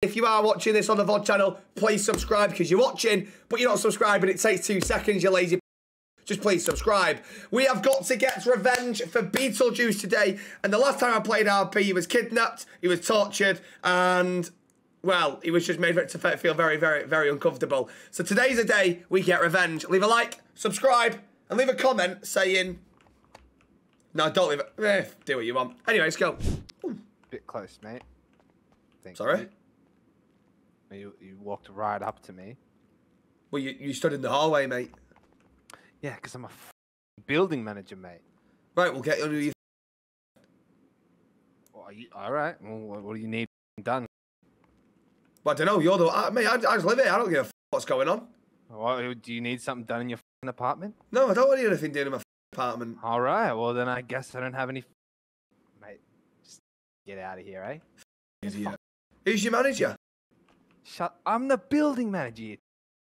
If you are watching this on the VOD channel, please subscribe because you're watching, but you're not subscribing. It takes two seconds, you lazy. Just please subscribe. We have got to get revenge for Beetlejuice today. And the last time I played RP, he was kidnapped, he was tortured, and well, he was just made to feel very, very, very uncomfortable. So today's the day we get revenge. Leave a like, subscribe, and leave a comment saying. No, don't leave it. Eh, do what you want. Anyway, let's go. Bit close, mate. Thank Sorry? You. You, you walked right up to me. Well, you, you stood in the hallway, mate. Yeah, because I'm a building manager, mate. Right, we'll get under you. Well, you, all right. Well, what do you need done? Well, I don't know. You're the uh, mate. I, I just live here. I don't give a f- what's going on. Well, do you need something done in your apartment? No, I don't want anything done in my apartment. All right. Well, then I guess I don't have any. Mate, just get out of here, eh? Idiot. Who's your manager? Shut. I'm the building manager. You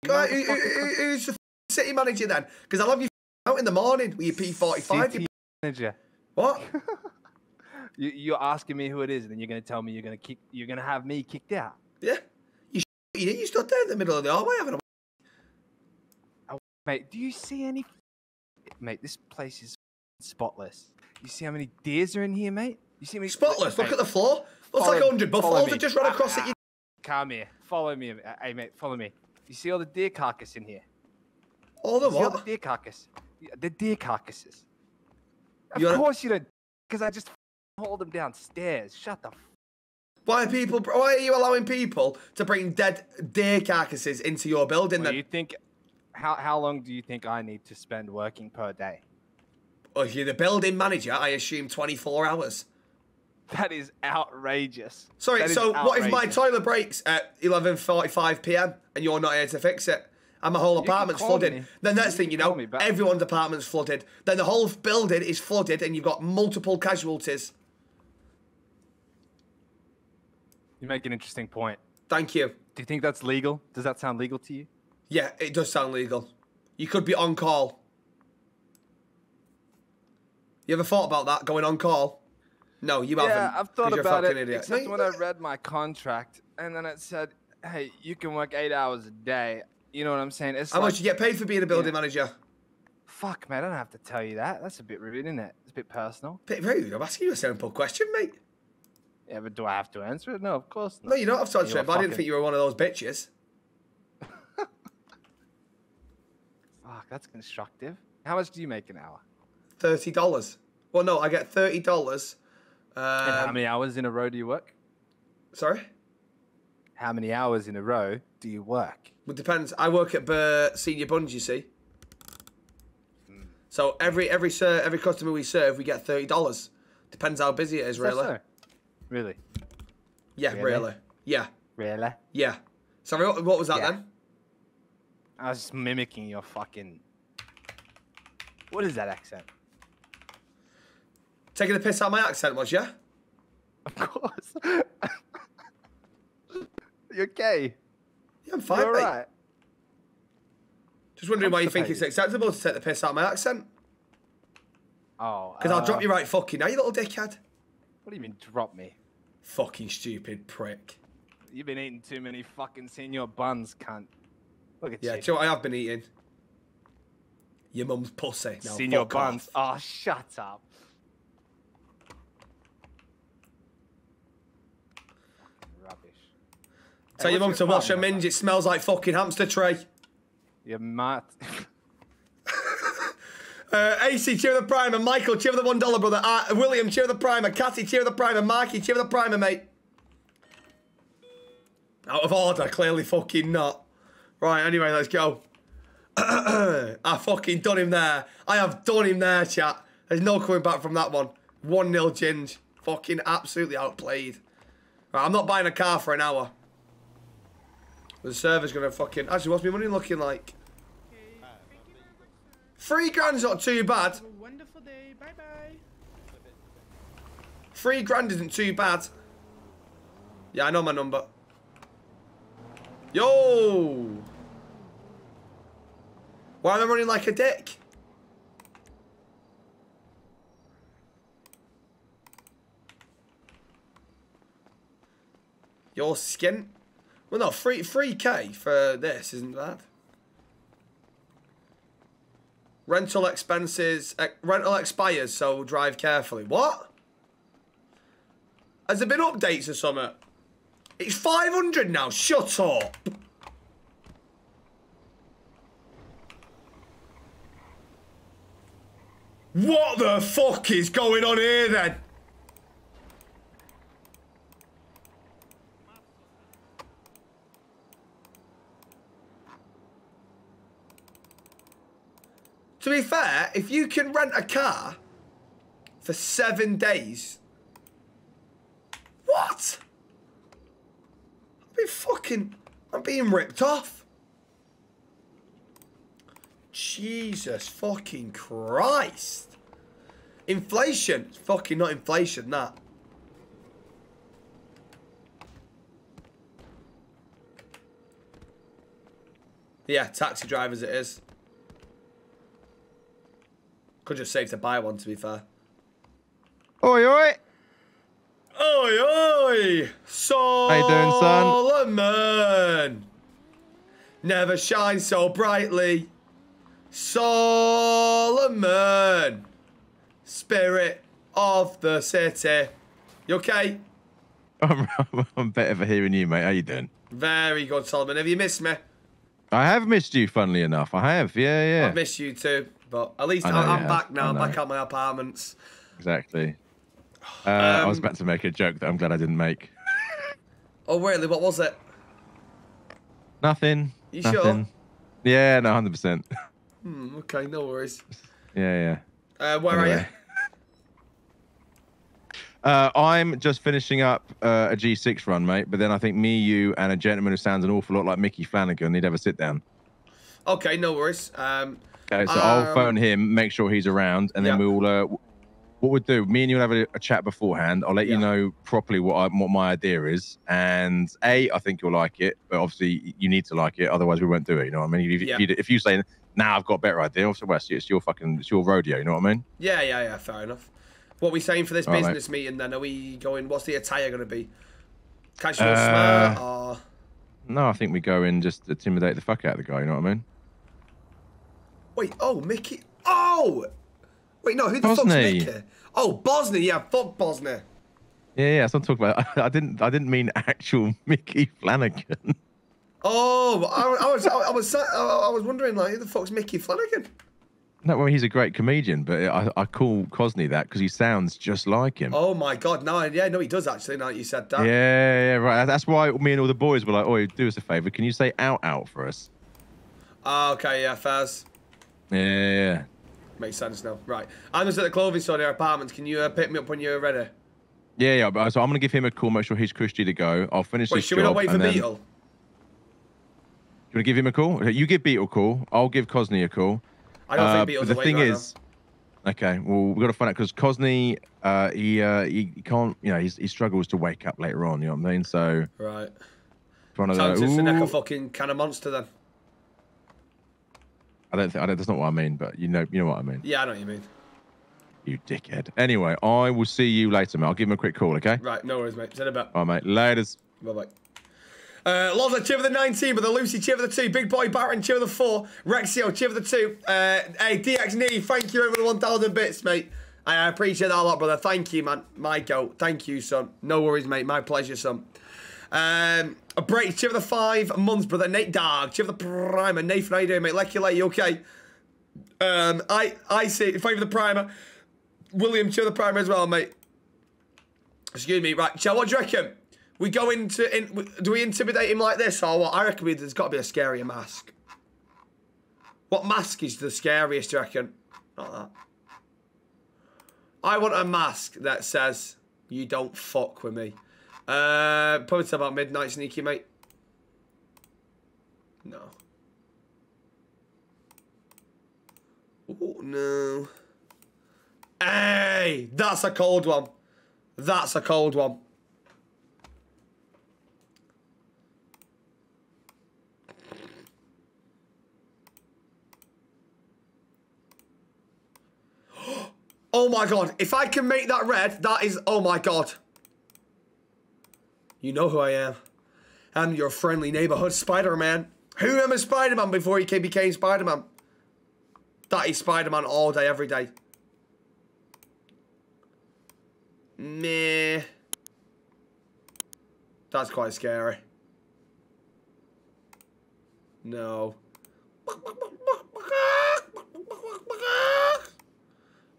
Guy, who, who, who's the city manager then? Because I love you out in the morning with your P45. City manager. What? you, you're asking me who it is, and then you're going to tell me you're going to kick. You're going to have me kicked out. Yeah. You, you, you stood there in the middle of the hallway having a. Oh, mate, do you see any? Mate, this place is spotless. You see how many deers are in here, mate? You see me? Spotless. Look at the floor. Looks like a hundred buffaloes that just run across ah, it. Come here. Follow me. Uh, hey, mate, follow me. You see all the deer carcass in here? All the you what? all the deer carcass. The deer carcasses. Of You course you don't, because I just hauled them downstairs. Shut the. F- Why are people? Why are you allowing people to bring dead deer carcasses into your building? well, then, you think? How how long do you think I need to spend working per day? well, if you're the building manager, I assume 24 hours. That is outrageous. Sorry. Is so what if my toilet breaks at 11:45 p.m. and you're not here to fix it? And my whole apartment's flooded. me. Then next You thing you know, me, everyone's apartment's flooded. Then the whole building is flooded, and you've got multiple casualties. You make an interesting point. Thank you. Do you think that's legal? Does that sound legal to you? Yeah, it does sound legal. You could be on call. You ever thought about that, going on call? No, you haven't. Yeah, I've thought about fucking it. Idiot. Except No, when I read my contract, and then it said, "Hey, you can work eight hours a day." You know what I'm saying? It's How like, much you get paid for being a building Yeah. manager? fuck, man. I don't have to tell you that. That's a bit rude, isn't it? It's a bit personal. Bit rude. I'm asking you a simple question, mate. Yeah, but do I have to answer it? No, of course not. No, you don't have to answer it, but I didn't think you were one of those bitches. Fuck, that's constructive. How much do you make an hour? Thirty dollars. Well, no, I get thirty dollars. And how Um, many hours in a row do you work? sorry. How many hours in a row do you work? Well, depends. I work at Burr Senior Buns, you see. So every every ser- every customer we serve, we get thirty dollars. Depends how busy it is, really. so? Really? Yeah, Really? really. Yeah, Really? yeah. Sorry, what, what was that Yeah. then? I was just mimicking your fucking. What is that accent? Taking the piss out of my accent, was ya? Of course. you okay? Yeah, I'm fine, You're mate. right. Just wondering why you think it's acceptable to take the piss out of my accent. Oh. Because I'll drop uh, you right fucking now, you little dickhead. What do you mean drop me? Fucking stupid prick. You've been eating too many fucking senior buns, cunt. Look at Yeah, you. do you know what I have been eating? Your mum's pussy. Now senior buns. off. Oh, shut up. Fucking Rubbish. Tell your mum to wash her minge, it smells like fucking hamster tray. You might. Uh, AC, cheer the primer. Michael, cheer the one dollar brother. Uh, William, cheer the primer. Catty, cheer the primer. Marky, cheer the primer, mate. Out of order, clearly fucking not. Right, anyway, let's go. I fucking done him there. I have done him there, chat. There's no coming back from that one. 1 0 Ginge. Fucking absolutely outplayed. Right, I'm not buying a car for an hour. The server's gonna fucking. Actually, what's my money looking like? Three grand's not too bad. Wonderful day. Bye bye. Three grand isn't too bad. Yeah, I know my number. Yo! Why am I running like a dick? Your skin. Well, no, free free K for this isn't bad. Rental expenses, rental expires, so drive carefully. What? Has there been updates or something? It's 500 now. Shut up. What the fuck is going on here then? To be fair, if you can rent a car for seven days, what? I'm being fucking, I'm being ripped off. Jesus fucking Christ. Inflation. It's fucking not inflation, that. Yeah, taxi drivers it is. Could just save to buy one, to be fair. Oi, oi! Oi, oi! Solomon! you doing, son? Never shine so brightly. Solomon! Spirit of the city. You okay? I'm, I'm better for hearing you, mate. How you doing? Very good, Solomon. Have you missed me? I have missed you, funnily enough. I have, yeah, yeah. I've missed you too, but at least I am you back now. I'm back at my apartments. Exactly. Uh, I was Um, about to make a joke that I'm glad I didn't make. Oh, really? What was it? Nothing. You sure? Yeah, no, 100%. Hmm, okay, no worries. yeah, yeah. Uh, where are you? Uh, I'm just finishing up uh, a G6 run, mate. But then I think me, you, and a gentleman who sounds an awful lot like Mickey Flanagan need to have a sit down. Okay, no worries. Um, Okay, so Um, I'll phone him, make sure he's around, and then yeah. we'll. Uh, what we'll do, me and you will have a, a chat beforehand. I'll let Yeah. you know properly what I, what my idea is, and a, I think you'll like it, but obviously you need to like it, otherwise we won't do it. You know what I mean? If, Yeah. if, you, if you say, "Now I've got a better idea," obviously well, it's, your fucking, it's your rodeo. You know what I mean? yeah, yeah, yeah. Fair enough. What are we saying for this All right, business meeting then? Are we going? What's the attire going to be? Casual, Uh, smart, or No, I think we go in just intimidate the fuck out of the guy. You know what I mean? Wait? Oh, Mickey. Oh, wait, no. Who the fuck's Mickey? Oh, Bosnia. Yeah, fuck Bosnia. Yeah, yeah. That's what I'm talking about. I, didn't, I didn't mean actual Mickey Flanagan. Oh, I, I was, I, was, I, I was wondering like, who the fuck's Mickey Flanagan? No, well, he's a great comedian, but I, I call Cosney that because he sounds just like him. Oh my god, no, yeah, no, he does actually. Now that you said that. Yeah, yeah, right. That's why me and all the boys were like, "Oh, do us a favor. Can you say out out for us?" Ah, okay, yeah, Faz. Yeah, yeah, yeah. Makes sense now. Right. I'm just at the clothing store near apartments. Can you uh, pick me up when you're ready? yeah, yeah. But so I'm gonna give him a call, make sure he's cushy to go. I'll finish Wait, this should job. we not wait for then- Beetle? You want to give him a call? You give Beetle a call. I'll give Cosney a call. I don't Uh, think Beetle's the thing right is, okay, well we've got to find out because Cosney, uh, he, uh, he he can't, you know, he's, he struggles to wake up later on. You know what I mean? So now. Right. trying to. Sounds just like a fucking kind of monster then. I don't think I don't, that's not what I mean, but you know, you know what I mean. Yeah, I know what you mean. You dickhead. Anyway, I will see you later, mate. I'll give him a quick call, okay? Right, no worries, mate. See you in. All right, mate. Laters. Bye bye. Uh, Loza, cheer for the 19, but the Lucy, cheer for the 2. Big Boy Baron, cheer for the 4. Rexio, cheer for the 2. Uh, hey, DX Knee, thank you over the 1,000 bits, mate. I appreciate that a lot, brother. Thank you, man. My goat. Thank you, son. No worries, mate. My pleasure, son. Um, a break, cheer for the 5 months, brother. Nate Dog, cheer for the primer. Nathan, how you doing, mate? Lecky, you okay? Um, I, I see. You for the primer. William, cheer for the primer as well, mate. Excuse me. Right, Chell, what do you reckon? We go into in, do we intimidate him like this or what? I reckon we, there's got to be a scarier mask. What mask is the scariest? Do you reckon? Not that. I want a mask that says "You don't fuck with me." Uh, probably about midnight, sneaky mate. No. Oh no. Hey, that's a cold one. That's a cold one. Oh my god, if I can make that red, that is, oh my god. You know who I am. I'm your friendly neighborhood Spider-Man. Who remembers Spider-Man before he became Spider-Man? That is Spider-Man all day, every day. Meh. That's quite scary. No.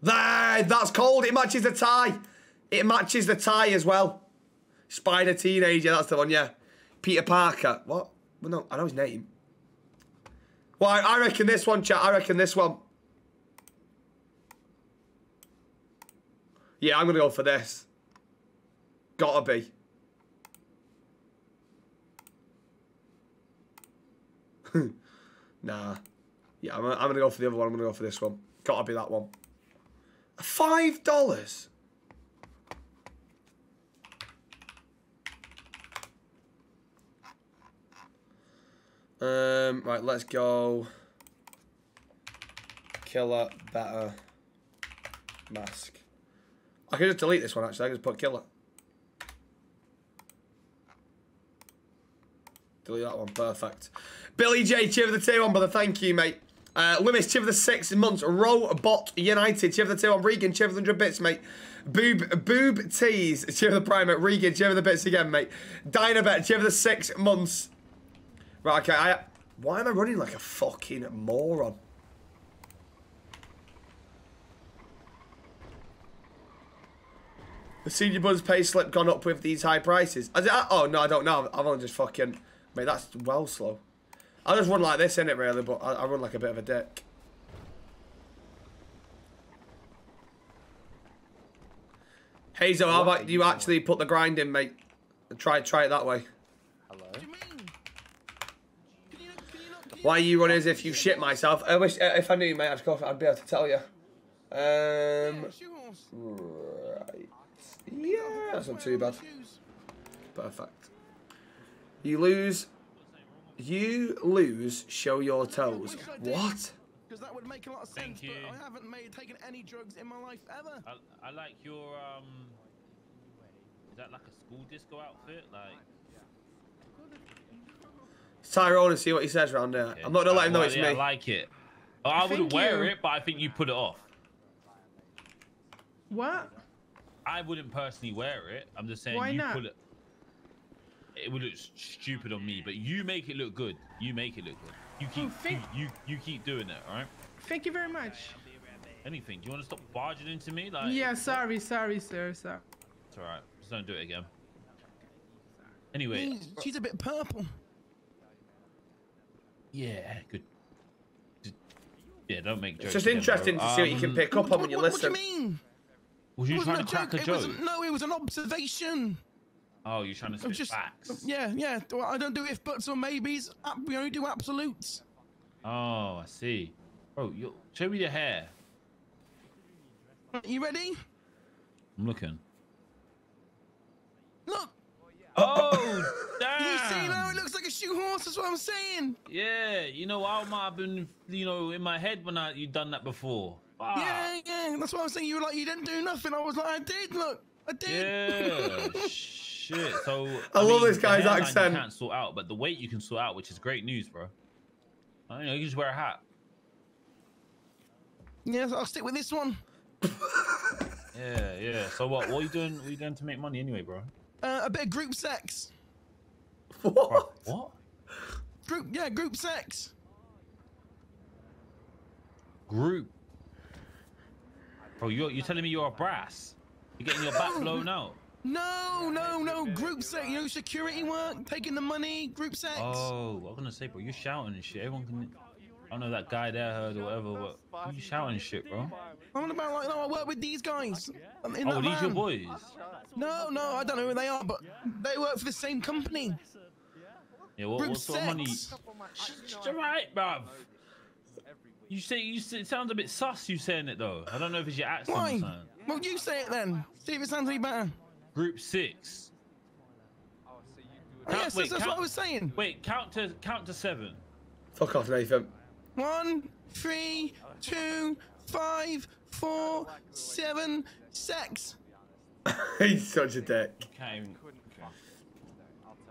There, that's cold. It matches the tie. It matches the tie as well. Spider Teenager, that's the one, yeah. Peter Parker. What? Well, no, I know his name. Well, I, reckon this one, chat. I reckon this one. Yeah, I'm going to go for this. Gotta be. nah. Yeah, I'm, I'm going to go for the other one. I'm going to go for this one. Gotta be that one. Five dollars? Um, right, let's go. Killer, better, mask. I can just delete this one actually. I can just put killer. Delete that one. Perfect. Billy J, cheer for the tier one, brother. Thank you, mate. Uh, Lewis, cheer for the six months. Robot United, cheer for the tier one. Regan, cheer for the 100 bits, mate. Boob Boob Tees, cheer for the prime, mate. Regan, cheer for the bits again, mate. Dynabet, cheer for the six months. Right, okay. I, why am I running like a fucking moron? The senior buzz pay slip gone up with these high prices? Has it, oh, no, I don't know. I've only just fucking... Mate, that's well slow. I just run like this, in it really, but I, I run like a bit of a dick. Hazel, how about you actually put the grind in, mate? And try, try it that way. Hello. Why are you running as if you shit myself? I wish, uh, if I knew, mate, I'd, go, I'd be able to tell you. Um, right. Yeah, that's not too bad. Perfect. You lose. You lose. Show your toes. What? Because that would make a lot of Thank sense, you. but I haven't made taken any drugs in my life ever. I, I like your um. Is that like a school disco outfit? Like. Tyrone and see what he says around there. I'm not gonna let him know Well, it's yeah, I like it. Oh, I wouldn't Thank wear you. it, but I think you put it off. What? I wouldn't personally wear it. I'm just saying Why you not? put it. It would look stupid on me, but you make it look good. You make it look good. You keep oh, thank- you, you you keep doing it, all right? Thank you very much. Anything? Do you want to stop barging into me? Like, Yeah, sorry, sorry, sir, sir. it's all right. Just don't do it again. Anyway, She's a bit purple. Yeah, good. Yeah, don't make jokes. It's just interesting bro. to see what you can Um, pick up on when you what, listen. What do you mean? Was you wasn't trying to crack a It joke? wasn't, no, it was an observation. Oh, you're trying to spit just, facts. yeah, yeah. I don't do if buts or maybes. Uh, We only do absolutes. Oh, I see. Bro, you show me your hair. You ready? I'm looking. Look, Oh, you see now damn! it looks like a shoe horse. That's what I'm saying. Yeah, you know, I might have been, you know, in my head when I you done that before. Wow. Yeah, yeah. That's what I'm saying. You were like, you didn't do nothing. I was like, I did. Look, I did. Yeah. Shit. So I love mean, this guy's hairline accent. You can't sort out, but the weight you can sort out, which is great news, bro. I know you just wear a hat. Yeah, I'll stick with this one. Yeah, yeah. So what? What are you doing? What are you doing to make money anyway, bro? Uh, a bit of group sex. What? What? Group, yeah, group sex. Group. Bro, you're you're telling me you're a brass? You're getting your back blown out. No, no, no. Group sex. You know, security work, taking the money, group sex. Oh, I was gonna say, bro, you're shouting and shit. Everyone can. I don't know that guy there heard or whatever, but you shouting shit, bro. I'm on about like, no, I work with these guys. I'm in Oh, that these your boys? No, no, I don't know who they are, but they work for the same company. Yeah, what, Group what sort of money? sex. It's alright, bruv. You say you say, it sounds a bit sus. You saying it though. I don't know if it's your accent or Why? something. Well, you say it then. See if it sounds any better. Group six. So you do it. yes, wait, that's count- what I was saying. Wait, count to count to seven. Fuck off, Nathan. One, three, two, five, four, seven, sex. He's such a dick. Can't.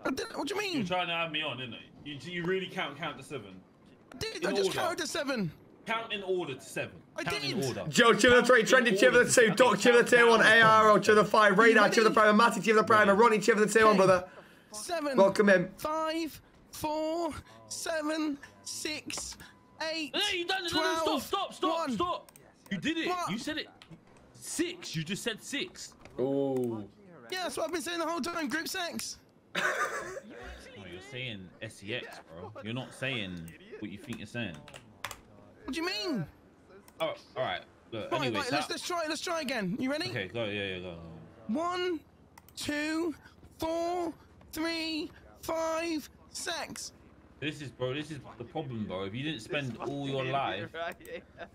I did, what do you mean? You're trying to have me on, isn't it? You, you really count count to seven. I did. in I just order. counted to seven. Count in order to seven. I count in did. order. Joe, Chiv the three, Trendy, Chiv the two, Doc, Chiv of the two, one, seven. ARO, Chiv the five, Radar, Chiv of the prime, Matty, Chiv of the prime, and Ronnie, Chiv the two, one, Okay. brother. Seven. Welcome in. Five, four, seven, six, eight, Hey, you done it. No, no, twelve, stop, stop, stop, one. stop. You did it. What? You said it. Six. You just said six. Ooh. Yeah, that's what I've been saying the whole time. Group sex. Oh, you're saying SEX, bro. You're not saying what you think you're saying. What do you mean? Oh, all right. Look, Right, anyway, right, let's let's try let's try again. You ready? Okay, go. Yeah, yeah, go. One, two, four, three, five, six. This is, bro. This is the problem, bro. If you didn't spend all your life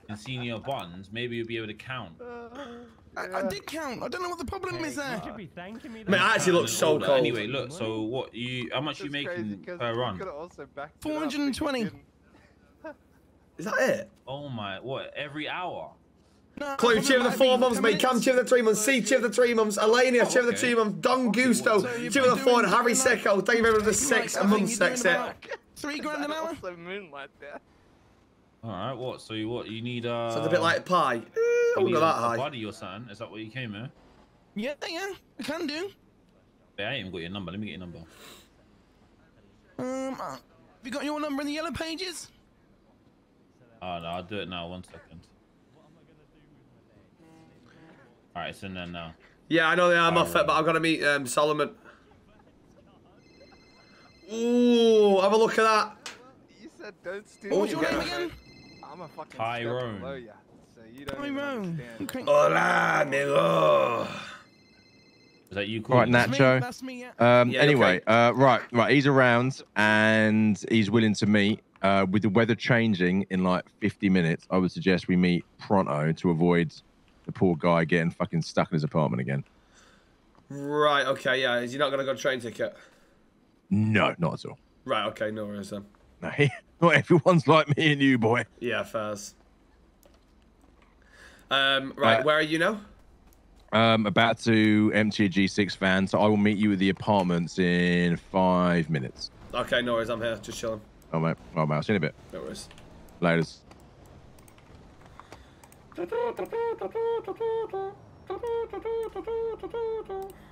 in senior buns, maybe you'd be able to count. I, I did count. I don't know what the problem is there. You should be thanking me. Man, I actually look so cold. Anyway, look. So what you? How much you making per run? 420. Is that it? Oh my! What? Every hour? No, Chloe, probably Chiv of the four be months, mate. Cam, minutes. Chiv of the three months. C, Chiv of the three months. Elenia, oh, Chiv of the okay. two months. Don Gusto, So you're of the four, and Harry doing like- Sicko. Thank you very much for the Like, six. I A think month you're six doing it. about Three grand an hour. moonlight there. All right. What? So you what? You need a. uh? Sounds a bit like pie. Eh, I you wouldn't need go a, that a high. buddy or something? Is that what you came here? Yeah, yeah, I can do. Yeah, I ain't even got your number. Let me get your number. Um, uh, have you got your number in the yellow pages? Oh no, I'll do it now. One second. All right, it's in there now. Yeah, I know they are Alright. Moffat, but I've got to meet um, Solomon. Ooh, have a look at that. You said don't steal. What was your name again? I'm a fucking Tyrone. step below ya, so you don't Tyrone. understand. Okay. Hola, amigo. Is that you? All right, calling? Nat. That's me, Nacho. That's me, yeah. Um, Yeah, anyway, okay. uh, right, right. He's around and he's willing to meet. Uh, with the weather changing in like 50 minutes, I would suggest we meet pronto to avoid the poor guy getting fucking stuck in his apartment again. Right, okay, yeah. Is he not going to go train ticket? No, not at all. Right, okay, no worries then. No, not everyone's like me and you, boy. Yeah, fairs. Um, right, Uh, where are you now? Um, about to empty a G6 van, so I will meet you at the apartments in five minutes. Okay, no worries, I'm here, just chilling. Oh, mate. Oh, mate. I'll see you in a bit. No worries. Laters.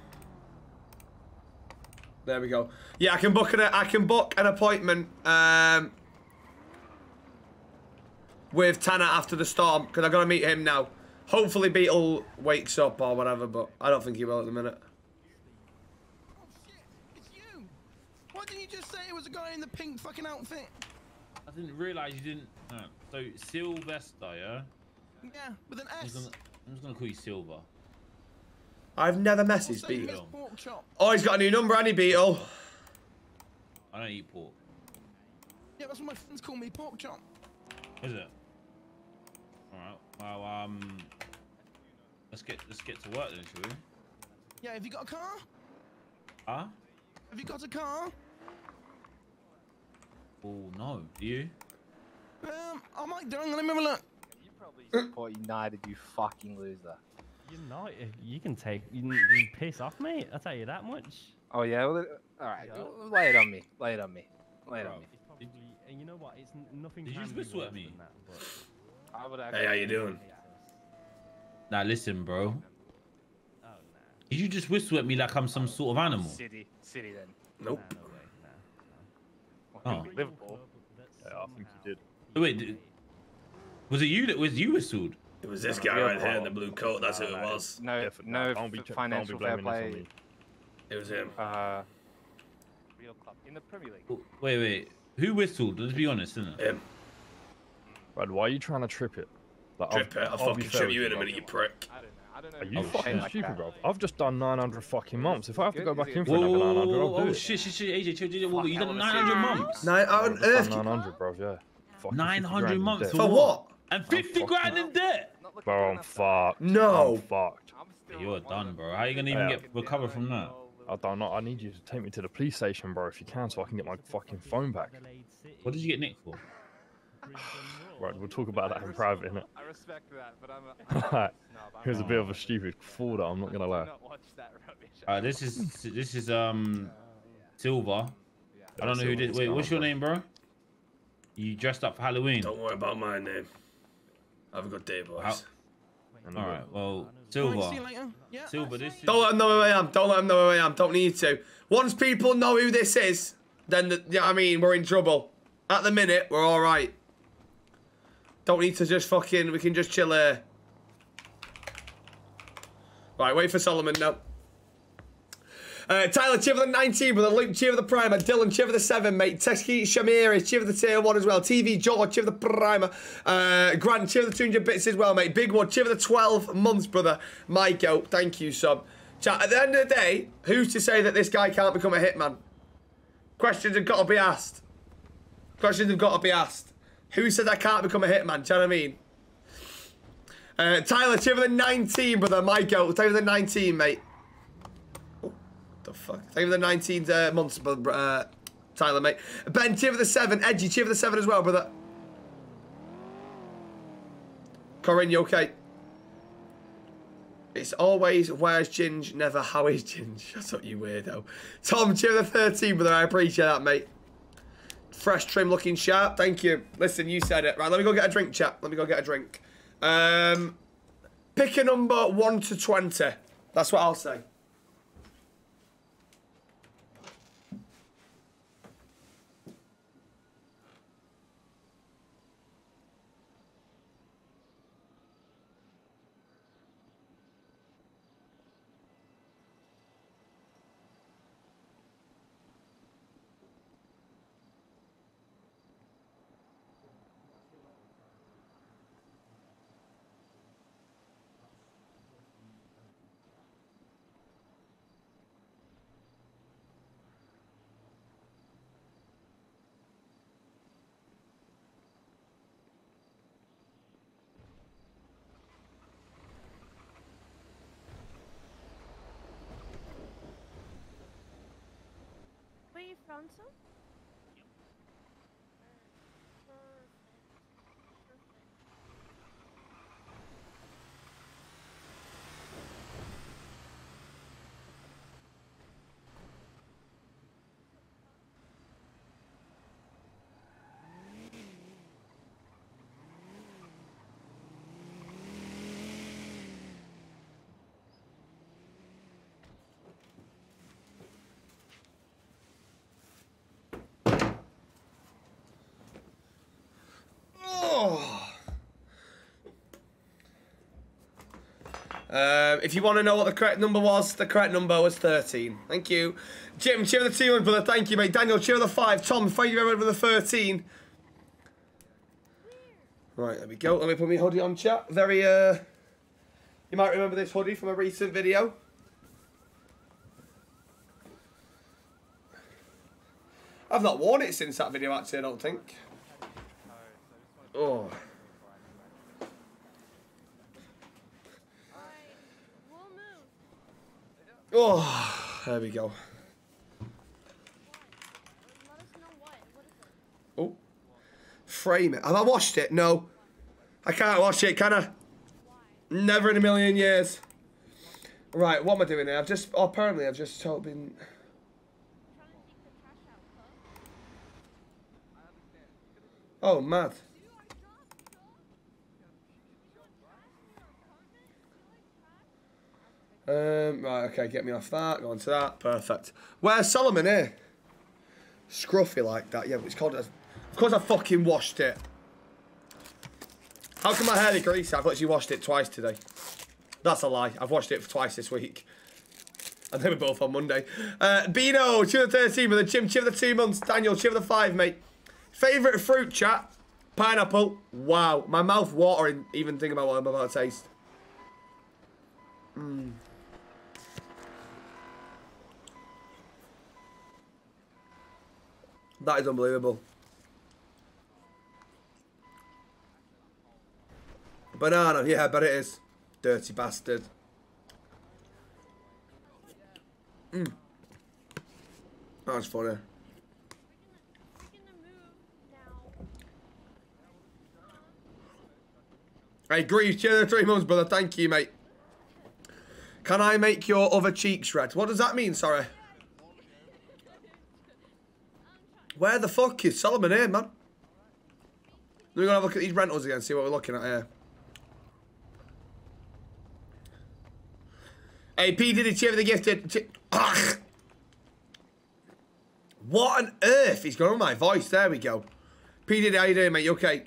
There we go. Yeah, I can book an I can book an appointment um, with Tanner after the storm because I got to meet him now. Hopefully, Beetle wakes up or whatever, but I don't think he will at the minute. Oh, shit, it's you. Why didn't you just say it was a guy in the pink fucking outfit? I didn't realize you didn't. No. So Sylvester, yeah. Yeah, with an I'm just, S. gonna, I'm just gonna call you Silver. I've never I'll messaged Beetle. best pork chop. Oh, he's got a new number, any Beetle? I don't eat pork. Yeah, that's what my friends call me, pork chop. Is it? All right. Well, um, let's get let's get to work then, shall we? Yeah, have you got a car? Huh? Have you got a car? Oh no. Do you? Um, I might do. Let me have a look. You probably support United, you fucking loser. United, eh, you can take, you, can- take you can piss off, mate. I'll tell you that much. Oh yeah, well, all right, Yeah. lay it on me, lay it on me, lay it on me. Probably, and you know what? It's nothing. Did you just be whistle at me? that, but- I would Hey, how you doing? Nah, listen, bro. Oh nah. Did you just whistle at me like I'm some oh, sort of animal? City, City then. Nope. Nah, no way, nah. Oh. Liverpool. Yeah, I think you did. Wait, d- was it you that was you whistled? It was this guy right here in the blue coat. That's who it was. No, Yeah, no don't be f- don't be financial fair blaming this on play. me. It was him. Uh, real club in the Premier League. Oh, Wait, wait. Who whistled? Let's be honest, isn't it? Him. Brad, why are you trying to trip it? Like, Trip it. I'll be fucking fair trip you in a minute, you prick. I don't know. I don't know. Are you I'm fucking playing like stupid, bro? I've just done 900 fucking months. If I have to go back in for another 900, I'll Whoa, do oh it. shit, shit, shit, AJ, chill, chill, whoa, Fuck, you I done 900 months? Nine, on I've just done earth. 900, bro. Yeah. 900 50 grand in months for For what? And 50 grand in debt. Not looking Bro, good I'm fucked. No. I'm fucked. You're done, bro. How are you gonna even Yeah. get recover from that? I don't know. I need you to take me to the police station, bro, if you can, so I can get my fucking phone back. What did you get nicked for? Right, we'll talk about that in private, innit? I respect that, but I'm. Alright. No, but He was a bit of a stupid fool, though, I'm not gonna lie. not watch that rubbish. Uh, this is this is um Silver. I don't know who did. Wait, what's your name, bro? You dressed up for Halloween. Don't worry about my name. Have a good day, boys. How- And All I'm right. Well, Alright, Silver. see. Yeah. Silver. This is. Don't let them know who I am. Don't let them know who I am. Don't need to. Once people know who this is, then the, yeah, I mean we're in trouble. At the minute, we're all right. Don't need to just fucking. We can just chill here. Right, wait for Solomon now. Uh, Tyler, cheer for the 19, brother. Luke, cheer for the primer. Dylan, cheer for the 7, mate. Teski Shamiri, cheer for the tier 1 as well. TV George, cheer for the primer. Uh, Grant, cheer for the 200 bits as well, mate. Big one, cheer for the 12 months, brother. Miko, thank you, son. Chat, at the end of the day, who's to say that this guy can't become a hitman? Questions have got to be asked. Questions have got to be asked. Who said I can't become a hitman? Do you know what I mean? Uh, Tyler, cheer for the 19, brother. Miko, cheer for the 19, mate. The fuck? Thank you for the 19 uh, months, uh, Tyler, mate. Ben, cheer for the 7. Edgy, cheer for the 7 as well, brother. Corinne, you okay? It's always where's Ginge, never how is Ginge. Shut up, you weirdo. Tom, cheer for the 13, brother. I appreciate that, mate. Fresh trim looking sharp. Thank you. Listen, you said it. Right, let me go get a drink, chap. Let me go get a drink. Um, pick a number 1 to 20. That's what I'll say. Where you from, sir? Oh. Um, if you want to know what the correct number was, the correct number was 13. Thank you. Jim, cheer the 2 brother. Thank you, mate. Daniel, cheer the 5. Tom, thank you very much for the 13. Right, there we go. Let me put my hoodie on chat. Very, uh... You might remember this hoodie from a recent video. I've not worn it since that video, actually, I don't think. Oh. We'll move. Oh, there we go. Oh. Frame it. Have I washed it? No. I can't wash it, can I? Never in a million years. Right, what am I doing here? I've just, oh, apparently I've just of been... Oh, mad. Um, right, okay, get me off that, go on to that, perfect. Where's Solomon here? Scruffy like that, yeah, but it's called, of course I fucking washed it. How come my hair is greasy? I've actually washed it twice today. That's a lie, I've washed it twice this week. And they were both on Monday. Uh, Bino, cheer the 13 with the Jim, cheer the two months. Daniel, cheer the five, mate. Favourite fruit, chat? Pineapple. Wow, my mouth watering even thinking about what I'm about to taste. Mm. That is unbelievable. Banana, yeah, I bet it is. Dirty bastard. Mm. That's funny. I agree. Cheer the three months, brother. Thank you, mate. Can I make your other cheeks red? What does that mean? Sorry. Where the fuck is Solomon here, man? We're gonna have a look at these rentals again, see what we're looking at here. Hey, P did a cheer for the gifted. What on earth is going on with my voice? There we go. P did how you doing, mate? You okay?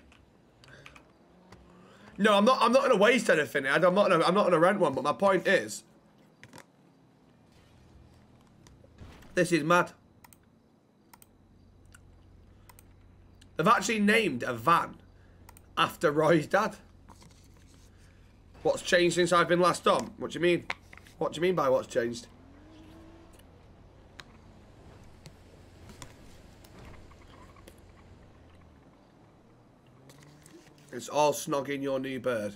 No, I'm not. I'm not gonna waste anything. I'm not. Gonna, I'm not gonna rent one. But my point is, this is mad. They've actually named a van after Roy's dad. What's changed since I've been last on? What do you mean? What do you mean by what's changed? It's all snogging your new bird.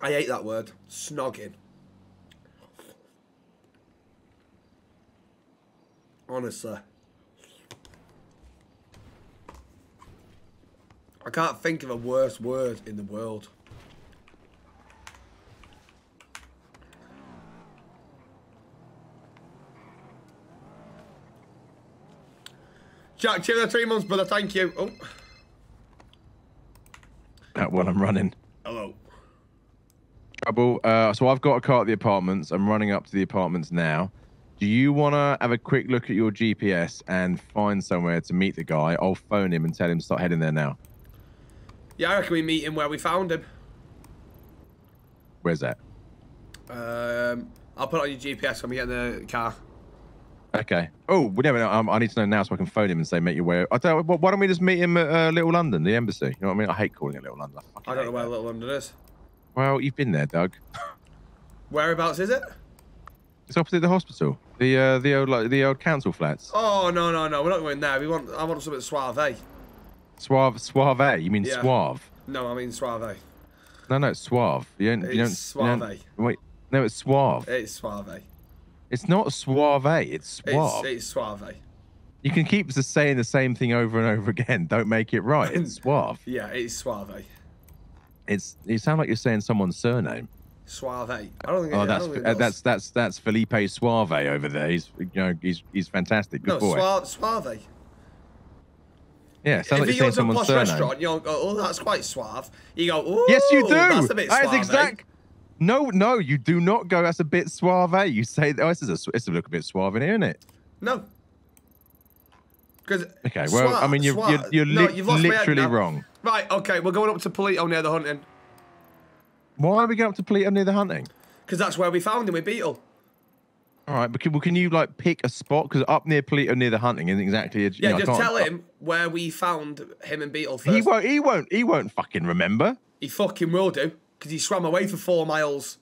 I hate that word. Snogging. Honestly. I can't think of a worse word in the world. Jack, cheer the three months, brother. Thank you. Oh, That one I'm running. hello. Trouble. Uh, so I've got a car at the apartments. I'm running up to the apartments now. Do you want to have a quick look at your GPS and find somewhere to meet the guy? I'll phone him and tell him to start heading there now. Yeah, I reckon we meet him where we found him. Where's that? Um, I'll put on your GPS when we get in the car. Okay. Oh, we never know. Um, I need to know now so I can phone him and say, "Make your way." I tell you, what, why don't we just meet him at uh, Little London, the embassy? You know what I mean? I hate calling it Little London. I, I don't know where that. Little London is. Well, you've been there, Doug. Whereabouts is it? It's opposite the hospital. The uh, the old like the old council flats. Oh no no no, we're not going there. We want I want something suave. Suave, suave. You mean Yeah. suave? No, I mean suave. No, no, it's suave. You don't. you don't. It's you don't- suave. wait, no, it's suave. It's suave. It's not suave. It's It's, suave. it's suave. You can keep just saying the same thing over and over again. Don't make it right. It's suave. Yeah, it's suave. It's. You sound like you're saying someone's surname. Suave. I don't think. Oh, that's think uh, that's that's that's Felipe Suave over there. He's you know he's he's fantastic. Good no boy. suave. Suave. Yeah, sounds if like you you're go to a posh surname. restaurant, you don't go, oh, that's quite suave. You go, oh, Yes, you do. That's a bit That suave. exact. No, no, you do not go. That's a bit suave. You say, oh, this is a, it's a look a bit suave in here, isn't it? No. Because Okay, well, I mean, you're you're, you're no, li- you've lost my head literally wrong. Right, okay, we're going up to Paleto near the hunting. Why are we going up to Paleto near the hunting? Because that's where we found him with Beetle. All right, but can, well, can you like pick a spot? Because up near Paleto near the hunting isn't exactly. A, Yeah, know, just tell him where we found him and Beetle first. He won't. He won't. He won't fucking remember. He fucking will do. Because he swam away for four miles.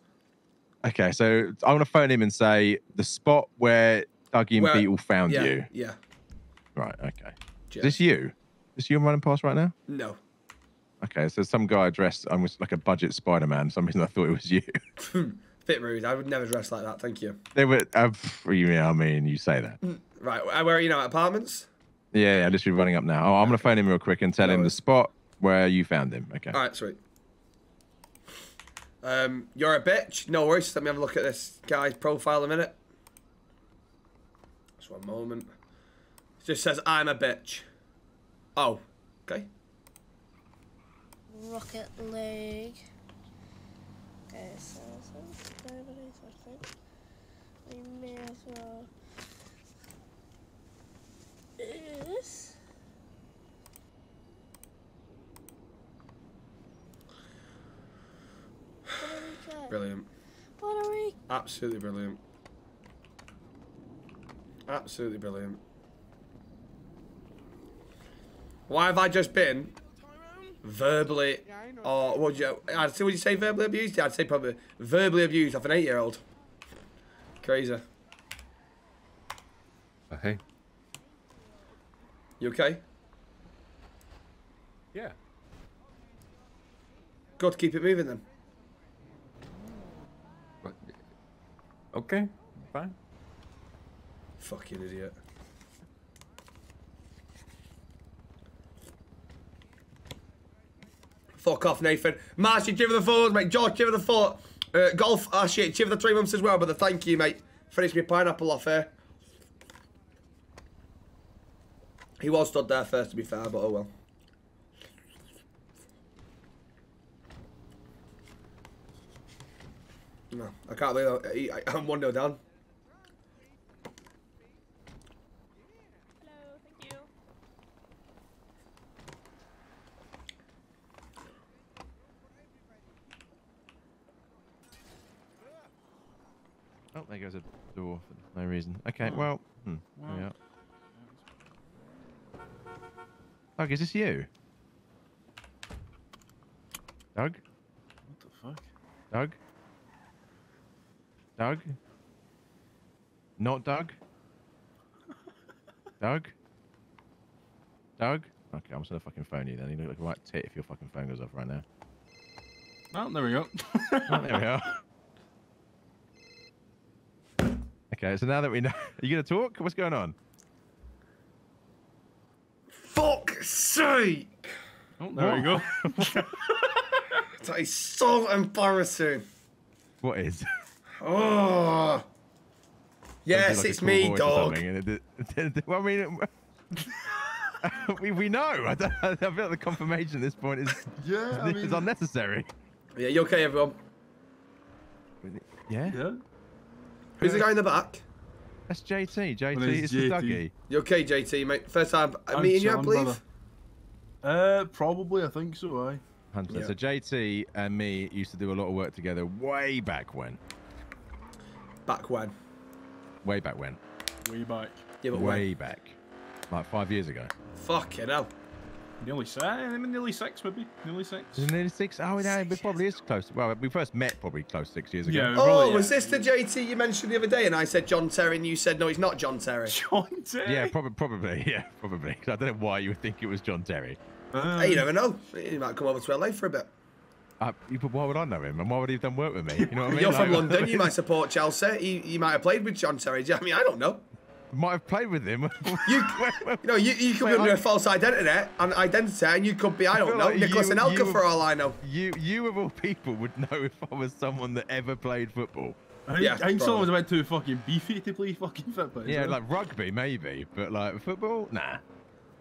Okay, so I'm gonna phone him and say the spot where Dougie and Where- Beetle found yeah, you. Yeah. Right. Okay. Cheers. Is this you? Is this you I'm running past right now? No. Okay, so some guy dressed almost like a budget Spider-Man. For some reason I thought it was you. Bit rude. I would never dress like that. Thank you. they were. Uh, pff, you know, I mean, you say that. Right, uh, where are you now? At apartments? Yeah, yeah. be running up now. Oh, I'm gonna phone him real quick and tell No him the spot where you found him. Okay. All right, sweet. Um, you're a bitch. No worries. Let me have a look at this guy's profile a minute. Just one moment. It just says I'm a bitch. Oh, okay. Rocket League. Okay, so, so nobody sort of thing. We may as well. Is what are we trying? Brilliant. What are we? Absolutely brilliant. Absolutely brilliant. Why have I just been verbally, or what would you? I'd say, would you say verbally abused? I'd say probably verbally abused off an eight-year-old. Crazy. Uh, hey. You okay? Yeah. Got to Keep it moving then. But, okay. Fine. Fucking idiot. Fuck off, Nathan. Marcy, give her the four, mate. George, give her the four. Uh, golf, ah shit, give her the three months as well, but the thank you, mate. Finish me pineapple off here. He was stood there first, to be fair, but oh well. No, I can't believe I, I, I'm 1 0 down. Hello. Oh, there goes a door for no reason. Okay, well, hmm, there. Doug, is this you? Doug? What the fuck? Doug? Doug? Not Doug? Doug? Doug? Okay, I'm just gonna fucking phone you then. You look like a right tit if your fucking phone goes off right now. Oh, there we go. Oh, there we are. Okay, so now that we know, are you gonna talk? What's going on? Fuck's sake! Oh, there we go. That is so embarrassing. What is? Oh. Yes, like it's cool me, dog. and it- it- well, I mean, it- we, we know. I, don't, I feel like the confirmation at this point is, Yeah, I is unnecessary. Yeah, you okay, everyone? Yeah? yeah. Who's the guy in the back? That's JT. JT Well, is it's the JT. Dougie. You okay, JT, mate? First time I'm meeting you, I believe? brother. Uh, probably. I think so. Aye. Hunter. Yeah. So JT and me used to do a lot of work together way back when. Back when? Way back when. Way back. Yeah, but Way back. Like five years ago. when? Fucking hell. Nearly six. I mean, nearly six, maybe. Nearly six. Is it nearly six? Oh, no, it probably is close. Well, we first met probably close six years ago. Yeah. Oh, Probably, was this the JT you mentioned the other day? And I said John Terry, and you said no, he's not John Terry. John Terry. Yeah, probably, probably, yeah, probably. 'Cause I don't know why you would think it was John Terry. Uh, Hey, you never know. He might come over to LA for a bit. Uh, you- but why would I know him? And why would he have done work with me? You know what I mean? You're from Like, London. You might support Chelsea. You, you might have played with John Terry. I mean, I don't know. might have played with him. You, Well, well, you know, you, you could Wait, be under I- a false identity, and identity, and you could be, I don't feel know, like Nicolas you- Anelka for all I know. you, you of all people would know if I was someone that ever played football. I think, Yeah, I think probably. someone's about too fucking beefy to play fucking football. Yeah, like rugby maybe, but like football, nah.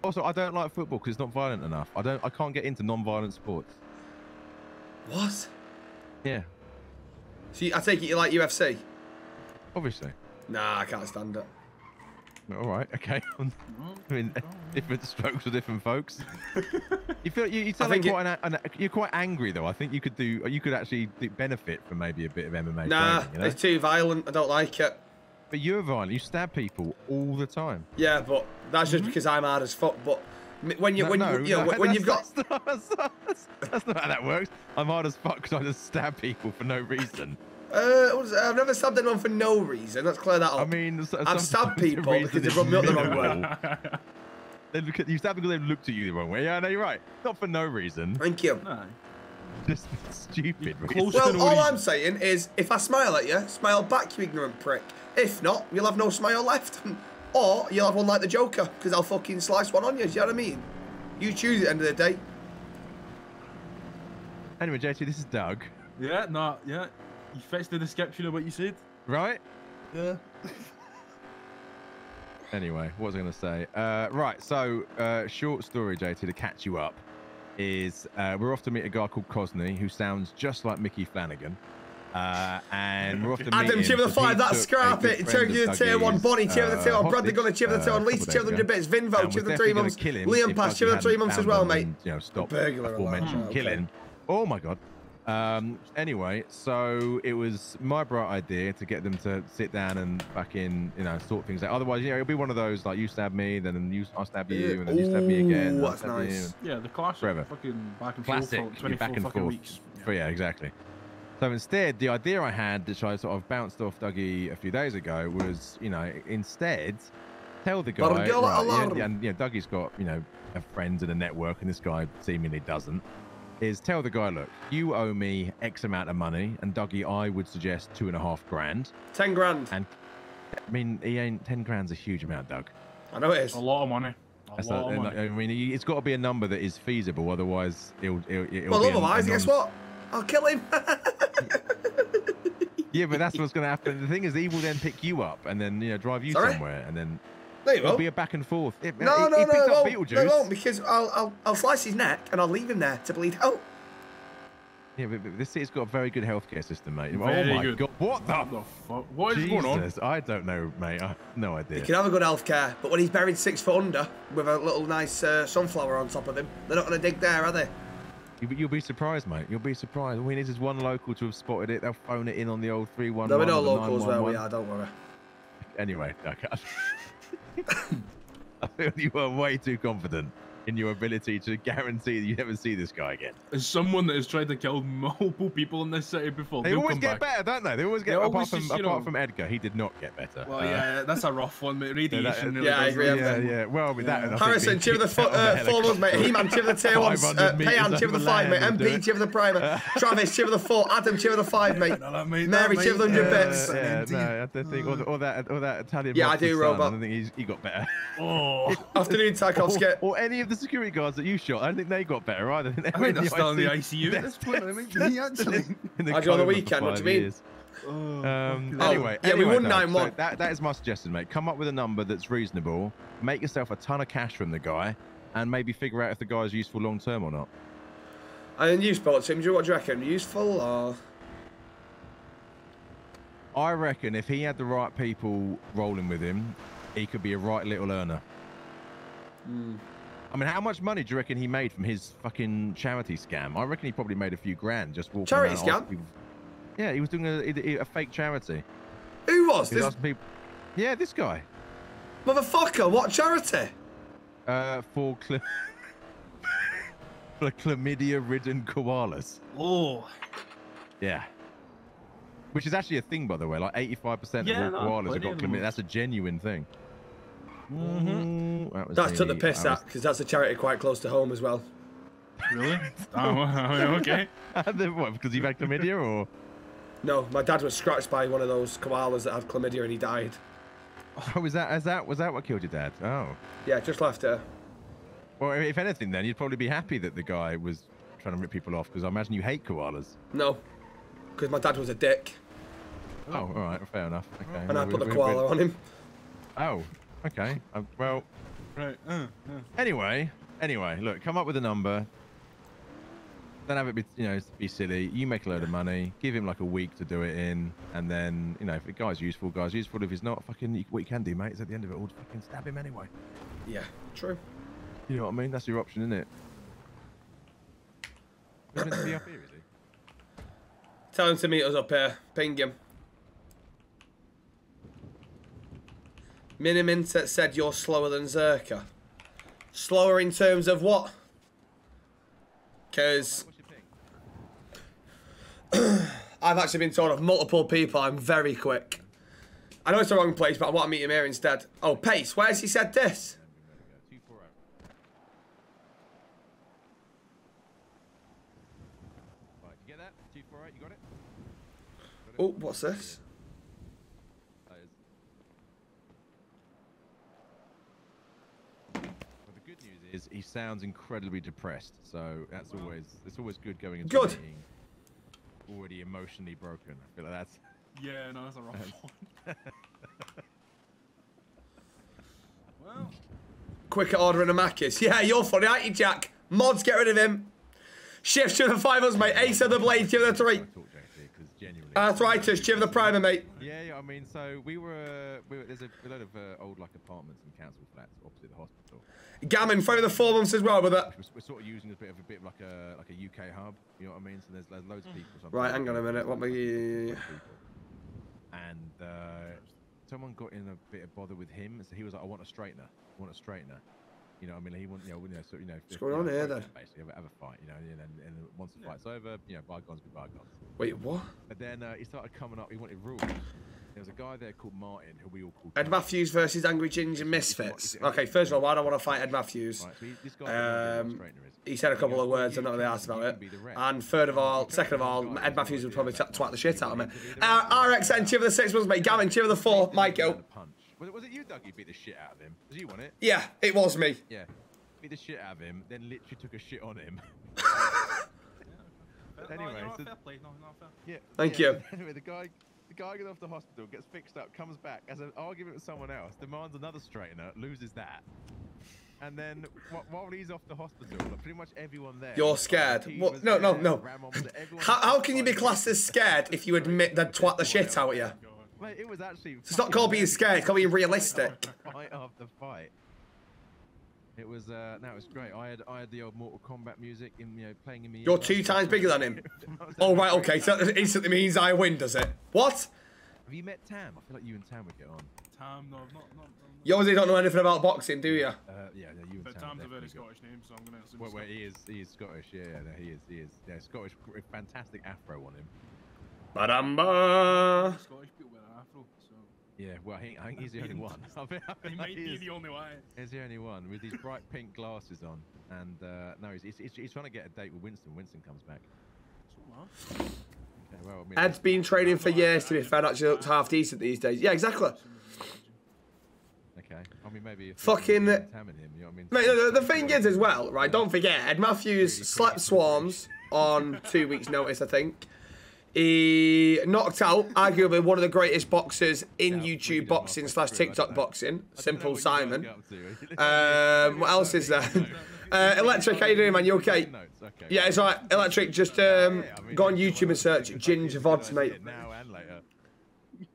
Also, I don't like football because it's not violent enough. I don't. I can't get into non-violent sports. What? Yeah, So you, I take it you like UFC? obviously. Nah, I can't stand it. All right, okay. I mean, different strokes for different folks. You feel you, you sound like think it- quite an, an, you're quite angry though. I think you could do. You could actually do, benefit from maybe a bit of MMA. Nah, training, you know? it's too violent. I don't like it. But you're violent. You stab people all the time. Yeah, but that's just mm-hmm. because I'm hard as fuck. But m- when you. No, when no, you, you know, no, when you've got, that's not, that's, not, that's, that's not how that works. I'm hard as fuck because I just stab people for no reason. uh, what is it? I've never stabbed anyone for no reason. Let's clear that up. I mean, I've stabbed sometimes the people because they is rub me up the wrong way. minimal. They look at you stab because they've looked at you the wrong way. Yeah, no, you're right. Not for no reason. Thank you. Nah. Just stupid Well, all. I'm saying is, if I smile at you, smile back, you ignorant prick. If not, you'll have no smile left. Or you'll have one like the Joker, because I'll fucking slice one on you. Do you know what I mean? You choose at the end of the day. Anyway, JT, this is Doug, Yeah, nah, yeah. You fits the description of what you said. right? Yeah. Anyway, what was I going to say? Uh, right, so uh, short story, JT, to catch you up, is uh, we're off to meet a guy called Cosney who sounds just like Micky Flanagan. Uh, and we're off to Adam, him cheer the five, that's scrap it. friend Turkey of the tier one, Dougie's, Bonnie, cheer the uh, tier one, Bradley hostage, Gunner, cheer the uh, tier one, a Lisa, couple cheer the days bits, Vinvo, And cheer the three definitely gonna months, Liam Pass, Dougie cheer the three hadn't months as well, mate. and, you know, stop burglar aforementioned killing. Oh my god. Um, anyway, so it was my bright idea to get them to sit down and fucking, you know, sort things out. Otherwise, you know, it'll be one of those like you stab me, then you I stab you, and then you stab me again. and Ooh, that's nice. Yeah, the classic Forever. fucking back and Classic. forth for you're 24 back and fucking forth. weeks. For- yeah, exactly. So instead, the idea I had, which I sort of bounced off Dougie a few days ago, was, you know, instead, tell the guy, right, alarm. yeah, and you know, Dougie's got, you know, a friends and a network, and this guy seemingly doesn't. Is tell the guy, look, you owe me X amount of money, and Dougie, I would suggest two and a half grand. Ten grand. And I mean, he ain't ten grand's a huge amount, Doug. I know it is. A lot of money. A That's lot not- of money. I mean, it's got to be a number that is feasible, otherwise, it'll. it'll, it'll Well, be a- a otherwise, guess non- what? I'll kill him. Yeah, but that's what's going to happen. The thing is, he will then pick you up and then you know drive you Sorry? somewhere, and then No, It'll won't. be a back and forth. It- No, he- no, he no, picked it up won't. No, it won't because I'll, I'll, I'll slice his neck and I'll leave him there to bleed out. Yeah, but, but this city's got a very good healthcare system, mate. oh my good. god, what the? What the fuck? What is going on? Jesus, I don't know, mate. I have no idea. He can have a good health care, but when he's buried six foot under with a little nice uh, sunflower on top of him, they're not going to dig there, are they? You, you'll be surprised, mate. You'll be surprised. All we need is one local to have spotted it. They'll phone it in on the old 311. There'll be no or the locals where we are, don't worry. Anyway, okay. I feel you are way too confident in your ability to guarantee that you never see this guy again. As someone that has tried to kill multiple people in this city before, They always come get back. better, don't they? They always get. They apart always from just, apart know- from Edgar, he did not get better. Well, Uh, yeah, that's a rough one, mate. Radiation. really Yeah, I agree, that. Yeah, yeah. Well, with that, I Harrison, being cheer the fo- of the uh, foremost, mate. He-Man, cheer the tier ones. 500 Uh, metres Payan, cheer the five, mate. land will do MP, it. cheer the primer. Travis, cheer the four. Adam, cheer the five, mate. Mary, cheer the hundred bits. yeah, no, I don't think, or, the, or that, or that Italian. Yeah, I do, Robot. I don't think he got better. Oh, Afternoon, Tarkovsky. Or, or any of the security guards that you shot, I don't think they got better either. think I were think they're still in the ICU They're at this point. I think still he actually. in the How'd you on the weekend? What do you mean? years. Um, Oh, anyway, yeah, we won though, 9-1. so that, that is my suggestion, mate. Come up with a number that's reasonable, make yourself a ton of cash from the guy, and maybe figure out if the guy's useful long term or not. And you spoke to him. Do you, what do you reckon? Useful or? I reckon if he had the right people rolling with him, he could be a right little earner. I mean, how much money do you reckon he made from his fucking charity scam? I reckon he probably made a few grand just walking Charity scam? people- Yeah, he was doing a, a, a fake charity. Who was He this people. Yeah, this guy. motherfucker? What charity? Uh, for chla- for chlamydia-ridden koalas. Oh, Yeah. Which is actually a thing, by the way. Like 85% Yeah, of all koalas have got chlamydia. That's a genuine thing. Mm-hmm. That was That took the piss was- out because that's a charity quite close to home as well. really? oh, okay. what, because you've had chlamydia or? No, my dad was scratched by one of those koalas that had chlamydia and he died. Oh, was that, is that, was that what killed your dad? Oh. Yeah, just left her. Well, if anything, then you'd probably be happy that the guy was trying to rip people off because I imagine you hate koalas. No, because my dad was a dick Oh, all right, fair enough. Okay. and I well, put the we- we- koala on him. Oh, okay. Um, well, Right. Uh, uh. anyway, anyway, look, come up with a number. Then have it be, you know, be silly. You make a load of money. Give him like a week to do it in, and then, you know, if the guy's useful, guy's useful. If he's not, fucking, what you can do, mate, is at the end of it all, fucking stab him anyway. Yeah, true. You know what I mean? That's your option, isn't it? He's meant to be up here, is he? Tell him to meet us up here. Ping him. Minimint said you're slower than Zerkaa. Slower in terms of what? Because What's your ping? I've actually been told of multiple people I'm very quick. I know it's the wrong place, but I want to meet him here instead. Oh, Pace, where's he said this? Oh, what's out. Right, you get that? Two, four, eight, you got it? Oh, what's this? That is. Well, the good news is he sounds incredibly depressed, so that's always it's always good going into Good. a meeting already emotionally broken. I feel like that's Yeah, no, that's a rough one. well, Quicker ordering a Macca's. Yeah, you're funny, aren't you, Jack? Mods, get rid of him. Shift to the five us, mate. Ace of the blade, give it a three. talk JT because. Arthritis, give the primer, mate. yeah, yeah. I mean, so we were, uh, we were there's a, a lot of uh, old like apartments and council flats opposite the hospital. Gammon, throw the four months as well with that. We're, we're sort of using a bit of a bit of like a like a UK hub. You know what I mean? So there's, there's loads of people. sometimes Right, hang on a minute, what sometimes we- loads of people. And uh, someone got in a bit of bother with him, so he was like, "I want a straightener. I want a straightener." You know, what I mean, he want, you know, you know, so, you know, What's going on here, then? Basically, have, a- have a fight, you know, and then and once the fight's over, you know, bygones be bygones. Wait, what? But then uh, he started coming up. He wanted rules. There was a guy there called Martin, who we all called. Ed Matthews versus Angry Ginger Misfits. Okay, first of all, why do I want to fight Ed Matthews? Right, so he, this guy doesn't know what a Um, he said a couple of words, you I'm not really can- asked about it. can be the rep." And third of all, second of all, Ed Matthews would probably t- twat the shit out of me. Uh, RXN, cheer for the six months, mate. Gavin, cheer for the four. Mike, go. Punch. Was it, was it you, Doug? You beat the shit out of him. Was you on it? Yeah, it was me. Yeah. Beat the shit out of him, then literally took a shit on him. fair, Anyway, no, you so- fair play. No, no, fair. yeah. Thank yeah, you. Anyway, the guy, The guy gets off the hospital, gets fixed up, comes back, has an argument with someone else, demands another straightener, loses that. And then while he's off the hospital, like, pretty much everyone there. You're scared. What? No, no, no. Ramon was there, everyone How, how can you be classed as scared if you admit they'd twat the shit out of you? Mate, it was actually. It's not called being scared, it's called being realistic. Fight after fight. It was uh, no, it was great. I had I had the old Mortal Kombat music in you know playing in me. You're two times bigger than him. Oh, right, okay. So that instantly means I win, does it? What? Have you met Tam? I feel like you and Tam would get on. Tam, no, not, not, You obviously don't know anything about boxing, do you? Uh, yeah, yeah, you and but Tam. Tam's a very definitely got- Scottish name, so I'm gonna assume Well, well, Scottish. he is. He is Scottish. Yeah, yeah, no, he is. He is. Yeah, Scottish. Fantastic afro on him. Badamba. Scottish people with an afro, so Yeah, well, I think, I think he's the only one. I think, I he think might be the only one. He's the only one with these bright pink glasses on, and uh, no, he's, he's, he's, he's trying to get a date with Winston. Winston comes back. So, huh? Okay, well, I mean, Ed's been training for years to be fair, actually looks half decent these days. Yeah, exactly. Okay, I mean maybe Fucking- him, you know what I mean? Mate, the, the thing is as well, right? Don't forget, Ed Matthews slept Swarmz on two weeks' notice, I think. He knocked out arguably one of the greatest boxers in YouTube boxing slash TikTok boxing, Simple Simon. Um, what else is there? Uh, Electric, how you doing, man? You okay? Yeah, it's alright. Electric, just um, go on YouTube and search Ginger Vods, mate. Now and later.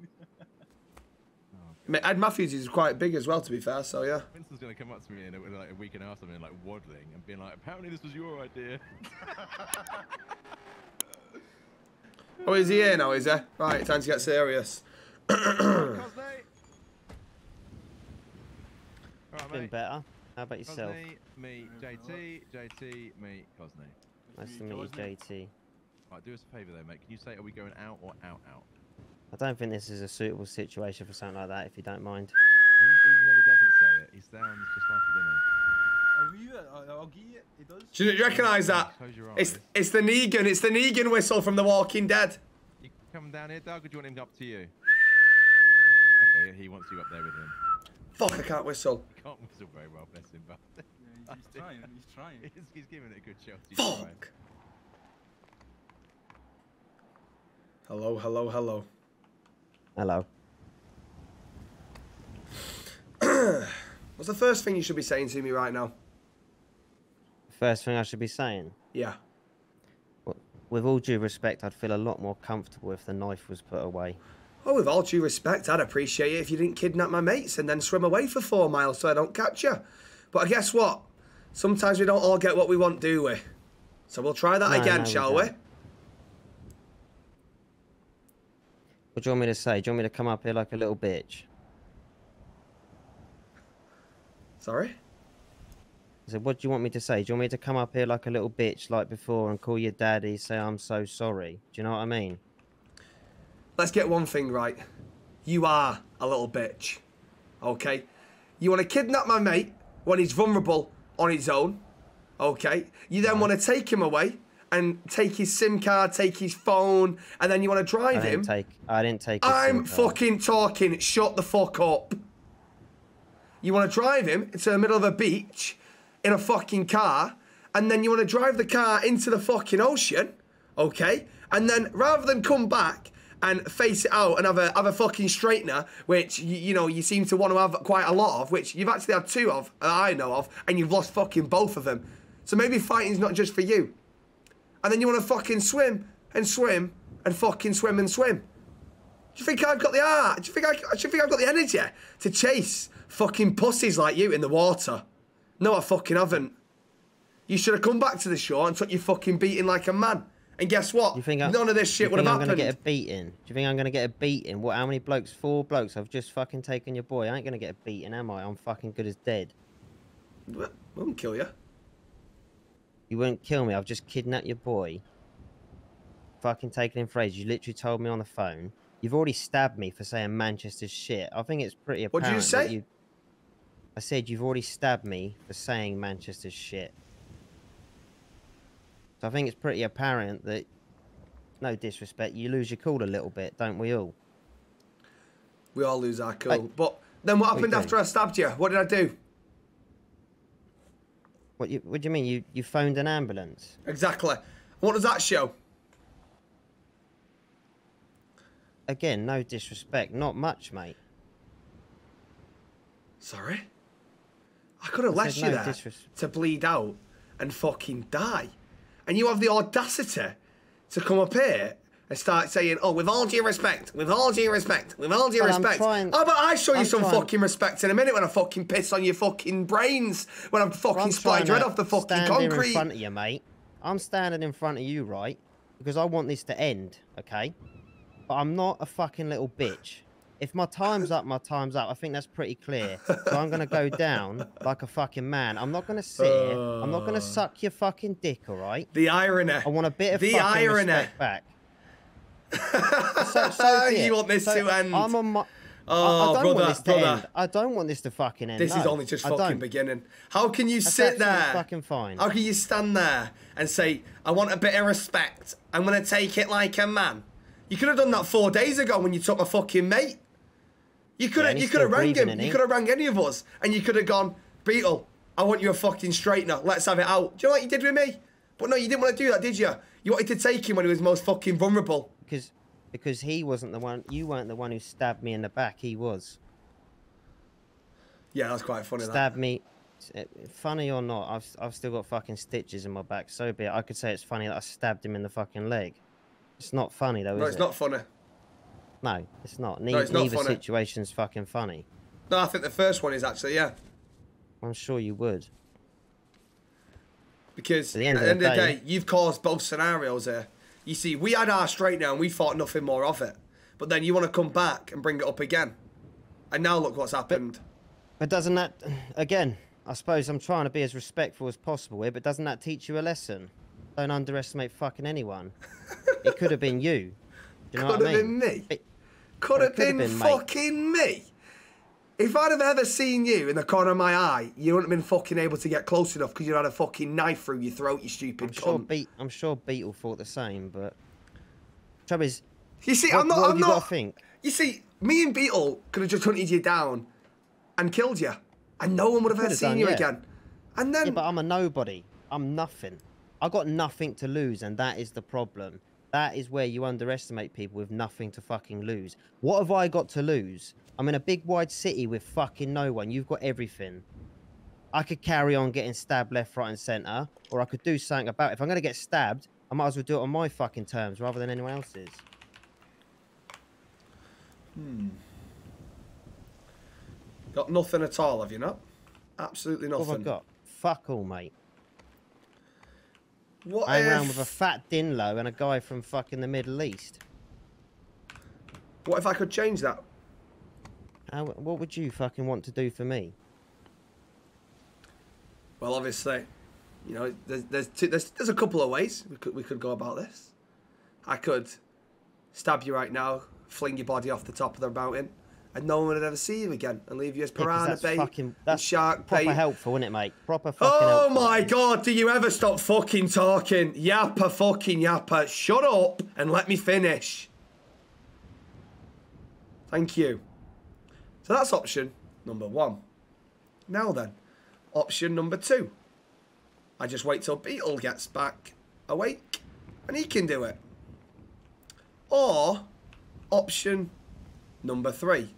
Mate, Ed Matthews is quite big as well, to be fair. So yeah. Winston's gonna come up to me in a, in like a week and a half, something like waddling and being like, apparently this was your idea. Oh, is he here now? Is he? Right, time to get serious. Alright, Been mate. better. How about yourself? Cosney, me, JT, JT, me, Cosney. Nice to meet you, JT. Right, do us a favour though, mate. Can you say, are we going out or out out? I don't think this is a suitable situation for something like that, if you don't mind. Even even though he doesn't say it, he sounds just like it, doesn't Do you, do you recognise that? It's it's the Negan. It's the Negan whistle from The Walking Dead. he? You come down here, Doug, or do you want him up to you? Okay, he wants you up there with him. Fuck, I can't whistle. He can't whistle very well, bless him, but Yeah, he's, he's trying. He's trying. he's, he's giving it a good shot. He's trying. Fuck. Hello, hello, hello. Hello. What's the first thing you should be saying to me right now? First thing I should be saying, Yeah. with all due respect, I'd feel a lot more comfortable if the knife was put away. Oh, with all due respect, I'd appreciate it if you didn't kidnap my mates and then swim away for four miles so I don't catch you. But I guess what? Sometimes we don't all get what we want, do we? So we'll try that No, again, no, shall we? don't. What do you want me to say? Do you want me to come up here like a little bitch? Sorry? I said, what do you want me to say? Do you want me to come up here like a little bitch like before and call your daddy, say I'm so sorry? Do you know what I mean? Let's get one thing right. You are a little bitch. Okay? You want to kidnap my mate when he's vulnerable on his own. Okay? You then want to take him away and take his SIM card, take his phone, and then you want to I drive him. take. I didn't take. his I'm SIM card. fucking talking. Shut the fuck up. You want to drive him into the middle of a beach in a fucking car, and then you want to drive the car into the fucking ocean, okay? And then rather than come back and face it out and have a have a fucking straightener, which you, you know you seem to want to have quite a lot of, which you've actually had two of that I know of, and you've lost fucking both of them. So maybe fighting's not just for you. And then you want to fucking swim and swim and fucking swim and swim. Do you think I've got the art? Do you think I? Do you think I've got the energy to chase fucking pussies like you in the water? No, I fucking haven't. You should have come back to the shore and took your fucking beating like a man. And guess what? You think None of this shit would think have I'm happened. gonna get a beating? Do you think I'm gonna get a beating? What? How many blokes? Four blokes. I've just fucking taken your boy. I ain't gonna get a beating, am I? I'm fucking good as dead. Well, I won't kill you. You won't kill me. I've just kidnapped your boy. Fucking taken him for ages. You literally told me on the phone. You've already stabbed me for saying Manchester's shit. I think it's pretty apparent. What'd apparent. you say? I said you've already stabbed me for saying Manchester's shit. So I think it's pretty apparent that, no disrespect, you lose your cool a little bit, don't we all? We all lose our cool. but then what happened after I stabbed you? What did I do? What you What do you mean? You you phoned an ambulance? Exactly. What does that show? again, no disrespect, not much, mate. Sorry? I could have I left said you no there disres- to bleed out and fucking die. And you have the audacity to come up here and start saying, oh, with all due respect, with all due respect, with all due respect. trying- oh, but I show you I'm some trying- fucking respect in a minute when I fucking piss on your fucking brains, when I'm fucking splattered trying off the fucking here in front of you, mate. I'm standing in front of you, right? Because I want this to end, okay? But I'm not a fucking little bitch. If my time's up, my time's up. I think that's pretty clear. So I'm gonna go down like a fucking man. I'm not gonna sit here. I'm not gonna Uh. suck your fucking dick, all right? The irony. I want a bit of The fucking irony. respect back. so, so You want this So to end. I'm on my. Oh, I, don't brother, want this to brother. end. I don't want this to fucking end. This is only just fucking beginning. How can you That's sit there? fucking fine. How can you stand there and say, I want a bit of respect. I'm going to take it like a man. You could have done that four days ago when you took my fucking mate. You could have and you could have rang him. You could have rang any of us. And you could have gone, Beetle, I want you a fucking straightener. Let's have it out. Do you know what you did with me? But no, you didn't want to do that, did you? You wanted to take him when he was most fucking vulnerable. because because he wasn't the one. You weren't the one who stabbed me in the back. He was. Yeah, that's quite funny. That. Stabbed me. eh, Funny or not, I've I've still got fucking stitches in my back. So be it. I could say it's funny that I stabbed him in the fucking leg. It's not funny though, No, it's it? not funny. No, it's not. Ne- No, it's neither funny. situation's fucking funny. No, I think the first one is actually, yeah. I'm sure you would. Because At the end at of the end of the day- day, you've caused both scenarios here. You see, we had our straight now and we thought nothing more of it. But then you want to come back and bring it up again. And now look what's happened. But doesn't that, again, I suppose I'm trying to be as respectful as possible here, but doesn't that teach you a lesson? Don't underestimate fucking anyone. it could have been you. Do you know Could what I have mean? been me. It- Could it have been, been, mate. fucking me. If I'd have ever seen you in the corner of my eye, you wouldn't have been fucking able to get close enough because you had a fucking knife through your throat, you stupid I'm sure, cunt. Be- I'm sure Beetle thought the same, but trouble is, You see, what, I'm not. what I'm you not. think? You see, me and Beetle could have just hunted you down and killed you, and no one would have ever seen done, you yeah. again. And then Yeah, but I'm a nobody. I'm nothing. I got nothing to lose, and that is the problem. That is where you underestimate people with nothing to fucking lose. What have I got to lose? I'm in a big wide city with fucking no one. You've got everything. I could carry on getting stabbed left, right, and centre, or I could do something about it. If I'm going to get stabbed, I might as well do it on my fucking terms rather than anyone else's. Hmm. Got nothing at all, have you not? Absolutely nothing. What have I got? Fuck all, mate. What I if, ran with a fat Dinlo and a guy from fucking the Middle East. what if I could change that? How, what would you fucking want to do for me? Well, obviously, you know, there's there's, two, there's there's a couple of ways we could we could go about this. I could stab you right now, fling your body off the top of the mountain, and no one would ever see you again, and leave you as Yeah, piranha that's bait, fucking and that's shark proper bait. helpful, isn't it, mate? Proper fucking Oh helpful. my god, do you ever stop fucking talking? Yapper fucking yapper. Shut up and let me finish. Thank you. So that's option number one. Now then, option number two. I just wait till Beetle gets back awake and he can do it. Or option number three.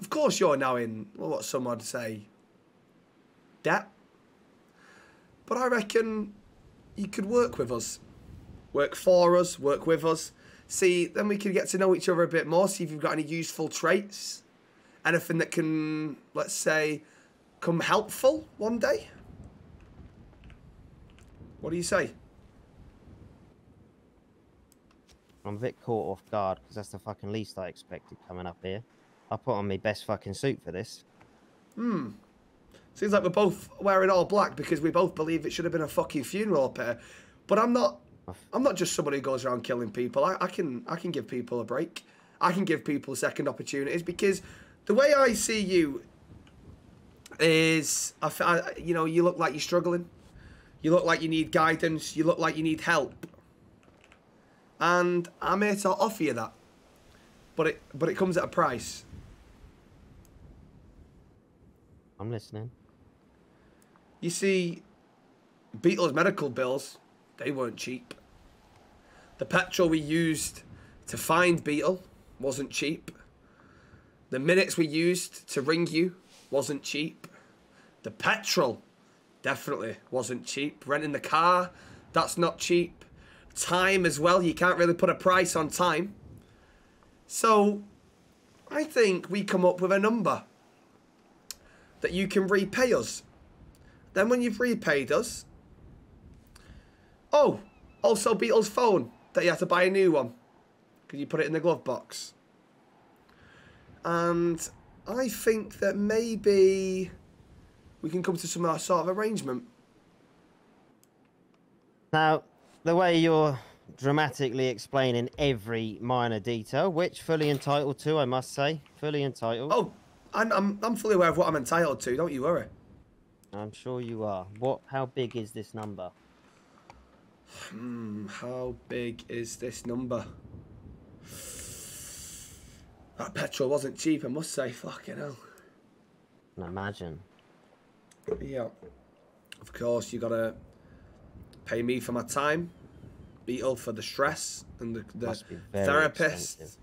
Of course, you're now in well, what some would say debt. But I reckon you could work with us. Work for us, work with us. See, then we could get to know each other a bit more, see if you've got any useful traits. Anything that can, let's say, come helpful one day. What do you say? I'm a bit caught off guard because that's the fucking least I expected coming up here. I put on my best fucking suit for this. Hmm. Seems like we're both wearing all black because we both believe it should have been a fucking funeral here. But I'm not. I'm not just somebody who goes around killing people. I, I can I can give people a break. I can give people second opportunities because the way I see you is, I, I- you know, you look like you're struggling. You look like you need guidance. You look like you need help. And I'm here to offer you that. But it but it comes at a price. I'm listening. You see, Beetle's medical bills, they weren't cheap. The petrol we used to find Beetle wasn't cheap. The minutes we used to ring you wasn't cheap. The petrol definitely wasn't cheap. Renting the car, that's not cheap. Time as well, you can't really put a price on time. So, I think we come up with a number that you can repay us. Then when you've repaid us, oh, also Beetle's phone that you have to buy a new one because you put it in the glove box. And I think that maybe we can come to some sort of arrangement. Now, the way you're dramatically explaining every minor detail, which fully entitled to, I must say, fully entitled. Oh, I'm, I'm, I'm fully aware of what I'm entitled to. Don't you worry. I'm sure you are. What? How big is this number? Hmm, how big is this number? That petrol wasn't cheap, I must say. Fucking hell. Imagine. Yeah. Of course, you gotta pay me for my time, Beetle for the stress, and the, the Must be very therapist. expensive.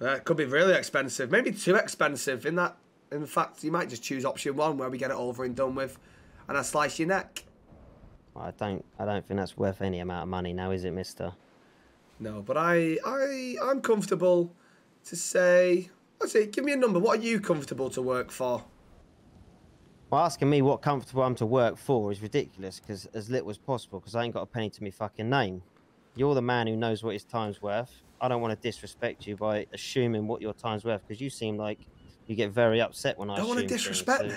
Uh, it could be really expensive, maybe too expensive. In that, in fact, you might just choose option one where we get it over and done with, and I slice your neck. I don't. I don't think that's worth any amount of money now, is it, Mister? No, but I, I, I'm comfortable to say. Let's see. Give me a number. What are you comfortable to work for? Well, asking me what comfortable I'm to work for is ridiculous, because as little as possible, because I ain't got a penny to me fucking name. You're the man who knows what his time's worth. I don't want to disrespect you by assuming what your time's worth, because you seem like you get very upset when I Don't want to things, disrespect so me.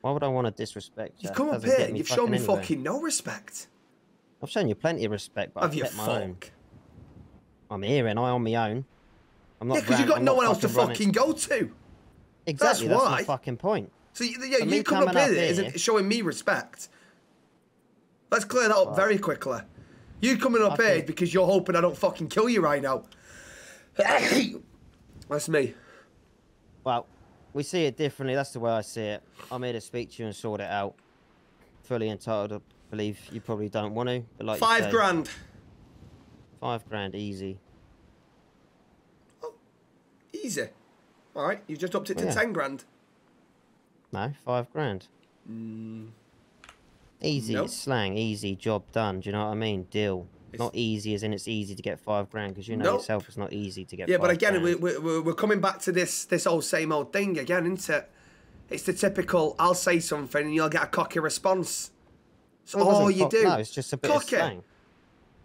Why would I want to disrespect you? You've come up here and you've shown me anywhere. fucking no respect. I've shown you plenty of respect, but Have I've you kept my own. fuck? I'm here and I on my own. I'm not. Yeah, because you've got I'm no one else to running- fucking go to. Exactly. That's, why. my fucking point. So you, yeah, me you coming up here up isn't here- showing me respect. Let's clear that up very quickly. You coming up here because you're hoping I don't fucking kill you right now. That's me. Well, we see it differently. That's the way I see it. I'm here to speak to you and sort it out. Fully entitled. I believe you probably don't want to, but like Five say, grand. Five grand, easy. Oh, easy. All right, you just upped it to oh, Yeah. ten grand. No, five grand. Mm. Easy, Nope. slang. Easy, job done. Do you know what I mean? Deal. Not easy as in it's easy to get five grand because you know Nope. yourself it's not easy to get. Yeah, but again, grand. we, we, we're coming back to this this old same old thing again, isn't it? It's the typical. I'll say something and you'll get a cocky response. So Well, all you do. No, it's just a bit cocky. of slang.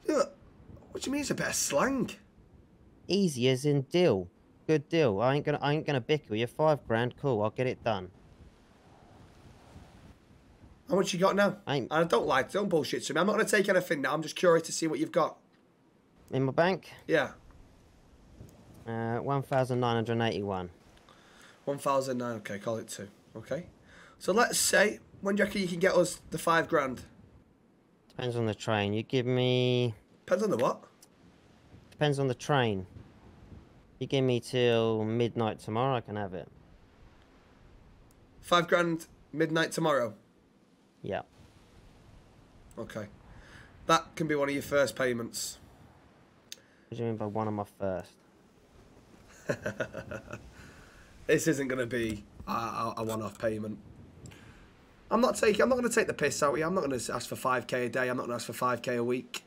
Yeah, What do you mean it's a bit of slang? Easy as in deal. Good deal. I ain't gonna I ain't gonna bicker with you. Five grand, cool. I'll get it done. How much you got now? I, I don't like, don't bullshit to me. I'm not going to take anything now. I'm just curious to see what you've got. In my bank, Yeah, uh, one thousand nine hundred eighty-one. 1,009. Okay, call it two. Okay. So let's say, when do you reckon you can get us the five grand? Depends on the train. You give me. Depends on the what? Depends on the train. You give me till midnight tomorrow, I can have it. Five grand midnight tomorrow. Yeah. Okay. That can be one of your first payments. What do you mean by one of my first? This isn't going to be a, a, a one-off payment. I'm not taking. I'm not going to take the piss out of you. I'm not going to ask for 5k a day. I'm not going to ask for 5k a week.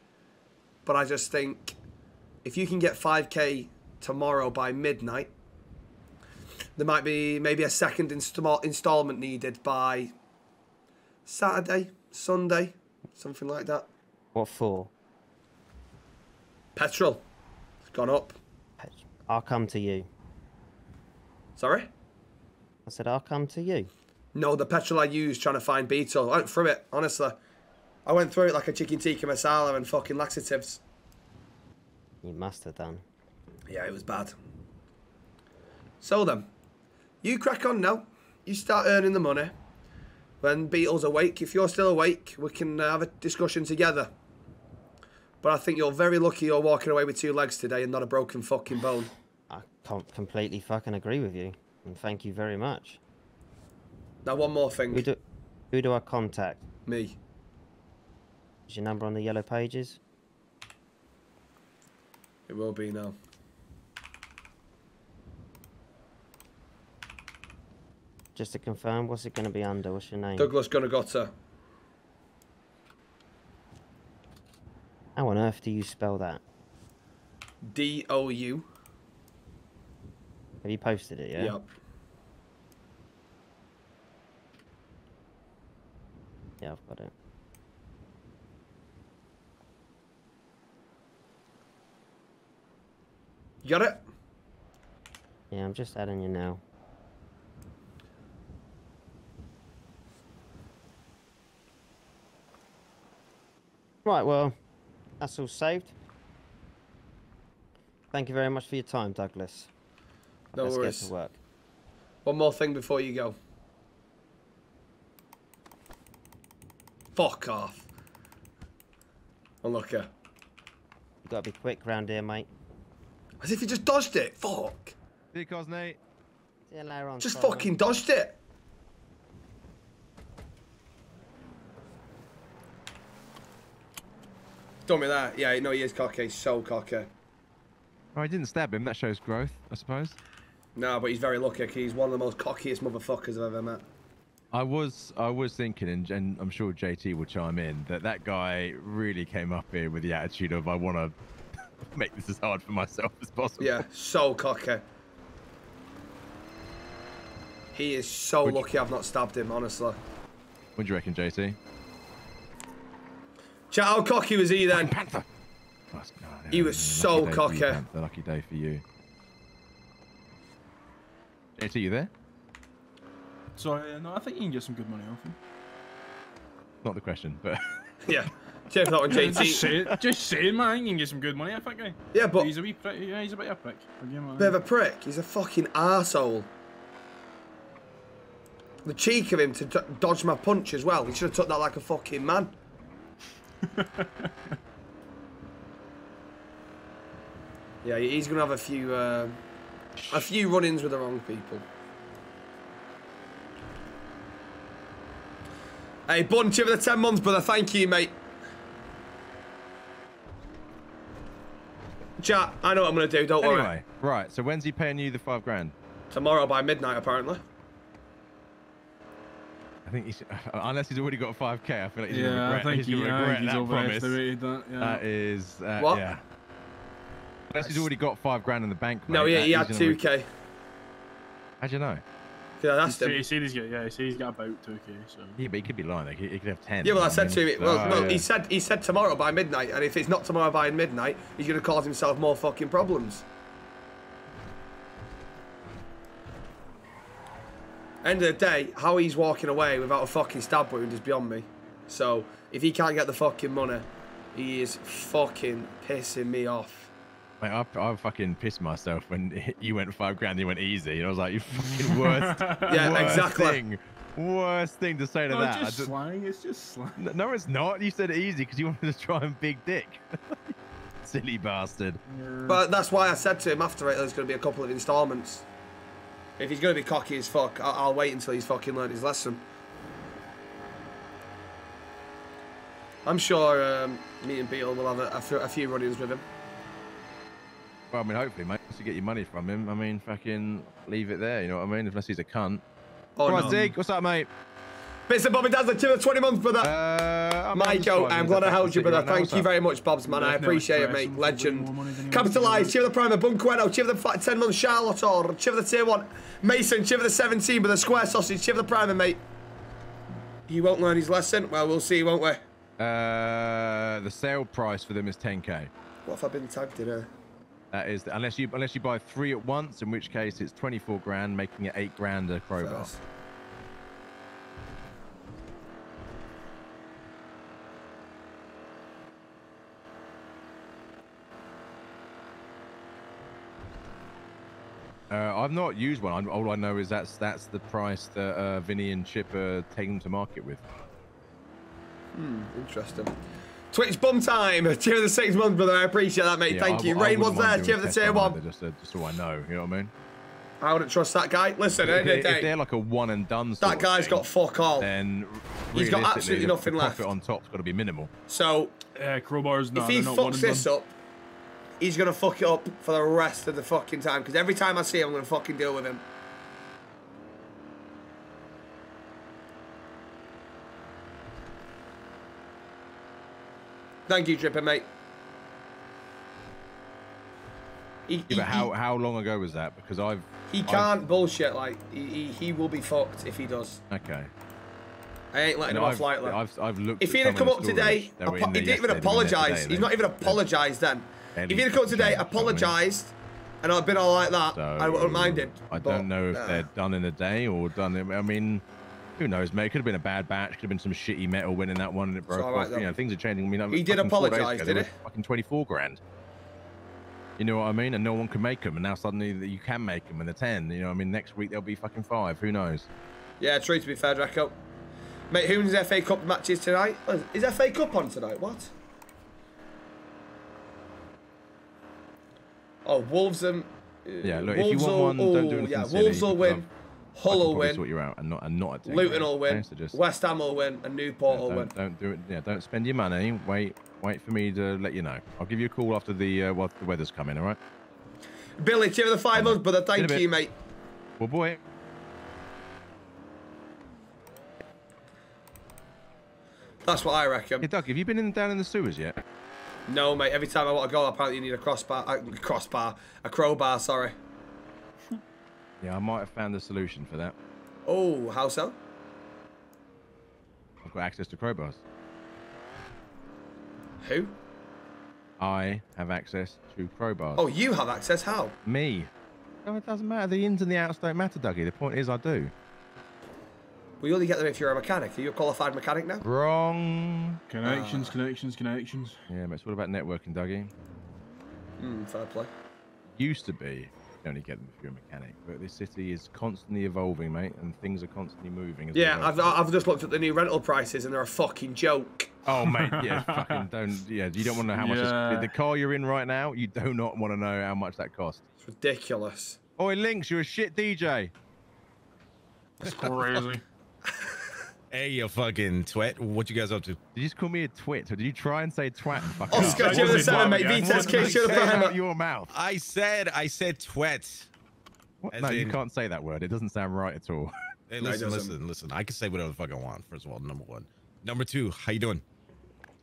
But I just think if you can get 5k tomorrow by midnight, there might be maybe a second install installment needed by Saturday, Sunday, something like that. What for? Petrol, it's gone up. I'll come to you. Sorry. I said I'll come to you. No, the petrol I used trying to find Beetle. I went through it, honestly. I went through it like a chicken tikka masala and fucking laxatives. You must have done. Yeah, it was bad. So then, you crack on now. You start earning the money. When Beetle's awake, if you're still awake, we can uh, have a discussion together. But I think you're very lucky you're walking away with two legs today and not a broken fucking bone. I can't completely fucking agree with you. And thank you very much. Now, one more thing. Who do, who do I contact? Me. Is your number on the yellow pages? It will be now. Just to confirm, what's it going to be under? What's your name? Douglas Gunagotta. How on earth do you spell that? D O U. Have you posted it, yeah? Yep. Yeah, I've got it. You got it? Yeah, I'm just adding you now. Right, well, that's all saved. Thank you very much for your time, Douglas. No Let's worries. get to work. One more thing before you go. Fuck off. Oh, Unlucky. You gotta be quick round here, mate. As if he just dodged it. Fuck. See you, Cosnate. See you later on. Just Simon. fucking dodged it. Don't me that. Yeah, no, he is cocky. So cocky. Oh, I didn't stab him. That shows growth, I suppose. No, but he's very lucky. He's one of the most cockiest motherfuckers I've ever met. I was I was thinking, and, and I'm sure JT will chime in, that that guy really came up here with the attitude of I want to make this as hard for myself as possible. Yeah, so cocky. He is so Would you- lucky I've not stabbed him, honestly. What do you reckon, JT? Chat, how cocky was he then? Panther. He was so Lucky you, cocky. Panther. Lucky day for you. JT, you there? So, uh, no, I think you can get some good money off him. Not the question, but Yeah. Cheers for that one, just, say, just saying, man, you can get some good money off that guy. Yeah, but- He's a wee prick. Yeah, he's a bit of a prick. I'll give him that. Bit of a prick. He's a fucking arsehole. The cheek of him to dodge my punch as well. He should have took that like a fucking man. yeah, he's gonna have a few, uh, a few run-ins with the wrong people. Hey, Bun, cheer for the 10 months, brother. Thank you, mate. Chat, I know what I'm gonna do. Don't worry. right. So when's he paying you the five grand? Tomorrow by midnight, apparently. I think he's unless he's already got five k. I feel like he's Yeah, gonna I regret, think he's he- gonna regret he's that promise. that, yeah. That is uh, What? yeah. Unless he's already got five grand in the bank. Mate, No, yeah, he had gonna two re- k. How'd you know? Yeah, that's said, him. he said he's got, yeah, he said he's got about 2k, so. Yeah, but he could be lying. Like, he, he could have ten. Yeah, well, I said to mean? him, well, So, well yeah. he said he said tomorrow by midnight, and if it's not tomorrow by midnight, he's going to cause himself more fucking problems. End of the day, how he's walking away without a fucking stab wound is beyond me. So if he can't get the fucking money, he is fucking pissing me off. Mate, I, I fucking pissed myself when you went five grand. You went easy, and I was like, "You fucking worst, Yeah, worst exactly. thing, worst thing to say to No, that." it's just just- slang, it's just slang. No, no, it's not. You said easy because you wanted to try and big dick. Silly bastard. But that's why I said to him after it, there's going to be a couple of instalments. If he's going to be cocky as fuck, I'll, I'll wait until he's fucking learned his lesson. I'm sure um, me and Beetle will have a, a, few- a few run-ins with him. Well, I mean, hopefully, mate. Once you get your money from him, I mean, fucking leave it there. You know what I mean? Unless he's a cunt. Oh, Right, no. Zig, what's up, mate? Mr. Bobby Dazzler, to the 20 months, brother. Uh, I'm- I'm Mike, just driving I'm to glad I helped you, brother. right. Thank What's you very much, Bobs, man. I appreciate it, mate. him for way Legend. Capitalise, cheer the Primer, Bunqueno, cheer the 10 months, Charlotte, or cheer the tier 1. Mason, cheer the 17, but the square sausage, cheer the Primer, mate. He won't learn his lesson. Well, we'll see, won't we? Uh, the sale price for them is 10k. What have I been tagged in here? That is unless you unless you buy three at once, in which case it's 24 grand, making it eight grand a crowbar. First. Uh, I've not used one. I'm, all I know is that's that's the price that uh, Vinny and Chip are taking to market with. Hmm, interesting. Twitch bum time. Cheer the six months, brother. I appreciate that, mate. Yeah, Thank I- you. I Rain was there. doing Cheer a the test tier on one. either, Just, uh, just so I know, you know what I mean? I wouldn't trust that guy. Listen, If, end they, if they're like a one and done, sort that of guy's thing, got fuck all. Then He's got absolutely nothing the left. profit on top's got to be minimal. So Yeah, crowbars, no, if he they're not one fucks and this done. up, he's gonna fuck it up for the rest of the fucking time. Because every time I see him, I'm gonna fucking deal with him. Thank you, Tripper, mate. He, Yeah, he- but how how long ago was that? Because I've he, he I've- can't bullshit. Like he, he, he will be fucked if he does. Okay. I ain't letting him know, off lightly. I've, I've looked. If he'd have come up today, stories that were apo- in he didn't even yesterday, they were in there apologise. He's not even apologised then. If have come today, changed, you know what I mean? apologised, and I'd been all like that, I wouldn't mind it. I but, don't know if nah. they're done in a day or done. In, I mean, who knows, mate? Could have been a bad batch. Could have been some shitty metal winning that one and it broke right, off. You know, things are changing. I mean, He did fucking four days apologise, did he? Fucking twenty-four grand. You know what I mean? And no one can make them. And now suddenly you can make them, and they're ten. You know, I mean, next week they'll be fucking five. Who knows? Yeah, true to be fair, Draco. Mate, who's FA Cup matches tonight? Is FA Cup on tonight? What? Oh, Wolves and. uh, Yeah, look, if you Wolves want one, don't do anything Yeah, silly, Wolves will win. Hull will win. Sort you out and not and not a take, Luton will win. So just- West Ham will win, and Newport will don't, win. Don't do it. Yeah, don't spend your money. Wait, wait for me to let you know. I'll give you a call after the uh, what the weather's coming. All right. Billy, cheer the five months, brother. Thank you, mate. Well, boy. That's what I reckon. Hey, Doug, have you been in down in the sewers yet? No, mate. Every time I want to go, apparently you need a crossbar, a crossbar, a crowbar. Sorry. Yeah, I might have found the solution for that. Oh, how so? I've got access to crowbars. Who? I have access to crowbars. Oh, you have access. How? Me. No, it doesn't matter. The ins and the outs don't matter, Dougie. The point is, I do. Well, you only get them if you're a mechanic. Are you a qualified mechanic now? Wrong. Connections, connections, connections. Yeah, but it's all about networking, Dougie. Hmm, fair play. Used to be, you only get them if you're a mechanic, but this city is constantly evolving, mate, and things are constantly moving. as Yeah, well. I've, I've just looked at the new rental prices and they're a fucking joke. Oh mate, yeah, fucking don't. Yeah, you don't want to know how much Yeah. it's, the car you're in right now. You do not want to know how much that costs. It's ridiculous. Oi, Links, you're a shit DJ. That's crazy. Hey, you fucking twit. What you guys up to? Did you just call me a twit, or did you try and say twat? And fucking Oscar, do you understand, mate? Vitas K should have put him up. your mouth. I said, I said twit. What? As No, you can't say that word. It doesn't sound right at all. Hey, listen, doesn't. listen, listen. I can say whatever the fuck I want. First of all, number one. Number two, how you doing?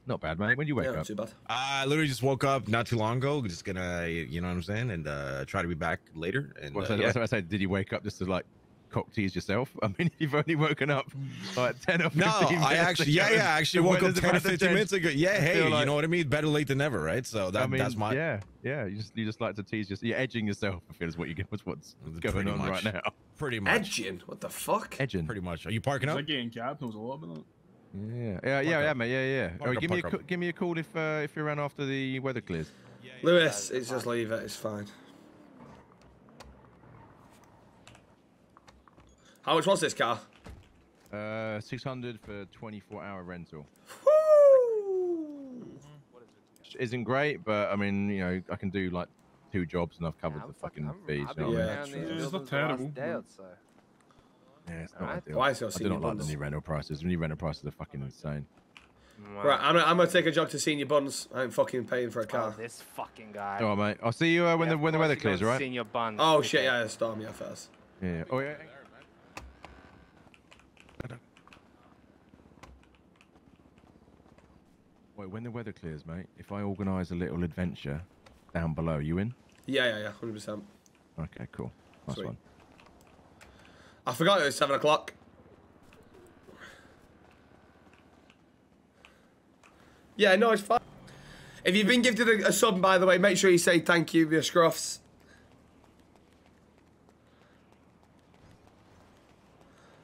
Not bad, mate. When you wake Yeah, up? too bad. I literally just woke up not too long ago. Just gonna, you know what I'm saying, and uh, try to be back later. And What's uh, that, yeah. that's what I said. Did you wake up just to like cock tease yourself? I mean, you've only woken up like ten or No, fifteen minutes I actually, yeah, ago. yeah, I actually woke up 10 or 15 change. minutes ago. Yeah, hey, feel you know what I mean? Better late than never, right? So that, I mean, that's my. yeah, yeah. You just you just like to tease yourself. You're edging yourself. I feel is what you get. What's what's going on much. right now? Pretty much. Edging? What the fuck? Edging. Pretty much. Are you parking up? That getting cab knows a lot about that. Yeah, yeah, yeah, yeah, mate. Yeah, yeah. Park Oh, up, give me a up. give me a call if uh, if you're around after the weather clears. Lewis, it's just leave it. It's fine. How much was this car? Uh, six hundred for twenty-four hour rental. Isn't great, but I mean, you know, I can do like two jobs and I've covered the fucking fees. I've you been know what I Yeah, mean? around It's not buildings the last terrible. day so. Yeah, it's not Alright. ideal. Why is I do senior not like the new rental prices. The new rental prices are fucking insane. Right, I'm, gonna- I'm gonna take a jog to senior buns. I ain't fucking paying for a Oh, car. this fucking guy. All right, mate. I'll see you uh, when Yeah, the when the weather clears, to all right? Senior buns. Oh shit, okay. yeah, storm yeah first. Yeah. Oh yeah. Wait, when the weather clears, mate, if I organise a little adventure down below, you in? Yeah, yeah, yeah, hundred percent. Okay, cool. Nice Sweet. one. I forgot it was seven o'clock. Yeah, no, it's fine. If you've been gifted a, a sub, by the way, make sure you say thank you, your scruffs.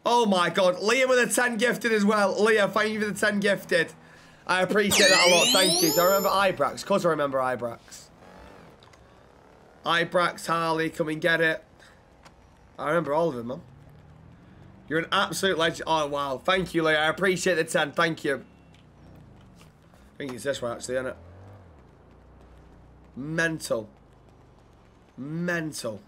Oh my god, Leah with a 10 gifted as well. Leah, thank you for the 10 gifted. I appreciate that a lot, thank you. Do I remember Ibrax? Of course I remember Ibrax. Ibrax, Harley, come and get it. I remember all of them, man. You're an absolute legend. Oh, wow. Thank you, Leah. I appreciate the 10. Thank you. I think it's this one, actually, isn't it? Mental. Mental.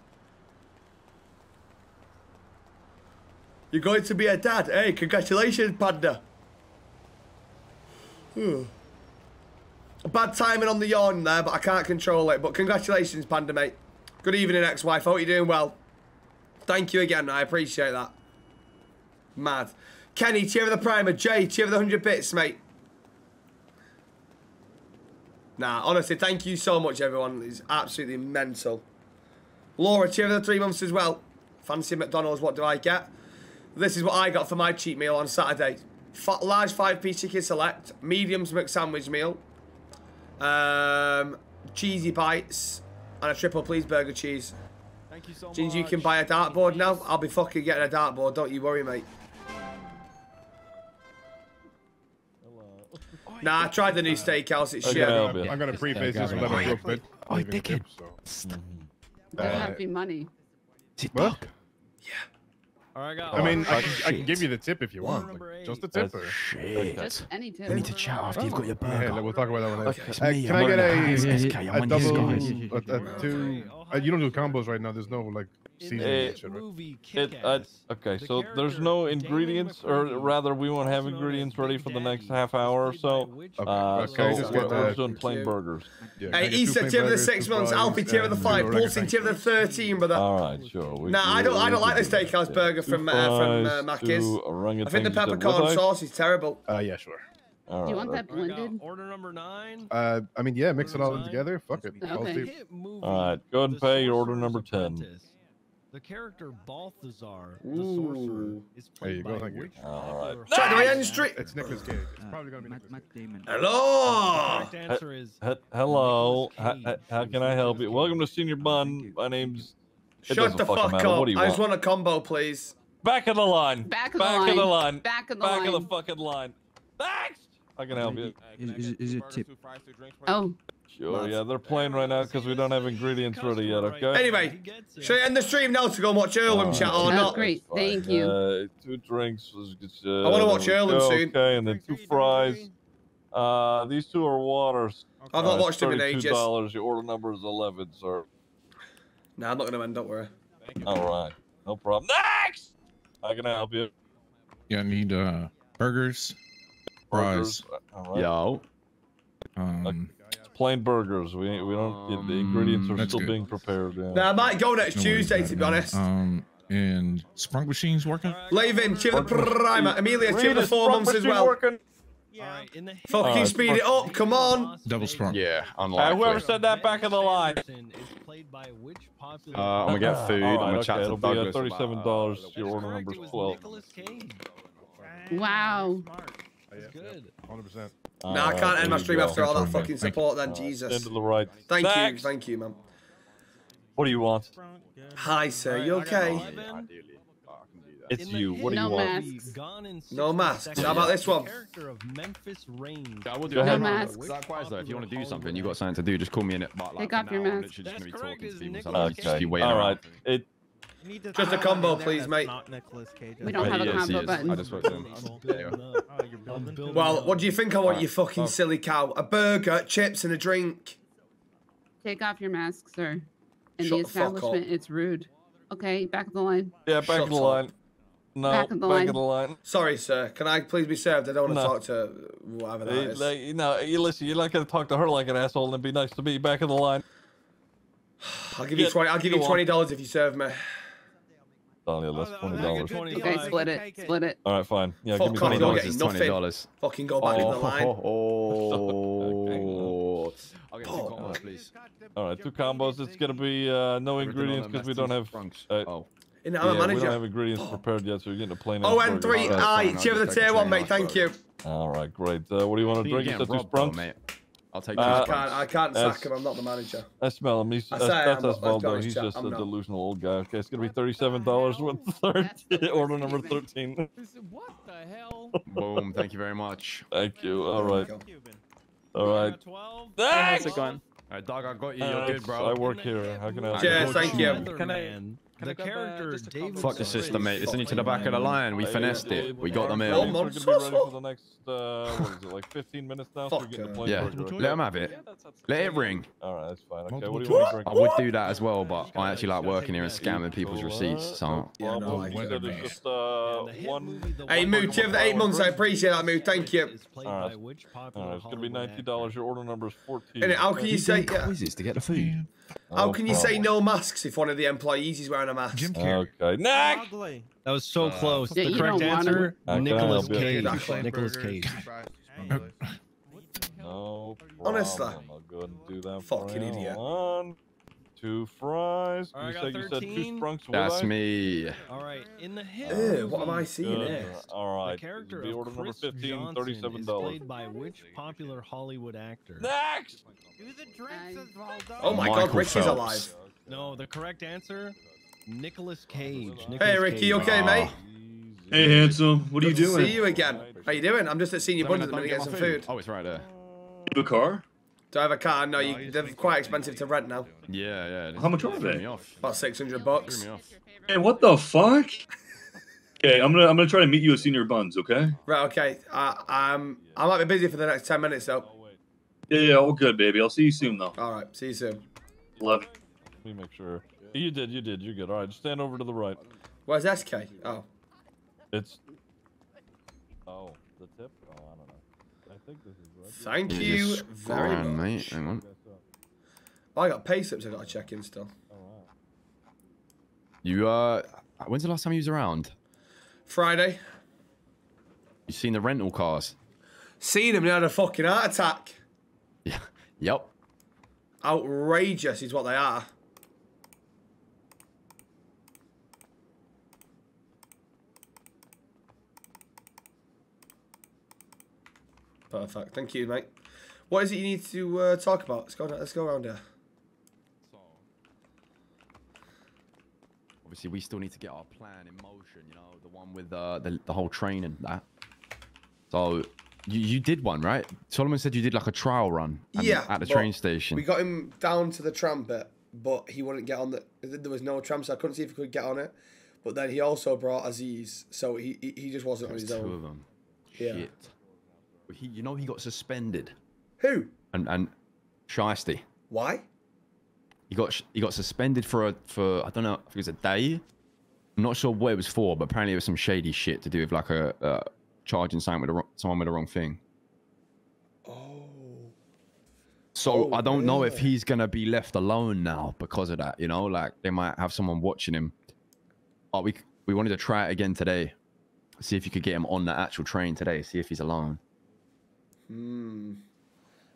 You're going to be a dad. Hey, congratulations, Panda. Whew. Bad timing on the yawn there, but I can't control it. But congratulations, Panda, mate. Good evening, ex-wife. Hope you're doing well. Thank you again. I appreciate that. Mad. Kenny, cheer for the primer. Jay, cheer for the 100 bits, mate. Nah, honestly, thank you so much, everyone. It's absolutely mental. Laura, cheer for the three months as well. Fancy McDonald's, what do I get? This is what I got for my cheat meal on Saturday. F large five-piece chicken select, mediums McSandwich meal, um, cheesy bites, and a triple please burger cheese. Thank you so Ginger, you can buy a dartboard now. I'll be fucking getting a dartboard, don't you worry, mate. Nah, I tried the new steakhouse. It's shit. I'm gonna preface this with a real quick. Oh, dickhead. That have to be money. What? All right, I mean, I can, I can give you the tip if you want. Like, just a tip. Or... Just any tip. We need to chat after you've got your Yeah, we'll talk about that one later. Okay, Uh, me, can I'm I get on a, the- a double, a, a two? Uh, you don't do combos right now. There's no like seasoning and shit, right? It, uh, okay, so there's no ingredients, or rather, we won't have ingredients ready for the next half hour or so. Uh, Okay, so just we're, get we're just doing plain burgers. Yeah, can I Hey, get two tier of the six months. fries, Alfie, tier of the five. zero Pulsing, tier of the 13, brother. All right, sure. We Nah, I do- don't. I don't like the can do steakhouse that. burger from uh, from uh, fries, I think the peppercorn sauce is terrible. Uh, yeah, sure. All Do you right, want that All right, got blended? Order number nine. Uh, I mean, yeah, mix it all in together. Fuck it. Okay. do- Hit movie. All right, go ahead and pay your order number 10. Apprentice. The character Balthazar, the Ooh. sorcerer, is There played you by go, thank you. which ah. All right. popular Sorry, do I horror end street? It's Nicolas Cage. Uh, it's probably gonna be Matt Damon. Hello. The correct answer is He- hello, Nicolas how, can I help you? Welcome to Senior Bun. My name's. It Shut the fuck matter. up. What do you I just want? want a combo, please. Back of the line. Back of the line. Back line. of the line. Back of the Back line. of the fucking line. Next. I can help you. Is, is it tip? Oh, Sure, yeah, they're playing right now because we don't have ingredients ready yet, okay? Anyway, should I end the stream now to go and watch Earlham chat or Oh, not? great. Thank you. Uh, two drinks. was- Uh, I wanna watch there we Earlham soon. Okay, and then two fries. Uh, these two are waters. I've not Uh, watched them in $32. ages. Your order number is 11, sir. Nah, I'm not gonna end. Don't worry. All right, no problem. Next! I can help you. Yeah, I need uh burgers, fries. Burgers. All right. Yo. Um, It's plain burgers. We we don't. the ingredients are Um, still good. being prepared. Yeah. Nah, I might go next no Tuesday, to be honest. Um, and sprunk machines working. Levin, cheer the primer. Amelia, cheer the Rita, four months as well. working? All right, in the Fucking Alright, speed it up. Come on. Double sprunk. Yeah, Uh, unlikely. whoever said that back of the line. Anderson is played by which popular Uh, I'm gonna get food. All I'm gonna okay, chat to it'll be uh, Douglas. thirty-seven dollars. uh, Your order character number is twelve. Nicolas wow. That's good. Hundred percent. Nah, I can't end my stream go. after all that fucking Thank support. Then Stand Jesus. to the right. Thank you, thank you, man. What do you want? Hi, sir. You Alright, I got okay? 11. Ideally, I can do that. It's you. What do No you want? masks. No 60 masks. How about this one? Character of Memphis Raines. I will do Go ahead. No masks. Likewise, though, if you want to do something, you've got something to do, just call me in it. But like, Take for off your mask. just That's correct, is people. So Nicolas I'm just Okay. waiting All around. right. It. Just a combo, please, mate. We don't have a combo button. I just spoke to him. There you go. Well, what do you think I want, you fucking oh. silly cow? A burger, chips, and a drink. Take off your mask, sir. In Shut the the establishment, it's rude. Okay, back of the line. Yeah, back Shut of the up. line. No, Back back of of the the line. line. Sorry, sir. Can I please be served? I don't want to No. talk to whatever that Hey, like, you know, you listen. You're not gonna talk to her like an asshole and be nice to me. Back of the line. I'll give you twenty. I'll give you twenty dollars if you serve me. Daniel, that's twenty dollars. Okay, split it. Split it. All right, fine. Yeah, Fuck give me twenty dollars. getting Twenty dollars. Fucking go back in the line. Oh, I'll get two combos, please. All right, two combos. It's gonna be uh, no ingredients because we don't have. Uh, Oh. In yeah, I'm a manager. we don't have ingredients prepared yet, so you're getting a plain. Oh, and three. Aye, fine, cheer for the just tier one, mate. Thank you. All right, great. Uh, what do you want to drink? Is that two robbed, sprunks? mate. I'll take Uh, two I can't. I can't that's- sack him. I'm not the manager. I smell him. He's I that's, say I that's am, but let's Osvaldo. He's just I'm a not. delusional old guy. Okay, it's gonna be thirty-seven dollars with thirteen. Order number thirteen. What the hell? Boom. Thank you very much. Thank you. All right. All right. Twelve. Thanks. All right, Doug, I got you. You're Uh, good, bro. I work here. How can I help Cheers, thank you. Can I? The character David Fuck the system, mate. It's only to the back of the line. We finessed it. We got them We're in. gonna be ready for the next, uh, what is it, like 15 minutes now? So we're getting the plane Yeah, let him have it. Let it ring. All right, that's fine. Okay, what do you want to drink? I would do that as well, but I actually like working here and scamming people's receipts. So Yeah, no, I get it. just uh, one. Hey, Moot, you have the eight months. I appreciate that, Moot. Thank you. All right, all right, it's gonna be ninety dollars. Your order number is fourteen. And how can you say yeah, quizzes to get the food. How No can you say no masks if one of the employees is wearing a mask? Okay, next. That was so uh, close. Yeah, the you correct don't wanna- answer, Okay, Nicolas I'll be- Cage. Exactly. Nicolas Cage. No Honestly. problem. I'll go ahead and do that. Fucking for you. idiot. One, two fries. All right, you I said got you said two 13. sprunks. with That's ice? me. All right, in the hit. Ew, what am I seeing Good. here? All The right. character Be of order number Cris 15, Johnson $37. is played by which popular Hollywood actor? Next. Oh my Michael God, Rich is alive. No, the correct answer, Nicolas Cage. Hey, Nicolas Ricky, Cage. okay, ah. mate? Hey, handsome. What are you Good to doing? See you again. How you doing? I'm just at Senior Let me Buns at the know, minute don't getting get some food. Oh, it's right there. You have a car? Do I have a car? No, you, they're quite expensive to rent now. Yeah, yeah. How much it are they? Me. About 600 bucks. Hey, what the fuck? Okay, I'm gonna I'm gonna try to meet you at Senior Buns. Okay? Right, okay. Uh, um, I might be busy for the next 10 minutes, though. Yeah, yeah, all good, baby. I'll see you soon, though. All right, see you soon. Love. Let me make sure. You did. You did. You're good. All right. Stand over to the right. Where's SK? Oh. It's. Oh, the tip. Oh, I don't know. I think this is right. Thank Yeah, you very much. mate. Hang on. Oh, I got pay slips I got to check in still. You uh, when's the last time you was around? Friday. You seen the rental cars? Seen him, he had a fucking heart attack. Yeah. Yep. Outrageous is what they are. Perfect. Thank you, mate. What is it you need to uh, talk about? Let's go. Let's go around here. Obviously, we still need to get our plan in motion. You know, the one with uh, the the whole train and that. So, you you did one, right? Solomon said you did like a trial run. and- yeah. At the train station. We got him down to the tram bit, but he wouldn't get on the. There was no tram, so I couldn't see if he could get on it. But then he also brought Aziz, so he he, he just wasn't on his two own. of them. Yeah. Shit. He, you know, he got suspended. Who? And and Shiesty. Why? He got he got suspended for a for I don't know if it was a day. I'm not sure what it was for, but apparently it was some shady shit to do with like a uh, charging someone with the wrong, someone with the wrong thing. Oh. So Oh, I don't know if he's gonna be left alone now because of that. You know, like they might have someone watching him. But we we wanted to try it again today. See if you could get him on the actual train today. See if he's alone. Hmm.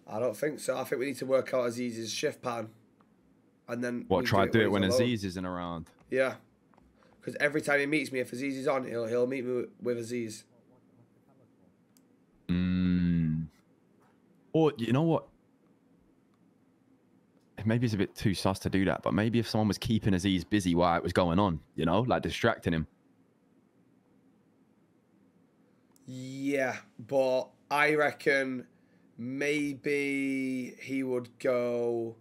I don't think so. I think we need to work out Aziz's shift pattern, and then What? Try to do it when. Aziz isn't around. Yeah. Because every time he meets me, if Aziz is on, he'll he'll meet me with, with Aziz. Mm. Or you know what? Maybe it's a bit too sus to do that, but maybe if someone was keeping Aziz busy while it was going on, you know, like distracting him. Yeah, but I reckon maybe he would go.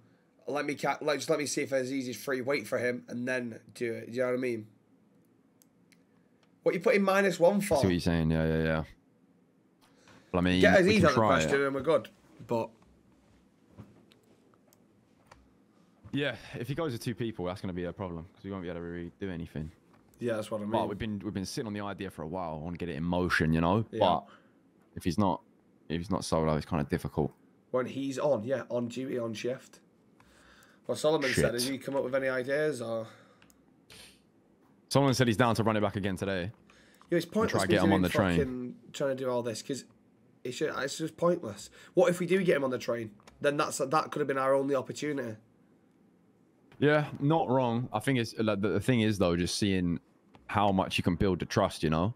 Let me ca- let just let me see if Aziz is free. Wait for him and then do it. Do you know what I mean? What you put in minus one See for? what you're saying? Yeah, yeah, yeah. Well, I mean, Get we Aziz can on the try question it. and we're good. But Yeah, if he goes with two people, that's going to be a problem because we won't be able to really do anything. yeah, that's what I mean. But we've been we've been sitting on the idea for a while. I want to get it in motion, you know. Yeah. But if he's not, if he's not solo, it's kind of difficult. when he's on, yeah, on duty, on shift. Well, Solomon said, Shit. "Have you come up with any ideas or?" Someone said he's down to run it back again today. Yeah, it's pointless. try to get him on the train. Trying to do all this because it's just, it's just pointless. What if we do get him on the train? Then that's that could have been our only opportunity. Yeah, not wrong. I think it's like the, the thing is though, just seeing how much you can build the trust, you know,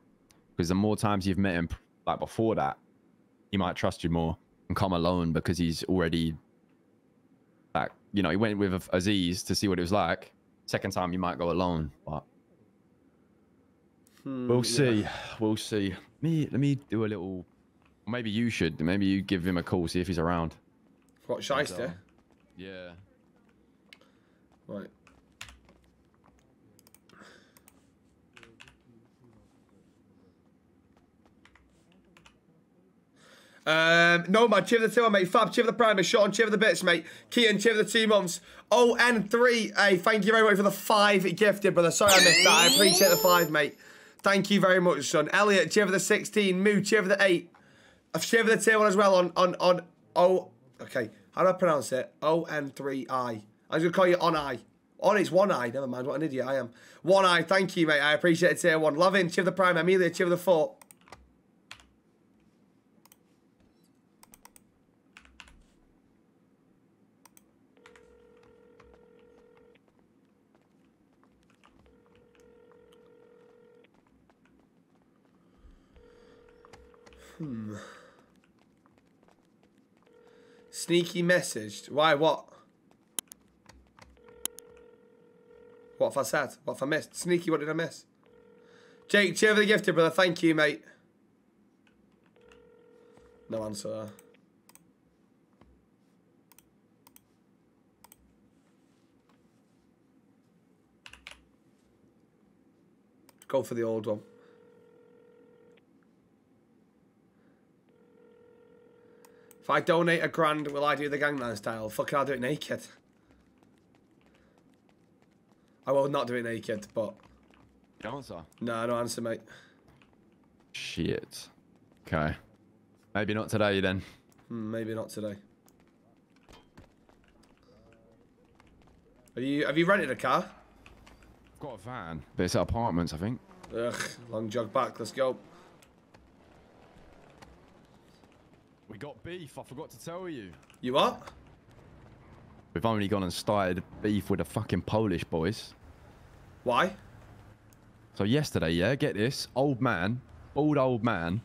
because the more times you've met him like before that, he might trust you more and come alone because he's already like you know he went with Aziz to see what it was like. Second time you might go alone, but Hmm, we'll yeah. see. We'll see. Me, let me do a little. Maybe you should. Maybe you give him a call, see if he's around. What shyster? Yeah. Right. Um, no man, cheer for the two, mate. Fab, cheer for the primer. Sean, cheer for the bits, mate. Kian, cheer for the two months. ON3, hey, thank you very much for the five gifted, brother. Sorry I missed that. I appreciate the five, mate. Thank you very much, son. Elliot, cheer for the 16. Moo, cheer for the eight. I've cheer for the tier one as well on, on, on, oh, okay. How do I pronounce it? ON3I. I was going to call you on I. On it's one eye. Never mind. What an idiot I am. One eye. Thank you, mate. I appreciate it. Tier one. Loving. Cheer for the prime. Amelia. Cheer for the four. Hmm. Sneaky messaged. Why? What? What if I said? What if I missed? Sneaky, what did I miss? Jake, cheer for the gifted, brother. Thank you, mate. No answer. Go for the old one. If I donate a grand, will I do the Gangnam style? Fucking I'll do it naked. I will not do it naked, but... No answer. No, no answer, mate. Shit. Okay. Maybe not today then. Hmm, maybe not today. Are you, have you rented a car? I've got a van, but it's at apartments, I think. Ugh, long jog back. Let's go. We got beef. I forgot to tell you. You what? We've only gone and started beef with the fucking Polish boys. Why? So yesterday, yeah, get this, old man, bald old man,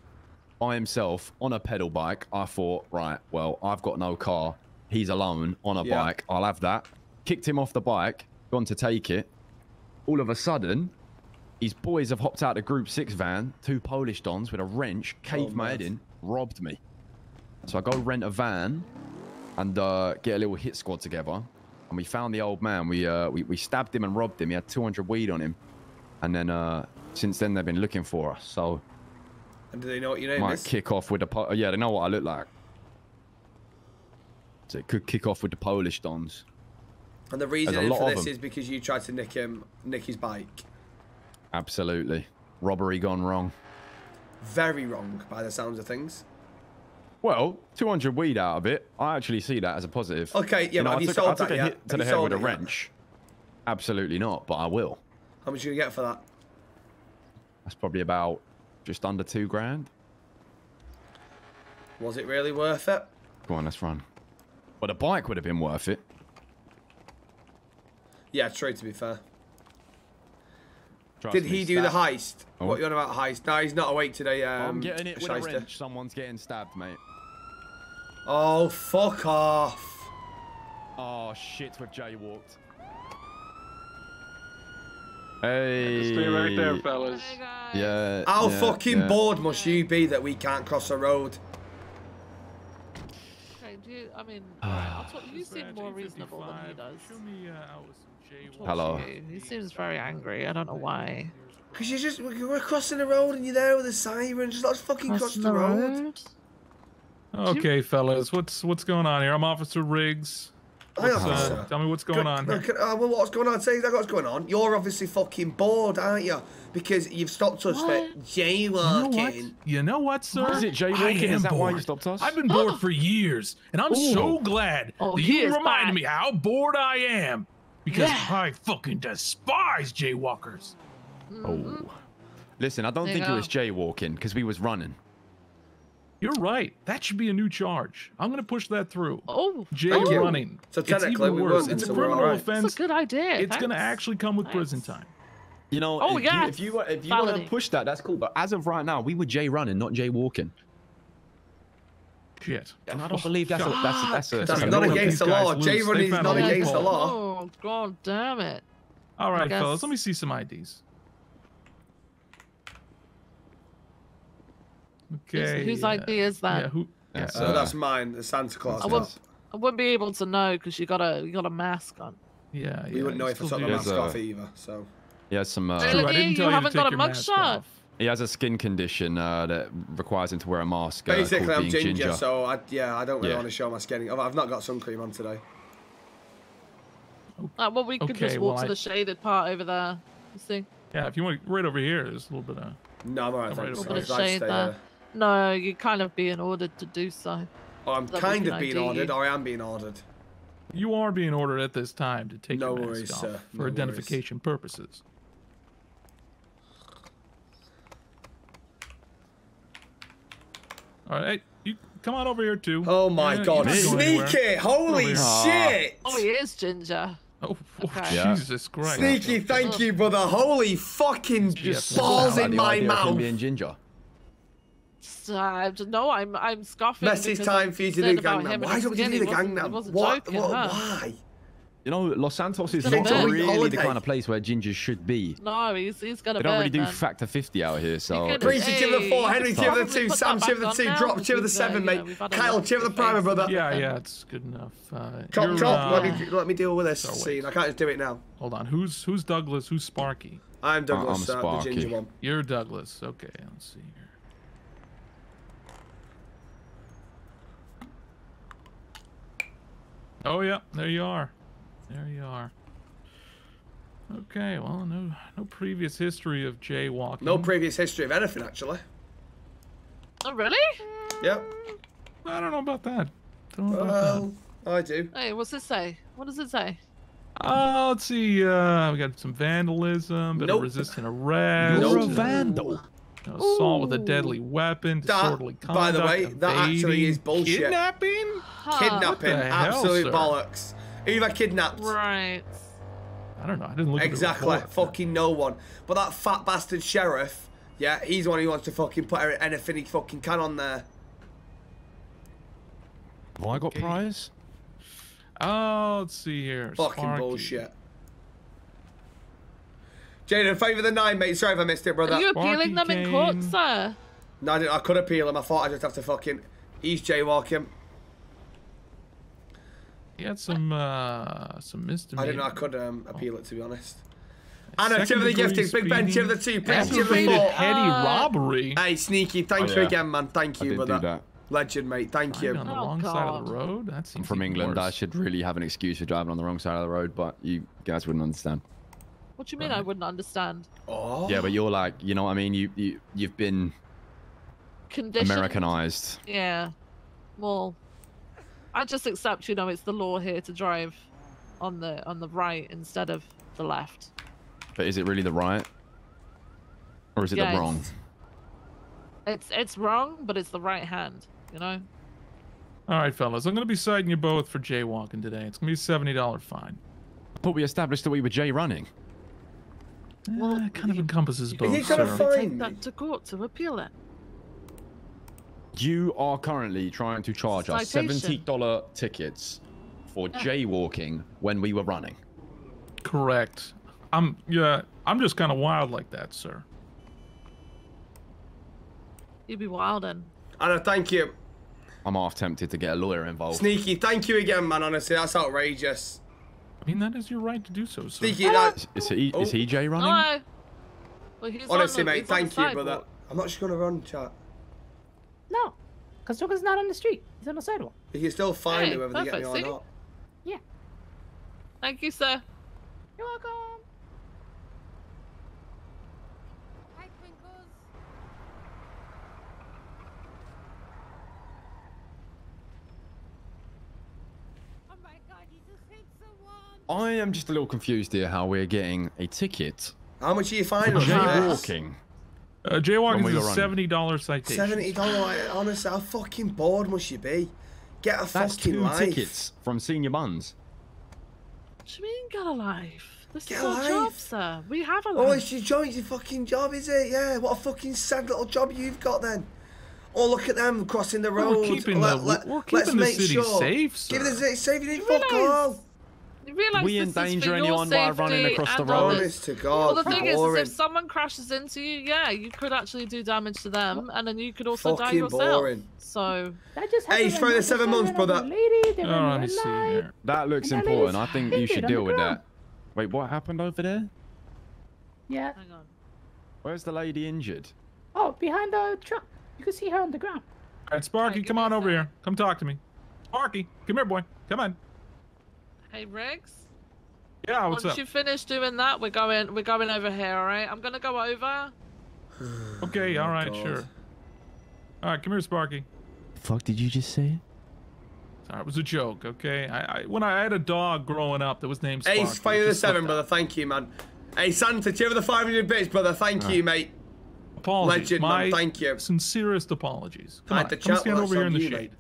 by himself on a pedal bike. I thought, right, well, I've got no car. He's alone on a Yeah. bike. I'll have that. Kicked him off the bike, gone to take it. All of a sudden, his boys have hopped out the Group 6 van, two Polish dons with a wrench, oh, caved my head in, robbed me. So I go rent a van and uh, get a little hit squad together. And we found the old man. We, uh, we we stabbed him and robbed him. He had 200 weed on him. And then uh, since then they've been looking for us. So And do they know what your name might is? kick off with the yeah. They know what I look like. So it could kick off with the Polish dons. And the reason for this is because you tried to nick him, nick his bike. Absolutely, robbery gone wrong. Very wrong by the sounds of things. Well, 200 weed out of it. I actually see that as a positive. Okay, yeah, You but know, have I you took, sold I took that a yet? hit to Have the head with a it yet? wrench. Absolutely not, but I will. How much you gonna get for that? That's probably about just under two grand. Was it really worth it? Go on, let's run. But the bike would have been worth it. Yeah, true. To be fair. Trust Did he do the heist? Oh. What you on about heist? No, he's not awake today. Um, I'm getting it with a wrench. Someone's getting stabbed, mate. Oh, fuck off. Oh shit, we've jaywalked. Hey. Stay right there, fellas. Oh yeah. How yeah, fucking yeah. bored must you be that we can't cross a road? Okay, you, I mean, alright, ah. I'll talk, you seem more reasonable than he does. Talk to Hello. He seems very angry. I don't know why. Because you're just, we're crossing the road and you're there with a siren. Just let's fucking cross Crossing the, the road. road? Okay, fellas, what's what's going on here? I'm Officer Riggs. Hi, What's, uh, officer. tell me what's going on. Look, uh, well, what's going on? Tell you what's going on. You're obviously fucking bored, aren't you? Because you've stopped us for What? jaywalking. You know what, sir? Is it jaywalking? I Is am that why you bored. stopped us? I've been bored for years, and I'm so glad Oh, that you is reminded back. me how bored I am. Because Yeah. I fucking despise jaywalkers. Oh. Listen, I don't There think you it was jaywalking because we was running. You're right. That should be a new charge. I'm gonna push that through. Oh, Jay Thank you. running. So it's technically even worse. It's a so criminal alright. offense. That's a good idea. It's gonna actually come with prison time. You know, Oh, if, yeah. you, if you if you want to push that, that's cool. But as of right now, we were Jay running, not Jay walking. Shit. And I don't believe that's a, that's a, that's a, That's Okay, not against the law. loose. Jay running is not against the law. Oh, god damn it. All right, guess- fellas. Let me see some IDs. Okay. whose yeah. ID is that? Yeah, who? Yeah. That's, So uh, that's mine, the Santa Claus. I wouldn't, I wouldn't be able to know because you got a you got a mask on. yeah, We wouldn't know if I still took the mask There's, uh, off either. So He has some. Uh, True, I didn't You tell you to haven't take got a mask mugshot? He has a skin condition uh, that requires him to wear a mask. Uh, Basically, I'm being ginger, so I, yeah, I don't really Yeah. want to show my skin. I've, I've not got sun cream on today. Uh, well, we could just walk well, to I- the shaded part over there. You see? Yeah, if you want right over here, there's a little bit of. No, I'm alright. Right Thanks. over A I'd bit of shade there. there. No, you're kind of being ordered to do so. Oh, I'm That kind of being ID you. ordered, or I am being ordered. You are being ordered at this time to take No your mask worries, off sir. for No worries. identification purposes. All right, you come on over here too. Oh my Yeah, god, you're not going anywhere. sneaky! Holy Over shit! Oh, he is ginger. Oh, oh, Okay. Yeah. Jesus Christ! Sneaky, thank you, brother. Holy fucking Just balls Like in the my idea of him mouth. being ginger. Uh, no, I'm I'm scoffing. Message because time I for you to do gang about now. him Why don't you do the gang wasn't- now? he wasn't What? joking, what? huh? Why? You know, Los Santos is not bit. really the kind of place where gingers should be. No, he's he's gonna They don't really do man. factor 50 out here, so. could- it's- Breezy, cheer the four. Henry, you cheer the two. Sam, that cheer back the two. now Drop, cheer the uh, seven, you know, mate. we've had a Kyle, lot cheer the primer, brother. Yeah, yeah, it's good enough. Uh, Chop, you're, chop. Let uh, me let me deal with this so scene. I can't just do it now. Hold on. Who's who's Douglas? Who's Sparky? I'm Douglas, I'm uh, the ginger one. You're Douglas. Okay, let's see here. Oh yeah, there you are. There you are. Okay, well, no no previous history of jaywalking. No previous history of anything, actually. Oh, really? Yep. I don't know about that. Don't know about that. Well, I do. Hey, what's this say? What does it say? Uh, let's see. Uh, we got some vandalism, bit Nope. of resisting arrest. You're a vandal. You know, assault with a deadly weapon, disorderly That, conduct. by the way, that actually is evading, bullshit. Kidnapping? Huh. Kidnapping, What the hell, absolute bollocks. Who have I kidnapped? Right. I don't know. I didn't look Exactly, at the report. fucking no one. But that fat bastard sheriff, yeah, he's the one who wants to fucking put er, anything he fucking can on there. Have I got prize? Oh, let's see here. Fucking Sparky. bullshit. Jaden, favour of the nine, mate. Sorry if I missed it, brother. Are you Sparky appealing them in court, Kane. sir? No, I, didn't, I could appeal them. I thought I'd just have to fucking. He's jaywalking. He had some uh some I didn't know I could um, appeal it, to be honest. Anna, Second cheer for the degree giftings. Big Ben, cheer for the two. Prince, cheer for the Aggravated four. petty Uh, robbery. Hey, Sneaky, thank Oh, you yeah. again, man. Thank I you, did do brother. that. Legend, mate. Thank Driving you. on the Oh, wrong side of the road. That I'm from even England. I should really have an excuse for driving on the wrong side of the road, but you guys wouldn't understand. What do you mean I wouldn't understand? Oh. Yeah, but you're like, you know what I mean? You, you, you've been Condition. Americanized. Yeah. Well, I just accept, you know, it's the law here to drive on the on the right instead of the left. But is it really the right? Or is it Yeah, the wrong? it's- It's it's wrong, but it's the right hand. You know. All right, fellas. I'm gonna be citing you both for jaywalking today. It's gonna be a seventy dollar fine. But we established that we were Jay running. Well, it kind of encompasses both, you gonna sir. find- Take that to court to appeal it. You are currently trying to charge us Citation. seventy dollar tickets for ah. jaywalking when we were running. Correct. I'm yeah. I'm just kind of wild like that, sir. You'd be wildin'. Anna, thank you. I'm half tempted to get a lawyer involved. Sneaky, thank you again, man. Honestly, that's outrageous. I mean, that is your right to do so, sir. Sneaky, that. Is, is oh. he is he Jay running? No. Well, he's Honestly, on the, mate, he's thank you, brother. I'm not just gonna run, chat. No, because Joker's not on the street. He's on the sidewalk. You can still find Hey, me whether they get me perfect, or see? not. Yeah. Thank you, sir. You're welcome. I am just a little confused here how we're getting a ticket How much are you for finding? for this? jaywalking. Uh, jaywalking is a seventy dollar citation. Seventy dollars. Honestly, how fucking bored must you be? Get a That's fucking two life. tickets from Senior Buns. What do you mean, get a life? This Get is a our job, sir. We have a life. Oh, life. it's your job. It's your fucking job, is it? Yeah. What a fucking sad little job you've got then. Oh, look at them crossing the Well, road. we're keeping Let- the- let- we're let's keeping the make city sure. safe, Keeping the sir. city safe. You didn't fuck realise- all. You realise We this is endanger for anyone by running across the road? Honest to Well, the thing is, is if someone crashes into you, yeah, you could actually do damage to them, and then you could also die yourself. boring. So That just Hey, he's happened throwing the seven months, brother. Lady, they Oh, let me see here. That looks And important. I think you should deal with ground. that. Wait, what happened over there? Yeah. hang on. Where's the lady injured? Oh, behind the truck. You can see her on the ground. All right, Sparky, come on over here. Come talk to me. Sparky, come here, boy. Come on. Hey, Riggs. Yeah, what's Once up? you finish doing that, we're going. We're going over here. All right. I'm gonna go over. Okay, oh all right, God. sure. All right, come here, Sparky. Fuck did you just say? Sorry, it was a joke, okay? I, I when I had a dog growing up that was named Sparky. Ace, it five of the seven, brother. Thank you, man. Hey, Santa, cheer for the 500 bits, brother. Thank you, mate. Apologies. Legend, My man. Thank you. Sincerest apologies. Come I on, had come stand over here in the you, shade. mate.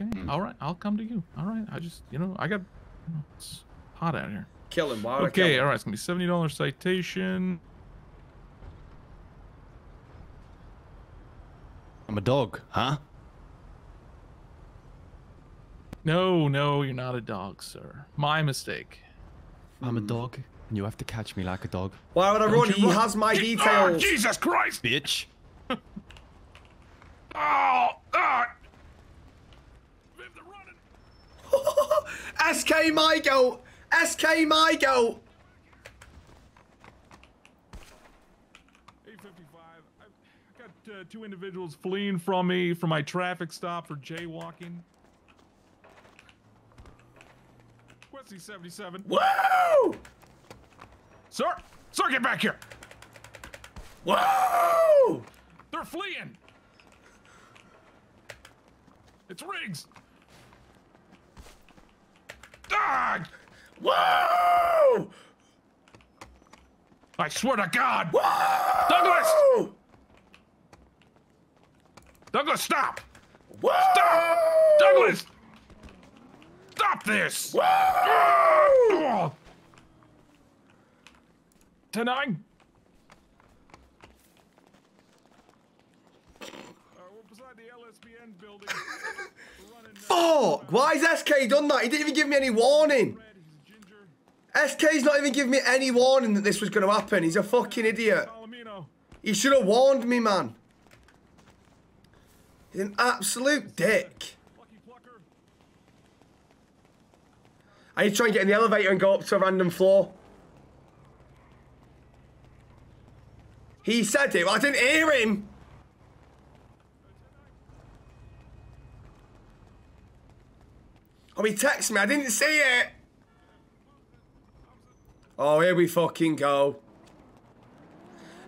Okay, all right, I'll come to you. All right, I just, you know, I got, you know, it's hot out here. Kill him. Why would kill Okay, him? all right, it's gonna be seventy dollars citation. I'm a dog, huh? No, no, you're not a dog, sir. My mistake. I'm a dog, and you have to catch me like a dog. Why would I run? He has my details. Oh, Jesus Christ! Bitch. Oh, ah! SK my goat. SK my goat. 855. I got uh, two individuals fleeing from me for my traffic stop for jaywalking. Wesley 77. Woo! Sir! Sir, get back here! Whoa! They're fleeing! It's Riggs! Ah! Whoa! I swear to God! Whoa! Douglas! Douglas, stop! Whoa! Stop! Douglas! Stop this! Whoa! Oh! To. Uh, we're beside the LSBN building. Fuck! Why has SK done that? He didn't even give me any warning. SK's not even giving me any warning that this was going to happen. He's a fucking idiot. He should have warned me, man. He's an absolute dick. I need to try and get in the elevator and go up to a random floor. He said it, but I didn't hear him. Oh, he texted me. I didn't see it. Oh, here we fucking go.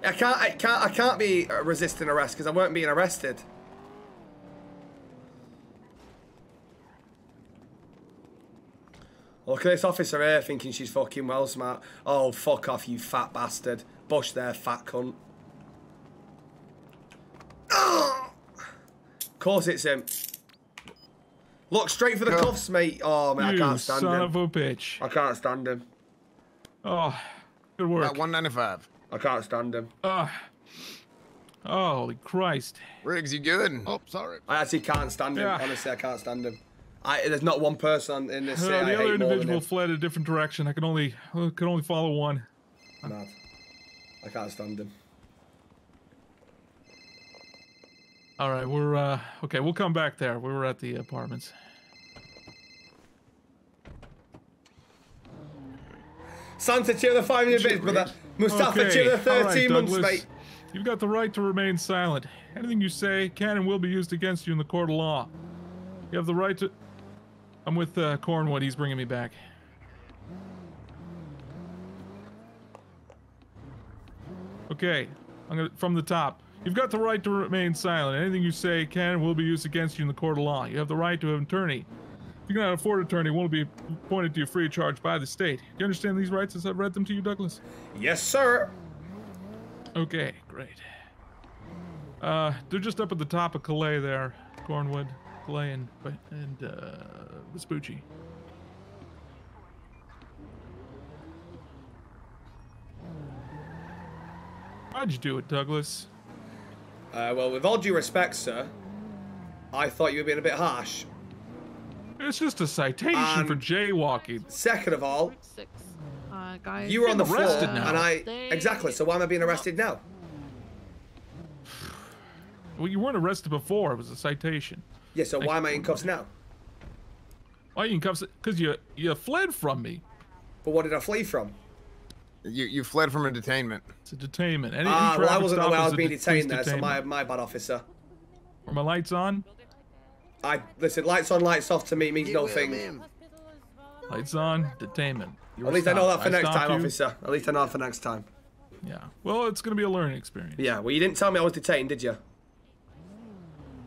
I can't. I can't. I can't be resisting arrest because I weren't being arrested. Look at this officer here thinking she's fucking well smart. Oh, fuck off, you fat bastard. Bush there, fat cunt. Ah! Of course it's him. Look straight for the cuffs, mate. Oh, man, I can't stand son him. of a bitch. I can't stand him. Oh, good work. At 195. I can't stand him. Oh, holy Christ. Riggs, you good? Oh, sorry. I actually can't stand him. Yeah. Honestly, I can't stand him. I, there's not one person in this Uh, city I the hate other individual him. fled a different direction. I can only uh, can only follow one. Mad. I can't stand him. All right, we're uh okay. We'll come back there. We were at the apartments. Santa, cheer the 500 bits, brother. Mustafa, cheer the all right, 13 months, Douglas. mate. You've got the right to remain silent. Anything you say can and will be used against you in the court of law. You have the right to. I'm with uh, Cornwood. He's bringing me back. Okay, I'm gonna from the top. You've got the right to remain silent. Anything you say can and will be used against you in the court of law. You have the right to an attorney. If you cannot afford an attorney, one will be appointed to you free of charge by the state. Do you understand these rights as I've read them to you, Douglas? Yes, sir. Okay, great. Uh, they're just up at the top of Calais there. Cornwood, Calais, and, and uh, Vespucci. How'd you do it, Douglas? Uh, well, with all due respect, sir, I thought you were being a bit harsh. It's just a citation for jaywalking. Second of all. Uh, guys. you were on the floor, now. and I They- exactly. So why am I being arrested now? Well, you weren't arrested before. It was a citation. Yeah. So why am I in cuffs now? Why are you in cuffs? Because you you fled from me. But what did I flee from? You you fled from a detainment. It's a detainment. Any, any Ah, well, I wasn't stop aware I was being detained police there, so my, my bad, officer. Are my lights on? I listen. Lights on, lights off to me means no thing. Lights on. Detainment. You At were least I know that stopped. for next time, you. officer. At least I know that for next time. Yeah. Well, it's gonna be a learning experience. Yeah. Well, you didn't tell me I was detained, did you?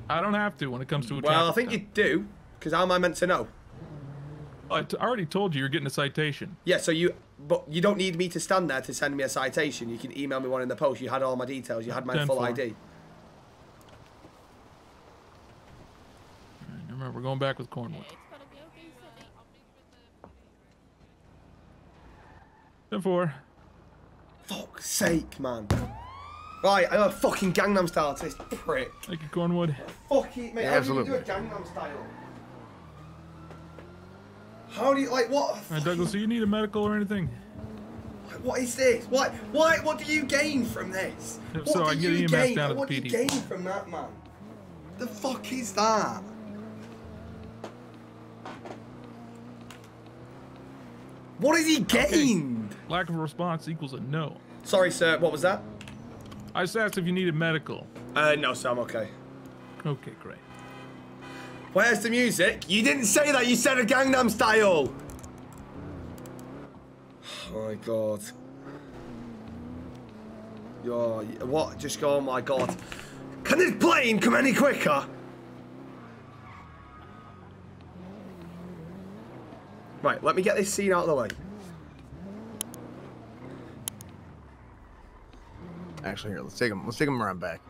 I don't have to when it comes to a Well, I traffic think you do. Because how am I meant to know? stop. I t- I already told you you're getting a citation. Yeah. So you, but you don't need me to stand there to send me a citation. You can email me one in the post. You had all my details. You had my 10 full for. ID. Remember, we're going back with Cornwood. Ten four. Fuck's sake, man. Right, I got a fucking Gangnam Style to this prick. Thank you, Cornwood. Fuck it, mate. Yeah, How absolutely. do you do a Gangnam Style? How do you like what? All right, Douglas, do you need a medical or anything? What is this? What? Why? What do you gain from this? If What so, do I get you EMS gain? down to the what do you gain from that, man? The fuck is that? What has he gained? Lack of response equals a no. Sorry, sir. What was that? I just asked if you needed medical. Uh, no, sir. I'm okay. Okay, great. Where's the music? You didn't say that. You said a Gangnam Style. Oh my god. Yo, what? Just go. Oh my god. Can this plane come any quicker? Right, let me get this scene out of the way. Actually, here, let's take him. Let's take him around back.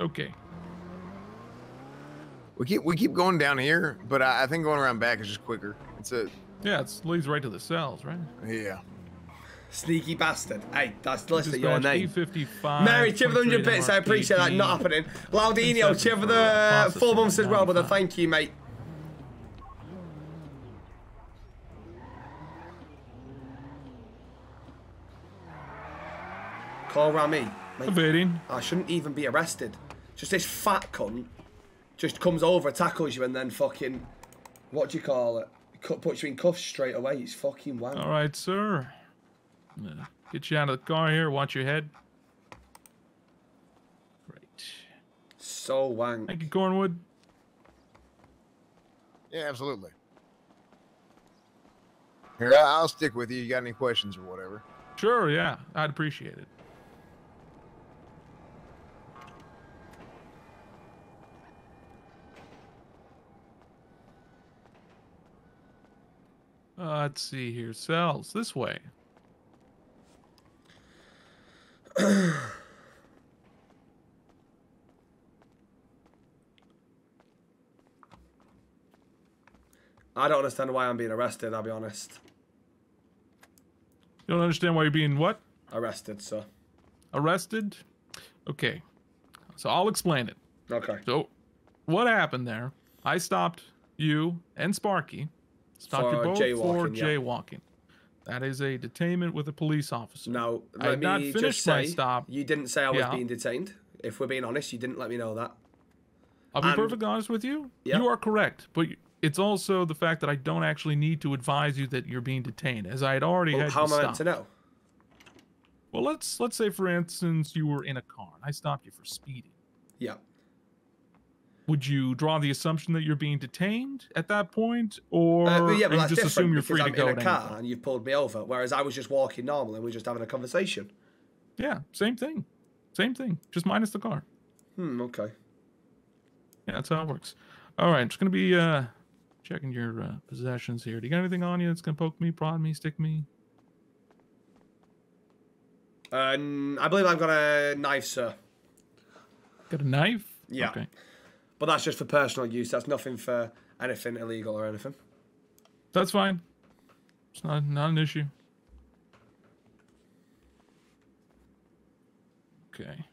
Okay. We keep we keep going down here, but I, I think going around back is just quicker. It's a Yeah, it leads right to the cells, right? yeah. Sneaky bastard. Hey, that's listed your Dispatch name. E55. Mary, cheer for the 100 bits. I appreciate that. Not happening. Laudinio, cheer for the uh, four months as well, brother. Thank you, mate. Call Rami. Mate, Evading. I shouldn't even be arrested. Just this fat cunt just comes over, tackles you, and then fucking. What do you call it? Cut, puts you in cuffs straight away. It's fucking wow. All right, sir. I'm Get you out of the car here. Watch your head. Great. So wank. Thank you, Cornwood. Yeah, absolutely. Here, I- I'll stick with you. You got any questions or whatever? Sure, yeah. I'd appreciate it. Uh, let's see here. Cells this way. I don't understand why I'm being arrested, I'll be honest. You don't understand why you're being what? Arrested, sir. Arrested? Okay. So I'll explain it. Okay. So, what happened there? I stopped you and Sparky. Stopped For both for jaywalking, yeah. That is a detainment with a police officer. No, I had not finished just my stop. you didn't say I was Yeah. being detained. If we're being honest, you didn't let me know that. I'll be And- perfectly honest with you. Yeah. You are correct, but it's also the fact that I don't actually need to advise you that you're being detained, as I had already Well, had how you am I meant to know? Well, let's let's say for instance you were in a car. and I stopped you for speeding. Yeah. Would you draw the assumption that you're being detained at that point, or Uh, yeah, but just assume you're free to I'm go in a car point? and you've pulled me over, whereas I was just walking normal and we are just having a conversation. Yeah, same thing, same thing, just minus the car. Hmm. Okay. Yeah, that's how it works. All right, I'm just gonna be uh checking your uh, possessions here. Do you got anything on you that's gonna poke me, prod me, stick me? Um, I believe I've got a knife, sir. Got a knife? Yeah. Okay. But that's just for personal use. That's nothing for anything illegal or anything. That's fine. It's not not an issue. Okay.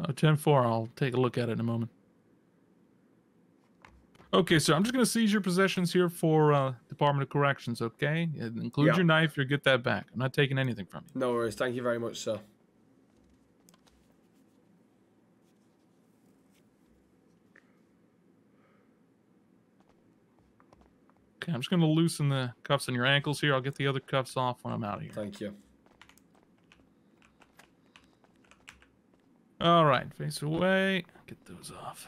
Oh, 10-4, I'll take a look at it in a moment. Okay, sir. I'm just going to seize your possessions here for uh, Department of Corrections. Okay, it includes Yeah. your knife. You'll get that back. I'm not taking anything from you. No worries. Thank you very much, sir. Okay, I'm just going to loosen the cuffs on your ankles here. I'll get the other cuffs off when I'm out of here. Thank you. All right, face away. Get those off.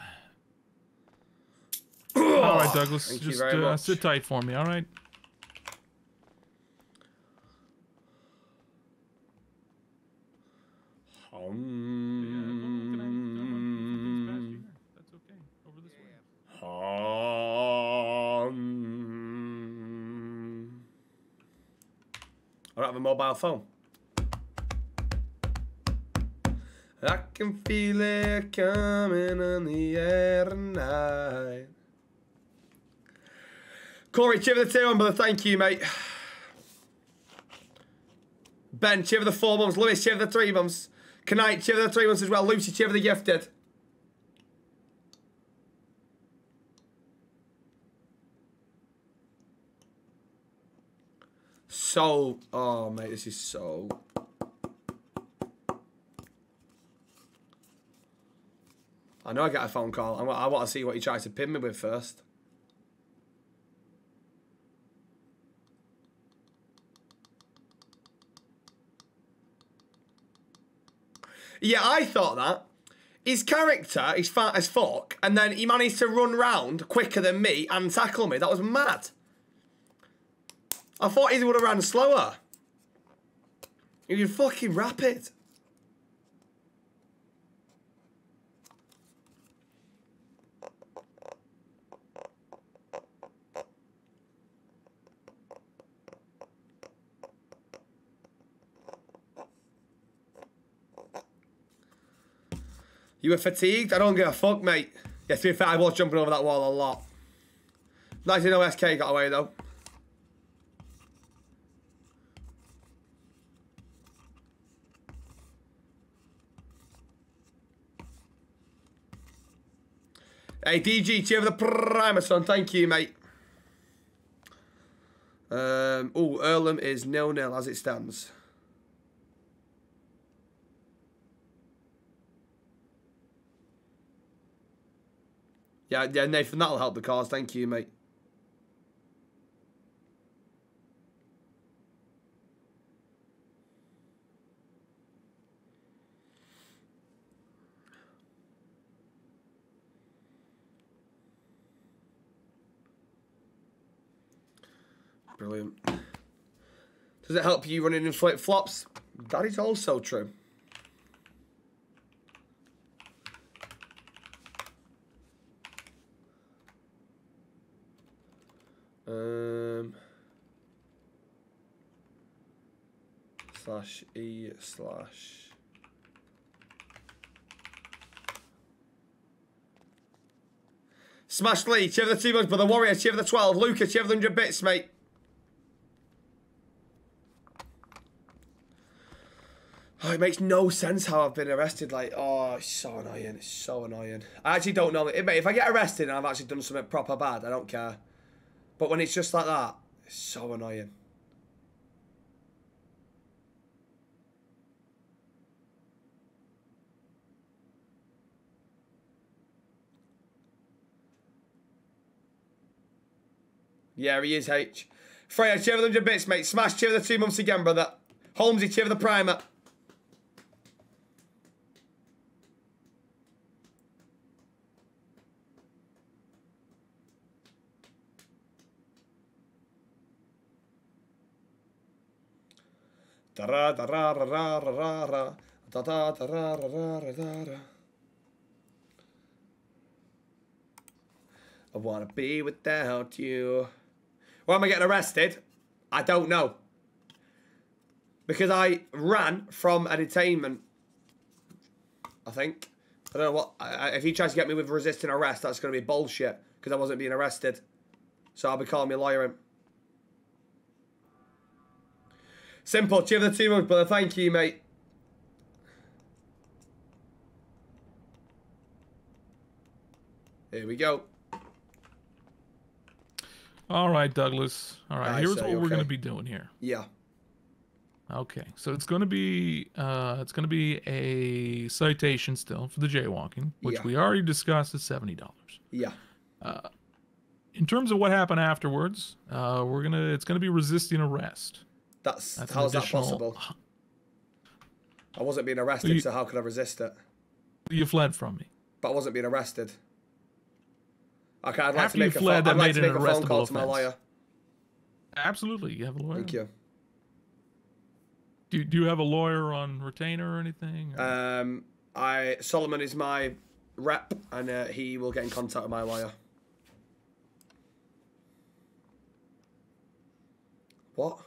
all right, Douglas. Thank just uh, sit tight for me. All right. Um, That's okay. Over this way. um, I don't have a mobile phone. I can feel it coming on the air tonight. Corey, cheer for the two on, brother. Thank you, mate. Ben, cheer for the four months. Lewis, cheer for the three months. Knight, cheer for the three months as well. Lucy, cheer for the gifted. So, oh mate, this is so. I know I get a phone call. I, wa- I want to see what he tries to pin me with first. Yeah, I thought that. His character is fat as fuck, and then he managed to run round quicker than me and tackle me. That was mad. I thought he would have ran slower. He was fucking rapid. You were fatigued? I don't give a fuck, mate. Yeah, to be fair, I was jumping over that wall a lot. Nice to know SK got away, though. Hey, DG, cheer for the primer, son. Thank you, mate. Um, oh, Earlham is nil-nil as it stands. Yeah, yeah, Nathan, that'll help the cause. Thank you, mate. Brilliant. Does it help you running in flip flops? That is also true. Um, slash e slash. Smash Lee, cheer for the two months, brother. Warrior, cheer for the 12. Luca, cheer for the 100 bits, mate. Oh, it makes no sense how I've been arrested. Like, oh, it's so annoying. It's so annoying. I actually don't know. It, Mate, if I get arrested and I've actually done something proper bad, I don't care. But when it's just like that, it's so annoying. Yeah, he is, H. Freya, cheer for the 100 bits, mate. Smash, cheer for the two months again, brother. Holmesy, cheer for the primer. Ra, ra, ra, ra, ra. I wanna be without you. Why am I getting arrested? I don't know. Because I ran from a detainment. I think. I don't know what. I, if he tries to get me with resisting arrest, that's going to be bullshit. Because I wasn't being arrested. So I'll be calling me lawyer in. Simple. Cheer for the two months, brother. Thank you, mate. Here we go. All right, Douglas. All right, I here's say, what we're going to be doing here. Yeah. Okay, so it's going to be uh, it's going to be a citation still for the jaywalking, which Yeah. we already discussed is seventy dollars. Yeah. Uh, in terms of what happened afterwards, uh, we're gonna it's going to be resisting arrest. That's, That's how's that possible? I wasn't being arrested, You- so how could I resist it? You fled from me. But I wasn't being arrested. Okay, I'd like After to you make a fled, phone, I'd like to make a phone call arrestable to my offense. lawyer. Absolutely, you have a lawyer. Thank you. Do, do you have a lawyer on retainer or anything? or- Um, I Solomon is my rep, and uh, he will get in contact with my lawyer. What?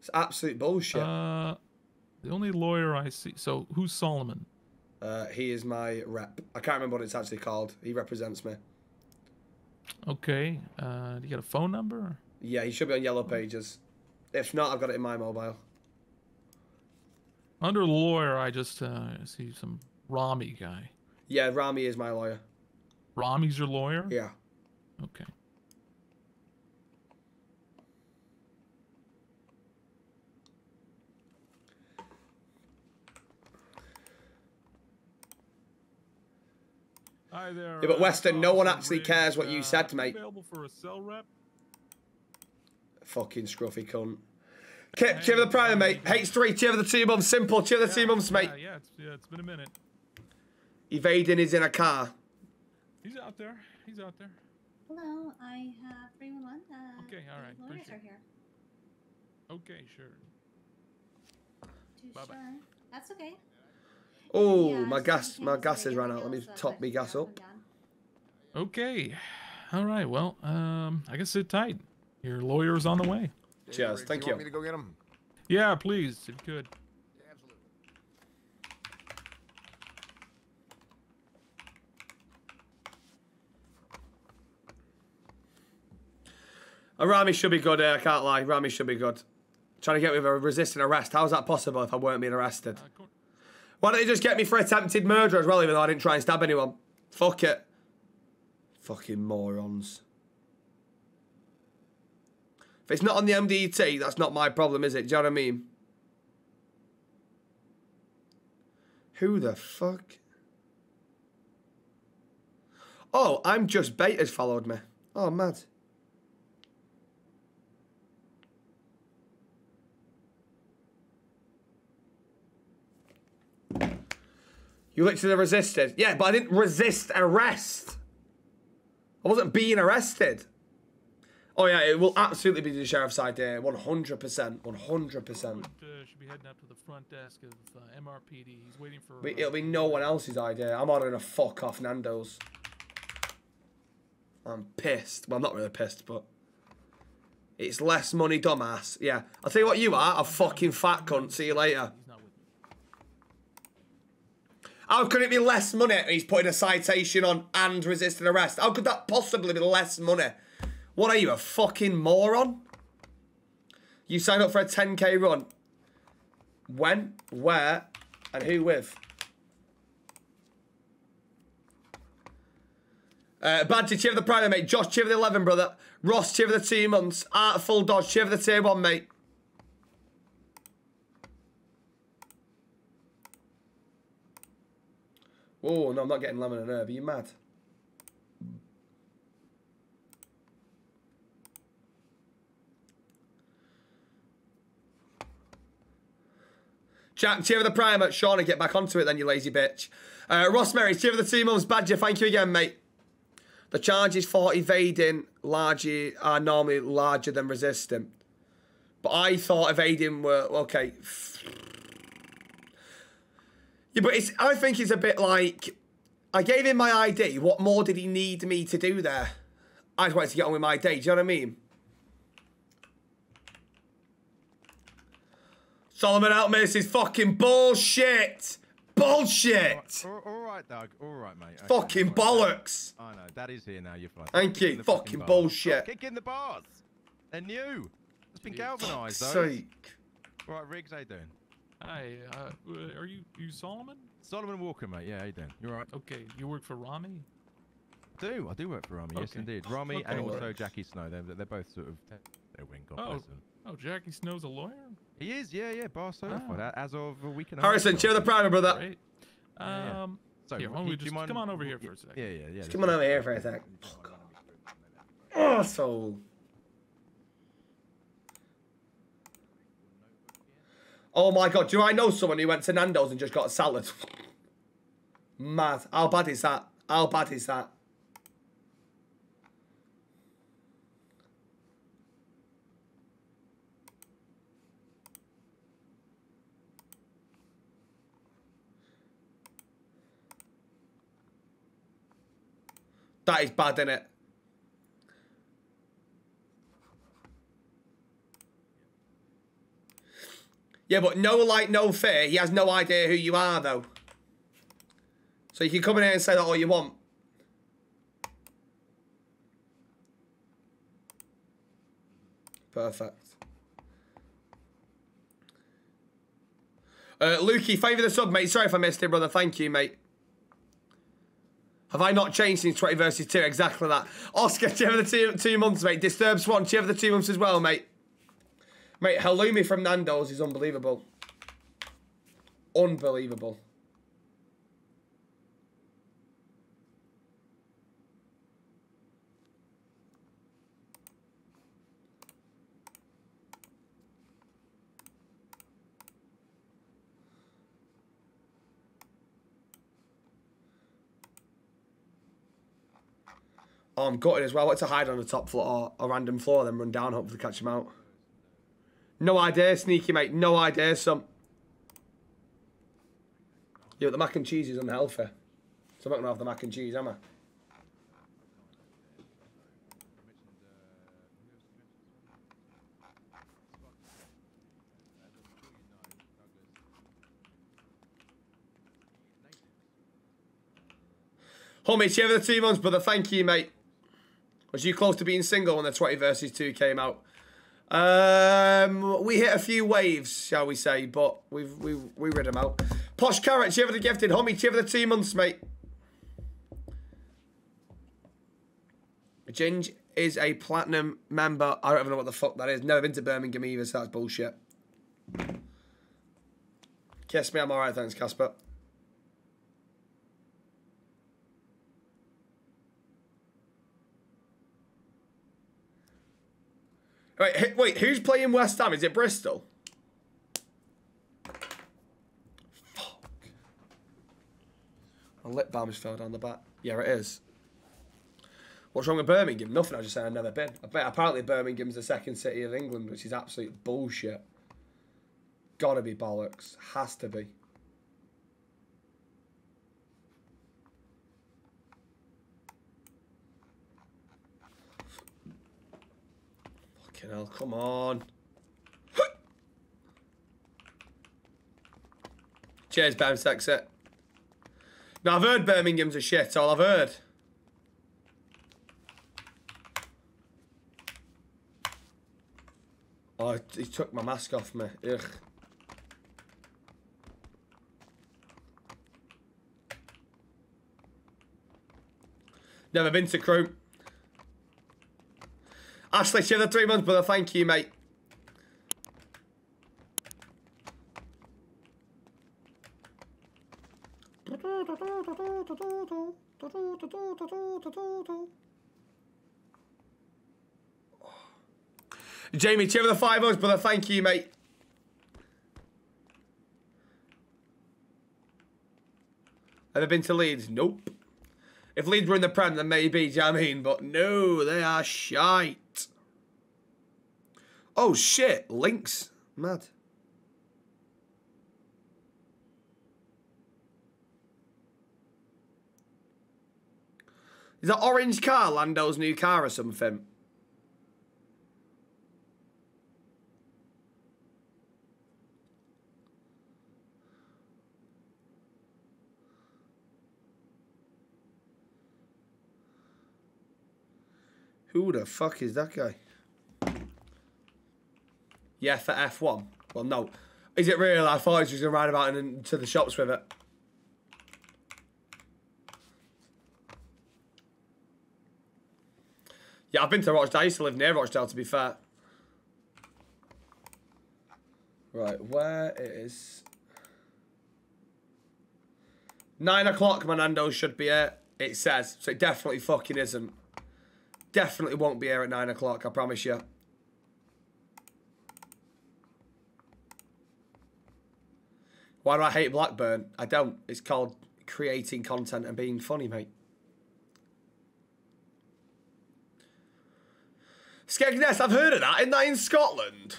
It's absolute bullshit. Uh, the only lawyer I see. So who's Solomon? Uh, he is my rep. I can't remember what it's actually called. He represents me. Okay. Uh, do you got a phone number? Yeah, he should be on Yellow Pages. If not, I've got it in my mobile. Under lawyer, I just uh, see some Rami guy. Yeah, Rami is my lawyer. Rami's your lawyer? Yeah. Okay. Hi there. Yeah, but uh, Weston, no one actually cares what you uh, said, mate. Available for a cell rep? Fucking scruffy cunt. Kip, cheer for the primer, mate. H3, cheer for the two months. Simple, cheer for the two months, mate. Yeah, yeah, it's, yeah, it's been a minute. Evading is in a car. He's out there. He's out there. Hello, I have 311. Uh, Okay, all right, the Lawyers appreciate are here. Okay, sure. Too Bye-bye. sure. That's okay. Oh, Yeah, my gas, my gas I has get run out. Let me uh, top but me gas up. Okay. All right. Well, um, I guess sit tight. Your lawyer's on the way. Cheers. Thank you. you. Want me to go get him? Yeah, please, if you could. Uh, Rami should be good. Uh, I can't lie. Rami should be good. Trying to get me with a resisting arrest. How's that possible if I weren't being arrested? Why don't you just get me for attempted murder as well, even though I didn't try and stab anyone? Fuck it. Fucking morons. If it's not on the MDT, that's not my problem, is it? Do you know what I mean? Who the fuck? Oh, I'm just bait has followed me. Oh, mad. You literally resisted. Yeah, but I didn't resist arrest. I wasn't being arrested. Oh yeah, it will absolutely be the sheriff's idea. 100%. 100%. Uh, should be heading up to the front desk of uh, MRPD. He's waiting for. But it'll be no one else's idea. I'm ordering a fuck off Nando's. I'm pissed. Well, I'm not really pissed, but it's less money, dumbass. Yeah, I'll tell you what you are, a fucking fat cunt. See you later. How could it be less money? He's putting a citation on and resisting arrest. How could that possibly be less money? What are you, a fucking moron? You signed up for a 10k run. When, where, and who with? Uh, Badger, cheer for the private, mate. Josh, cheer for the 11, brother. Ross, cheer for the two months. Artful Dodge, cheer for the tier one, mate. Oh, no, I'm not getting lemon and herb. Are you mad? Jack, cheer for the primer. Shauna, get back onto it then, you lazy bitch. Uh, Ross Merry, cheer for the two months. Badger, thank you again, mate. The charges for evading larger are normally larger than resisting. But I thought evading were, okay. Yeah, but it's, I think it's a bit like, I gave him my ID. What more did he need me to do there? I just wanted to get on with my day. Do you know what I mean? Solomon out miss is fucking bullshit. Bullshit. All, all right, Doug. All right, mate. Okay, Fucking right. bollocks. I know. That is here now. You're fine. Thank you. the Fucking bullshit. Kick in the bars. They're new. It's been galvanised, though. sake. All right, Riggs, how you doing? Hi, uh, are you you Solomon? Solomon Walker, mate. Yeah, how you doing? You all right? Okay, you work for Rami? do. I do work for Rami. Yes, indeed. Rami Okay. and also Work. Jackie Snow. They're, they're both sort of their wing. God Oh, bless them. oh, Jackie Snow's a lawyer. He is. Yeah, yeah. Bar certified Ah. a- as of a week and a half. Harrison, ago. cheer the prime, brother. Great. Yeah, yeah. Um, So, here, why do don't you- we just mind- come on over here for a Yeah, second? yeah, yeah. Just come on over here for a sec. Oh, so. Oh my god, do I know someone who went to Nando's and just got a salad? Mad. How bad is that? How bad is that? That is bad, isn't it? Yeah, but no like, no fear. He has no idea who you are, though. So you can come in here and say that all you want. Perfect. Uh, Lukey, favour the sub, mate. Sorry if I missed it, brother. Thank you, mate. Have I not changed since 20 versus 2? Exactly that. Oscar, cheer for the two, two months, mate. Disturbed Swan, cheer for the two months as well, mate. Mate, halloumi from Nando's is unbelievable. Unbelievable. Oh, I'm gutted as well. I to hide on the top floor or a random floor, then run down, hopefully catch him out. No idea, sneaky mate. No idea, some. Yeah, the mac and cheese is unhealthy. So I'm not gonna have the mac and cheese, am I? Homie, cheer for the two months, brother. Thank you, mate. Was you close to being single when the 20 versus 2 came out? Um, we hit a few waves, shall we say, but we've we we rid them out. Posh carrot, cheer for the gifted. Homie, cheer for the two months, mate. Ginge is a platinum member. I don't even know what the fuck that is. Never been to Birmingham either, so that's bullshit. Kiss me, I'm alright, thanks, Casper. Wait, wait, who's playing West Ham? Is it Bristol? Fuck. My lip balm just fell down the back. Yeah, it is. What's wrong with Birmingham? Nothing. I just said I've never been. I bet apparently Birmingham's the second city of England, which is absolute bullshit. Gotta be bollocks. Has to be. Fucking hell, come on. Cheers, Bam Sexet. Now, I've heard Birmingham's a shit, all I've heard. Oh, he took my mask off me. Ugh. Never been to Crewe. Ashley, share the three months, brother. Thank you, mate. Jamie, cheer for the five months, brother. Thank you, mate. Ever been to Leeds? Nope. If Leeds were in the Prem, then maybe, do you know I mean? But no, they are shite. Oh, shit. Links. Mad. Is that orange car Lando's new car or something? Who the fuck is that guy? Yeah, for F1. Well, no. Is it real? I thought he was just going to ride about in, to the shops with it. Yeah, I've been to Rochdale. I used to live near Rochdale, to be fair. Right, where is... Nine o'clock, my should be here. It says, so it definitely fucking isn't. Definitely won't be here at nine o'clock, I promise you. Why do I hate Blackburn? I don't. It's called creating content and being funny, mate. Skegness, I've heard of that. Isn't that in Scotland?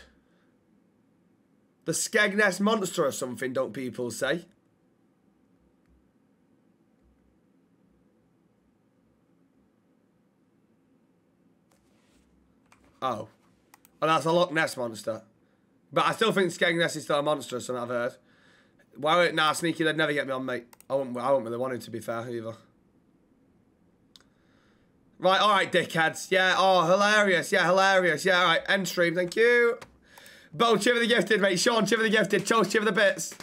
The Skegness monster or something, don't people say? Oh. Oh, that's a Loch Ness monster. But I still think Skegness is still a monster something I've heard. Why would, nah, Sneaky, they'd never get me on, mate. I wouldn't, I wouldn't really want him to be fair, either. Right, alright, dickheads. Yeah, oh, hilarious. Yeah, hilarious. Yeah, alright, end stream, thank you. Bo, Chiver the Gifted, mate. Sean, Chiver the Gifted. Toast, Chiver the Bits.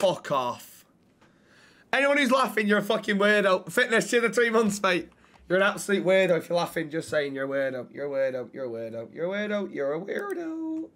Fuck off. Anyone who's laughing, you're a fucking weirdo. Fitness, Chiver three months, mate. You're an absolute weirdo if you're laughing, just saying you're a weirdo. You're a weirdo. You're a weirdo. You're a weirdo. You're a weirdo.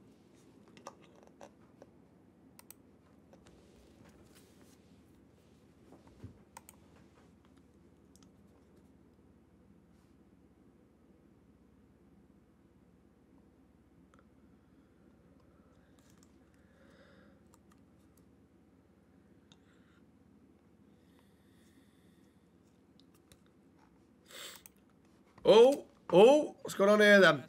Oh, oh, what's going on here then?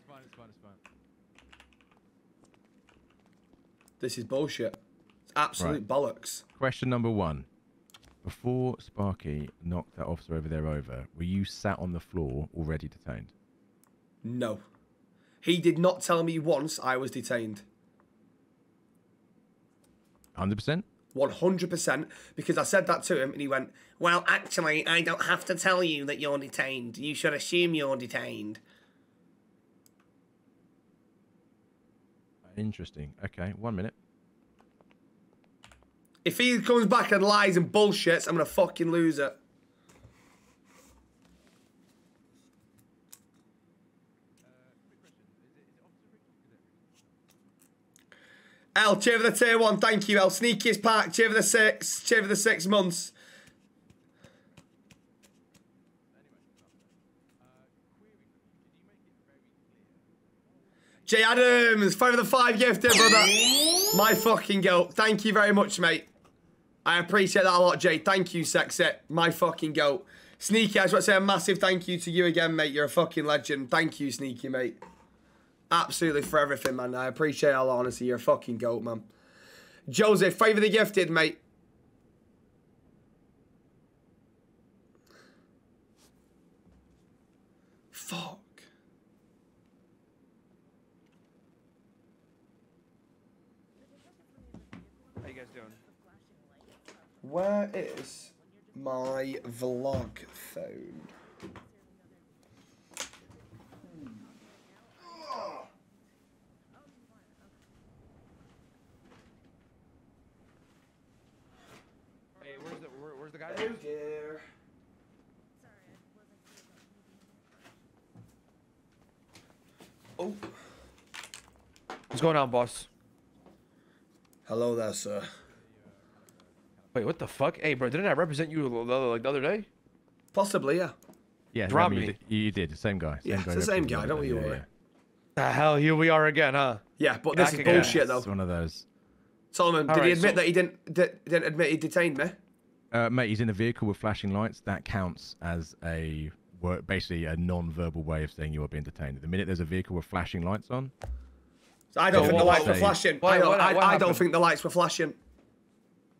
This is bullshit. It's absolute Right. bollocks. Question number one. Before Sparky knocked that officer over there over, were you sat on the floor already detained? No. He did not tell me once I was detained. 100%? 100% because I said that to him and he went, Well, actually, I don't have to tell you that you're detained. You should assume you're detained. Interesting. Okay, one minute. If he comes back and lies and bullshits, I'm going to fucking lose it. L, cheer for the tier one, thank you, L. Sneakiest pack, cheer for the six, cheer for the six months. Jay Adams, five of the five gifted, brother. My fucking goat. Thank you very much, mate. I appreciate that a lot, Jay. Thank you, Sexy. My fucking goat. Sneaky, I just want to say a massive thank you to you again, mate. You're a fucking legend. Thank you, Sneaky, mate. Absolutely for everything, man. I appreciate all honesty. You're a fucking goat, man. Joseph, favour the gifted, mate. Fuck. How you guys doing? Where is my vlog phone? Hey, where's the where, where's the guy? Oh dear. Oh. What's going on, boss? Hello there, sir. Wait, what the fuck? Hey, bro, didn't I represent you like the other day? Possibly, yeah. Yeah, Drop me. You did, you did, same guy. Same Yeah, guy it's the same guy, you. don't you Yeah, worry. The hell, here we are again, huh? Yeah, but this Back is again. bullshit, though. It's one of those. Solomon, All did he admit so- that he didn't di- didn't admit he detained me? Uh, mate, he's in a vehicle with flashing lights. That counts as a wor- basically a non-verbal way of saying you are being detained. The minute there's a vehicle with flashing lights on, So I don't think the what lights were flashing. What- I don't, what- I, what I don't think the lights were flashing.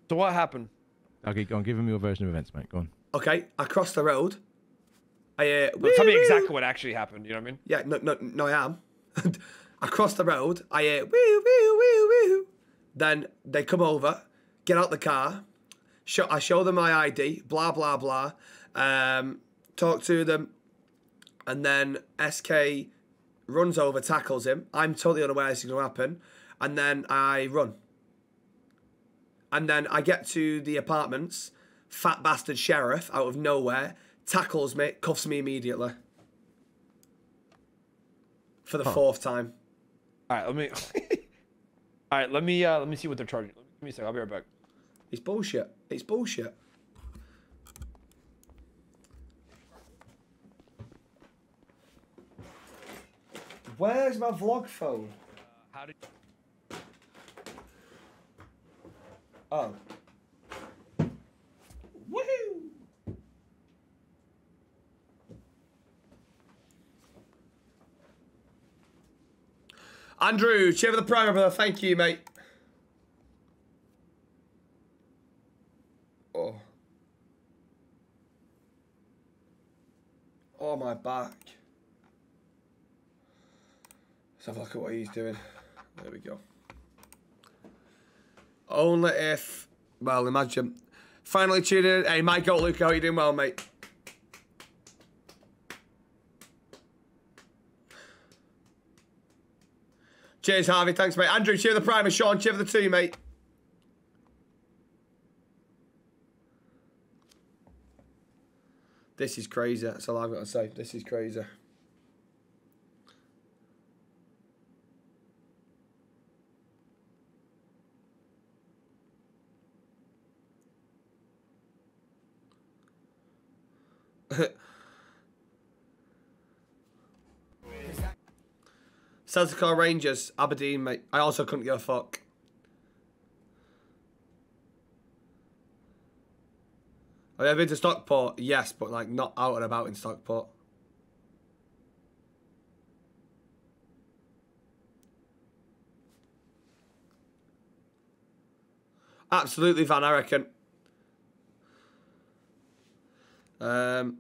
So what happened? okay, go on, give him your version of events, mate. Go on. Okay, I crossed the road. I uh, No, tell me woo, woo. exactly what actually happened. You know what I mean? Yeah, no, no, no, I am. I crossed the road. I uh, woo, woo, woo, woo. Then they come over, get out the car. Show, I show them my ID. Blah blah blah. Um, talk to them, and then SK runs over, tackles him. I'm totally unaware this is going to happen, and then I run. And then I get to the apartments. Fat bastard sheriff out of nowhere tackles me, cuffs me immediately. for the Huh. fourth time. All right, let me. All right, let me uh, let me see what they're charging. Give me a second. I'll be right back. It's bullshit. It's bullshit. Where's my vlog phone? How did? Oh. Woohoo! Andrew, cheer for the prime, brother. Thank you, mate. Oh. Oh, my back. Let's have a look at what he's doing. There we go. Only if, well, imagine. Finally tuned in. Hey, Mike Luke, how you doing well, mate? Cheers, Harvey. Thanks, mate. Andrew, cheer for the primer. Sean, cheer for the two, mate. This is crazy. That's all I've got to say. This is crazy. Celtic Rangers, Aberdeen, mate. I also couldn't give a fuck. Have you ever been to Stockport? Yes, but like not out and about in Stockport. Absolutely, Van, I reckon. Um,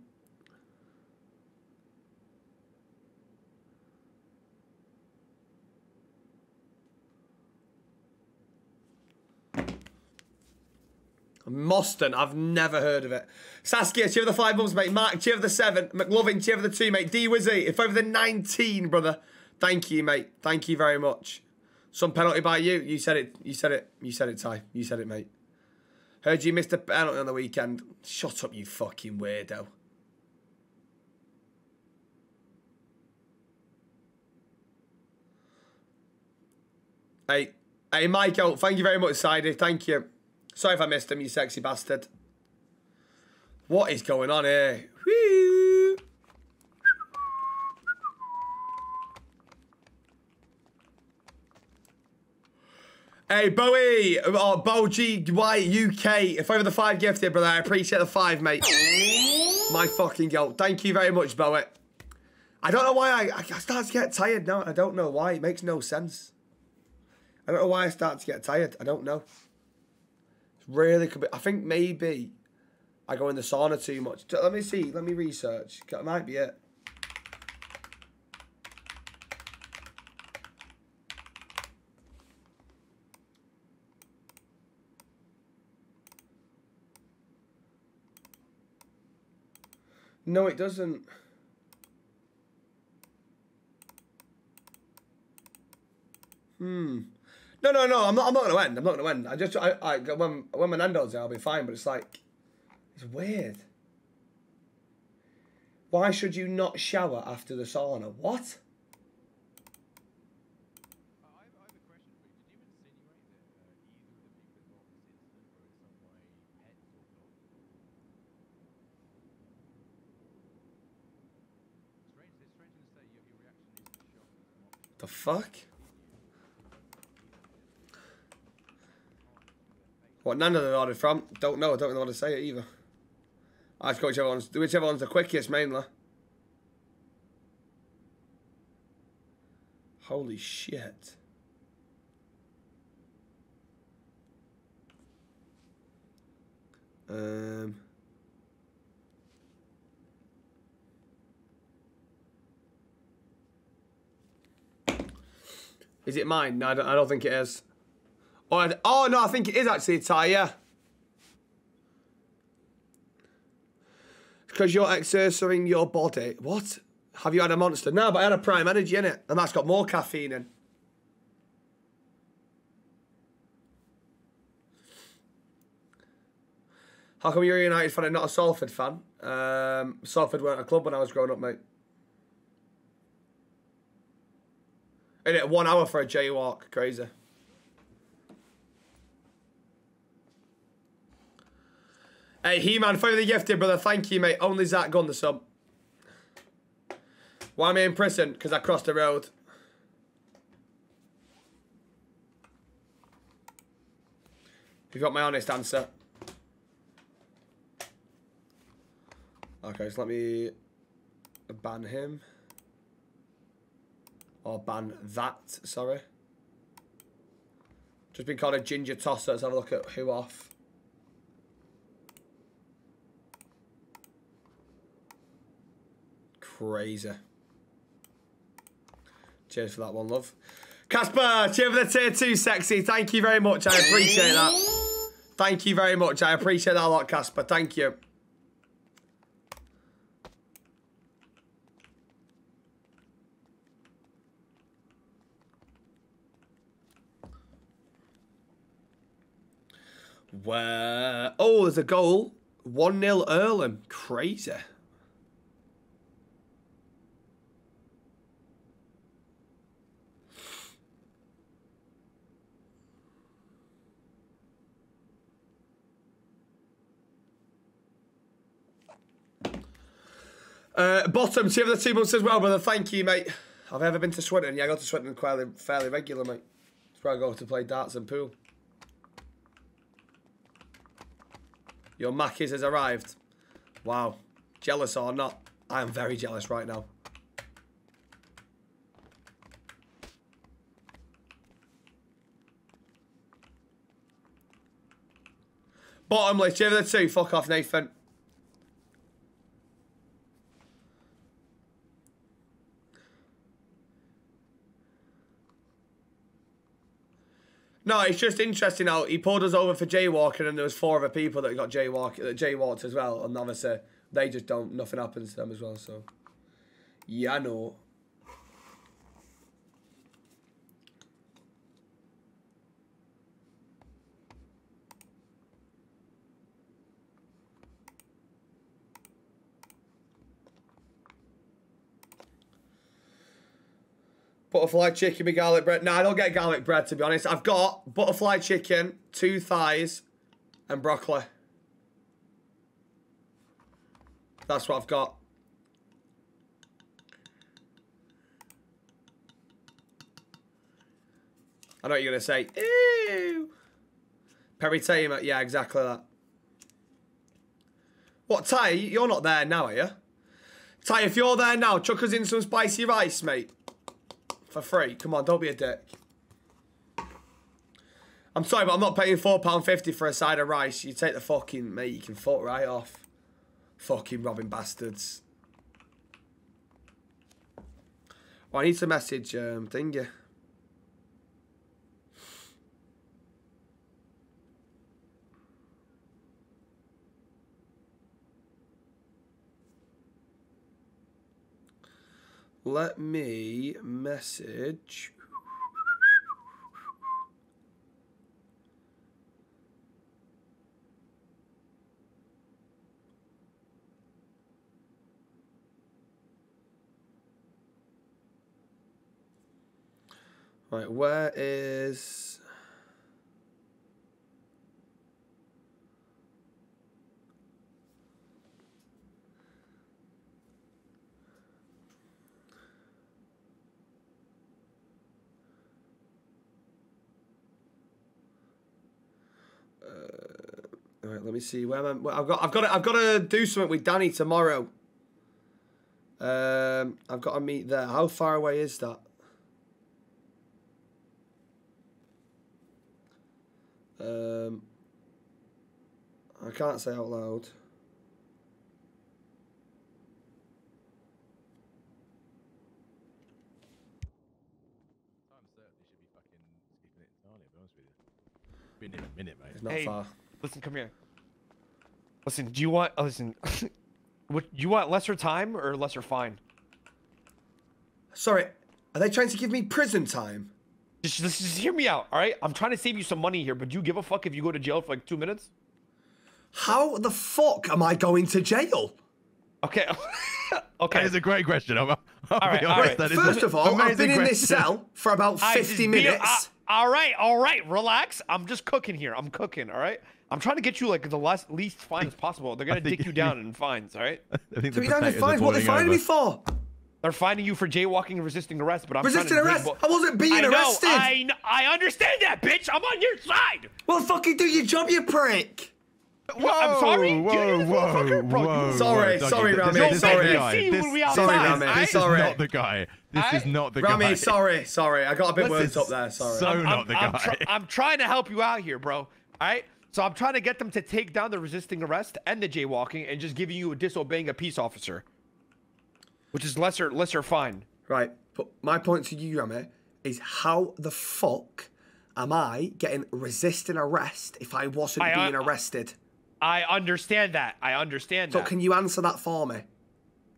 Moston, I've never heard of it. Saskia, cheer for the five months, mate. Mark, cheer for the seven. McLovin, cheer for the two, mate. D Wizzy, if over the 19, brother. Thank you, mate. Thank you very much. Some penalty by you. You said it. You said it. You said it, Ty. You said it, mate. Heard you missed a penalty on the weekend. Shut up, you fucking weirdo. Hey, hey, Michael, thank you very much, Sidey. Thank you. Sorry if I missed him, you sexy bastard. What is going on here? Hey, Bowie, oh, or Bo G Y UK. If over the five gifted, brother, I appreciate the five, mate. My fucking goal. Thank you very much, Bowie. I don't know why I, I start to get tired now. I don't know why. It makes no sense. I don't know why I start to get tired. I don't know. It's really could be. I think maybe I go in the sauna too much. Let me see. Let me research. That might be it. No, it doesn't. Hmm. No, no, no. I'm not. I'm not to end. I'm not to end. I just. I. I when when me Nando's there, I'll be fine. But it's like, it's weird. Why should you not shower after the sauna? What? The fuck? What none of them ordered from? Don't know. I don't know how to say it either. I just go whichever one's whichever one's the quickest mainly. Holy shit. Um Is it mine? No, I don't, I don't think it is. Oh, I, oh, no, I think it is actually a yeah. Because you're exercising your body. What? Have you had a monster? No, but I had a prime energy in it, and that's got more caffeine in. How come you're a United fan and not a Salford fan? Um, Salford weren't a club when I was growing up, mate. In it, one hour for a jaywalk. Crazy. Hey, He-Man, the gifted, brother. Thank you, mate. Only Zach gun the sub. Why am I in prison? Because I crossed the road. You've got my honest answer. Okay, so let me ban him. Or ban that, sorry. Just been called a ginger tosser. Let's have a look at who off. Crazy. Cheers for that one, love. Casper, cheers for the tier two, sexy. Thank you very much. I appreciate that. Thank you very much. I appreciate that a lot, Casper. Thank you. Where? Oh, there's a goal. 1 0 Earlham. Crazy. Uh, bottom, see for the two months as well, brother. Thank you, mate. I've ever been to Swinton? Yeah, I go to Swinton fairly, fairly regular, mate. That's where I go to play darts and pool. Your Mackies has arrived. Wow. Jealous or not, I am very jealous right now. Bottomless, for the two. Fuck off, Nathan. No, it's just interesting how he pulled us over for jaywalking and there was four other people that got jaywalk that jaywalked as well, and obviously they just don't. Nothing happens to them as well. So, yeah, I know. Butterfly chicken with garlic bread. No, I don't get garlic bread to be honest. I've got butterfly chicken, two thighs, and broccoli. That's what I've got. I know what you're gonna say. Ew. Peritema. Yeah, exactly that. What, Ty? You're not there now, are you? Ty, if you're there now, chuck us in some spicy rice, mate. For free. Come on, don't be a dick. I'm sorry, but I'm not paying £4.50 for a side of rice. You take the fucking... Mate, you can fuck right off. Fucking robbing bastards. Oh, I need to message um, Thingy. Let me message. Right, where is... right, let me see where am I? I've got I've got to, I've got to do something with Danny tomorrow. Um, I've got to meet there. How far away is that? Um, I can't say out loud. Been in a minute, mate. It's not hey, far. listen, come here. Listen, do you want? oh, Listen, what you want? Lesser time or lesser fine? Sorry, are they trying to give me prison time? Just, just, just hear me out, all right? I'm trying to save you some money here, but do you give a fuck if you go to jail for like two minutes? How the fuck am I going to jail? Okay. okay. That is a great question. I'm, I'll All be right, all honest, right. that is First of all, I've been amazing in this cell for about I 50 just be- minutes. Uh, all right, all right, relax. I'm just cooking here. I'm cooking. All right. I'm trying to get you like the less, least fines possible. They're gonna think dig you down in fines. All right. I think Three down in fines. What are they finding me for? They're finding you for jaywalking and resisting arrest, but I'm trying Resisting to arrest? I wasn't being I know, arrested. I kn- I understand that, bitch. I'm on your side. Well, fucking do your job, you prick. Whoa, I'm sorry. Do you Whoa, whoa. Bro, whoa, Sorry, whoa, sorry, Rami, This, this sorry. is the guy. See This, Sorry, outside, Rami, alright? this sorry. is not the guy. This is not the Rami, guy. sorry, sorry. I got a bit This worked up there. Sorry. so I'm, not the I'm guy. try- I'm trying to help you out here, bro. All right. So I'm trying to get them to take down the resisting arrest and the jaywalking, and just giving you a disobeying a peace officer, which is lesser lesser fine. Right, but my point to you, Rami, is how the fuck am I getting resisting arrest if I wasn't I, uh, being arrested? I understand that. I understand So that. So can you answer that for me?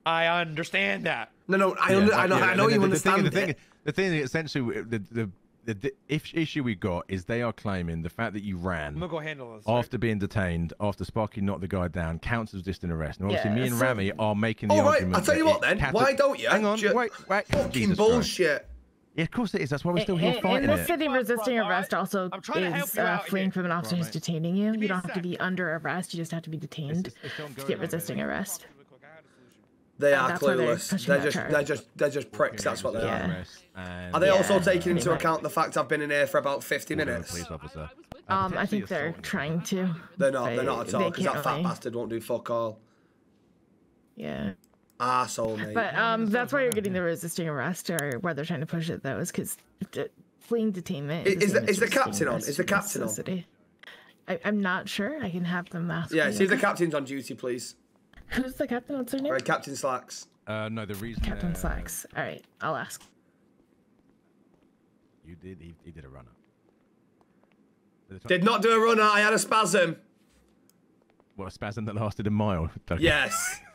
I understand that. No, no, I, Yeah, under, but- I know, yeah, I know the- you the, understand the thing, it. The thing, the thing, essentially, the the the, the if, issue we got is they are claiming the fact that you I'm ran gonna go handle this. after being detained, after Sparky knocked the guy down, counts as resisting arrest. And obviously, Yeah, me and so- Rami are making the All right, argument. I'll tell you what then. cate- Why don't you? Hang on, ju- wait, wait. Fucking Jesus Christ. Bullshit. Yeah, of course it is. That's why we're still here In, fighting in this it. city, resisting arrest also trying to help is uh, fleeing from an officer Right, who's detaining you. You don't have to be under arrest. You just have to be detained It's- it's to get resisting mate. arrest. They And are that's why they're clueless. They're just, they're just, they're just pricks. That's what they Yeah. are. Are they also taking into account the fact I've been in here for about 50 minutes? Police officer. Uh, Um, I think they're trying to. They're not. They're not at all because that fat really. bastard won't do fuck all. Yeah. Arsehole, mate. But um, that's why you're getting the resisting arrest, or why they're trying to push it though, is because fleeing detainment. I- the is the- same is the captain on? Is the captain on? city. I, I'm not sure. I can have them ask. yeah, see if the captain's on duty, please. Who's the captain? What's their name? All right, Captain Slacks. Uh, no, the reason. Captain uh, Slacks. All right, I'll ask. You did. He, he did a runner. Did not do a runner. I had a spasm. What a spasm that lasted a mile. Dougie. Yes.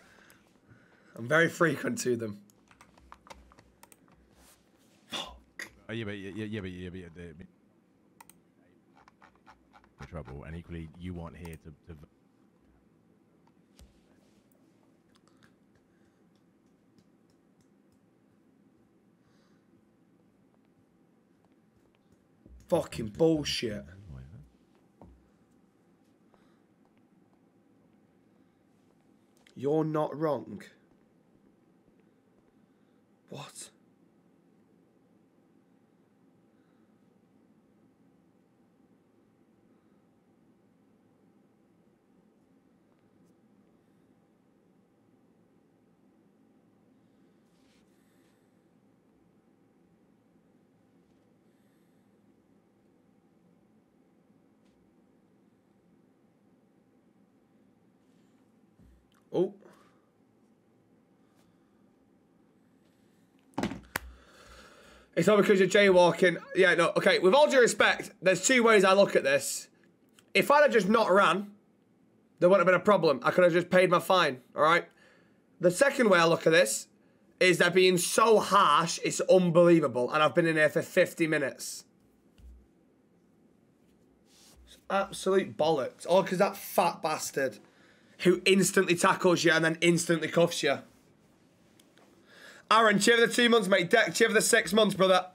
I'm very frequent to them. Oh, yeah, but yeah, yeah, yeah, but yeah, but yeah, the, the trouble, and equally, you want here to. to Fucking bullshit. You're not wrong. What? Oh. It's not because you're jaywalking. Yeah, no, okay, with all due respect, there's two ways I look at this. If I'd have just not ran, there wouldn't have been a problem. I could have just paid my fine, alright? The second way I look at this is they're being so harsh, it's unbelievable. And I've been in here for 50 minutes. It's absolute bollocks. All because that fat bastard who instantly tackles you and then instantly cuffs you. Aaron, cheer for the two months, mate. Deck, cheer for the six months, brother.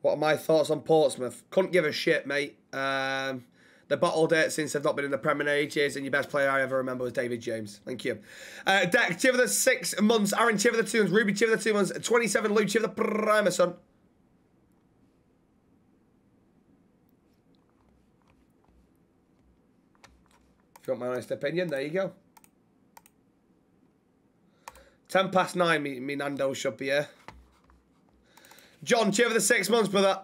What are my thoughts on Portsmouth? Couldn't give a shit, mate. Um, the bottled it since they've not been in the Premier ages, and your best player I ever remember was David James. Thank you. Uh, Deck, for the six months. Aaron, cheer for the two months. Ruby, cheer for the two months. 27, Lou, for the primer, son. If you want my honest opinion, there you go. 10 past 9, me, me Nando should be here. John, cheer for the six months, brother.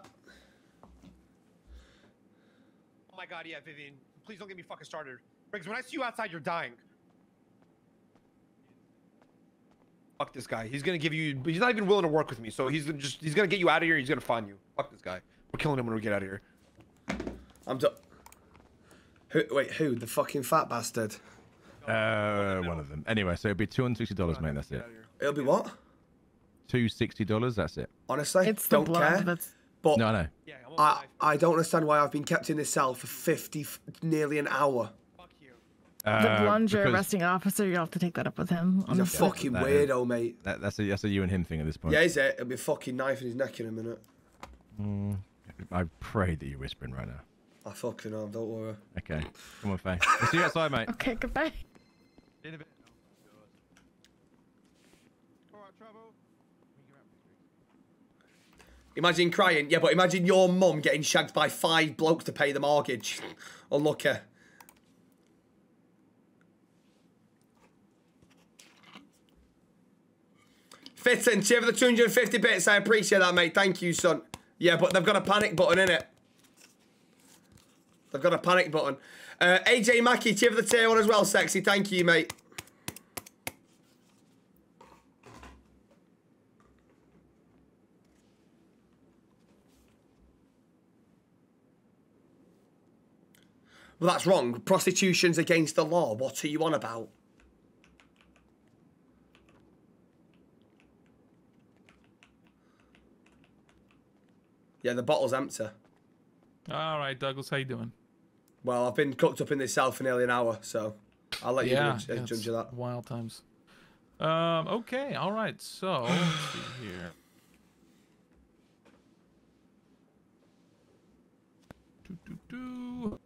Oh my god, yeah, Vivian. Please don't get me fucking started. Briggs, when I see you outside, you're dying. Fuck this guy. He's gonna give you. He's not even willing to work with me. So he's gonna just. He's gonna get you out of here. He's gonna find you. Fuck this guy. We're killing him when we get out of here. I'm done. Who, wait, who? The fucking fat bastard. Uh, one of them. Anyway, so it'd be two hundred sixty dollars, mate. That's it. It'll be what? Two sixty dollars. That's it. Honestly, It's don't care. that's- But No, no. I, I don't understand why I've been kept in this cell for 50, nearly an hour. the Uh, blonde you're because arresting officer, you'll have to take that up with him. He's a fucking That- weirdo, mate. That, that's a that's a you and him thing at this point. Yeah, is it? It'll be a fucking knife in his neck in a minute. Mm, I pray that you're whispering right now. I fucking know, don't worry. Okay. Come on, Faye. We'll see you outside, mate. Okay, goodbye. Imagine crying. Yeah, but imagine your mum getting shagged by five blokes to pay the mortgage. Unlucky. Fitton, cheer for the 250 bits. I appreciate that, mate. Thank you, son. Yeah, but they've got a panic button in it. They've got a panic button. Uh, AJ Mackey, cheer for the tier one as well, sexy. Thank you, mate. Well, that's wrong. Prostitution's against the law. What are you on about? Yeah, the bottle's empty. All right, Douglas, how you doing? Well, I've been cooked up in this cell for nearly an hour, so I'll let you yeah, judge, judge that. Wild times. Um. Okay. All right. So let's see here. Do, do, do.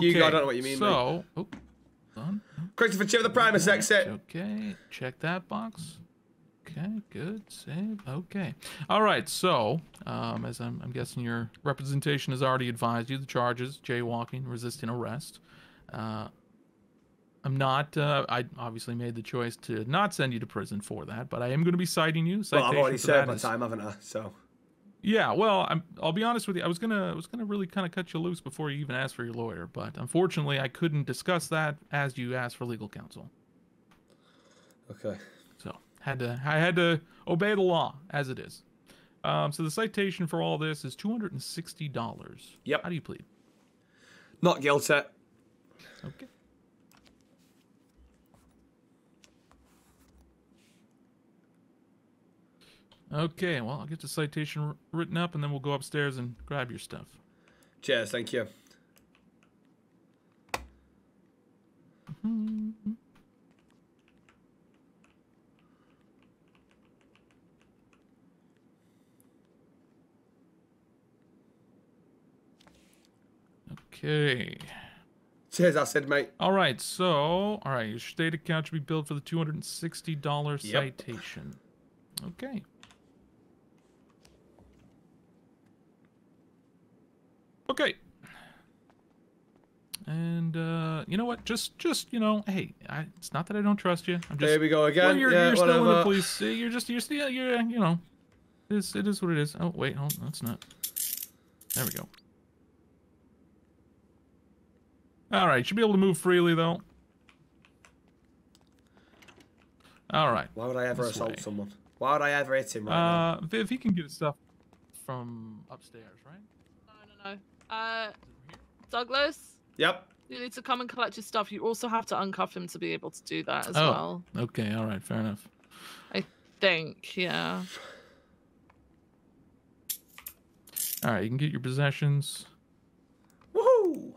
Hugo, I don't know what you mean, So, oh, hold. Christopher, for the primer, sexy. Okay, check that box. Okay, good. Save. Okay. All right. So, um, as I'm, I'm guessing your representation has already advised you the charges: jaywalking, resisting arrest. Uh, I'm not. Uh, I obviously made the choice to not send you to prison for that, but I am going to be citing you. Well, I've already served my time, haven't I? So yeah, well, I'm, I'll be honest with you. I was gonna, I was gonna really kind of cut you loose before you even asked for your lawyer, but unfortunately, I couldn't discuss that as you asked for legal counsel. Okay. So had to, I had to obey the law as it is. Um, so the citation for all this is two hundred and sixty dollars. Yep. How do you plead? not guilty. Okay. Okay, well, I'll get the citation written up, and then we'll go upstairs and grab your stuff. Cheers, thank you. Okay. Cheers, I said, mate. All right, so all right, your state account should be billed for the two hundred and sixty dollars Yep. citation. Okay. Okay. And uh, you know what? Just, just you know, hey, I, it's not that I don't trust you. I'm just. There we go again. Well, you're, Yeah, you're still in the police. You're just, you're still, you're, you know, it's, it is what it is. Oh wait, hold, on, that's not. There we go. All right, should be able to move freely though. All right. Why would I ever this assault way. someone? Why would I ever hit him right now? Uh, Viv, he can get stuff from upstairs, right? No, no, no. Uh, Douglas, Yep. you need to come and collect your stuff. You also have to uncuff him to be able to do that as oh, well. okay, all right, fair enough. I think, yeah. All right, you can get your possessions. Woohoo!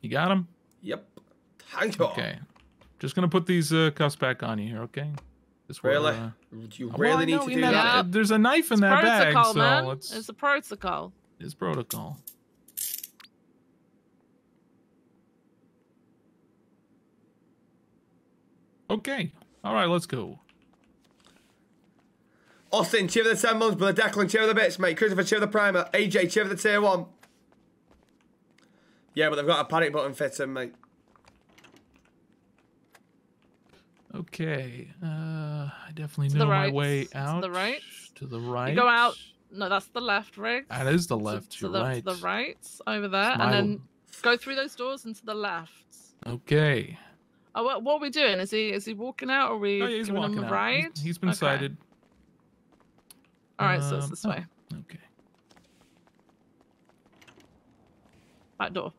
You got them? Yep. Thank you. Okay. Just gonna put these uh, cuffs back on you here, okay? This will, Really? uh, You really I need to do never- that? There's a knife in It's that bag, protocol, so man. it's It's a protocol. it's protocol. Okay. All right, let's go. Austin, cheer for the 10 months, brother. Declan, cheer for the bits, mate. Christopher, cheer for the primer. AJ, cheer for the tier 1. Yeah, but they've got a panic button fitting, mate. Okay. Uh, I definitely To know the my right. way To the right. To the right. You go out. No, that's the left, Riggs. That is the left. To, You're the, right. to the right, over there, my and then go through those doors and to the left. Okay. Oh, what, what are we doing? Is he is he walking out, or are we Oh, yeah, he's giving him walking a out. ride? He's- he's been Okay. cited. All right, so it's Um, this oh, way. Okay. Back door.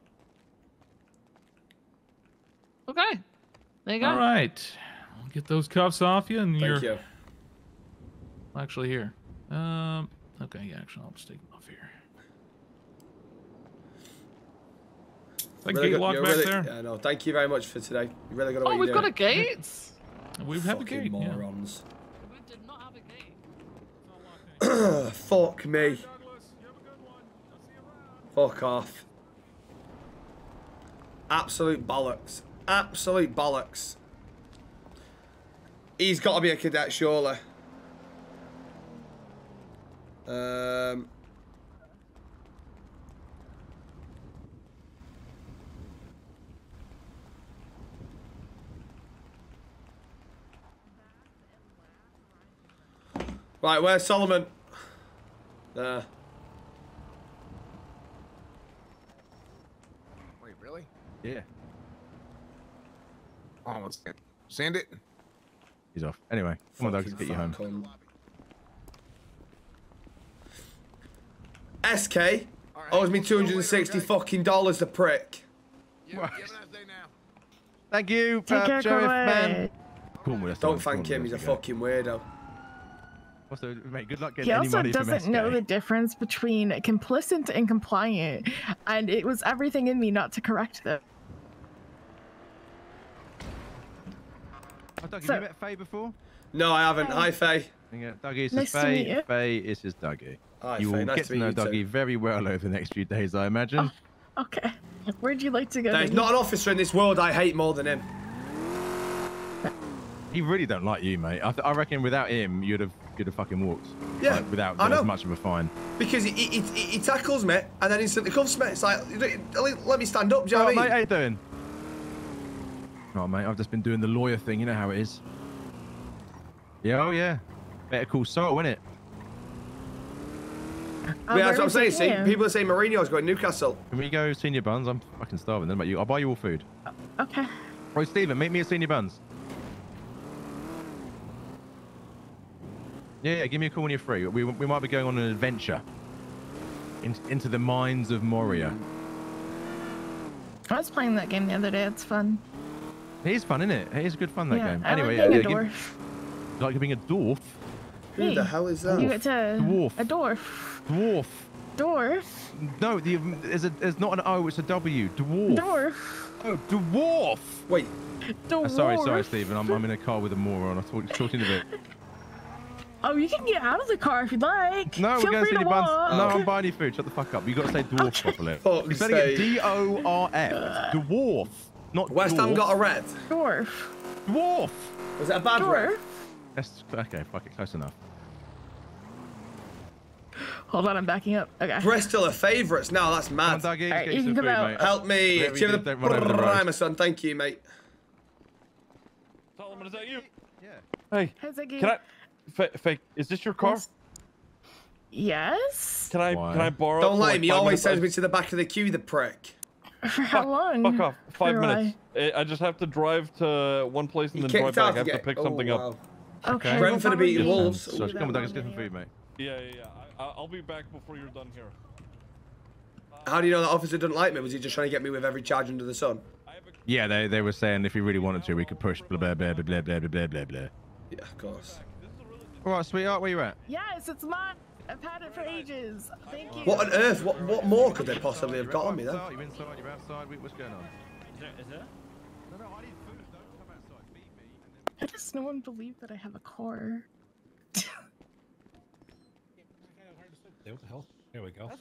Okay. There you go. All right. I'll get those cuffs off you, and you're Thank you. actually here. Um. Okay. Yeah. Actually, I'll just take them off here. Is that Really gate good- locked back really- there? Yeah, no. Thank you very much for today. You really got to. Oh, we've got a gate. We have a Fucking gate. Yeah. morons. We did not have a gate. Fuck me. Fuck off. Absolute bollocks. Absolute bollocks. He's got to be a cadet, surely. Um. Right, where's Solomon? There. Wait, really? Yeah. Oh, let's send it. He's off. Anyway, come on, Doug, get you home. fat cunt. SK owes me 260 fucking dollars the prick. Thank you, Take uh, care, Sheriff man. Cornwall, Don't thank him, he's a there you go. fucking weirdo. Also, mate, good luck He getting any also money from doesn't know the difference between complicit and compliant, and it was everything in me not to correct them. Oh, Doug, So- have you met Faye before? No, I haven't. Hi, Faye. Yeah, Dougie, this Nice is to meet Faye. you. Faye, this is Dougie. Hi, you Faye, will nice get to to know you too. Dougie very well over the next few days, I imagine. Oh, okay. Where'd you like to go? There's not an officer in this world I hate more than him. He really don't like you, mate. I, th- I reckon without him, you'd have you'd have fucking walked. Yeah, Like, without I know. as much of a fine. Because he, he, he, he tackles me and then instantly cuffs me. It's like, let me stand up, do you know Oh, what I mate, mean? how you doing? Oh, mate, I've just been doing the lawyer thing. You know how it is. Yeah, oh yeah. Better call Saul, innit? Uh, yeah, where that's what I'm saying. See, people are saying Mourinho's going to Newcastle. Can we go Senor Buns? I'm fucking starving. Then about you, I'll buy you all food. Okay. Right, Stephen, make me a Senor Buns. Yeah, yeah, give me a call when you're free. We, we might be going on an adventure in, into the mines of Moria. I was playing that game the other day. It's fun. It is fun, isn't it? It is good fun that yeah, game. I anyway, like being yeah, a give- dwarf. like being a dwarf. Who Hey, the hell is that? You get to Dwarf. a dwarf. Dwarf. Dwarf. No, the, there's, a, there's not an O, it's a W. Dwarf. Dwarf. Oh, dwarf. Wait. Dwarf. Uh, sorry, sorry, Stephen. I'm, I'm in a car with a moron. I thought you're talking a bit. Oh, you can get out of the car if you'd like. No, Feel we're going to to see buns. walk. No, I'm buying you food. Shut the fuck up. You got to say dwarf properly. Fuck's You're spelling it. D O R F. Dwarf. Not West Ham got a red. Dwarf. Dwarf. Was it a bad Dwarf. red? That's okay. Fuck it. Close enough. Hold on, I'm backing up. Okay. Bristol are favourites No, That's mad. Come on, Dougie. Alright, you you can come food, out. mate. Help me. Whatever Cheer you the run over the road. primer, son. Thank you, mate. Solomon, is that you? Yeah. Hey, Hey, Ziggy. can I? Fa- fake. Is this your car? Yes. Can I? Why? Can I borrow? Don't it for lie, like he always minutes? sends me to the back of the queue, the prick. For how long? Fuck off. Five For minutes. I I just have to drive to one place and You then drive back. I have to pick Oh, something wow. up. Okay. Brentford well, are beating probably- Wolves. So, come on, Doug. Let's get food, mate. Yeah, yeah, yeah. I, I'll be back before you're done here. How do you know that officer doesn't like me? Was he just trying to get me with every charge under the sun? Yeah, they, they were saying if he really wanted to, we could push blah blah blah blah blah blah blah blah blah. Yeah, of course. All right, sweetheart, where you at? Yes, it's mine. I've had it for ages. Thank you. What on earth? What what more could they possibly have got on me then? You're inside? You're outside? What's going on? Is there? Is there? No, no, I need food. Don't come outside. Feed me. and How does no one believe that I have a car? What the hell? There we go.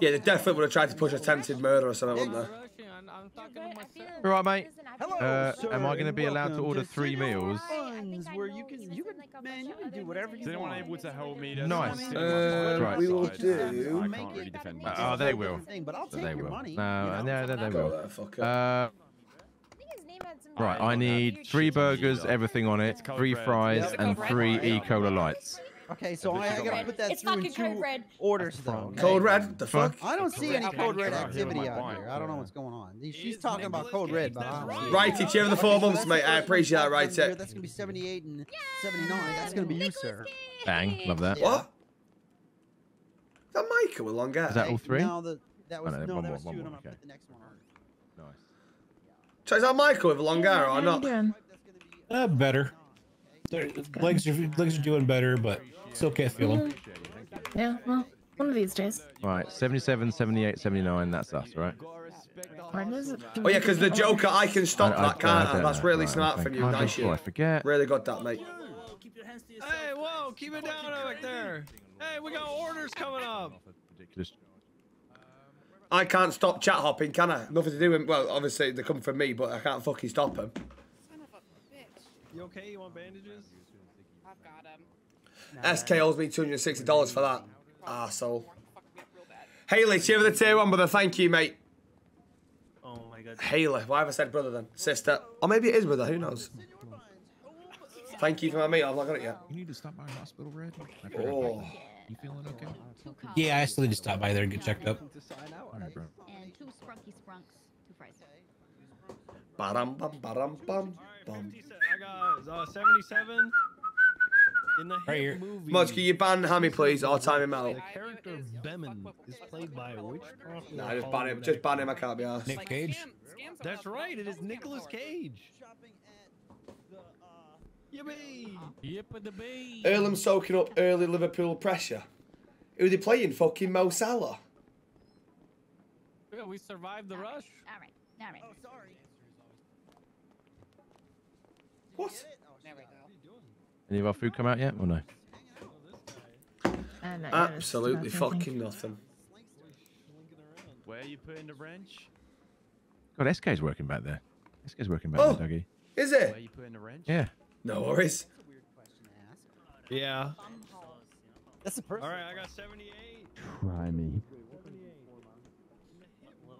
Yeah, they definitely would have tried to push attempted murder or something, wouldn't they? Then- All right, mate. Uh, am I going to be allowed to order three meals? Where you can, you can, man, you can do whatever you Is anyone want. able to help me? Nice. Someone Uh, sit on we will do- I can't really defend myself. oh, they will. But I'll So take they your will. money. No, you know, no, no, they will. Uh, right, I need three burgers, everything on it, three fries, and three E Cola lights. Okay, so I, I gotta put that It's through in fucking code two red. orders though. okay? Code red? The fuck? I don't see any code red activity out here. I don't know what's going on. She's talking about code red, but I don't see. Righty, cheer for the four months, mate. I appreciate that, right? righty. That's gonna be 78 and 79. That's gonna be you, sir. Bang, love that. What? that Michael with long hair? Is that all three? No, the, that Oh, was no, no, one that more, was one two, more, and I'm okay. put the next one on. So is that Michael with long hair or How not? Uh, better. Their legs are legs are doing better, but still can't feel them. Yeah, well, one of these days. Right, 77, 78, 79. That's us, right? Where does it? Oh yeah, because the Joker, I can stop I- I- that, can't I I? That's really Right, smart okay. from you. I Nice before I forget. Really got that, mate. Hey, whoa, keep it down back there. Hey, we got orders coming up. Ridiculous. I can't stop chat hopping, can I? Nothing to do with. Well, obviously they come from me, but I can't fucking stop them. You okay? You want bandages? I've got. SK owes me two hundred sixty dollars for that. Arsehole. Haley, cheer for the tier one, brother. Thank you, mate. Oh my god. Haley, why have I said brother then? Sister. Or maybe it is brother, who knows? Thank you for my meat, I've not got it yet. You need to stop by hospital, Red. Oh. You feeling okay? Yeah, I still need to stop by there and get checked up. Alright, bro. And two sprunky sprunks. Two fries. Ba-dum, bum, ba-dum, bum, bum. I got uh, 77 in the Right hit here. movie. Mudge, can you ban Hammy, please, or time him out? The character of Bemin is played by which proper? Nah, just ban him. Just ban him. I can't be arsed. Nick Cage. That's right. It is Nicolas Cage. Yippee! Yippee Earlham soaking up early Liverpool pressure. Who they playing? Fucking Mo Salah. Yeah, we survived the rush. All right. All right. Oh, sorry. What? There we go. Any of our food come out yet or no? Uh, not Absolutely about fucking nothing. Where are you putting the wrench? God, SK's working back there. SK's working back Oh. there, Dougie. Is Where it? are you putting the wrench? Yeah. No worries. Yeah. That's a person. All right, I got 78. Try me.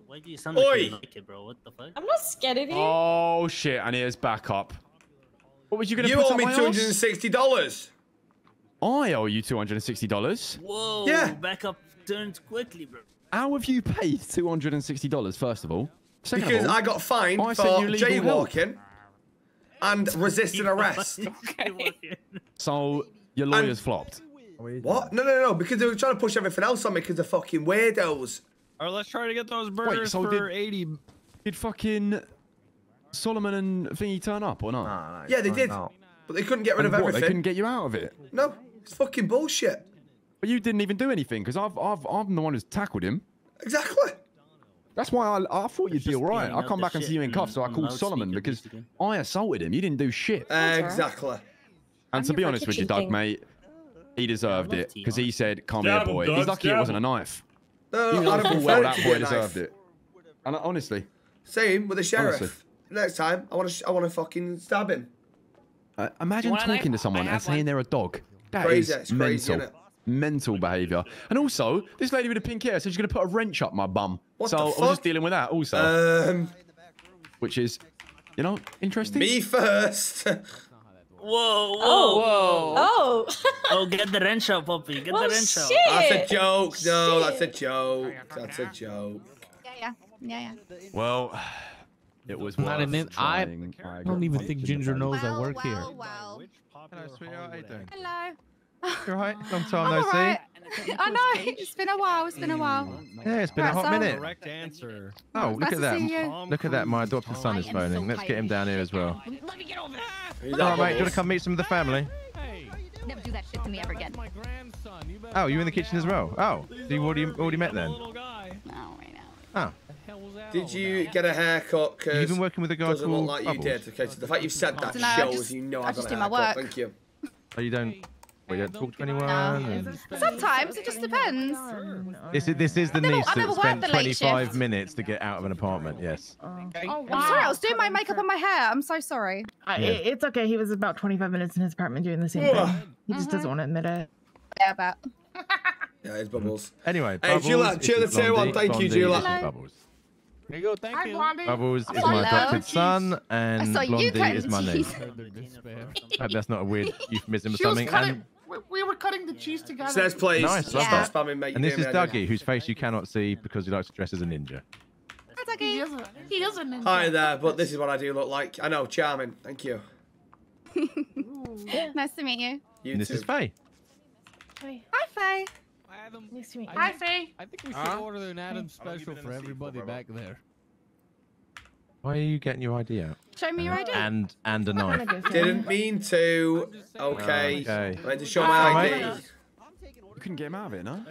Why do you sound like Oi! you like it, bro? What the fuck? I'm not scared of you. Oh shit! I need his backup. What was you gonna You put owe up me my two arse? hundred and sixty dollars. I owe you two hundred and sixty dollars. Whoa! Yeah. Back up turns quickly, bro. How have you paid two hundred and sixty dollars? First of all, Second Because of all, I got fined I for sent you legal help. jaywalking and resisting arrest. So your lawyer's flopped. What? No, no, no. Because they were trying to push everything else on me because they're fucking weirdos. All right, let's try to get those Wait, burgers so for did, 80. did fucking Solomon and Thingy turn up or not? Yeah, they did. But they couldn't get rid And of what, They couldn't get you out of it. No, it's fucking bullshit. But you didn't even do anything because I've, I've, I'm the one who's tackled him. Exactly. That's why I, I thought you'd be all right. I'll come back and see you in in- cuffs, so I called Solomon because I assaulted him. You didn't do shit. Exactly. And to be honest with you, Doug, thing. mate, he deserved it because he said, "Come Stab here, him, boy." Doug, He's lucky it wasn't a knife. No, You I'd know have full well that boy deserved knife. it. And I- honestly, Same with the sheriff. Honestly. Next time, I want to, I want to fucking stab him. uh, imagine talking to someone I and saying one. they're a dog. That Crazy, is it's crazy, mental. innit? Mental behaviour. And also, this lady with the pink hair said she's going to put a wrench up my bum. What so I was just dealing with that also, Um, which is, you know, interesting. me first. Whoa, whoa, Oh. whoa. Oh. oh, get the wrench out, puppy. Get Oh, the wrench out. shit. That's a joke. No, that's a joke. That's a joke. Yeah, yeah, yeah, yeah. Well, it was Not worth an in- I. I don't even think Ginger knows I work here. Wow. Hello, sweetheart. How you doing? Hello. You alright? Long time I'm no alright. see. I know. It's been a while. It's been a while. Mm, yeah, it's been a Right, hot so- minute. Correct answer. Oh, look Nice at that. Look at that. My adopted son is phoning. Let's get him down here as well. Let me get over there. Who's All that, right, mate. Do you want to come meet some of the family? Never do that shit to me ever again. Oh, you in the kitchen as well? Oh, so you already already met then? No, right now. Oh, Did you get a haircut? Cause You've been working with a guy doesn't look like Bubbles? you did. Okay, so the fact you've said that Dunno, shows just- you know I I've just got a do my haircut. work. Thank you. oh, you don't. We don't talk to anyone. No. and- Sometimes it just depends. This is this is the never- niece I that spent worked the late 25 shift. minutes to get out of an apartment. Yes. Oh, I'm sorry. I was doing my makeup and my hair. I'm so sorry. Uh, Yeah. it- it's okay. He was about 25 minutes in his apartment doing the same Ugh. thing. He just doesn't want to admit it. Yeah, but. Yeah, it's Bubbles. Anyway, Hey, Bubbles. Jula, this cheer the is tier one. Blondie, Thank you, Blondie, Jula. this is Hello. Bubbles. There you go. Thank Hi, you. Blondie. Bubbles is my adopted son, and Blondie is my niece. cheese. I that's not a weird euphemism or something. cutting. And, We, we were cutting the cheese together. Says please. Nice, love Stop that. spamming, mate. and this is do me a Dougie, whose face you cannot see because he likes to dress as a ninja. That's okay. He is a, he is a ninja. Hi there, but this is what I do look like. I know, charming. Thank you. nice to meet you. You and this too. is Faye. Hi, Faye. Adam. Nice to meet you. Hi, Faye. I think we should Huh? order an Adam special for everybody back there. Why are you getting your ID out? Show me your uh-huh. ID. And and a knife. Didn't mean to. Okay. Okay. I had to show my ID. You couldn't get him out of it, no?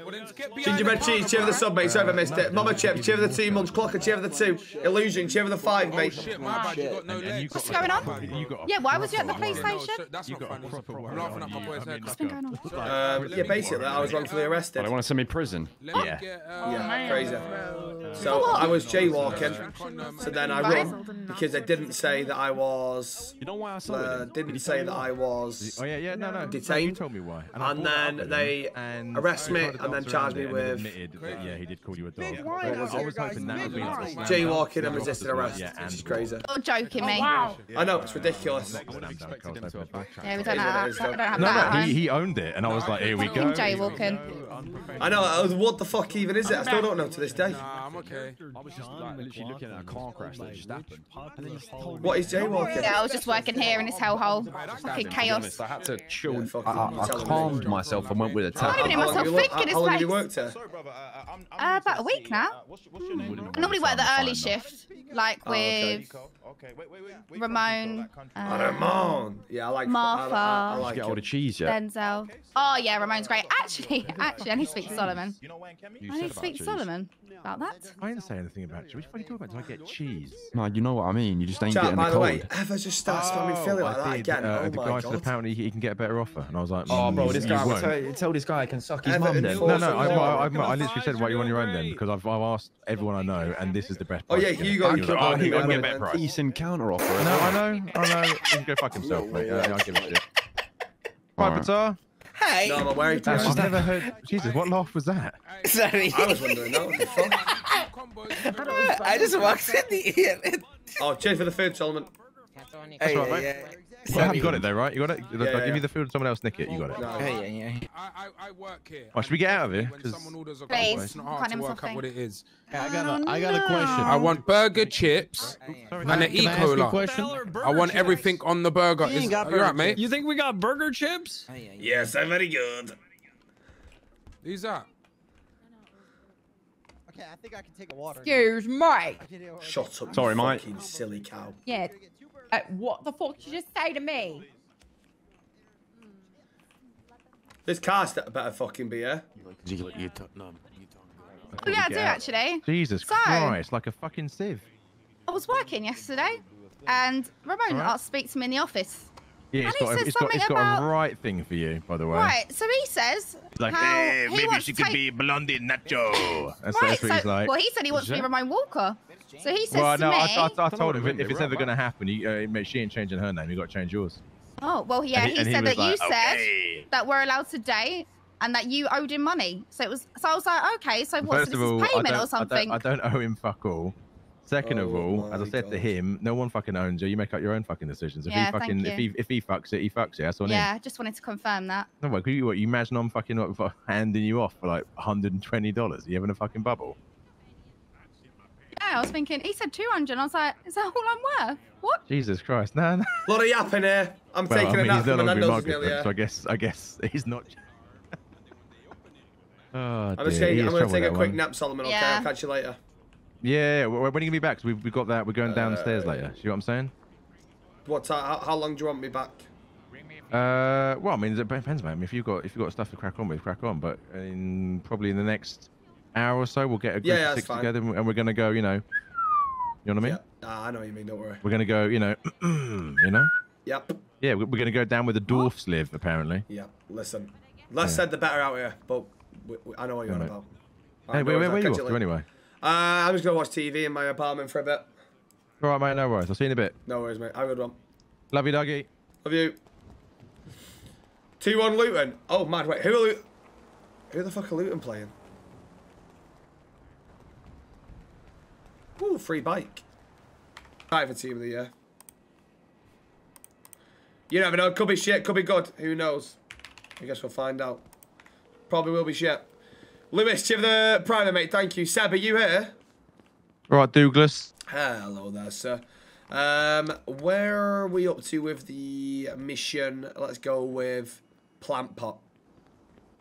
Gingerbread cheese, cheer for the sub, mate. Sorry if I missed it. Mama chip, cheer for the two. Munch clocker, cheer for the two. Illusion, cheer for the five, mate. What's going on? Yeah, why was you at the police station? That's not funny. I'm laughing at my boy's haircut. What's been going on? Um, yeah, basically, I was wrongfully arrested. They want to send me prison. Yeah. Yeah, crazy. So? I was jaywalking. So then I run because they didn't say that I was. You know why I uh, didn't say that I was. Oh yeah, yeah, no, no. Detained. You told me why. And brought it up then they him, and arrest me and then charge me with admitted that, yeah, he did call you a dog. What was I was hoping that would be like a stand-up Jaywalking and dog resisted as well. arrest. Yeah, which is and crazy. Oh, you're joking me. Oh, I know it's ridiculous. Yeah, we don't have that. what I it don't is, have though. that. No, no, he, he owned it, and I was like, here we go. Jaywalking. I know. I was, what the fuck even is it? I still don't know to this day. Nah, I'm okay. I was just like literally looking at a car crash that just happened. And then you told What is jaywalking? Yeah, I was just working here in this hellhole. Fucking chaos. I had to chill. Yeah, I, I, I calmed myself and went with a I'm tap. Not even How long myself have you wo- think How long have you worked here? Uh, about a week now. I normally work the early shift, like Oh, with Ramon, Oh, uh, Ramon. Yeah, I like Martha. I, I, I Did you like get all the cheese yet? Denzel. Oh yeah, Ramon's great. Actually, actually, I need to speak to Solomon. I need to speak to Solomon about that. I didn't say anything about cheese. What are you talking about? Do I get cheese? No, you know what I mean. You just ain't Chat, getting by the the way, code. ever just start spamming Philly like that did, again? Uh, oh the my guy said apparently he can get a better offer, and I was like, Oh, mm, bro, this guy tell, tell this guy I can suck his Everton mum then. for- No, no, I, Awesome. I, I, I literally said, "Why you on your own then?" Because I've, I've asked everyone I know, and this is the best. Oh, yeah, you can Hugo, get. you He was like, could oh, order he can get a better price. Decent counter offer. No, I know, I know. He can go fuck himself, mate. Yeah, yeah, I give a shit. Right, Alright. Batar. Hey. No, I'm worried. I've I've never heard. Jesus, what laugh was that? Sorry. I was wondering that. What the fuck? I just walked in the ear. Oh, cheers for the food, Solomon. That's right, mate. Well, you got it though, right? You got it. I'll yeah, give yeah. you the food, and someone else nick it. You got it. No. yeah, yeah. I, I, I work here. Oh, should we get out of here? When 'Cause- someone orders a Please, combo, it's not hard to work out something. what it is. I got a, oh, I got a question. I want burger chips and an Can E I ask you a cola. question? I want everything on the burger. You ain't Is, got are you right, mate? You think we got burger chips? Yes, I'm very good. Who's that? Okay, I think I can take a water. Excuse me. Shut up. Sorry, you mate. Fucking silly cow. Yeah. Uh, what the fuck did you just say to me? This car's better fucking be here. Oh yeah, I do actually. Jesus So- Christ, like a fucking sieve. I was working yesterday, and Ramon Alright. asked to speak to me in the office. Yeah, it's And he got, a, said it's got, it's something got about- a right thing for you, by the way. Right, so he says Like, how hey, he maybe wants she could take... be blondie nacho. That's, right, that's what so he's like. well, he said he wants to be Ramon Walker. So he says Well, to no, me, I, I, I told him if, if it's ever going to happen, you, uh, she ain't changing her name. You got to change yours. oh well, yeah, And he, he- and he said was that you like, said "Okay." that we're allowed to date and that you owed him money. So it was. So I was like, okay, so what's First so this all, is payment don't, or I, something? don't, I don't owe him fuck all. Second of Oh all, as I my said to him, no one fucking owns you. You make up your own fucking decisions. If Yeah, he fucking, if he if he fucks it, he fucks it. That's on him. yeah, I just wanted to confirm that. No, what, you, what, you imagine I'm fucking what, handing you off for like $120? You having a fucking bubble? Yeah, I was thinking. He said two hundred. and I was like, is that all I'm worth? What? Jesus Christ, no, no. Lot of yapping here. I'm Well, taking I mean, a he's nap no from longer market, nearly so. I guess I guess he's not. oh, I'm dear, just he taking, is I'm gonna take a quick one. nap, Solomon. Okay, Yeah. I'll catch you later. Yeah, when when are you gonna be back? 'Cause we've, we've got that. We're going downstairs Uh, later. See what I'm saying? What time? How, how long do you want me back? Uh, well, I mean, it depends, man. If you've got if you've got stuff to crack on with, crack on. But in probably in the next hour or so, we'll get a group Yeah, yeah, of six together, and we're gonna go. You know, you know what I mean? Ah, I know what you mean. Don't worry. We're gonna go. You know, you know. Yep. Yeah, we- we're gonna go down where the dwarfs live, apparently. Yeah, Listen, less Yeah. said the better out here. But we, we, I know what you're on Alright. about. Hey, where, worries, where, where you off you to anyway? Uh, I'm just gonna watch TV in my apartment for a bit. All right, mate. No worries. I'll see you in a bit. No worries, mate. Have a good one. Love you, doggy. Love you. Two one Luton. Oh, mad. Wait, who are Luton? Who the fuck are Luton playing? Ooh, free bike. Driver team of the year. You never know. It could be shit. Could be good. Who knows? I guess we'll find out. Probably will be shit. Lewis, give the primer, mate. Thank you. Seb, are you here? Right, Douglas. Hello there, sir. Um, where are we up to with the mission? Let's go with plant pot.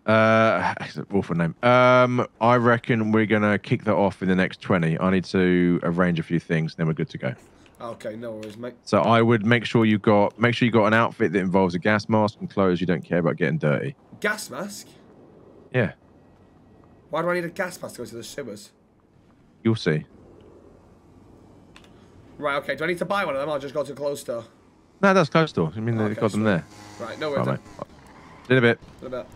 Uh, awful name. Um, I reckon we're gonna kick that off in the next twenty. I need to arrange a few things, then we're good to go. Okay, no worries, mate. So I would make sure you got make sure you got an outfit that involves a gas mask and clothes. You don't care about getting dirty. Gas mask? Yeah, Why do I need a gas mask to go to the sewers? you'll see. Right, okay. Do I need to buy one of them? I'll just go to a clothes store. No, that's close door. I mean, they've got them there. Right, no worries. Right, mate. In a bit. What about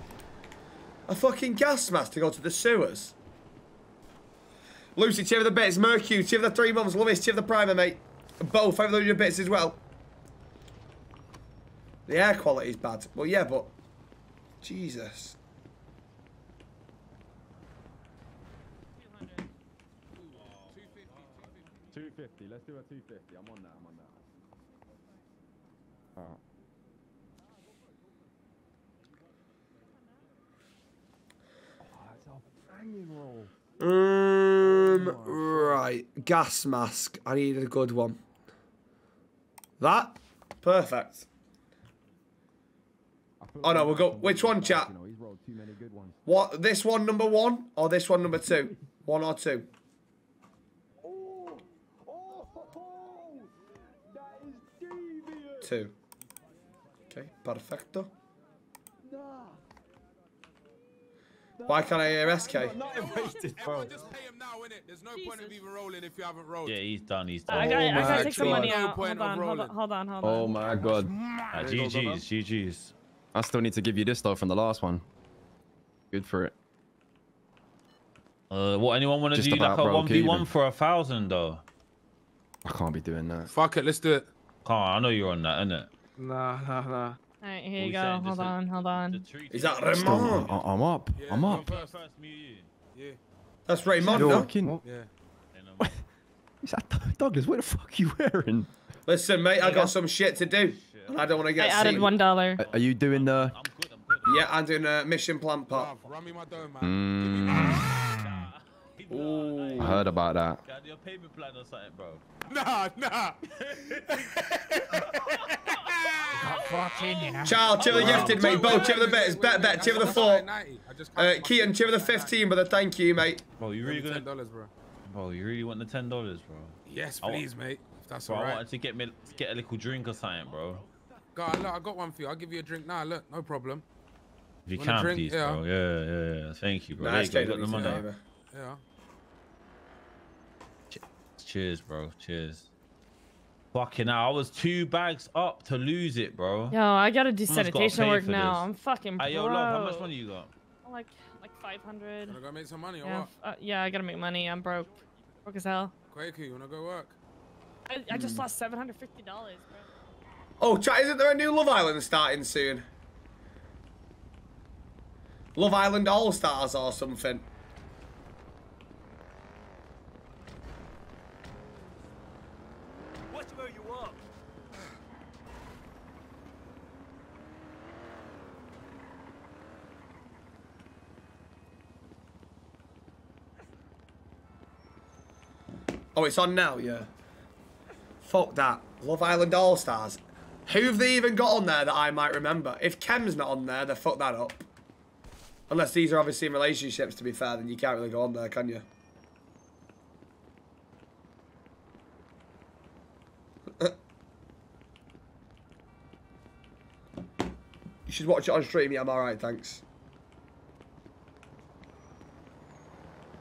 a fucking gas mask to go to the sewers? Lucy, cheer of the bits. Mercury, cheer of the three months. Lewis, cheer of the primer, mate. Both, five of your bits as well. The air quality is bad. Well, yeah, but Jesus. Two fifty. Let's do a two fifty. I'm on that. I'm on that. Alright. Um, right. Gas mask. I needed a good one. That? Perfect. Oh no, we'll go. Which one, chat? What? This one number one or this one number two? One or two? Two. Okay, perfecto. Why can't I hear SK? Everyone just pay him now, innit? There's no point of even rolling if you haven't rolled. Yeah, he's done. He's done. I gotta, I Oh gotta take some money No out. point Hold on, hold on, hold on, hold on. Oh my god. Ah, GG's, GG's. I still need to give you this though from the last one. Good for it. Uh, what? Anyone want to Just do like a one v one even. for a thousand though? I can't be doing that. Fuck it, let's do it. Can't. I know you're on that, innit? Nah, nah, nah. All right, here We you go. Hold on, hold on. Is that Still, Ramon? I- I'm up. I'm up. First, mute you. Yeah. That's Raymond, no? Fucking- Yeah. Is that Douglas? What the fuck are you wearing? Listen, mate, I got some shit to do. And I don't want to get I get added seen. one dollar. Are- Are you doing the? Yeah, I'm doing a mission plant pot. Run me my dough, man. Mm, Ooh. I heard about that. Got your payment plan or something, bro. Nah, nah. Child, cheer the gifted, mate. Bo, cheer the bits. Bet, bet, cheer the four. I just Uh, Keaton, cheer the 15, brother. Thank you, mate. Bro, you really ten gonna? dollars, bro. Bro, you really want the ten dollars, bro? Yes, please, mate. If that's Bro, I alright. wanted to get me to get a little drink or something, bro. God, look, I got one for you. I'll give you a drink now. Look, no problem. If you Want a can, drink? please, Yeah. bro. Yeah, yeah, yeah. Thank you, bro. Nah, There you go. Got the money. need to know, Yeah. Cheers, bro. Cheers. Fucking hell, I was two bags up to lose it, bro. Yo, I gotta do Someone's gotta sanitation work now. this. I'm fucking broke. Hey, yo, love, how much money you got? Like, like 500. Wanna go make some money or Yeah, what? uh, yeah, I gotta make money. I'm broke. Broke as hell. Quaker, you wanna go work? I, I Hmm. just lost $750, bro. Oh, chat, isn't there a new Love Island starting soon? Love Island All Stars or something. Whatever you want. Oh, it's on now, yeah. Fuck that. Love Island All Stars. Who've they even got on there that I might remember? If Kem's not on there, they fuck that up. Unless these are obviously in relationships, to be fair, then you can't really go on there, can you? you should watch it on stream, yeah, I'm alright, thanks.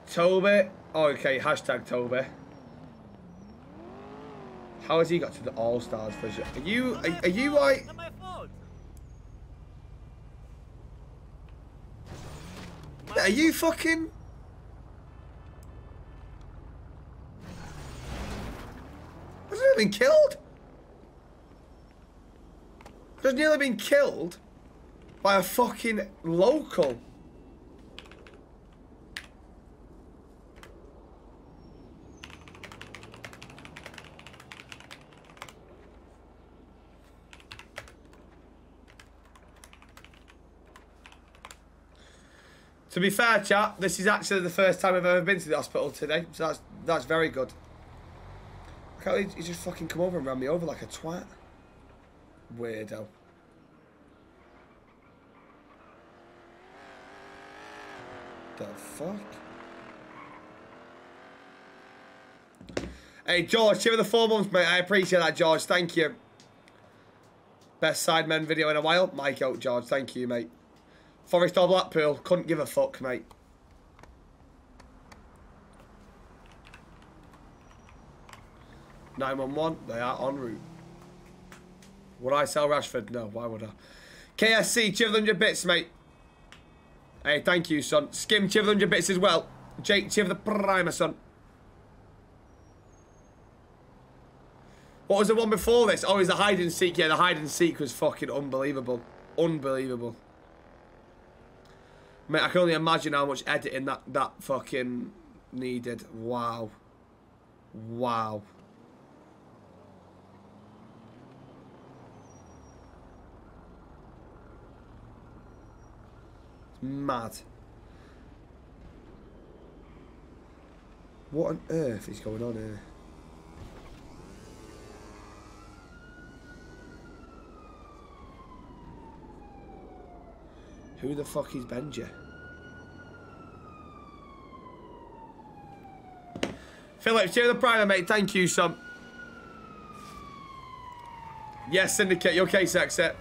Toby. Oh, okay, hashtag Toby. How has he got to the All Stars sure? Are you, are, are you like... Are you fucking... Hasn't he been killed? Has nearly been killed by a fucking local. To be fair, chap, this is actually the first time I've ever been to the hospital today, so that's that's very good. Look how he, just fucking come over and ran me over like a twat. Weirdo. The fuck? Hey, George, cheer the four months, mate. I appreciate that, George. Thank you. Best Sidemen video in a while. Mike out, George. Thank you, mate. Forest or Blackpool. Couldn't give a fuck, mate. Nine one one. They are en route. Would I sell Rashford? No. Why would I? KSC, the hundred bits, mate. Hey, thank you, son. Skim, the hundred bits as well. Jake, cheer the primer, son. What was the one before this? Oh, it was the hide and seek. Yeah, the hide and seek was fucking unbelievable. Unbelievable. Mate, I can only imagine how much editing that, that fucking needed. Wow. Wow. It's mad. What on earth is going on here? Who the fuck is Benja? Philip, share the primer, mate. Thank you, son. Yes, Syndicate. You okay, Sexet?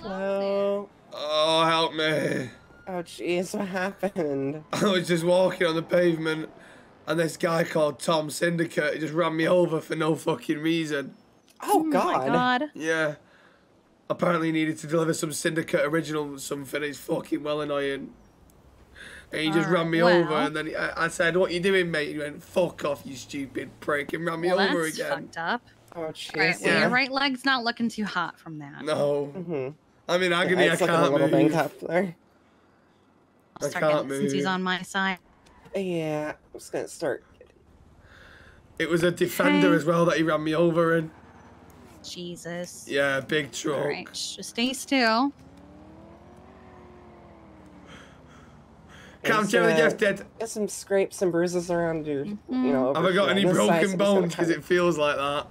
Hello. Oh, help me. Oh, jeez, what happened? I was just walking on the pavement and this guy called Tom Syndicate just ran me over for no fucking reason. Oh, oh my God. God. Yeah. Apparently needed to deliver some Syndicate original something. It's fucking well annoying. And he just Alright, ran me well. over and then he, I, I said, what you doing, mate? He went, fuck off, you stupid prick, and ran me well, over that's again. fucked up. Oh, Right, well, Yeah. your right leg's not looking too hot from that. No. Mm-hmm. I'm in agony, yeah, I it's looking a can't little move. up there. I'll I can't getting it since he's on my side. Yeah, I'm just gonna start. It was a defender Okay. as well that he ran me over in. Jesus. Yeah, big truck. All right, just stay still. Cam, Just, Jim the uh, Gifted. Got some scrapes and bruises around your, you know. Have I got any here. This side, broken so just gonna bones? Because it feels like that.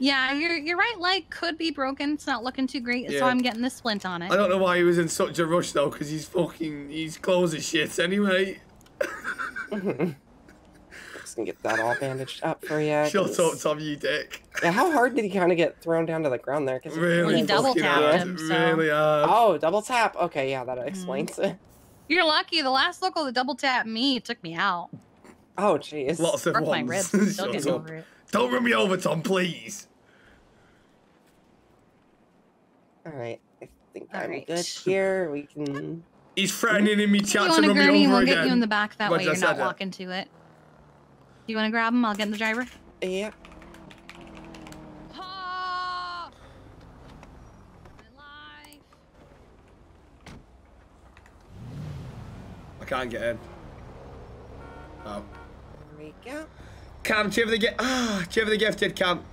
Yeah, your your right leg could be broken. It's not looking too great, Yeah. so I'm getting the splint on it. I don't know why he was in such a rush though, because he's fucking, he's clothes as shit anyway. Just gonna get that all bandaged up for you. Shut up, Tom, you dick. Yeah, how hard did he kind of get thrown down to the ground there? 'Cause Really Well, he double fucking tapped hard. him, so- Really hard. Oh, double tap. Okay, yeah, that explains it. You're lucky. The last local that double tapped me took me out. Oh, jeez. Lots of Broke my ones. ribs. I'm still getting up. over it. Don't run me over, Tom, please. All right, I think All I'm right. good here. We can. He's threatening in me You chat to want a run me gurney? over We'll again. get you in the back. That What way you're not said walking to it. You want to grab him? I'll get in the driver. Yeah. I can't get in. Oh. There we go. Cam, cheer for the gift. Ah, cheer for the gifted, Cam.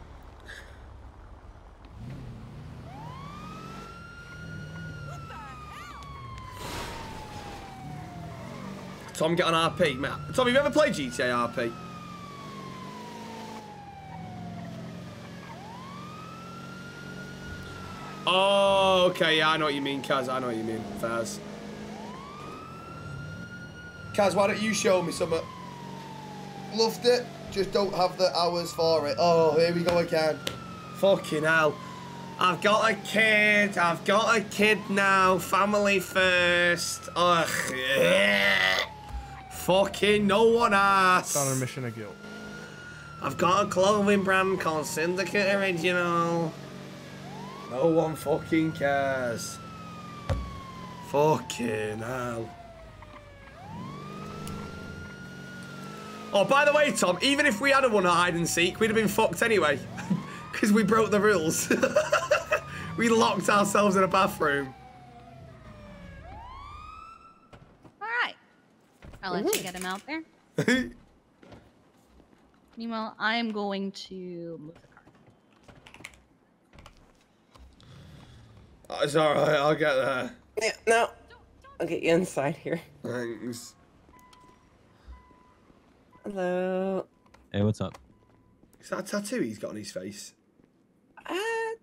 Tom, get on RP, mate. Tom, have you ever played GTA RP? Oh, okay, yeah, I know what you mean, Kaz. I know what you mean, Faz. Kaz, why don't you show me something? Uh, Loved it, just don't have the hours for it. Oh, here we go again. Fucking hell. I've got a kid, I've got a kid now, family first. Ugh. Fucking no one asked. On a mission of guilt. I've got a clothing brand called Syndicate Original. No one fucking cares. Fucking hell. Oh, by the way, Tom, even if we had won at hide and seek, we'd have been fucked anyway. Because we broke the rules. we locked ourselves in a bathroom. All right. I'll let you get him out there. Meanwhile, I'm going to move the car. It's alright, I'll get there. Yeah, no. I'll get you inside here. Thanks. Hello. Hey, what's up? Is that a tattoo he's got on his face? I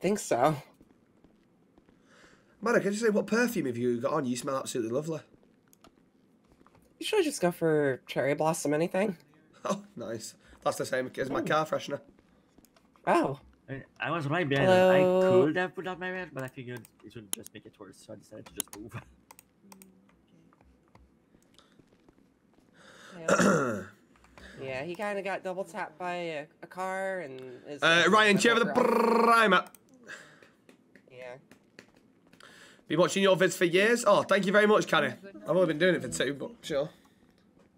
think so. Amanda, can you say what perfume have you got on? You smell absolutely lovely. You should just go for cherry blossom anything. Oh, nice. That's the same as my oh. car freshener. Oh. I- I was right behind Hello. I could have put out my red, but I figured it would just make it worse, so I decided to just move. Yeah, he kind of got double tapped by a, a car and. Is, Uh, Ryan, do you have the primer? Yeah. Been watching your vids for years? Oh, thank you very much, Kenny. I've only been doing it for two, but sure.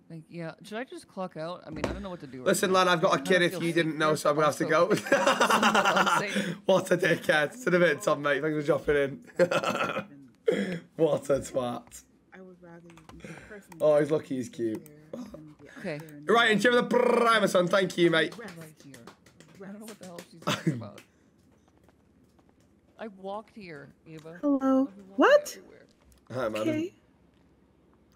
Think, yeah, should I just clock out? I mean, I don't know what to do. right Listen, now. lad, I've got a I kinda kid if feel you didn't know, so I'm going to have to also- go. what a dickhead. It's in a bit, Tom, mate. Thanks for dropping in. what a twat. Oh, he's lucky he's cute. Okay. Ryan, do you have the primer, son? Thank you, mate. I don't know what the hell she's talking about. I walked here, Eva. Hello. What? Hi, madam. Okay.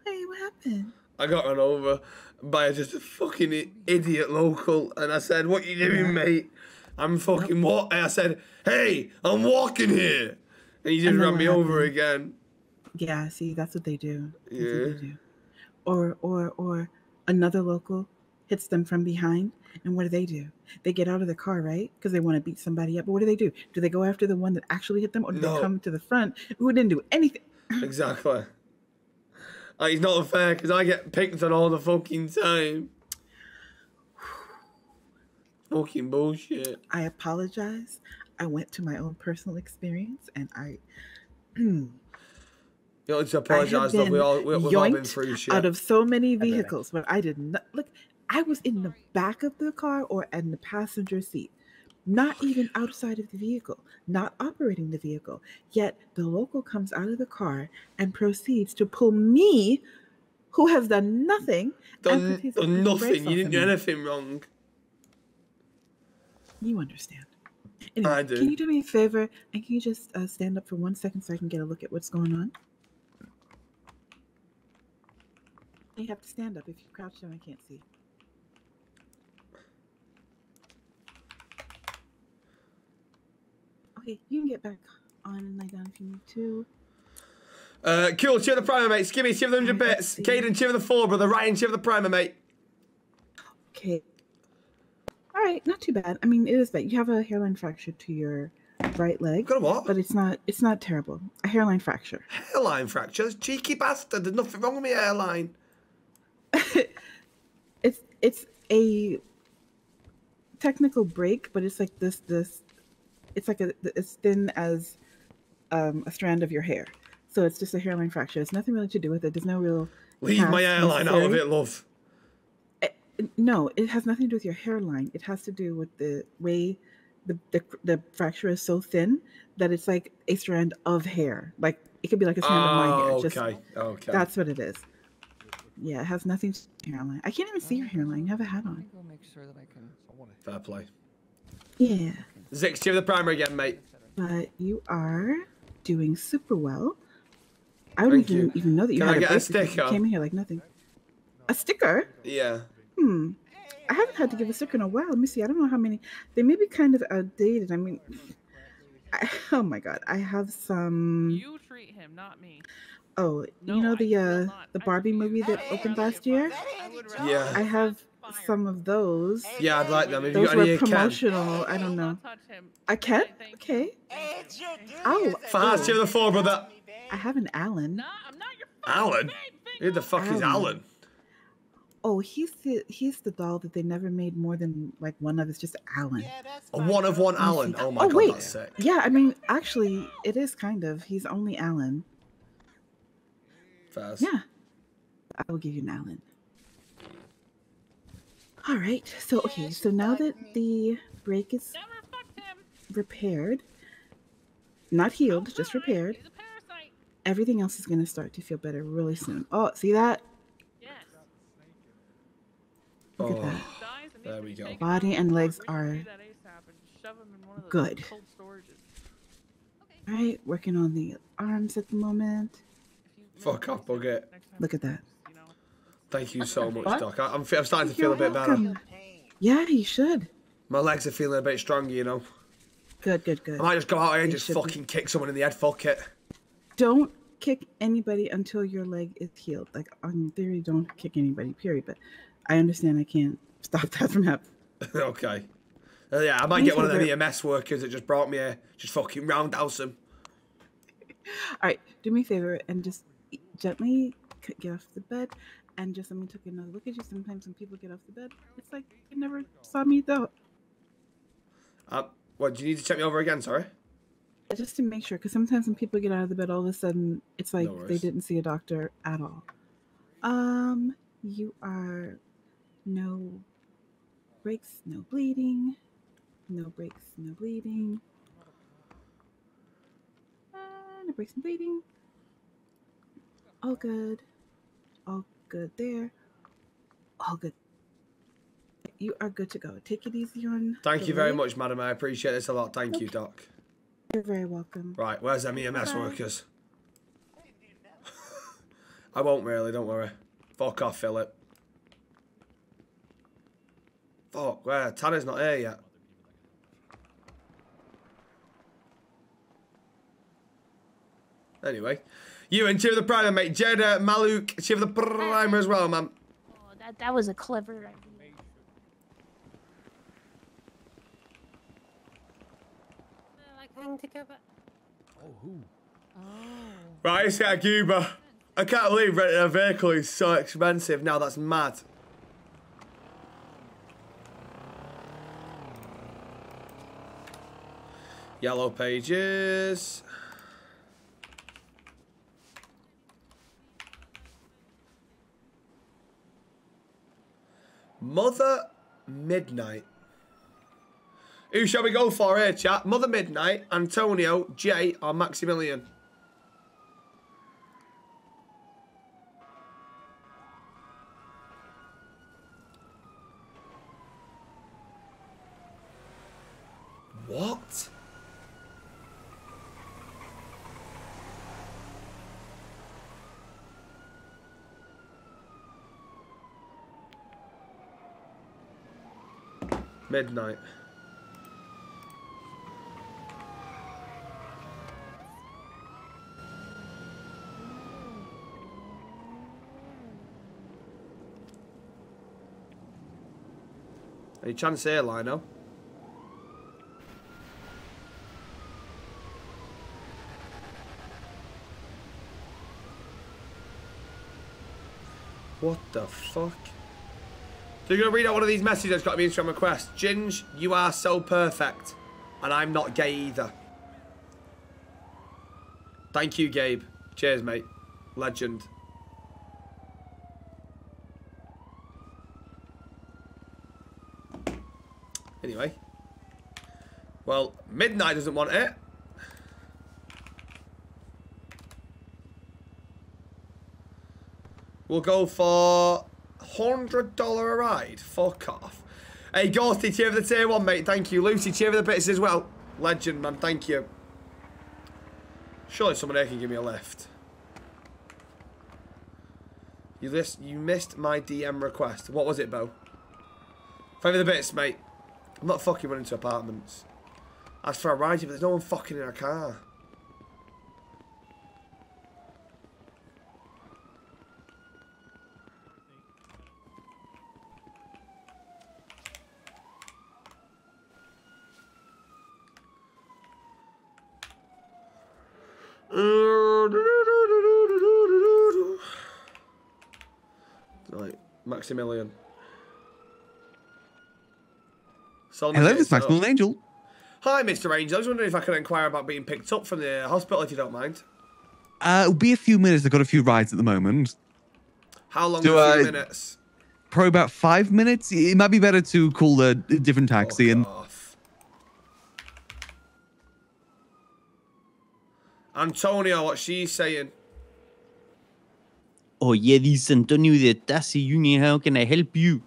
Hey, what happened? I got run over by just a fucking idiot local, and I said, "What you doing, mate?" I'm fucking what? And I said, "Hey, I'm walking here," and he just And ran me what over again. Yeah, see, that's what they do. That's what Yeah. Or or or another local hits them from behind, and what do they do? They get out of the car, right? Because they want to beat somebody up. But what do they do? Do they go after the one that actually hit them, or do No. they come to the front who didn't do anything? Exactly. Like, it's not fair because I get picked on all the fucking time. fucking bullshit. I apologize. I went to my own personal experience, and I. You don't to I have apologise, though. We all, we, we've all been through shit. out of so many vehicles, but I did not look. I was in the back of the car or in the passenger seat, not even outside of the vehicle, not operating the vehicle. Yet the local comes out of the car and proceeds to pull me, who has done nothing, done, done nothing. You didn't do anything wrong. You understand. Anyway, I do. Can you do me a favor and can you just uh, stand up for one second so I can get a look at what's going on? You have to stand up. If you crouch down, I can't see. Okay, you can get back on and lie down if you need to. Uh, cool. Cheer the primer, mate. Skimmy, cheer the 100 bits. Caden, cheer the 4, brother. Ryan, cheer the primer, mate. Okay. All right, not too bad. I mean, it is bad. You have a hairline fracture to your right leg. Got a what? But it's not. It's not terrible. A hairline fracture. Hairline fractures? Cheeky bastard. There's nothing wrong with my hairline. It's it's a technical break, but it's like this this. It's like a as thin as um, a strand of your hair. So it's just a hairline fracture. It's nothing really to do with it. There's no real. Leave my hairline out of it, love. No, it has nothing to do with your hairline. It has to do with the way the, the the fracture is so thin that it's like a strand of hair. Like it could be like a strand of my hair. Oh, Just, okay, okay. That's what it is. Yeah, it has nothing to do with your hairline. I can't even see your hairline. You have a hat on. Go make sure that I can. Fair play. Yeah, Zix, cheer the primer again, mate. but you are doing super well. I wouldn't even even know that you Can had I get a break because you came in here like nothing. A sticker? Yeah. Hmm. I haven't had to give a sticker in a while. Let me see. I don't know how many. They may be kind of outdated. I mean, I, oh my god, I have some. You treat him, not me. Oh, you know the uh the Barbie movie that opened last year? Yeah. I have some of those. Yeah, I'd like them. Have you Those got were any you can? promotional. I don't know. I can't. Okay. Oh, Fast, you're the 4, brother. I have an Alan. Alan? Who the fuck is Alan? Oh, he's the he's the doll that they never made more than like one of. It's just Alan. A one of one Alan. Oh my oh, god, wait. that's sick. Yeah, I mean, actually, it is kind of. He's only Alan. Fast. Yeah. I will give you an Alan. All right. So, okay. So now that the break is repaired, not healed, just repaired, everything else is going to start to feel better really soon. Oh, see that? Look at Oh, that. there we go. Body and legs are good. All right. Working on the arms at the moment. Fuck off, Bucket. Look at that. Thank you so much, What? Doc. I- I'm, I'm starting to feel a bit better. Yeah, you should. My legs are feeling a bit stronger, you know. Good, good, good. I might just go out here and just should be. fucking kick someone in the head. Fuck it. don't kick anybody until your leg is healed. Like on theory, don't kick anybody. Period. But I understand I can't stop that from happening. okay. Uh, yeah, I might get one of them. EMS workers that just brought me here. Just fucking roundhouse them. All right, do me a favor and just gently get off the bed and just let me take another look at you. Sometimes when people get off the bed, it's like you never saw me though. Uh, what, do you need to check me over again? Sorry? Just to make sure, because sometimes when people get out of the bed, all of a sudden it's like they didn't see a doctor at all. Um, you are no breaks, no bleeding, no breaks, no bleeding, uh, no breaks, no bleeding. All good, all good there, all good. You are good to go. Take it easy on. Thank you very leg. much, madam. I appreciate this a lot. Thank you, Doc. You're very welcome. Right, where's them EMS Bye. workers? I won't really, don't worry. Fuck off, Philip. Fuck, where? Tanner's not here yet. Anyway, you and cheer the primer, mate. Jada, uh, Maluk, cheer the primer as well, man. Oh, that, that was a clever idea. Oh, who? Right, it's got Cuba. I can't believe renting a vehicle is so expensive now. That's mad. Yellow pages. Mother Midnight. Who shall we go for here, chat? Mother Midnight, Antonio, Jay, or Maximilian? What? Midnight. Any chance here, Lino? What the fuck? So you're gonna read out one of these messages that's got me Instagram request. Ginge, you are so perfect. And I'm not gay either. Thank you, Gabe. Cheers, mate. Legend. Anyway. Well, Midnight doesn't want it. We'll go for hundred dollar a ride. Fuck off. Hey, Ghosty, cheer for the tier one, mate. Thank you. Lucy, cheer for the bits as well. Legend, man. Thank you. Surely someone here can give me a lift. You you missed my DM request. What was it, Bo? Favour the bits, mate. I'm not fucking running to apartments. As for a ride, but there's no one fucking in a car. Right, Maximilian. Solomon Hello, this Maximilian Angel. Hi, Mr. Angel. I was wondering if I could inquire about being picked up from the hospital, if you don't mind. Uh, it'll be a few minutes. I've got a few rides at the moment. How long are a few uh, minutes? Probably about five minutes. It might be better to call a different taxi and Antonio, what she's saying. Oh yeah, this is Antonio de Taxi Union. How can I help you?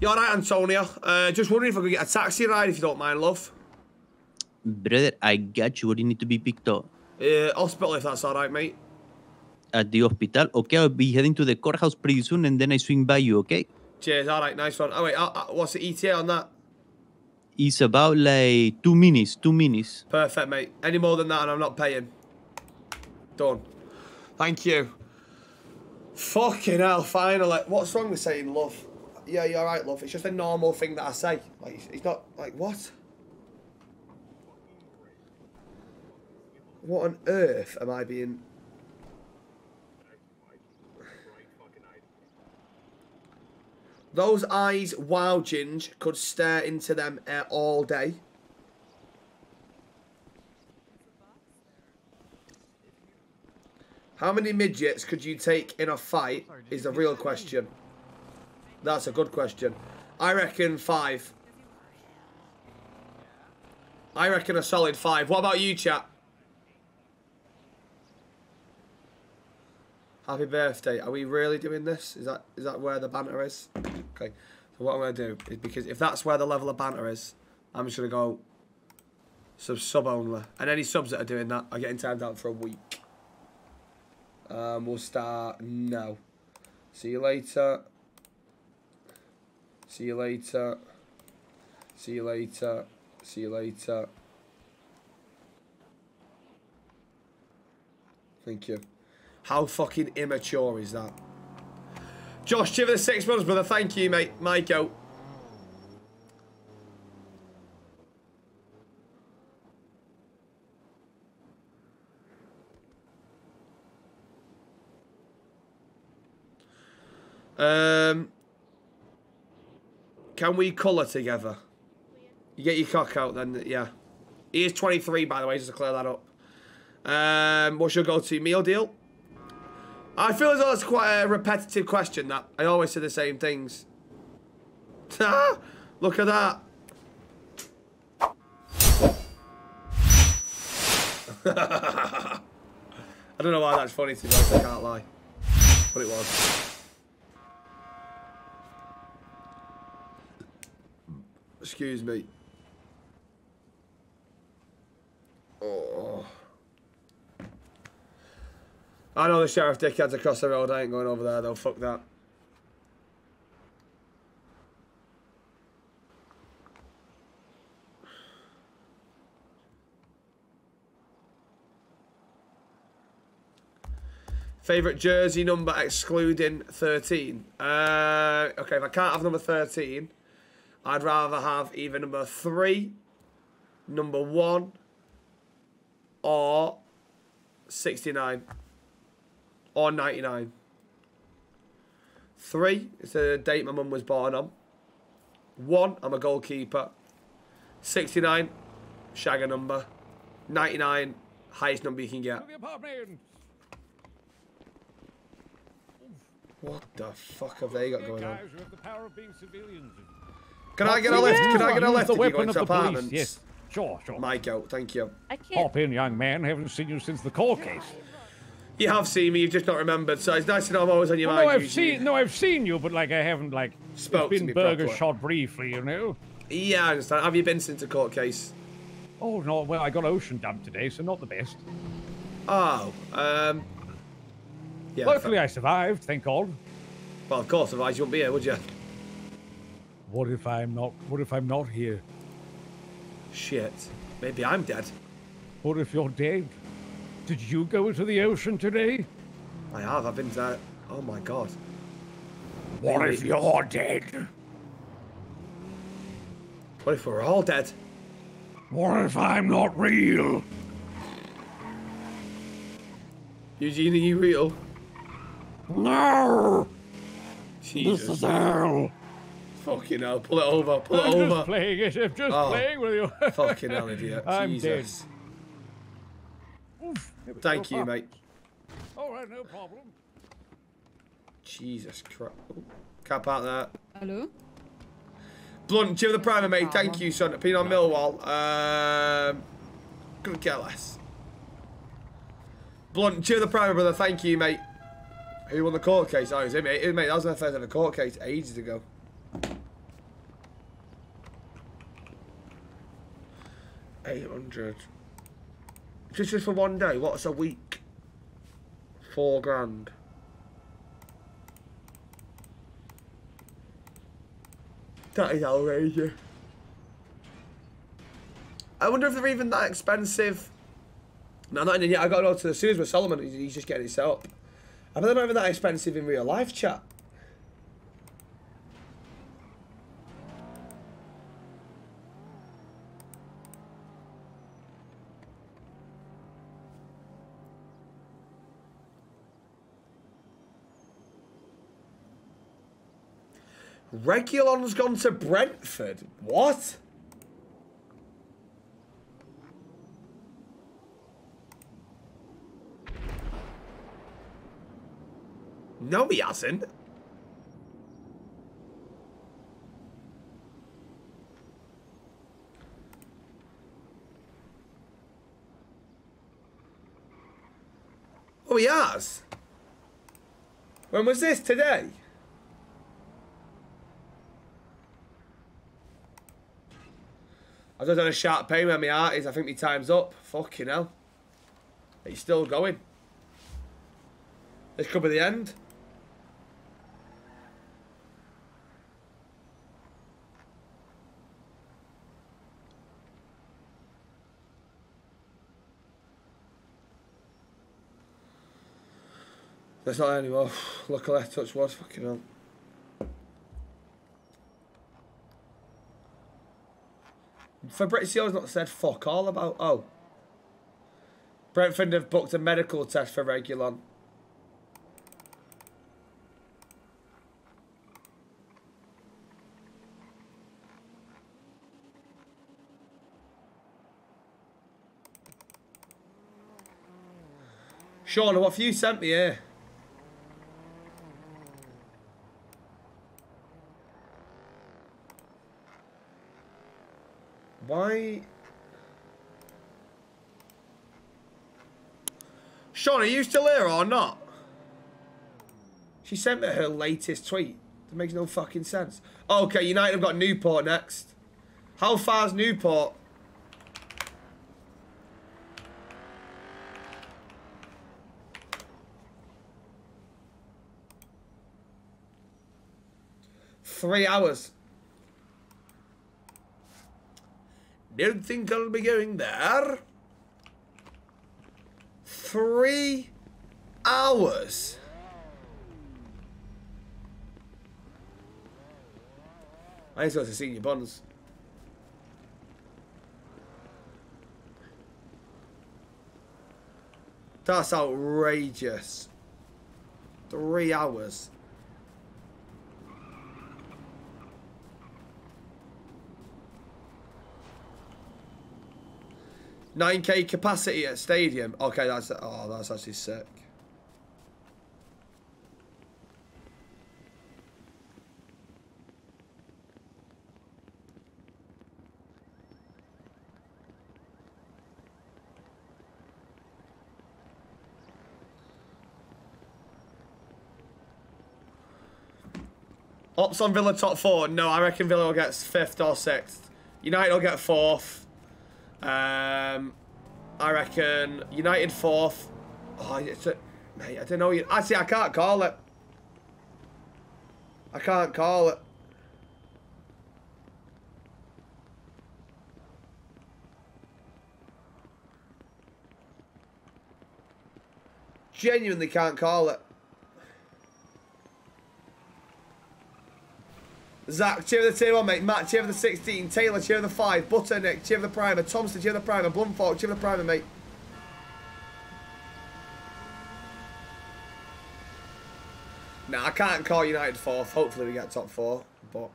You alright, Antonio? Uh, just wondering if I could get a taxi ride, if you don't mind, love. Brother, I got you. What do you need to be picked up? Uh, hospital, if that's alright, mate. At the hospital. Okay, I'll be heading to the courthouse pretty soon and then I swing by you, okay? Cheers, alright, nice one. Oh, wait, uh, uh, what's the ETA on that? It's about like two minutes, two minutes. Perfect, mate. Any more than that, and I'm not paying. Done. Thank you. Fucking hell, finally. What's wrong with saying love? Yeah, you're right, love. It's just a normal thing that I say. Like, it's- not, like, what? What on earth am I being... Those eyes, wow, Ginge, could stare into them uh, all day. How many midgets could you take in a fight is a real question. That's a good question. I reckon five. I reckon a solid five. What about you, chat? Happy birthday. Are we really doing this? Is that is that where the banter is? Okay. So what I'm going to do is because if that's where the level of banter is, I'm just going to go sub sub only. And any subs that are doing that are getting timed out for a week. Um, we'll start now. See you later. See you later. See you later. See you later. Thank you. How fucking immature is that? Josh, for the six months, brother. Thank you, mate. My goat. Um, can we colour together? You get your cock out then, yeah. He is 23, by the way, just to clear that up. Um, what's your go-to meal deal? I feel as though it's quite a repetitive question, that. I always say the same things. Look at that. I don't know why that's funny to me, I can't lie. But it was. Excuse me. Oh. I know the sheriff dickheads across the road. I ain't going over there though. Fuck that. Favorite jersey number excluding 13. Uh, okay, if I can't have number 13, I'd rather have either number 3, number 1, or 69. Or 99. 3 is the date my mum was born on. 1, I'm a goalkeeper. 69, shagger number. 99, highest number you can get. What the fuck have they got going on? Can I get a lift? Can I get a lift if you go into apartments? Yes, sure, sure. My goat, thank you. I can't. Hop in, young man. Haven't seen you since the court case. You have seen me, you've just not remembered, so it's nice to know I'm always on your Well, no, mind. I've usually. seen. No, I've seen you, but like I haven't like. Spoke it's to been me burger properly. shot briefly, you know. Yeah, I understand. Have you been since the court case? Oh no, well I got ocean dumped today, so not the best. Oh, um. Yeah. Luckily, I survived. Thank God. Well, of course, otherwise you wouldn't be here, would you? What if I'm not? What if I'm not here? Shit. Maybe I'm dead. What if you're dead? Did you go into the ocean today? I have. I've been there. Oh my god. What Maybe- if you're dead? What if we're all dead? What if I'm not real? Eugene, are you real? No. Jesus. This is hell. Fucking hell. Pull it over. Pull it I'm over. just playing it. I'm just Oh, playing with you. Fucking hell, idiot. I'm Jesus. Thank you, mate. All right, no problem. Jesus Christ. Oh, Cap out there. Hello? Blunt, Jim the Primer, mate. Thank you, son. Opinion on Millwall. Um, couldn't care less. Blunt, Jim the Primer, brother. Thank you, mate. Who won the court case? Oh, it was him, mate. Mate, that was my first ever court case ages ago. Eight hundred. Just just for one day. What's a week? Four grand. That is outrageous. I wonder if they're even that expensive No, not in yet. I got to go to the sewers with Solomon. He's, just getting it set up. I they're not even that expensive in real life, chat. Reguilón's gone to Brentford. What? No, he hasn't. Oh, he has. When was this? Today? I just done a sharp pain where my heart is. I think my time's up. Fucking hell. He's still going. This could be the end. That's not anymore. Luckily, touch was fucking hell. Fabrizio's not said fuck all about. Oh. Brentford have booked a medical test for Reguilón. Sean, what have you sent me here? Why? Sean, are you still here or not? She sent me her latest tweet. That makes no fucking sense. Okay, United have got Newport next. How far's Newport? Three hours. Don't think I'll be going there. Three hours. I need to go to Senor Buns. That's outrageous. Three hours. Nine K capacity at stadium. Okay, that's oh, that's actually sick. Ops on Villa top four. No, I reckon Villa will get fifth or sixth. United will get fourth. Um, I reckon United fourth. Oh, it's a, mate, I don't know. Actually, I can't call it. I can't call it. Genuinely can't call it. Zach, cheer the tier 1, mate. Matt, cheer the 16. Taylor, cheer the 5. Butter, Nick, cheer the primer. Thompson, cheer the primer. Blumfork, cheer the primer, mate. Nah, I can't call United fourth. Hopefully we get top four, but...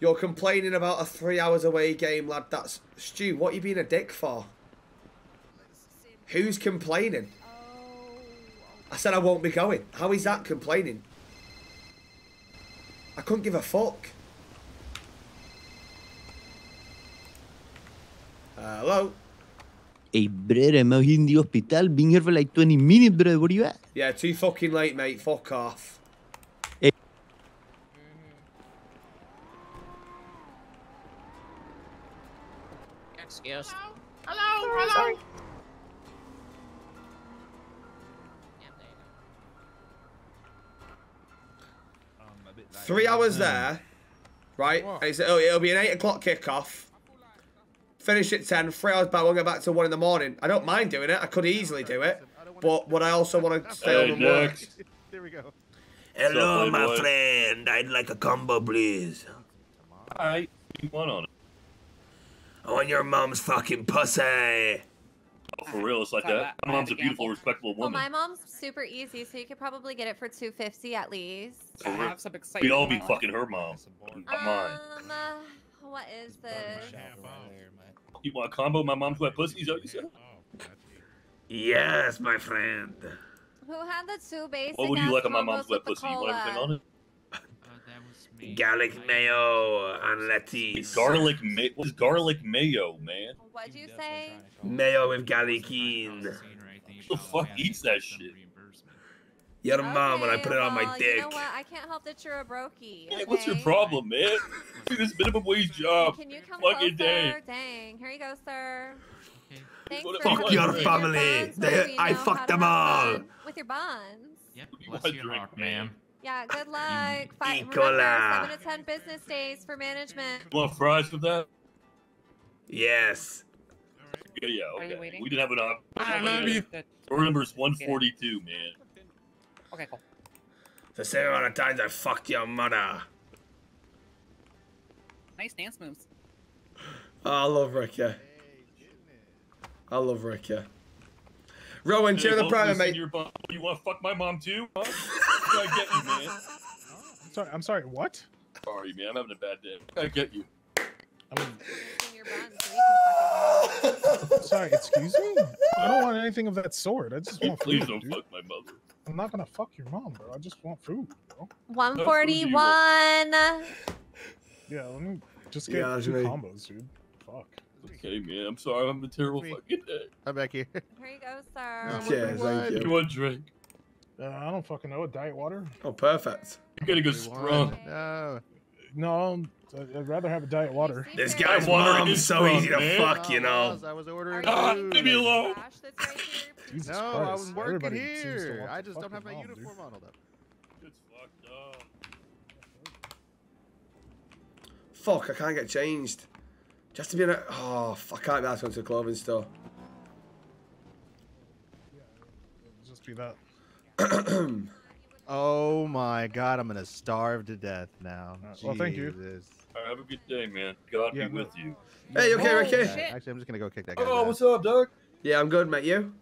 You're complaining about a three hours away game, lad. That's... Stu, what you being a dick for? Who's complaining? I said I won't be going. How is that complaining? I couldn't give a fuck. hello? Hey, brother, I'm out here in the hospital. Been here for like 20 minutes, brother. Where are you at? Yeah, too fucking late, mate. Fuck off. Hey. Mm-hmm. Excuse. Hello, hello. Three hours there. right? And he said, oh, it'll be an 8 o'clock kickoff. Finish at 10, three hours back, we'll go back to 1 in the morning. I don't mind doing it. I could easily do it. But would I also want to stay Hey, home and work? There we go. Hello, up, my boy? friend. I'd like a combo, please. Alright, you want on it? I want your mom's fucking pussy. Oh, for real, it's like that. My mom's a beautiful, respectable woman. Well, woman. my mom's super easy, so you could probably get it for two fifty at least. For real. We'd all be fucking her mom. Not mine. Um, uh, what is this? You want a combo? My mom's wet pussy? Is that you said? Yes, my friend. Who had the two basic? What would you like on my mom's with wet the pussy? You want everything on it? Garlic mayo and lettuce. Garlic ma- What is garlic mayo, man? What'd you say? Mayo with garlicine. Who the fuck eats that shit? Your mom when I Okay, put it on my dick. You know what? I can't help that you're a brokey. Yeah, what's your problem, man? Do this minimum wage job. Can you come Fucking closer? day. Dang. Here you go, sir. Thanks What for Fuck coming your with family. buns, They- so we I know fucked them all. With your buns. You your drink, man? Yeah, good luck. Fi- E. remember, cola. seven to ten business days for management. You want fries with that? Yes. Yeah, yeah, Are you waiting? We didn't have enough. op. I love you. Door number is 142, man. Okay, cool. The same amount of times I fucked your mother. Nice dance moves. Oh, I love Ricky. I love Ricky. Rowan, cheer Hey, the both private, listen, mate. your bum- You want to fuck my mom too? Huh? I get you, man. Sorry, I'm sorry. What? Sorry, man. I'm having a bad day. I get you. Sorry, excuse me. I don't want anything of that sort. I just Hey, want please food. don't dude. fuck my mother. I'm not gonna fuck your mom, bro. I just want food, bro. One you forty-one. Yeah, let me just get that's two me. combos, dude. Fuck. Okay, man. I'm sorry. I'm having a terrible fucking day. I'm back here. Here you go, sir. Yeah, thank You you. want drink? Uh, I don't fucking know. A diet water? Oh, perfect. You gotta go strong. No. No, I- I'd rather have a diet water. This guy's water mom's is so strong, easy to man. fuck, you know. I was ordering Ah, food. leave me alone. Jesus no, Christ. I was working Everybody here. I just don't have my mom, uniform on. Hold up. It's fucked up. Fuck, I can't get changed. Just to be in a... Oh, fuck, I can't be asked to go to the clothing store. Just be that. Oh my god, I'm gonna starve to death now. Uh, well, thank you. Jesus. All right, have a good day, man. God Yeah, be with you. Hey, you okay, Oh, Ricky? yeah, Actually, I'm just gonna go kick that guy. Oh, what's up, Doug? Yeah, I'm good, mate. You?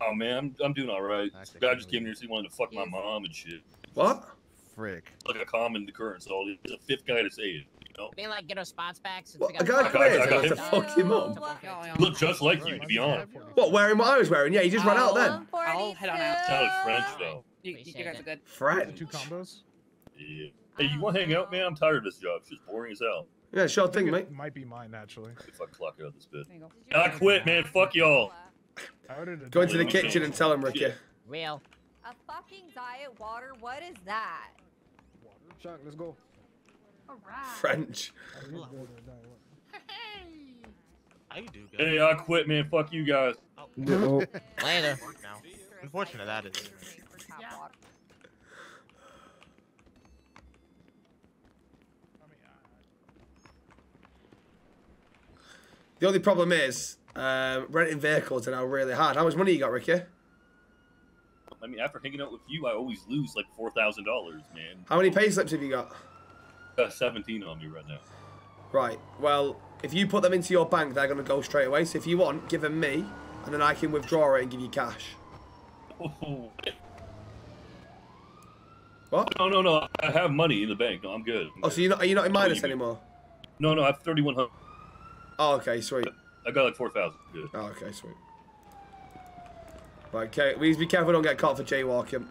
Oh man, I'm, I'm doing all right. This guy just came here to see wanted to fuck my mom and shit. What? Frick. Like a common occurrence. All he's the fifth guy to say it. You know. They like get our spots back since What, we a got guy I got- I quit got to him. fuck your mum? You look oh, just like you, oh, to be oh, honest. What, wearing what I was wearing? Yeah, he just ran out then. I'll head on out. Sounded French though. You, you guys are good. French. Two combos? Yeah. Hey, you want to hang out, man? I'm tired of this job. It's just boring as hell. Yeah, sure think thing, mate. Might be mine, actually. If I clock out this bit. go. I quit, man. Fuck y'all. How did it Go into the kitchen and tell him, Ricky. Real. A fucking diet water? What is that? Chuck, let's go. French. I do good. Hey, I quit, man. Fuck you guys. No. Later. Unfortunate that is. The only problem is, um, renting vehicles are now really hard. How much money you got, Ricky? I mean, after hanging out with you, I always lose like four thousand dollars, man. How many pay slips have you got? Got seventeen on me right now. Right. Well, if you put them into your bank, they're going to go straight away. So if you want, give them me, and then I can withdraw it and give you cash. Oh. What? No, no, no. I have money in the bank. No, I'm good. Oh, so you're not, are you not in minus anymore? No, no. I have thirty-one hundred. Oh, okay, sweet. I got like four thousand. Good. Oh, okay, sweet. Right, okay. Please be careful, don't get caught for jaywalking.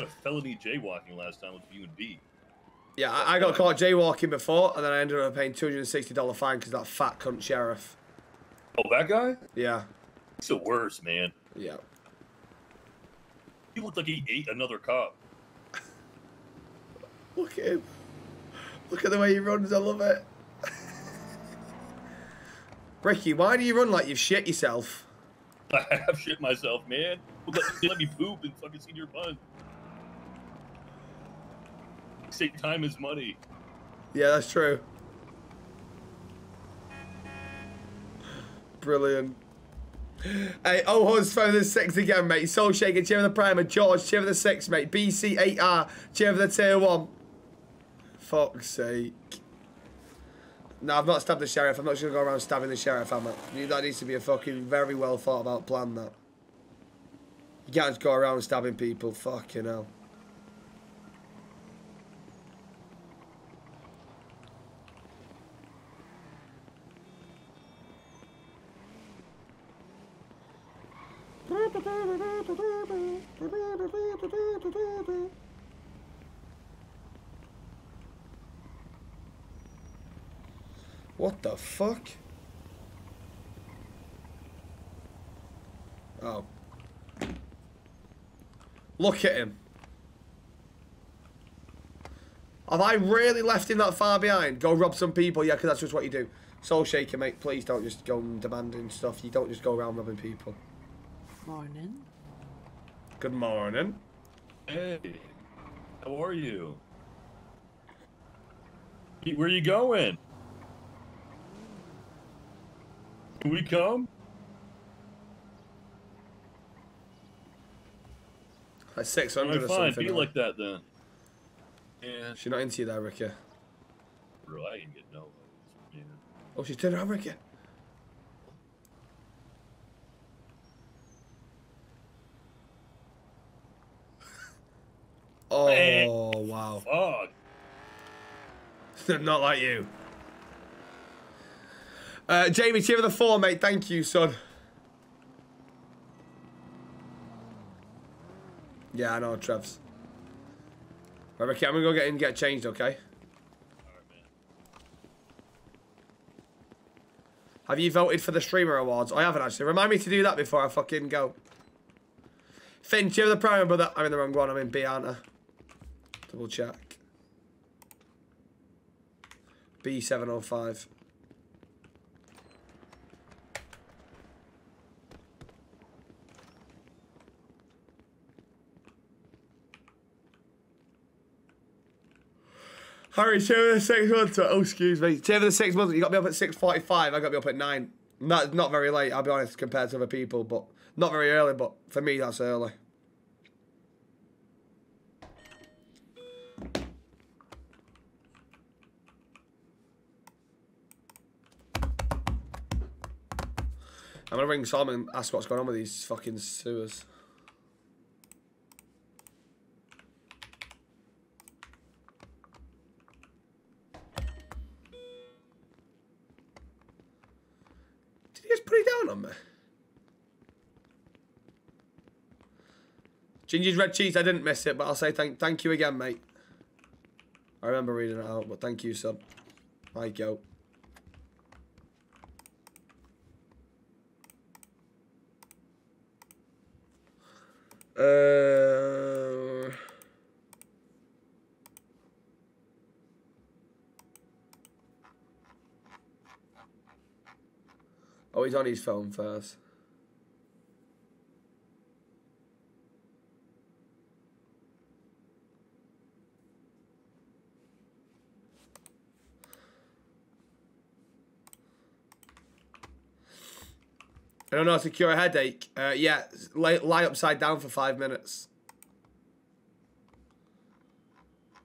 Had a felony jaywalking last time with you and B. Yeah, I, I got caught jaywalking before, and then I ended up paying $260 fine because that fat cunt sheriff. Oh, that guy? Yeah, He's the worst, man. yeah. He looked like he ate another cop. Look at him. Look at the way he runs, I love it. Ricky, why do you run like you've shit yourself? I have shit myself, man. Let, let me poop and fucking see your bun. Say time is money. Yeah, that's true. Brilliant. Hey, oh, Huz for the six again, mate. Soul Shaker, cheer for the primer. George, cheer for the six, mate. BC8R, cheer for the tier one. Fuck's sake. No, I've not stabbed the sheriff. I'm not just going to go around stabbing the sheriff, am I? That needs to be a fucking very well thought about plan, that. You can't just go around stabbing people. Fucking hell. What the fuck? Oh. Look at him. Have I really left him that far behind? Go rob some people? Yeah, because that's just what you do. Soul Shaker, mate, please don't just go and demanding stuff. You don't just go around robbing people. Morning. Good morning. Hey, how are you? Where you going? Can we come? Like 600 Alright, or fine. something. Be like that then. Yeah. She's not into you there, Ricky. Bro, I can get no. Yeah. Oh, she's turned around, Ricky. Oh, wow. Fuck. Not like you. Uh, Jamie, cheer for the four, mate. Thank you, son. Yeah, I know, Trevs. Right, Ricky, I'm gonna go get in and get changed, okay? Have you voted for the streamer awards? I haven't actually. Remind me to do that before I fucking go. Finn, cheer for the primer, brother. I'm in the wrong one. I'm in B, aren't I? Double check. B705. Harry, cheer for the six months. Oh, excuse me. Cheer for the six months. You got me up at 6.45. I got me up at 9. Not, not very late, I'll be honest, compared to other people. but Not very early, but for me, that's early. I'm gonna ring Simon and ask what's going on with these fucking sewers. Did he just put it down on me? Ginger's red cheese, I didn't miss it, but I'll say thank thank you again, mate. I remember reading it out, but thank you, son. I go. Uh, oh, he's on his phone first. I don't know how to cure a headache. Uh, yeah, lie, lie upside down for five minutes.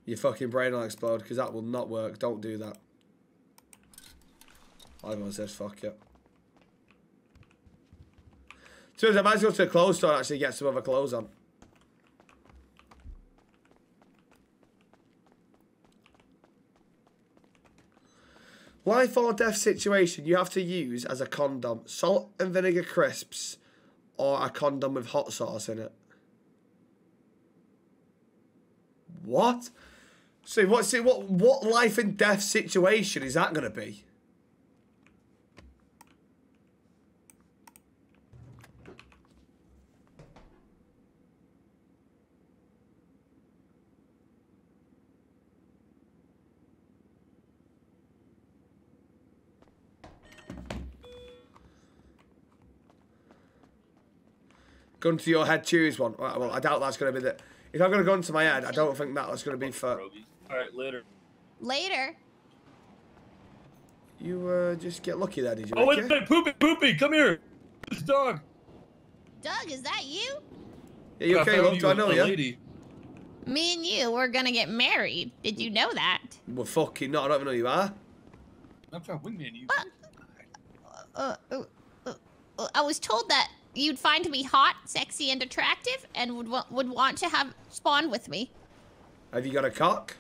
Your fucking brain will explode because that will not work. Don't do that. Everyone says fuck it. So I might as well go to a clothes store and actually get some other clothes on. Life or death situation you have to use as a condom. Salt and vinegar crisps or a condom with hot sauce in it. What? So what's it what what life and death situation is that gonna be? Gun to your head, choose one. Right, well, I doubt that's going to be the. If I'm going to gun to my head, I don't think that that's going to be for. All right, later. Later. You uh, just get lucky there, did you? Oh, wait a minute, Poopy, Poopy, come here. This dog. Doug, is that you? Yeah, you okay, found love? Do I a- know you? lady. Me and you, we're gonna get married. Did you know that? Well, fucking not. I don't even know who you are. I'm trying to wingman you. Uh, uh, uh, uh, I was told that you'd find me hot, sexy, and attractive, and would wa- would want to have spawn with me. Have you got a cock?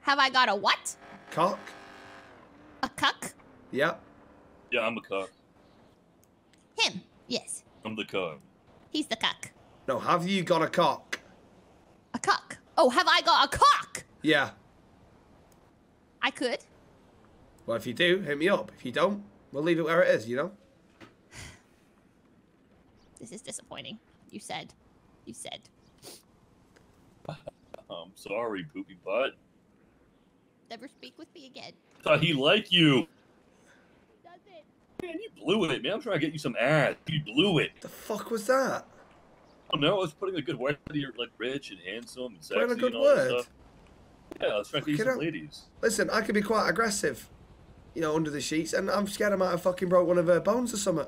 Have I got a what? Cock? A cuck? Yeah. Yeah, I'm a cock. Him? Yes, I'm the cock. he's the cuck. No, have you got a cock? A cuck. Oh, have I got a cock? Yeah. I could. Well, if you do, hit me up. If you don't, we'll leave it where it is, you know? This is disappointing. You said. You said. I'm sorry, Poopy butt. Never speak with me again. Thought he liked you. Man, you blew it, man. I'm trying to get you some ass. You blew it. The fuck was that? Oh no, I was putting a good word. You're like rich and handsome and sexy Put in a good and all that word? stuff. Yeah, I was trying to get you Fucking some hell. ladies. Listen, I could be quite aggressive, you know, under the sheets, and I'm scared I might have fucking broke one of her bones or something.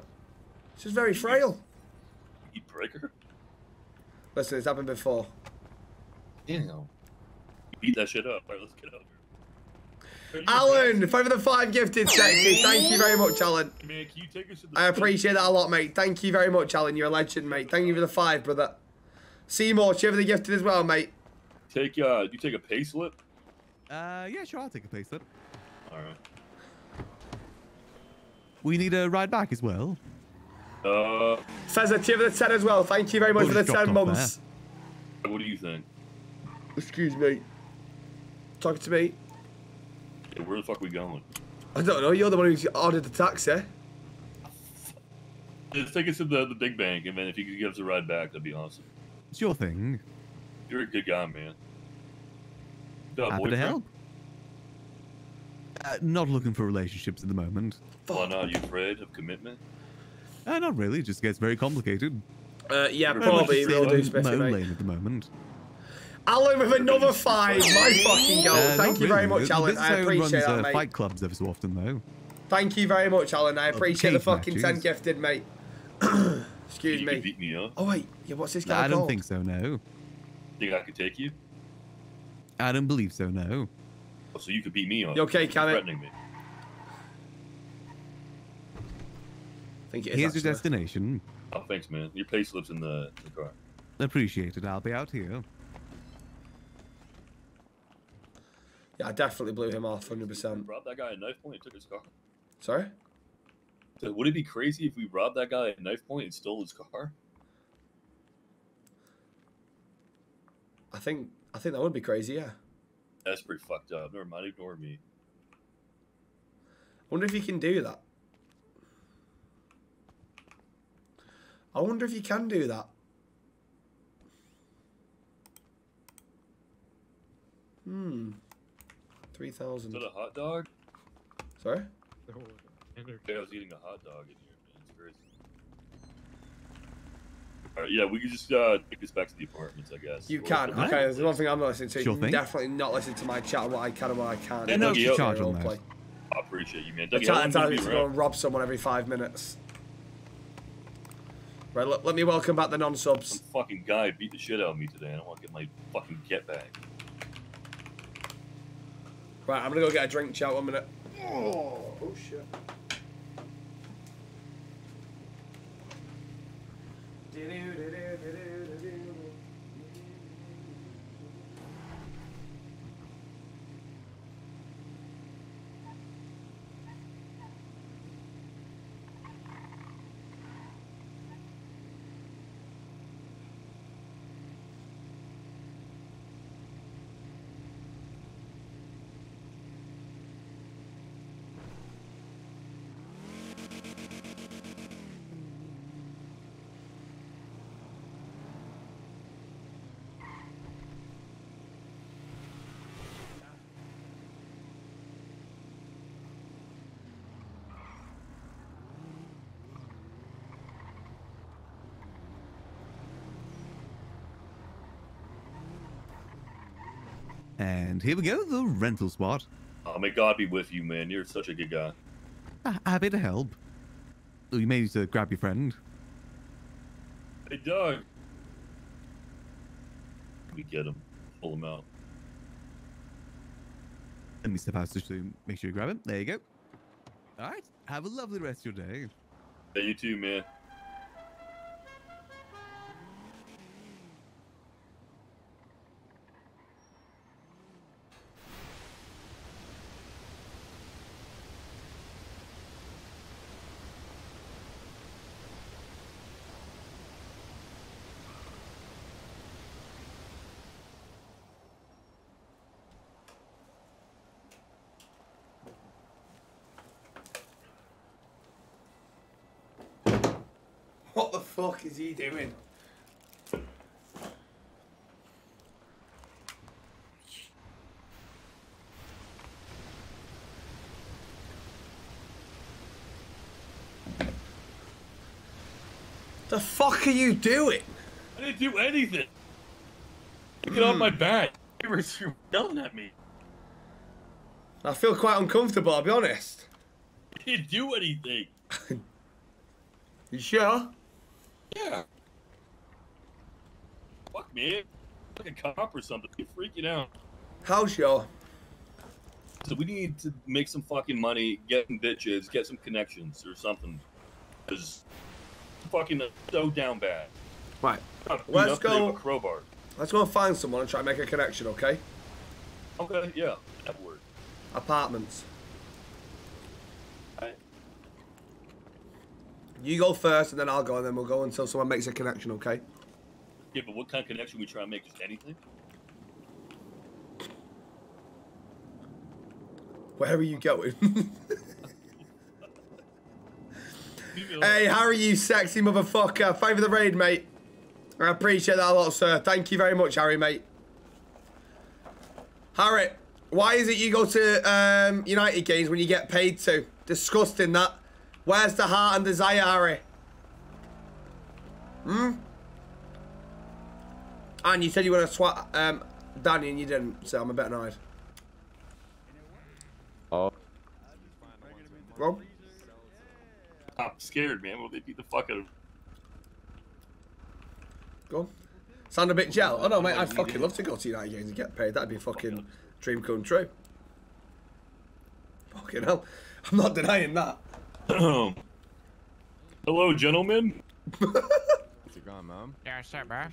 She's very frail. You breaker? Listen, it's happened before. Damn. You beat that shit up. Alright, let's get out here. Alan, five of the five gifted, sexy. Thank you very much, Alan. Man, can you take us to the I appreciate that a lot, mate. Thank you very much, Alan. You're a legend, mate. Thank you for the five, brother. Seymour, cheer for the gifted as well, mate. Take uh you take a pay slip? Uh, yeah, sure, I'll take a pay slip. Alright. We need a ride back as well. Uh Fezza, cheer for the 10 as well. Thank you very much for the just dropped 10 off months. what do you think? Excuse me. Talking to me. Yeah, where the fuck we going? I don't know. You're the one who ordered the taxi. Let's take us to the, the big bank and then if you could give us a ride back, that'd be awesome. It's your thing. You're a good guy, man. Got a Happy to help. Uh, not looking for relationships at the moment. Why not? You afraid of commitment? Uh, not really. It just gets very complicated. Uh, yeah, Very much probably. just Will in do, my Spiffy, own lane at the moment. Alan with another five. My fucking goal. Uh, Thank not you very much, Alan. business I owner appreciate runs, that, uh, mate. Fight clubs every so often, though. Thank you very much, Alan. I appreciate the cage fucking 10 matches. gifted, mate. Excuse you me. beat me up. Oh, wait. Yeah, what's this Nah, guy I don't think so. No. Think I could take you? I don't believe so. No. Oh, so you could beat me up? You okay, You're Threatening me. Think it is, Here's your destination. Oh, thanks, man. Your pay slip's in the, in the car. Appreciate it. I'll be out here. Yeah, I definitely blew him off, 100%. Robbed that guy at knife point and took his car. Sorry? So would it be crazy if we robbed that guy at knife point and stole his car? I think I think that would be crazy, yeah. That's pretty fucked up. Never mind, ignore me. I wonder if you can do that. I wonder if you can do that. Hmm. Is 3,000. that a hot dog? Sorry? Yeah, I was eating a hot dog in here, man. It's crazy. Alright, yeah, we can just uh, take this back to the apartments, I guess. You can. Okay, there's one thing I'm not listening to. Sure You thing. definitely not listen to my chat, what I can and what I can't. Yeah, no, you just charge on that. I appreciate you, man. The Dougie, how long chat you gonna time be is to go and rob someone every five minutes. Right, let, let me welcome back the non-subs. Some fucking guy beat the shit out of me today, and I want to get my fucking get back. Right, I'm gonna go get a drink, chat, one minute. Oh, oh shit. Do -do -do And here we go, the rental spot. Oh, may God be with you, man. You're such a good guy. Ah, happy to help. Oh, you may need to grab your friend. Hey, Doug. We get him. Pull him out. Let me step out just to make sure you grab him. There you go. All right. Have a lovely rest of your day. Yeah, you too, man. What the fuck is he doing? The fuck are you doing? I didn't do anything. Get off my back. You were you were yelling at me. I feel quite uncomfortable, I'll be honest. I didn't do anything. You sure? Yeah. Fuck, man. Like a cop or something. You're freaking out. How sure? So we need to make some fucking money, get some bitches, get some connections or something. Cause fucking so down bad. Right. Let's enough to have go. A crowbar. Let's go and find someone and try and make a connection, okay? Okay, yeah, that word. Apartments. Alright. You go first and then I'll go and then we'll go until someone makes a connection, okay? Yeah, but what kind of connection we try and make? Just anything? Where are you going? hey, how are you, sexy motherfucker? Thank you for the raid, mate. I appreciate that a lot, sir. Thank you very much, Harry, mate. Harry, why is it you go to um, United games when you get paid to? Disgusting, that. Where's the heart and desire, Harry? Hmm? And you said you were going to swat um, Danny and you didn't, so I'm a bit annoyed. Oh. Rob? I'm scared, man. Will they beat the fuck out of Go. on. Sound a bit gel? Oh no, mate, I'd fucking love to go to United games and get paid. That'd be a fucking dream come true. Fucking hell. I'm not denying that. Hello, gentlemen. What's it going, mom? Yeah, what's up, bro?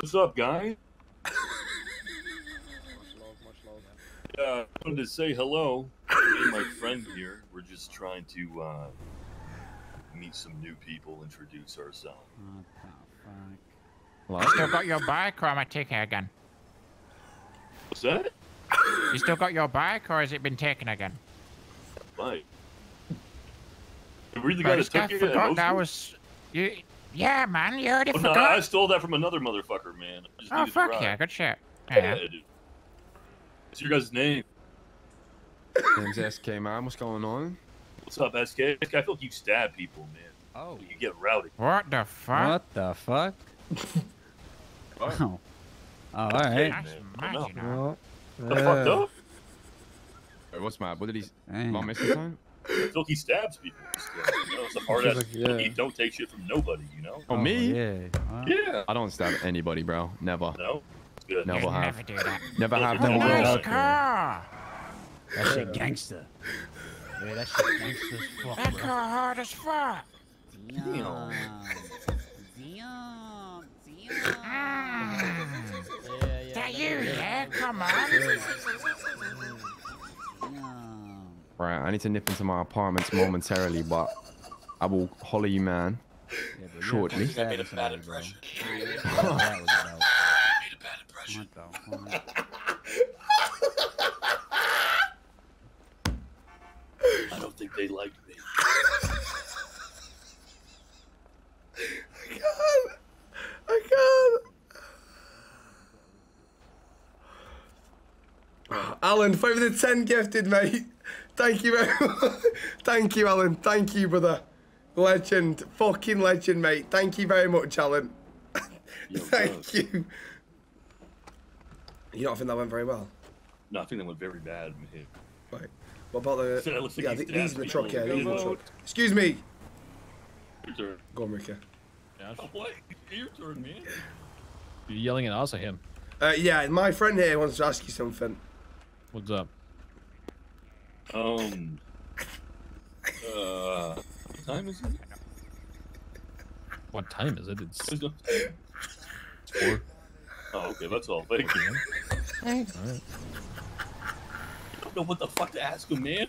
What's up, guy? Yeah, I wanted to say hello. Me and my friend here, we're just trying to uh, meet some new people, introduce ourselves. You still got your bike, or am I taking it again? What's that? You still got your bike, or has it been taken again? Right. You really Bro, got this to guy take it? forgot that was. You, yeah, man, you already Oh, no, forgot. I stole that from another motherfucker, man. I just Oh, fuck yeah, good shit. Yeah, Yeah. dude. What's your guys' name? Name's SK, man. What's going on? What's up, SK? I feel like you stab people, man. Oh. You get rowdy. What the fuck? What the fuck? Oh. Oh, all Okay, man. I don't. Well, Kinda fucked uh, up. Wait, what's my? What did he? Dang. Am I missing something? I feel like he stabs people. Still, you know, it's a hard ass. Feels like, yeah. He don't take shit from nobody, you know? Oh, oh me? yeah. Wow. Yeah. I don't stab anybody, bro. Never. No? Good. Never You'd have. never do that. Never have. Never Never will. that. Nice car. That shit gangster. Yeah, that shit gangster as fuck, That car hard as fuck. Damn. Damn. Is that you, yeah? Come on. Right, I need to nip into my apartments momentarily, but I will holler you, man, shortly. That made a bad impression. What the fuck? I don't think they like me. I can't. I can't. Alan, thank you for the 10 gifted, mate. Thank you very much. Thank you, Alan. Thank you, brother. Legend. Fucking legend, mate. Thank you very much, Alan. Thank you. You don't think that went very well? No, I think that went very bad, man. Right. What about the? Said like yeah, he these in the truck. Yeah, people. these in the truck. Excuse me. Your turn. Go on, Ricky. What? Your turn, man. You're yelling at us or him? Uh, yeah, my friend here wants to ask you something. What's up? Um. Uh. What time is it? What time is it? It's It's four. Oh, okay, that's all. Thank you. Alright. I don't know what the fuck to ask him, man.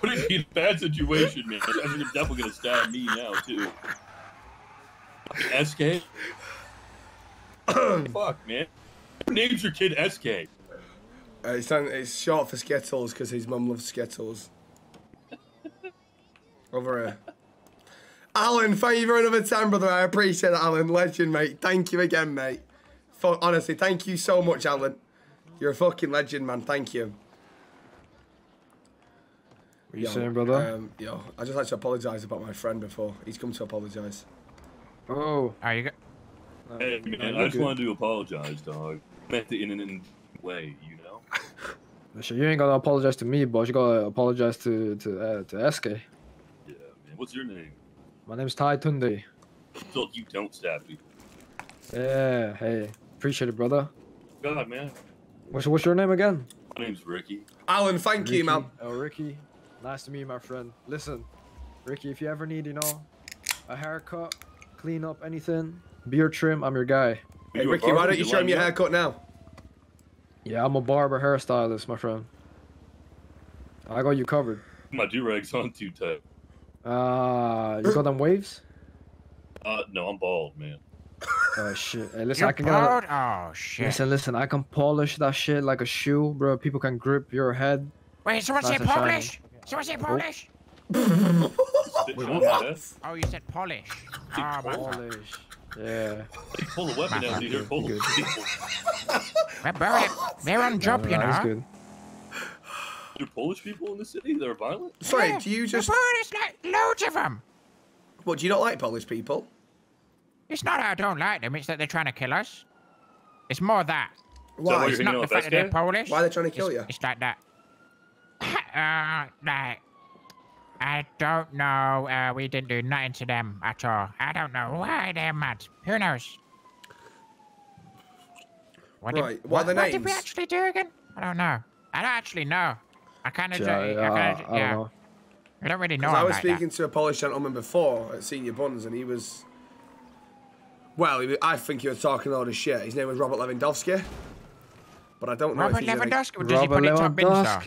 Putting me in a bad situation, man. I think he's definitely gonna stab me now too. Fucking SK. Fuck, man. Who names your kid SK? Uh, it's, it's short for Skittles because his mum loves Skittles. Over here. Alan, thank you for another 10, brother. I appreciate it, Alan. Legend, mate. Thank you again, mate. Fu- honestly, thank you so much, Alan. You're a fucking legend, man. Thank you. What are you saying, brother? Um, yo, I just like to apologise about my friend before. He's come to apologise. Oh. Are you? Hey, man, I just wanted to apologize, dog. Meant it in an in way, you know. Listen, you ain't gonna apologize to me, boss. You gotta apologize to to uh, to SK. Yeah, man. What's your name? My name's Ty Tunde. So you don't stab people. Yeah, hey, appreciate it, brother. God, man. What's what's your name again? My name's Ricky. Alan, thank you, man. Oh, Ricky. Nice to meet you, my friend. Listen, Ricky, if you ever need, you know, a haircut, clean up, anything, beard trim, I'm your guy. Hey, Ricky, why don't you show him your haircut now? Yeah, I'm a barber hairstylist, my friend. I got you covered. My do-rag's on too tight. Uh, you got them waves? Uh, no, I'm bald, man. Oh shit! Hey, listen, You're I can bald? get. Oh shit. Listen, listen, I can polish that shit like a shoe, bro. People can grip your head. Wait, someone nice said and shiny. polish? Someone said polish? Wait, what? Oh, you said polish. Oh, my. Polish. Yeah. Pull a weapon out, dude. They're full of people. Well, bro, they're on job, you know. That's good. There are Polish people in the city They're violent? Sorry, do you just... There's like loads of them. What, do you not like Polish people? It's not I don't like them, it's that they're trying to kill us. It's more that. Why? It's not the fact that they're Polish. Why are they trying to kill it's, you? It's like that. uh, like, I don't know. Uh, we didn't do nothing to them at all. I don't know why they're mad. Who knows? What did, Right, what are the what did we actually do again? I don't know. I don't actually know. I kind of, Yeah, I, yeah, kinda, I don't yeah. I don't really know. I was like that. speaking to a Polish gentleman before at Senor Buns, and he was. Well, he was, I think he was talking all lot of shit. His name was Robert Lewandowski. But I don't know Robert if he's in a- Lewandowski. Does he put it top bin star?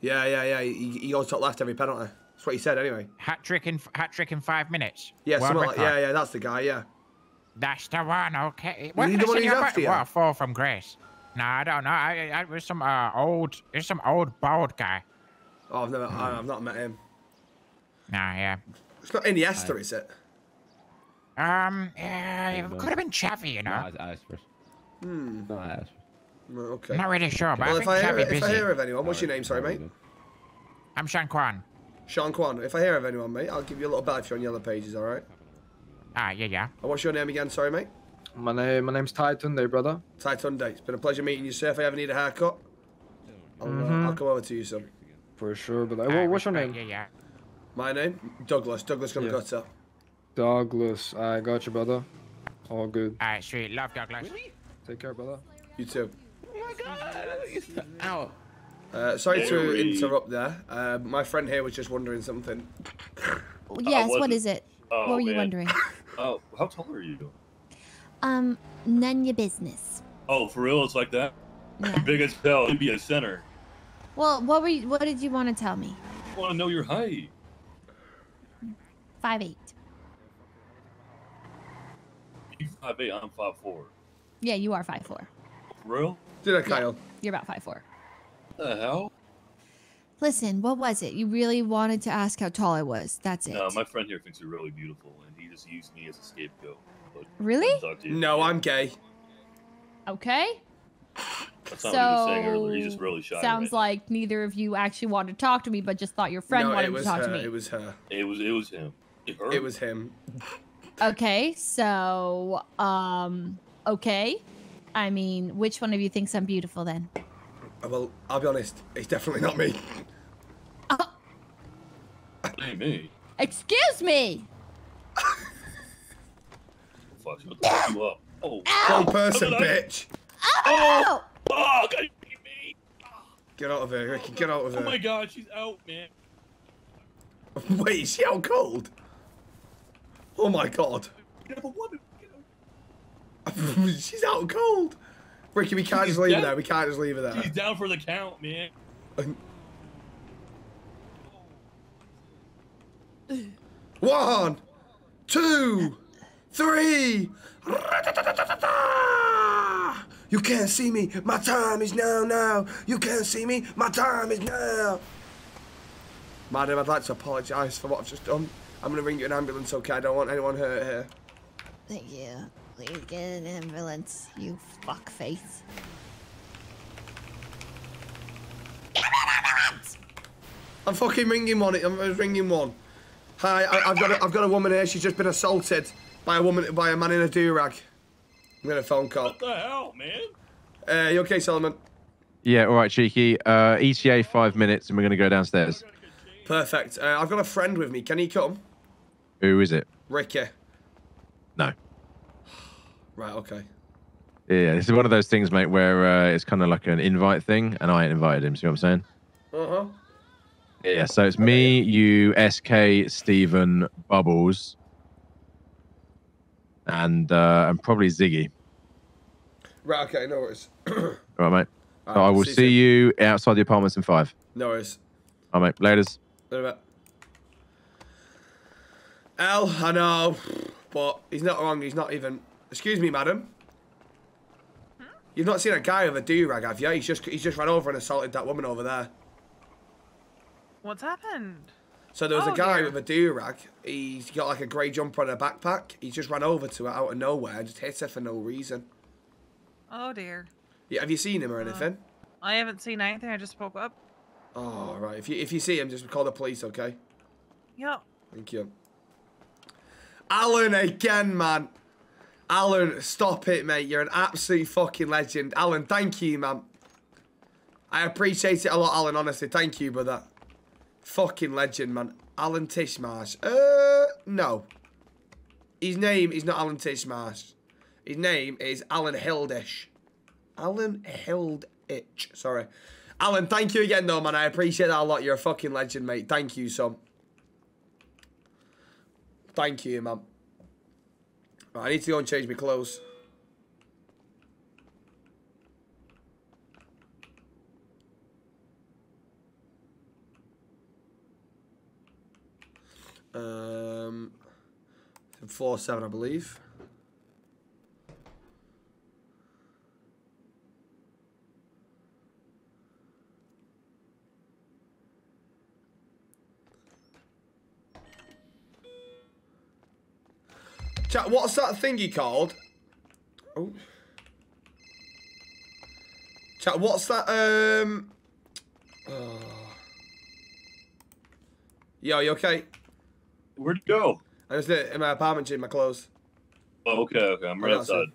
Yeah, yeah, yeah. He, he goes top left every penalty. That's what he said anyway. Hat trick in hat trick in five minutes. Yeah, World something like, yeah, yeah. That's the guy. Yeah. That's the one. Okay. Was What he the one say who's about- after you? What a fall from grace. No, I don't know. I, I, I was some uh, old. There's some old bald guy. Oh, I've never. I, I've not met him. Nah, yeah. It's not Iniesta, is it? Um, yeah, it could have been Xavi, you know. Hmm. No, Well, Okay. Not really sure, but well, I if think I, hear, Xavi if I hear of anyone, what's your name? Sorry, mate. I'm Sean Kwan. Sean Kwan. If I hear of anyone, mate, I'll give you a little bell if you're on Yellow Pages. All right. Ah, yeah, yeah. And what's your name again? Sorry, mate. My name, my name's Ty Tunde, brother. Ty Tunde. It's been a pleasure meeting you, sir. If I ever need a haircut, I'll, uh, Mhm. I'll come over to you, son. For sure, brother. Hey, what's your name? Yeah, yeah. My name? Douglas. Douglas Yeah. Gutter. Douglas. I got you, brother. All good. All right, sweet. Love Douglas. Take care, brother. You too. Oh, my God. Ow. Uh, sorry to interrupt there. Uh, my friend here was just wondering something. Yes, what is it? Oh, what were you wondering? Oh, how tall are you? Um, none your business. Oh, for real? It's like that? Yeah. Big as hell. You'd be a center. Well, what were you, what did you want to tell me? I want to know your height. Five eight. You five eight. I'm five four. Yeah, you are five four. For real? Did I, Kyle? You're about five four. The hell? Listen, what was it? You really wanted to ask how tall I was. That's it. No, my friend here thinks you're really beautiful, and he just used me as a scapegoat. But Really? Talk to you. No, I'm gay. Okay. That's not what he was saying earlier. He's just So, really shy. Sounds right like neither of you actually wanted to talk to me, but just thought your friend no, wanted it was to talk her. to me. It was her. It was. It was him. It, her? It was him. Okay, so um, okay. I mean, which one of you thinks I'm beautiful then? Uh, Well, I'll be honest. It's definitely not me. Hey, me. Excuse me. Fuck, shut the fuck you up. Oh. Wrong person, Come on. bitch. Oh! Fuck! I- Get out of here, Ricky. Get out of here. Oh my god, she's out, man. Wait, is she out cold? Oh my god. She's out cold. Ricky, we can't She's just leave her down- there. We can't just leave it there. He's down for the count, man. One, two, three. You can't see me. My time is now, now. You can't see me. My time is now. Madam, I'd like to apologise for what I've just done. I'm going to ring you an ambulance, okay? I don't want anyone hurt here. Thank you. Please get an ambulance, you fuckface. I'm fucking ringing one. I'm ringing one. Hi, I, I've got a, I've got a woman here. She's just been assaulted by a woman by a man in a do rag. I'm getting a phone call. What the hell, man? Uh, you okay, Solomon? Yeah, all right, cheeky. Uh, ETA five minutes, and we're gonna go downstairs. Perfect. Uh, I've got a friend with me. Can he come? Who is it? Ricky. No. Right. Okay. Yeah, this is one of those things, mate, where uh, it's kind of like an invite thing, and I ain't invited him. See what I'm saying? Uh huh. Yeah. So it's me, you, SK, Stephen, Bubbles, and uh, and probably Ziggy. Right. Okay. No worries. All right, mate. All So right, I will see you see you outside the apartments in five. No worries. All right, mate. Laters. Wait a minute. L, I know, but he's not wrong. He's not even. Excuse me, madam. You've not seen a guy with a do rag, have you? He's just he's just ran over and assaulted that woman over there. What's happened? So there was Oh, a guy dear. with a do rag. He's got like a grey jumper and a backpack. He just ran over to her out of nowhere and just hit her for no reason. Oh dear. Yeah, have you seen him or Uh. anything? I haven't seen anything. I just woke up. Oh right. If you if you see him, just call the police, okay? Yeah. Thank you. Alan again, man. Alan, stop it, mate. You're an absolute fucking legend. Alan, thank you, man. I appreciate it a lot, Alan, honestly. Thank you, brother. Fucking legend, man. Alan Titchmarsh. Uh, no. His name is not Alan Titchmarsh. His name is Alan Hildish. Alan Hilditch. Sorry. Alan, thank you again, though, man. I appreciate that a lot. You're a fucking legend, mate. Thank you, son. Thank you, man. I need to go and change my clothes. Um, four seven, I believe. Chat, what's that thingy called? Oh. Chat, what's that, um... Oh. Yo, you okay? Where'd you go? I was in my apartment changing my clothes. Oh, okay, okay. I'm right outside.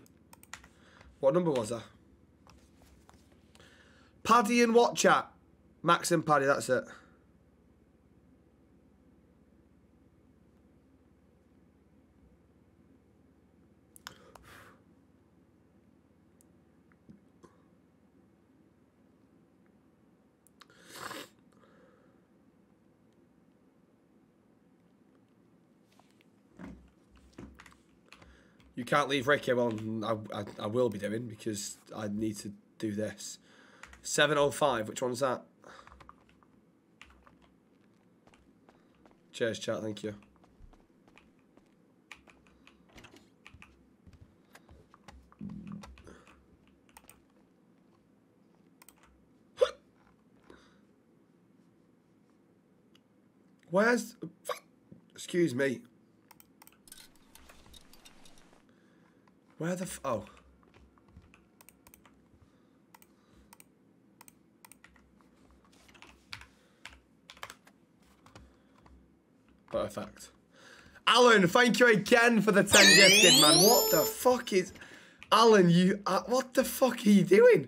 What number was that? Paddy and what chat? Max and Paddy, that's it. You can't leave Ricky. Well, I, I, I will be doing because I need to do this. 705, which one's that? Cheers, chat, thank you. Where's... Excuse me. Where the f... Oh. Perfect. Alan, thank you again for the 10 gifted, man. What the fuck is... Alan, you. Uh, what the fuck are you doing?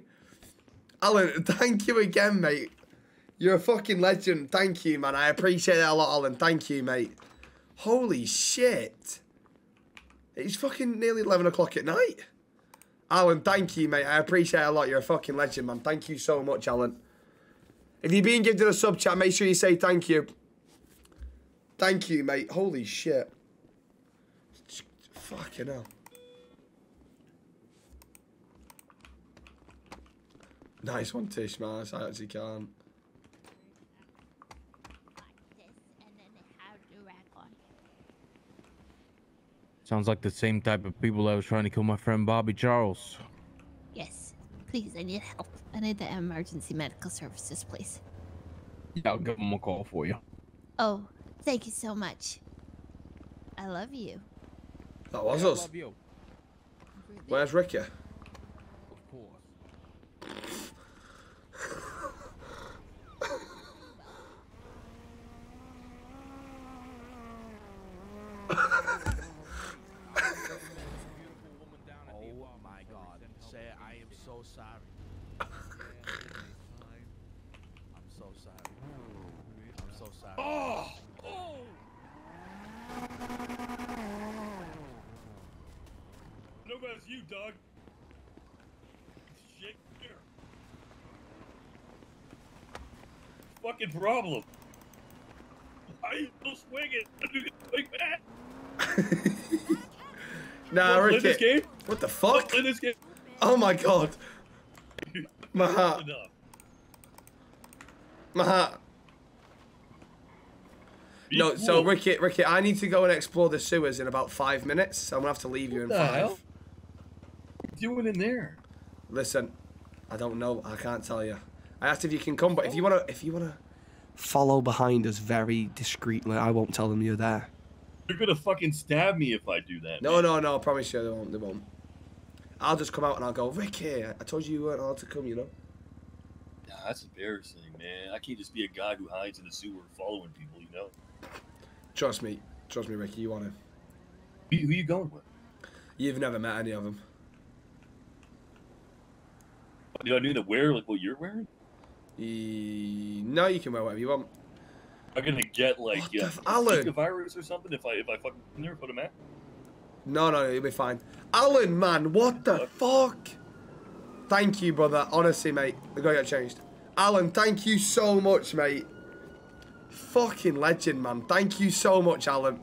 Alan, thank you again, mate. You're a fucking legend. Thank you, man. I appreciate that a lot, Alan. Thank you, mate. Holy shit. It's fucking nearly 11 o'clock at night. Alan, thank you, mate. I appreciate a lot. You're a fucking legend, man. Thank you so much, Alan. If you're being gifted a sub chat, make sure you say thank you. Thank you, mate. Holy shit. Fucking hell. Nice one, Tish, man. I actually can't. Sounds like the same type of people that was trying to kill my friend Bobby Charles. Yes. Please, I need help. I need the emergency medical services, please. Yeah, I'll give them a call for you. Oh, thank you so much. I love you. That was I us. love you. Where's Ricky? Of course. Oh my god. Say I am so sorry. I'm so sorry. I'm so sorry. Oh! No, that's you, dog. Shit. here. Fucking problem. Why are you still swinging? You can swing back. Nah, play this game? What the fuck? Play this game. Oh my god. My heart. My heart. No, so cool. Ricky, Ricky, I need to go and explore the sewers in about five minutes. So I'm gonna have to leave you in What the five. hell? What you doing in there? Listen, I don't know. I can't tell you. I asked if you can come, but if you wanna, if you wanna, follow behind us very discreetly. I won't tell them you're there. You're gonna fucking stab me if I do that. No, no, no. I promise you, they won't. They won't. I'll just come out and I'll go, Ricky. I told you you weren't allowed to come. You know. Nah, that's embarrassing, man. I can't just be a guy who hides in the sewer following people, you know? Trust me. Trust me, Ricky. You want him. Who, who you going with? You've never met any of them. Do I need to wear like what you're wearing? E- no, you can wear whatever you want. I'm gonna get like What yeah, the Alan? a virus or something if I if I fucking in there put a mask. No, no, you'll be fine. Alan, man, what the fuck? Thank you, brother. Honestly, mate. I gotta get changed. Alan, thank you so much, mate. Fucking legend, man. Thank you so much, Alan.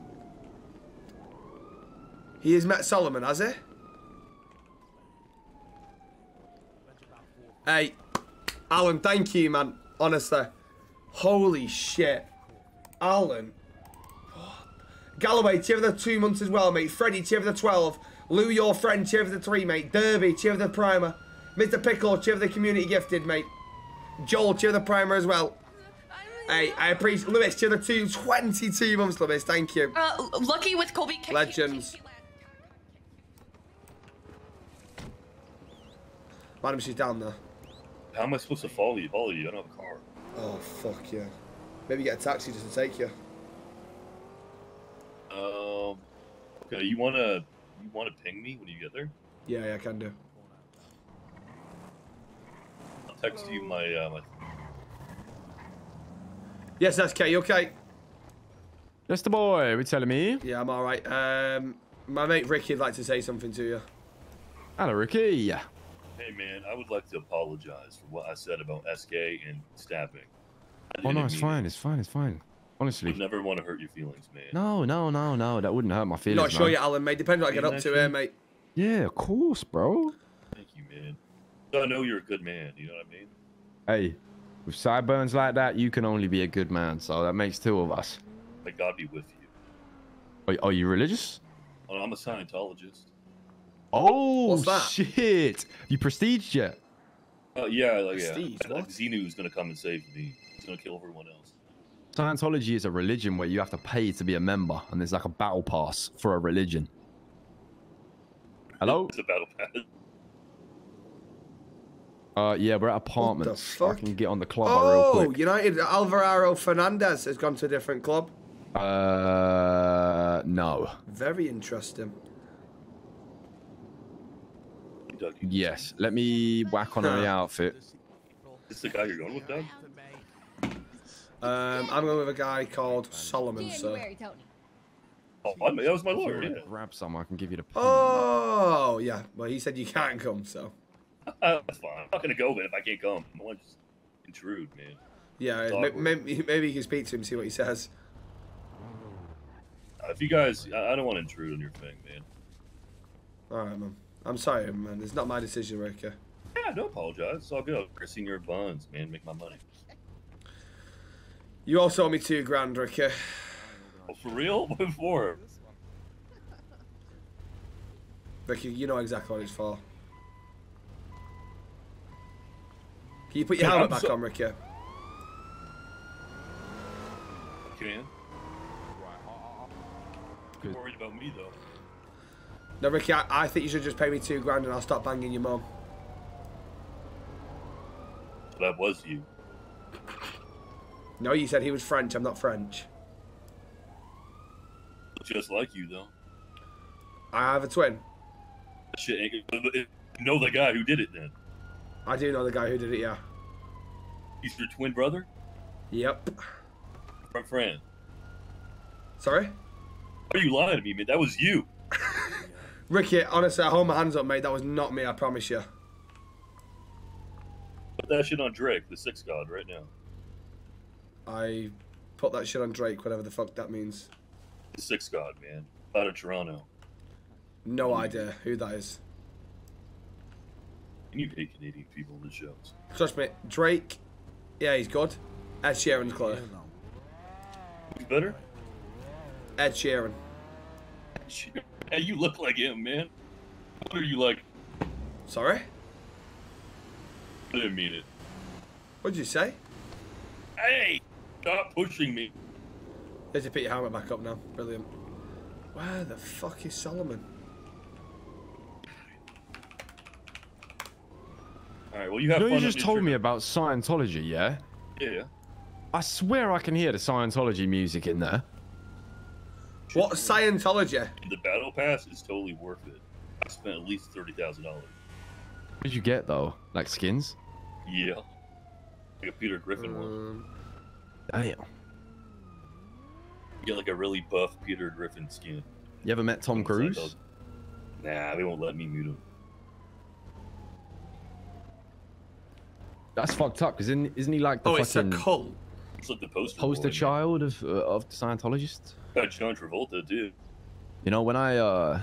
He has met Solomon, has he? Hey, Alan, thank you, man. Honestly. Holy shit. Alan. Galloway, cheer for the two months as well, mate. Freddie, cheer for the 12. Lou, your friend, cheer for the three, mate. Derby, cheer for the primer. Mr. Pickle, cheer for the community gifted, mate. Joel, cheer for the primer as well. Hey, I appreciate Lewis, cheer for the two, 22 months, Lewis. Thank you. Uh, Lucky with Colby. Can- Legends. Madam, she's down there. How am I supposed to follow you? Follow you? I don't have a car. Oh, fuck yeah. Maybe get a taxi just to take you. Um. Okay, you wanna you wanna ping me when you get there? Yeah, yeah, I can do. I'll text you my uh, my. Yes, that's Kay. You okay? That's the boy. We telling me? Yeah, I'm alright. Um, my mate Ricky would like to say something to you. Hello, Ricky. Hey man, I would like to apologize for what I said about SK and stabbing. Oh no, it's mean fine. It's fine. It's fine. Honestly. I Honestly. never want to hurt your feelings, man. No, no, no, no. That wouldn't hurt my feelings. Not sure man. yet, Alan, mate. Depends what I get up to here, mate. Yeah, of course, bro. Thank you, man. I know you're a good man. You know what I mean? Hey, with sideburns like that, you can only be a good man. So that makes two of us. May God be with you. Are, are you religious? Oh, I'm a Scientologist. Oh, What's that? shit. You prestiged yet? Oh yeah, like yeah. Prestige, Like what? Xenu's gonna come and save me. He's gonna kill everyone else. Scientology is a religion where you have to pay to be a member, and there's like a battle pass for a religion. Hello? It's a battle pass. Uh, yeah, we're at apartments. I fuck? can get on the club real Oh, quick. United. Alvaro Fernandez has gone to a different club. Uh, no. Very interesting. Kentucky. Yes. Let me whack on the outfit. This the guy you're going with, Doug? Um, I'm going with a guy called Solomon, sir. Oh, I mean, that was my lawyer. Yeah. Grab some. I can give you the. Oh, yeah. Well, he said you can't come, so. That's fine. I'm not gonna go, man. If I can't come, I want to just intrude, man. Yeah, It's may- awkward. maybe, maybe you can speak to him, see what he says. Uh, if you guys, I, I don't want to intrude on your thing, man. All right, man. I'm sorry, man. It's not my decision, Ricky. Yeah, don't apologize. It's all good. I'm Senor Buns, man. Make my money. You also owe me two grand, Ricky. Oh, for real? What for? Ricky, you know exactly what it's for. Can you put your Yeah, helmet I'm back so- on, Ricky? Can. You're worried about me though. No, Ricky, I, I think you should just pay me two grand and I'll stop banging your mum. That was you. No, you said he was French. I'm not French. Just like you though. I have a twin. Shit, ain't, know the guy who did it then. I do know the guy who did it, yeah. He's your twin brother Yep. from France. Sorry? Are you lying to me, man? That was you. Ricky, honestly, I hold my hands up, mate. That was not me, I promise you. Put that shit on Drake, the six god, right now. I put that shit on Drake, whatever the fuck that means. The six god, man. Out of Toronto. No idea who that is. And you hate Canadian people in the shows. Trust me, Drake, yeah, he's good. Ed Sheeran's clear. Who's better? Ed Sheeran. Hey, you look like him, man. What are you like? Sorry? I didn't mean it. What'd you say? Hey, stop pushing me. There's you put your helmet back up now. Brilliant. Where the fuck is Solomon? All right, well you have You know, fun. you just told me about Scientology, yeah? Yeah. I swear I can hear the Scientology music in there. What Scientology? The battle pass is totally worth it. I spent at least thirty thousand dollars. What did you get though? Like skins? Yeah. Like a Peter Griffin Um, one. Damn. You get like a really buff Peter Griffin skin. You ever met Tom Cruise? Nah, they won't let me meet him. That's fucked up, because isn't, isn't he like the Oh, it's a fucking cult. It's like the poster. poster boy, man. child of uh, of Scientologists? Got John Travolta too. You know, when I uh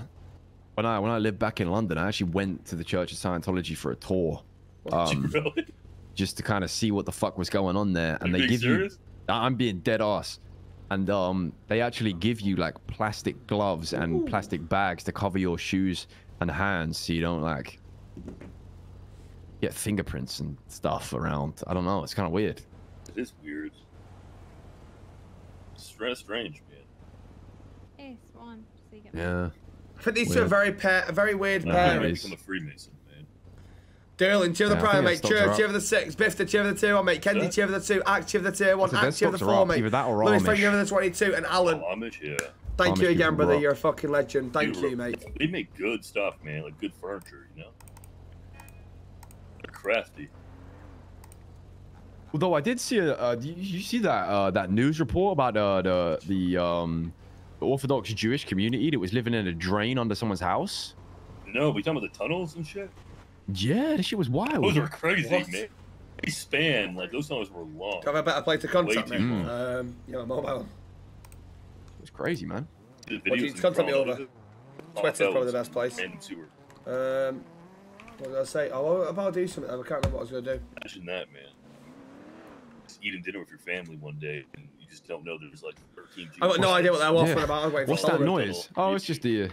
when I when I lived back in London, I actually went to the Church of Scientology for a tour. Um, really? just to kind of see what the fuck was going on there. And Are they you give serious? you I'm being dead ass. And um they actually give you like plastic gloves and plastic bags to cover your shoes and hands so you don't like get fingerprints and stuff around. I don't know, it's kinda weird. It is weird. Stress strange, man. Hey, Swan. So you get Yeah. I think these two are very pair, a very weird I'm pair. gonna become a Freemason, man. Derlin, cheer of the prime, think I mate. stopped her Cheer, cheer of the six. Biff, the cheer of the two. One, mate. Kendi, Yeah. cheer of the two. Act, cheer of the two one. Act, cheer of the four, up, mate. either that or Louis, Amish. thank you for the 22. And Alan, Amish, yeah. thank you again, brother. rock. You're a fucking legend. Thank Dude, you, mate. They make good stuff, man. Like good furniture, you know. They're crafty. Although I did see a, uh, did you see that uh, that news report about uh, the the um, Orthodox Jewish community that was living in a drain under someone's house? No, we talking about the tunnels and shit. Yeah, this shit was wild. Those are crazy, What? man. They span like those tunnels were long. Do I have a better place to contact Way me? too. Um, yeah, my mobile. It's crazy, man. The What you videos in contact me over? dude. Twitter's probably the best place. Um, what did I say? Oh, what about I do something? I can't remember what I was going to do. Imagine that, man. Just eating dinner with your family one day, and you just don't know there's like 13 I've got no idea what that was waffling Yeah. about. I was waiting What's for that noise? Oh, it's just the uh,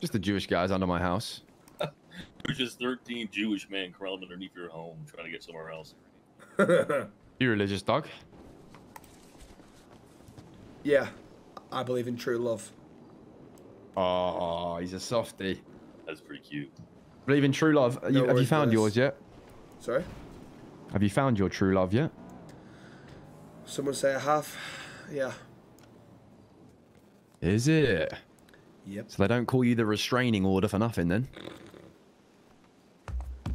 just the Jewish guys under my house. There's just 13 Jewish men crawling underneath your home trying to get somewhere else. You religious dog? yeah, I believe in true love. Oh, he's a softie. That's pretty cute. Believe in true love. Have you, have you found yours yet? Sorry? Have you found your true love yet? Someone say I have. Yeah. Is it? Yep. So they don't call you the restraining order for nothing then?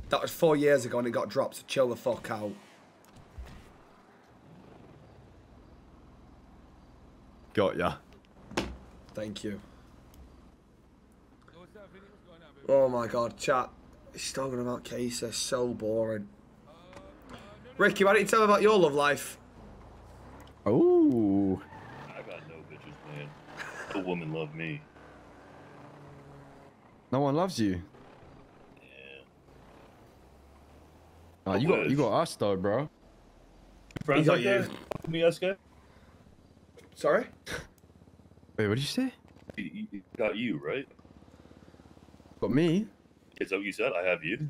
That was four years ago and it got dropped, so chill the fuck out. Got ya. Thank you. Oh my god, chat. He's talking about cases, so boring. Ricky, why don't you tell me about your love life? Oh. I got no bitches, man. The woman loved me. No one loves you. Yeah. Oh, you got you got us though, bro. Friends like you. Me, SK? Sorry? Wait, what did you say? He, he got you, right? Got me? Is that what you said? I have you.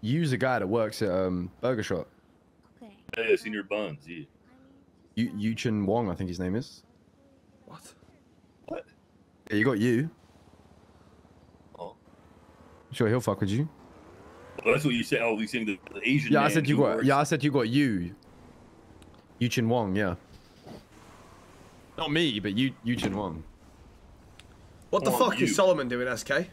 You's a guy that works at um Burger Shop. Hey, I seen buns. Yeah. Yu Yuchen Wong, I think his name is. What? What? Yeah, you got you. Oh. Sure, he'll fuck with you. Well, that's what you said. Oh, you saying the, the Asian Yeah, I said you got. works- Yeah, I said you got you. Yuchen Wong, yeah. Not me, but you Yuchen Wong. What the Oh, fuck you. is Solomon doing, SK?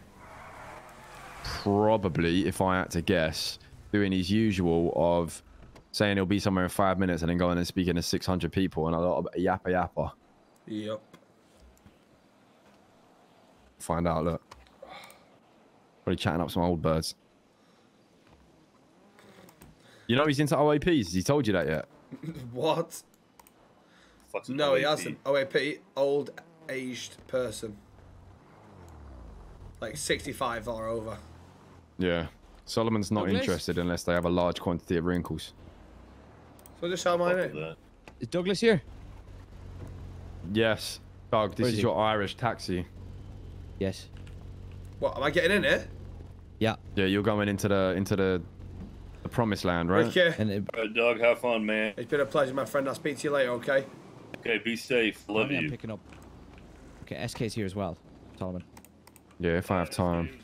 Probably, if I had to guess, doing his usual of saying he'll be somewhere in five minutes and then going and speaking to 600 people and a lot of yappa yappa. Yep. Find out, look. Probably chatting up some old birds. You know he's into OAPs. Has he told you that yet? what? Fuck's with No, he OAP. hasn't. OAP, old aged person. Like 65 or over. Yeah. Solomon's not Douglas? interested unless they have a large quantity of wrinkles. So just shout my name. Is Douglas here? Yes. Doug, this Where is is your Irish taxi. Yes. What, am I getting in it? Yeah. Yeah, you're going into the into the, the promised land, right? Ricky, And it, All right, Doug, have fun, man. it's been a pleasure, my friend. I'll speak to you later, okay? Okay, be safe. Love I'm you. picking up. Okay, SK's here as well. Solomon. Yeah, if I have time.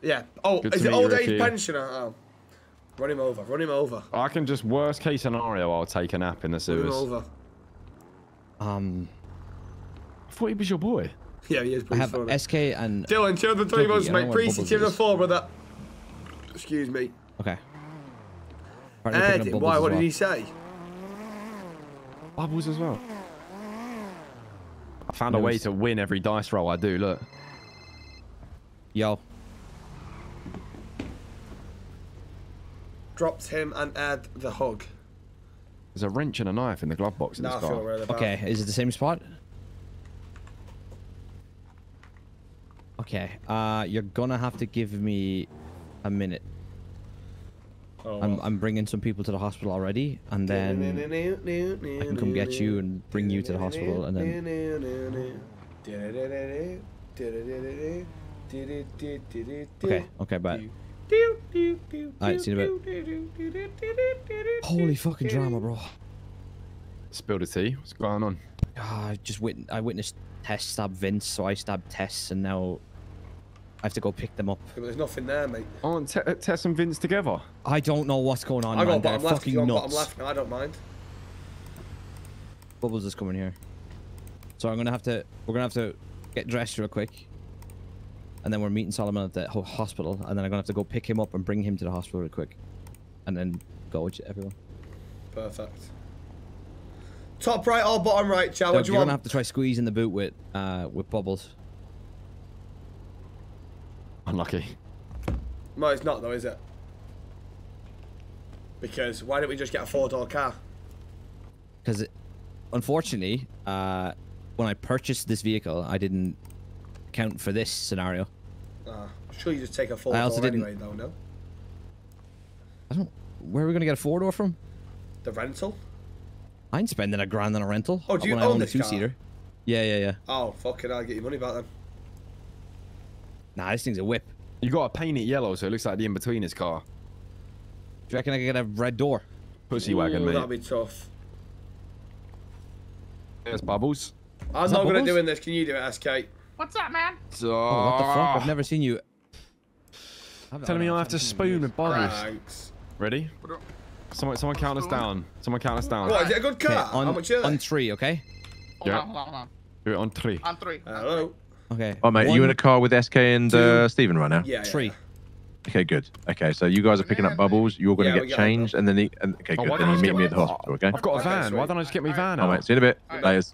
Yeah. Oh, Good is to it old age pensioner? Oh. Run him over. Run him over. I can just worst case scenario, I'll take a nap in the sewers. Run him over. Um, I thought he was your boy. Yeah, he is I have funny. SK and. Dylan, Two of the three Dougie, months, I mate. know where Priesty, Bubbles the four, brother. Excuse me. Okay. Apparently Ed, why? as What did he say? Bubbles as well. I found a way to win every dice roll I do, look. Yo. Dropped him and Ed the hug. There's a wrench and a knife in the glove box in Now this feel car. aware Okay, is it the same spot? Okay, uh, you're gonna have to give me a minute. Oh, I'm, I'm bringing some people to the hospital already, and then I can come get you and bring you to the hospital, and then. Okay, okay, bye. Alright, see you in a bit. Holy fucking drama, bro. Spill the tea. What's going on? Ah, I just wit- I witnessed Tess stab Vince, so I stabbed Tess, and now I have to go pick them up. But there's nothing there, mate. Aren't Te- Tess and Vince together? I don't know what's going on, I man. got They're bottom left. fucking You got nuts. bottom left. No, I don't mind. Bubbles is coming here. So I'm gonna have to. We're gonna have to get dressed real quick, and then we're meeting Solomon at the hospital, and then I'm gonna have to go pick him up and bring him to the hospital real quick, and then go with everyone. Perfect. Top right or bottom right, Chow? Doug, What do you you're want? gonna have to try squeezing the boot with uh with Bubbles. Unlucky. No, it's not though, is it? Because why don't we just get a four-door car? Because, unfortunately, uh, when I purchased this vehicle, I didn't account for this scenario. Ah, I'm sure you just take a four-door I also didn't- anyway, though, no? I don't. Where are we gonna get a four door from? The rental? I ain't spending a grand on a rental. Oh, do you when I own own a this two-seater. Yeah, yeah, yeah. Oh, fuck it, I'll get your money back then. Nah, this thing's a whip. You gotta paint it yellow so it looks like the Inbetweeners car. Do you reckon I can get a red door? Pussy wagon, Ooh, mate. That'd be tough. There's Bubbles. I'm Is not that good at Bubbles? doing this. Can you do it, SK? What's up, man? So, Oh, what the fuck? I've never seen you. Telling me I have to spoon with Bubbles. Thanks. Ready? Someone, someone count us down. Someone count us down. What, is it a good Okay, car? on, How much is on three, okay? Hold Yeah. on, hold on, hold on. Do it on three. On three. Hello? Okay. Oh, mate, are you One, in a car with SK and uh, Stephen right now? Yeah, yeah. Three. Okay, good. Okay, so you guys are picking up bubbles. You're going to Yeah, get changed, and then the and, okay, Oh, good. then you meet me at the hospital. Okay. I've got a Okay, van. Why don't I just get my van All out? right. See you in a bit. Layers.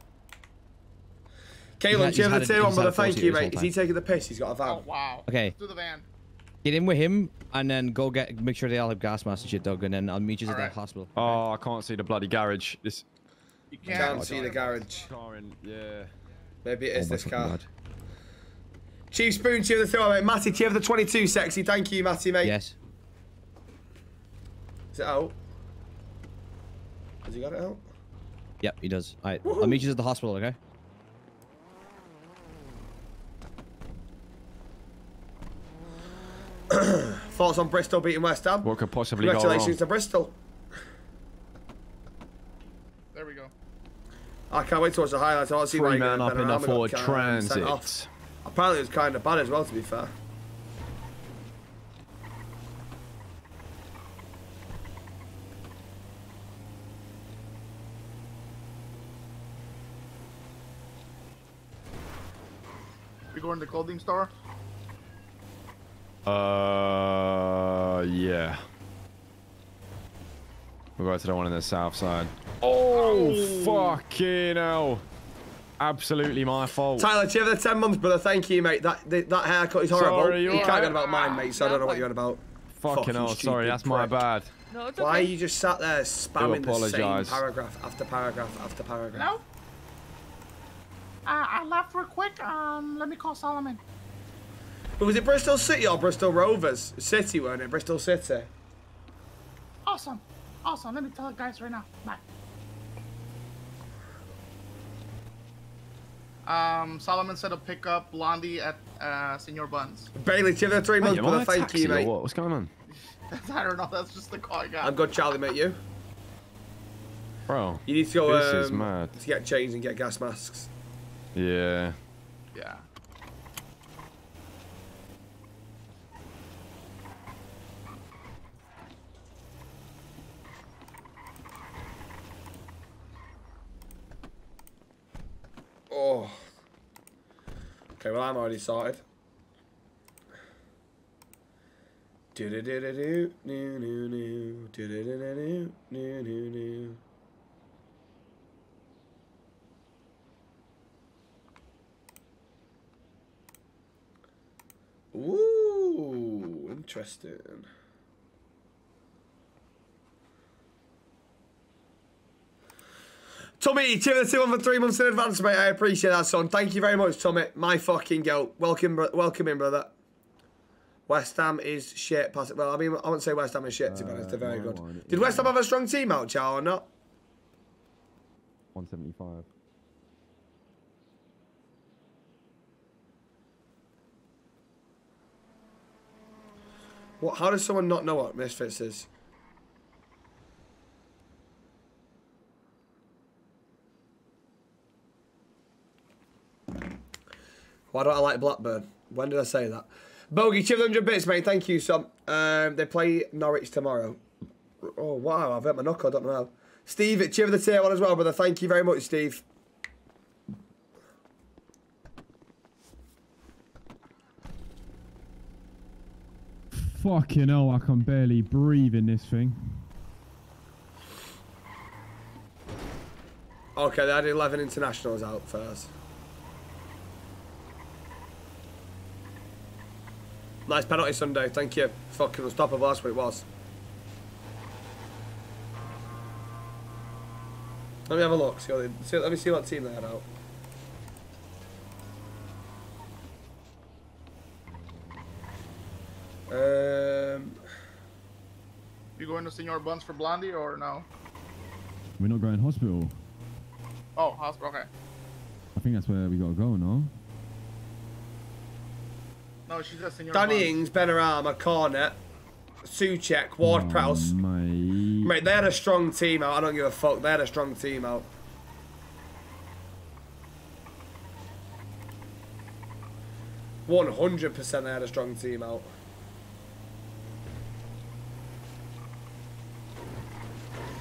Caitlin, He's do you have the he's tier had- one, he's brother? had Thank you, mate. Is he taking the piss? He's got a van. Oh, wow. Okay. Do the van. Get in with him, and then go get make sure they all have gas masks and shit, Doug, and then I'll meet you at the Alright. hospital. Oh, I can't see the bloody garage. This. You Can't can't. see the garage. Car in, yeah. Maybe it is Oh this fucking car. God. Chief Spoon, cheer the tier one, mate. Matty, cheer the 22 sexy. Thank you, Matty, mate. Yes. Is it out? Has he got it out? Yep, he does. All right. I'll meet you at the hospital. Okay. Thoughts on Bristol beating West Ham? What could possibly go wrong? Congratulations to Bristol. There we go. I can't wait to watch the highlights. I want to see Three why man up in the Benrahma got Ford Transit. off. Apparently, it was kind of bad as well, to be fair. We going to the clothing store? Uh, yeah. We'll go to the one on the south side. Oh, fucking hell. Absolutely my fault. Tyler, cheer for the 10 months, brother. Thank you, mate. That the, that haircut is horrible. Sorry, you you can't alright? get about mine, mate, so I don't know what you're on about. Fucking hell, sorry, stupid that's my bad. No, it's Why are you just sat there spamming the same paragraph after paragraph after paragraph? No. Uh, I left real quick. Um, let me call Solomon. But was it Bristol City or Bristol Rovers? City, weren't it? Bristol City. Awesome. Awesome. Let me tell the guys right now. Bye. Um, Solomon said to pick up Blondie at uh, Senor Buns. Bailey, cheer for the three Hey, months, am I brother. a Thank taxi you, or mate. What? What's going on? I don't know. That's just the call I got. I'm good, Charlie, mate. You? Bro, You need to go this um, is mad. to get changed and get gas masks. Yeah. Yeah. Oh. Okay, well, I'm already sorted. Do do do do do do do do do do do do do do. Ooh, interesting. Tommy, cheer the two on for three months in advance, mate. I appreciate that, son. Thank you very much, Tommy. My fucking goat. Welcome, welcome in, brother. West Ham is shit. Pass it. Well, I mean, I wouldn't say West Ham is shit, to be honest. They're very uh, good. Did West Ham have a strong team out, Chow, or not? 175. What? How does someone not know what Misfits is? Why don't I like Blackburn? When did I say that? Bogey, 200 bits, mate. Thank you, son. Um, they play Norwich tomorrow. Oh, wow. I've hit my knuckle. I don't know how. Steve, cheer for the tier one as well, brother. Thank you very much, Steve. Fucking hell, I can barely breathe in this thing. Okay, they had 11 internationals out first. Nice penalty Sunday, thank you. Fucking unstoppable, that's what it was. Let me have a look. See what they, see, let me see what team they had out. Um, You going to Senor Buns for Blondie or no? We're not going hospital. Oh, hospital. Okay. I think that's where we gotta go, no? No, she said Senor Danny Buns. Ings, Benrahma, Cornet, Souček, Ward oh Prowse. Mate. Mate, they had a strong team out. I don't give a fuck. They had a strong team out. One hundred percent, they had a strong team out.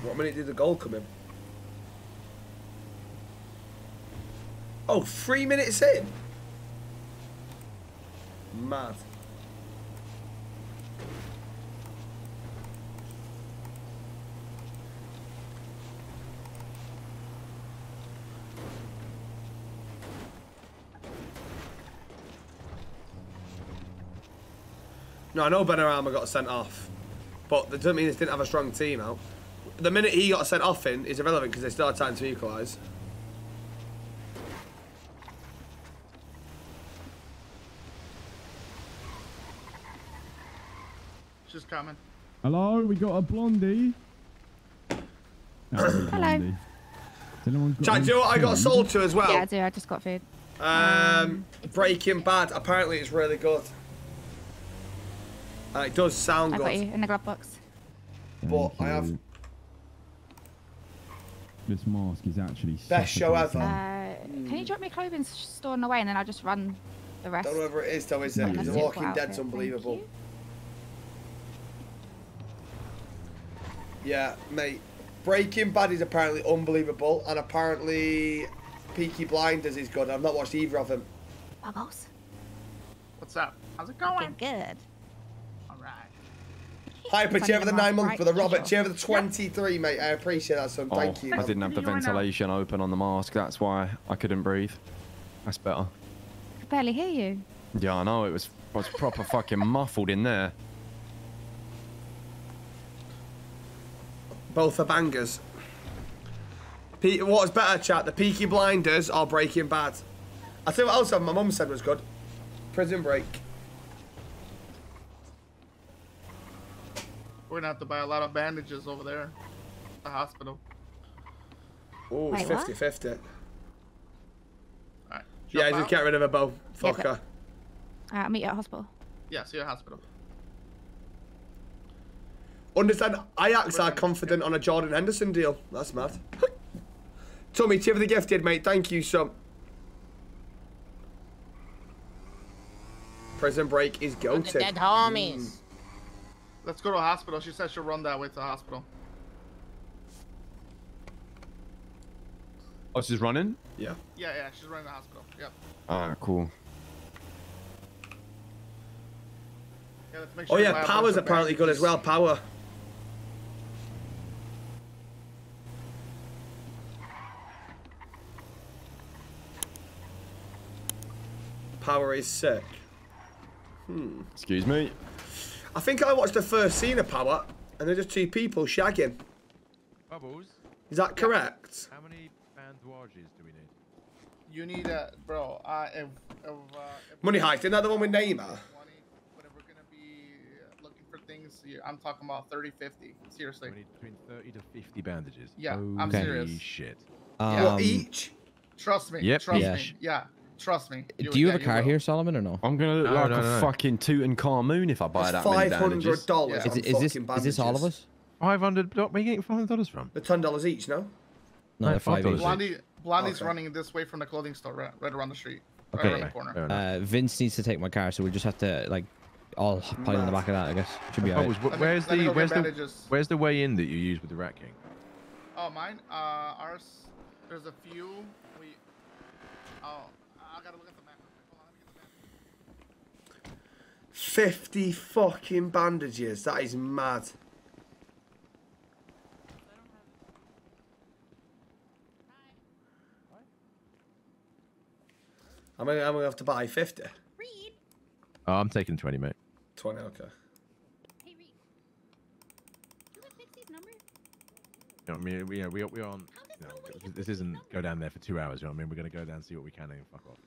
What minute did the goal come in? Oh, three minutes in. Mad. No, I know Benrahma got sent off, but that doesn't mean they didn't have a strong team out. The minute he got sent off in is irrelevant because they still had time to equalise. Coming. Hello, we got a blondie. Hello. Has anyone got Chat, any do you know what I got food? sold to as well? Yeah, I do. I just got food. Um, Breaking Bad. Apparently, it's really good. Uh, it does sound I got you good, in the glove box. but I have This mask is actually Best show suffocating. ever. Uh, Can you drop me clothing s- store on the way and then I'll just run the rest? don't know whether it is though, is it? Like Because The Walking outfit, Dead's thank unbelievable. Yeah, mate. Breaking Bad is apparently unbelievable, and apparently Peaky Blinders is good. I've not watched either of them. Bubbles. What's up? How's it going? Good. All right. Hyper, Funny cheer for the nine months right, for the Robert. sure. Cheer for the 23, mate. I appreciate that, son. Thank oh, you. I didn't have the ventilation open on the mask. That's why I couldn't breathe. That's better. I could barely hear you. Yeah, I know. It was, I was proper fucking muffled in there. Both are bangers. Pe- what's better, chat? The Peaky Blinders or Breaking Bad? I tell you what else my mum said was good. Prison Break. We're gonna have to buy a lot of bandages over there. at The hospital. Oh, it's 50 50. Alright. Yeah, Jump just out? get rid of her, Bo. Yeah, Fuck but- her. Alright, I'll meet you at hospital. Yeah, see you at hospital. Understand, Ajax are confident on a Jordan Henderson deal. That's mad. Tommy, cheer for the gifted, mate. Thank you, son. Prison Break is goated. Dead homies. Let's go to a hospital. She said she'll run that way to the hospital. Oh, she's running? Yeah. Yeah, yeah, she's running the hospital. Yep. Ah, cool. Yeah, let's make Oh yeah, Power's apparently good as well. Power. Power is sick. Hmm. Excuse me. I think I watched the first scene of Power, and they're just two people shagging. Bubbles. Is that correct? How many bandwages do we need? You need a bro. Uh, if, if, uh, if Money Heist, isn't that the one with Neymar? But if we're gonna be looking for things, I'm talking about 30, 50. Seriously. We need between 30 to 50 bandages. Yeah, I'm Holy serious. shit. Um, what, each? Trust me. Yep. Trust Yeah. me. Yeah. Trust me. Do you yeah, have a car will. here, Solomon, or no? I'm gonna look No, like no, a no, no. fucking Tutankhamun if I buy that many bandages. $500 Is, on it- is this fucking is this all of us? 500 Where are you getting $500 from? The $10 each, no? No, Right, they're five $5 each. Blondie, Blondie's Okay. running this way from the clothing store, right, right around the street. Right Okay. around the corner. Uh, Vince needs to take my car, so we'll just have to like all pile in the back of that. I guess should be Bubbles, alright. where's the where's the where's the way in that you use with the Rat King? Oh, mine? Uh, ours, there's a few. We. Oh, I gotta look at the map. Hold on, let me get the map. 50 fucking bandages. That is mad. I'm gonna, I'm gonna have to buy 50. Oh, I'm taking 20, mate. 20, okay. Hey, Reed. You have Pixie's number? You know what I mean? We, you we, we aren't. You know, this isn't go down there for two hours. You know what I mean? We're gonna go down and see what we can and fuck off.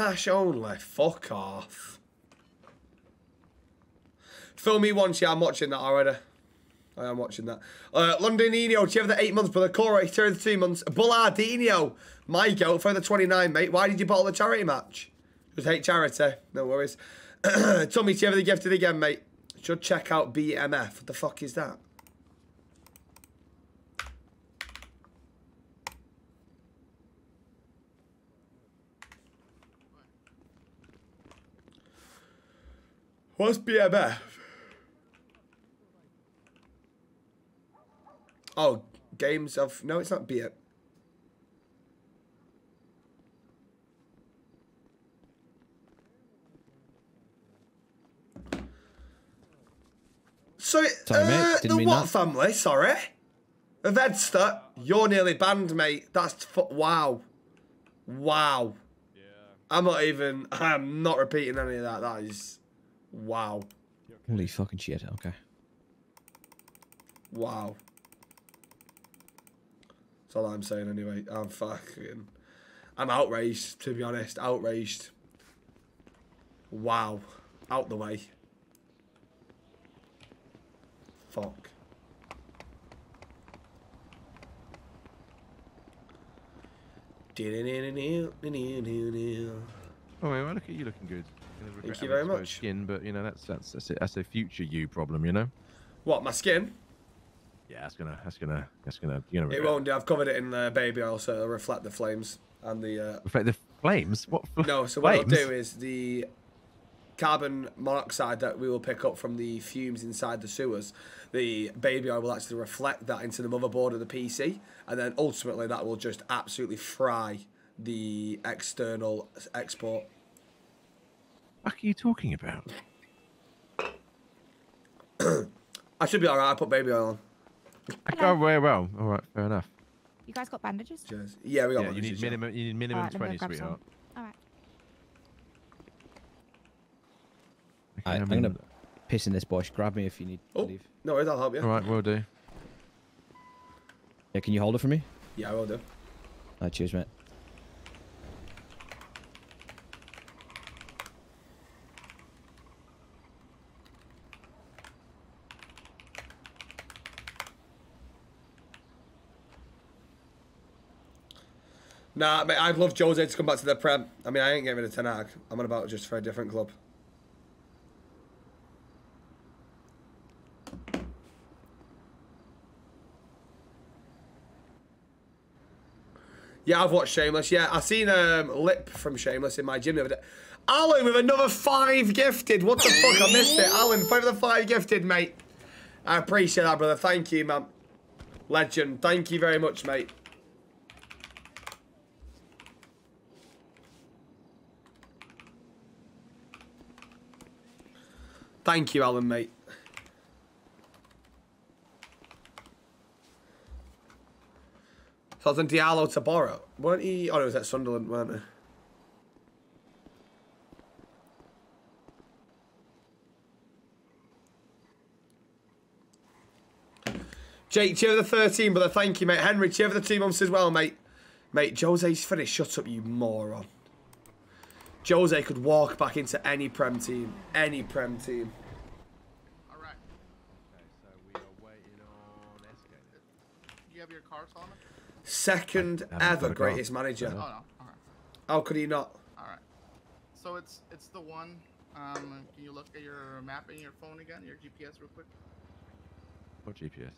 Cash only. Fuck off. Fool Me Once, yeah, I'm watching that already. I am watching that. Uh, Londonino, do you have the eight months, brother? Two of the two months. Bullardino, my goat for the 29, mate. Why did you bottle the charity match? Just hate charity. No worries. Tommy, do you have the gifted again, mate? Should check out BMF. What the fuck is that? What's BMF? Oh, games of no, it's not BM. So, Sorry, mate, uh, didn't the mean what that. family? Sorry, Vedster, you're nearly banned, mate. That's fu- wow, wow. Yeah. I'm not even. I'm not repeating any of that. That is Wow. Holy fucking shit. Okay. Wow. That's all I'm saying anyway. I'm fucking. I'm outraged, to be honest. Outraged. Wow. Out the way. Fuck. Oh, well, look at you looking good. Regret you very much. Skin, but you know that's that's that's a, that's a future you problem, you know. What, my skin? Yeah, that's gonna that's gonna that's gonna you know. It won't do. I've covered it in uh, baby oil so it'll reflect the flames and the. Uh... Reflect the flames. What? fl- No, so what flames? it'll do is the carbon monoxide that we will pick up from the fumes inside the sewers, the baby oil will actually reflect that into the motherboard of the PC, and then ultimately that will just absolutely fry the external export. What are you talking about? I should be alright. I put baby oil on. Oh, very well. All right, fair enough. You guys got bandages? Cheers. Yeah, we got Yeah, one. you need minimum. You need minimum Alright, let me twenty, go some. sweetheart. Alright. I, I'm gonna piss in this bush. Grab me if you need Oh, leave. no worries. I'll help you. All right, we'll do. Yeah, can you hold it for me? Yeah, I will do. Alright, cheers, mate. Nah, mate, I'd love Jose to come back to the Prem. I mean, I ain't getting rid of Ten Hag. I'm on about just for a different club. Yeah, I've watched Shameless. Yeah, I've seen um, Lip from Shameless in my gym the other day. Alan with another five gifted. What the fuck? I missed it. Alan, for the five gifted, mate. I appreciate that, brother. Thank you, man. Legend. Thank you very much, mate. Thank you, Alan, mate. So I was on Diallo to borrow. Weren't he? Oh, it was at Sunderland, weren't they? Jake, cheer the 13, brother. Thank you, mate. Henry, cheer for the two months as well, mate. Mate, Jose's finished. Shut up, you moron. Jose could walk back into any Prem team. Any Prem team. You have your cards on it? Second I ever greatest manager. Oh no. Alright. How could he not? Alright. So it's it's the one. Um, can you look at your map in your phone again, your GPS real quick? What GPS?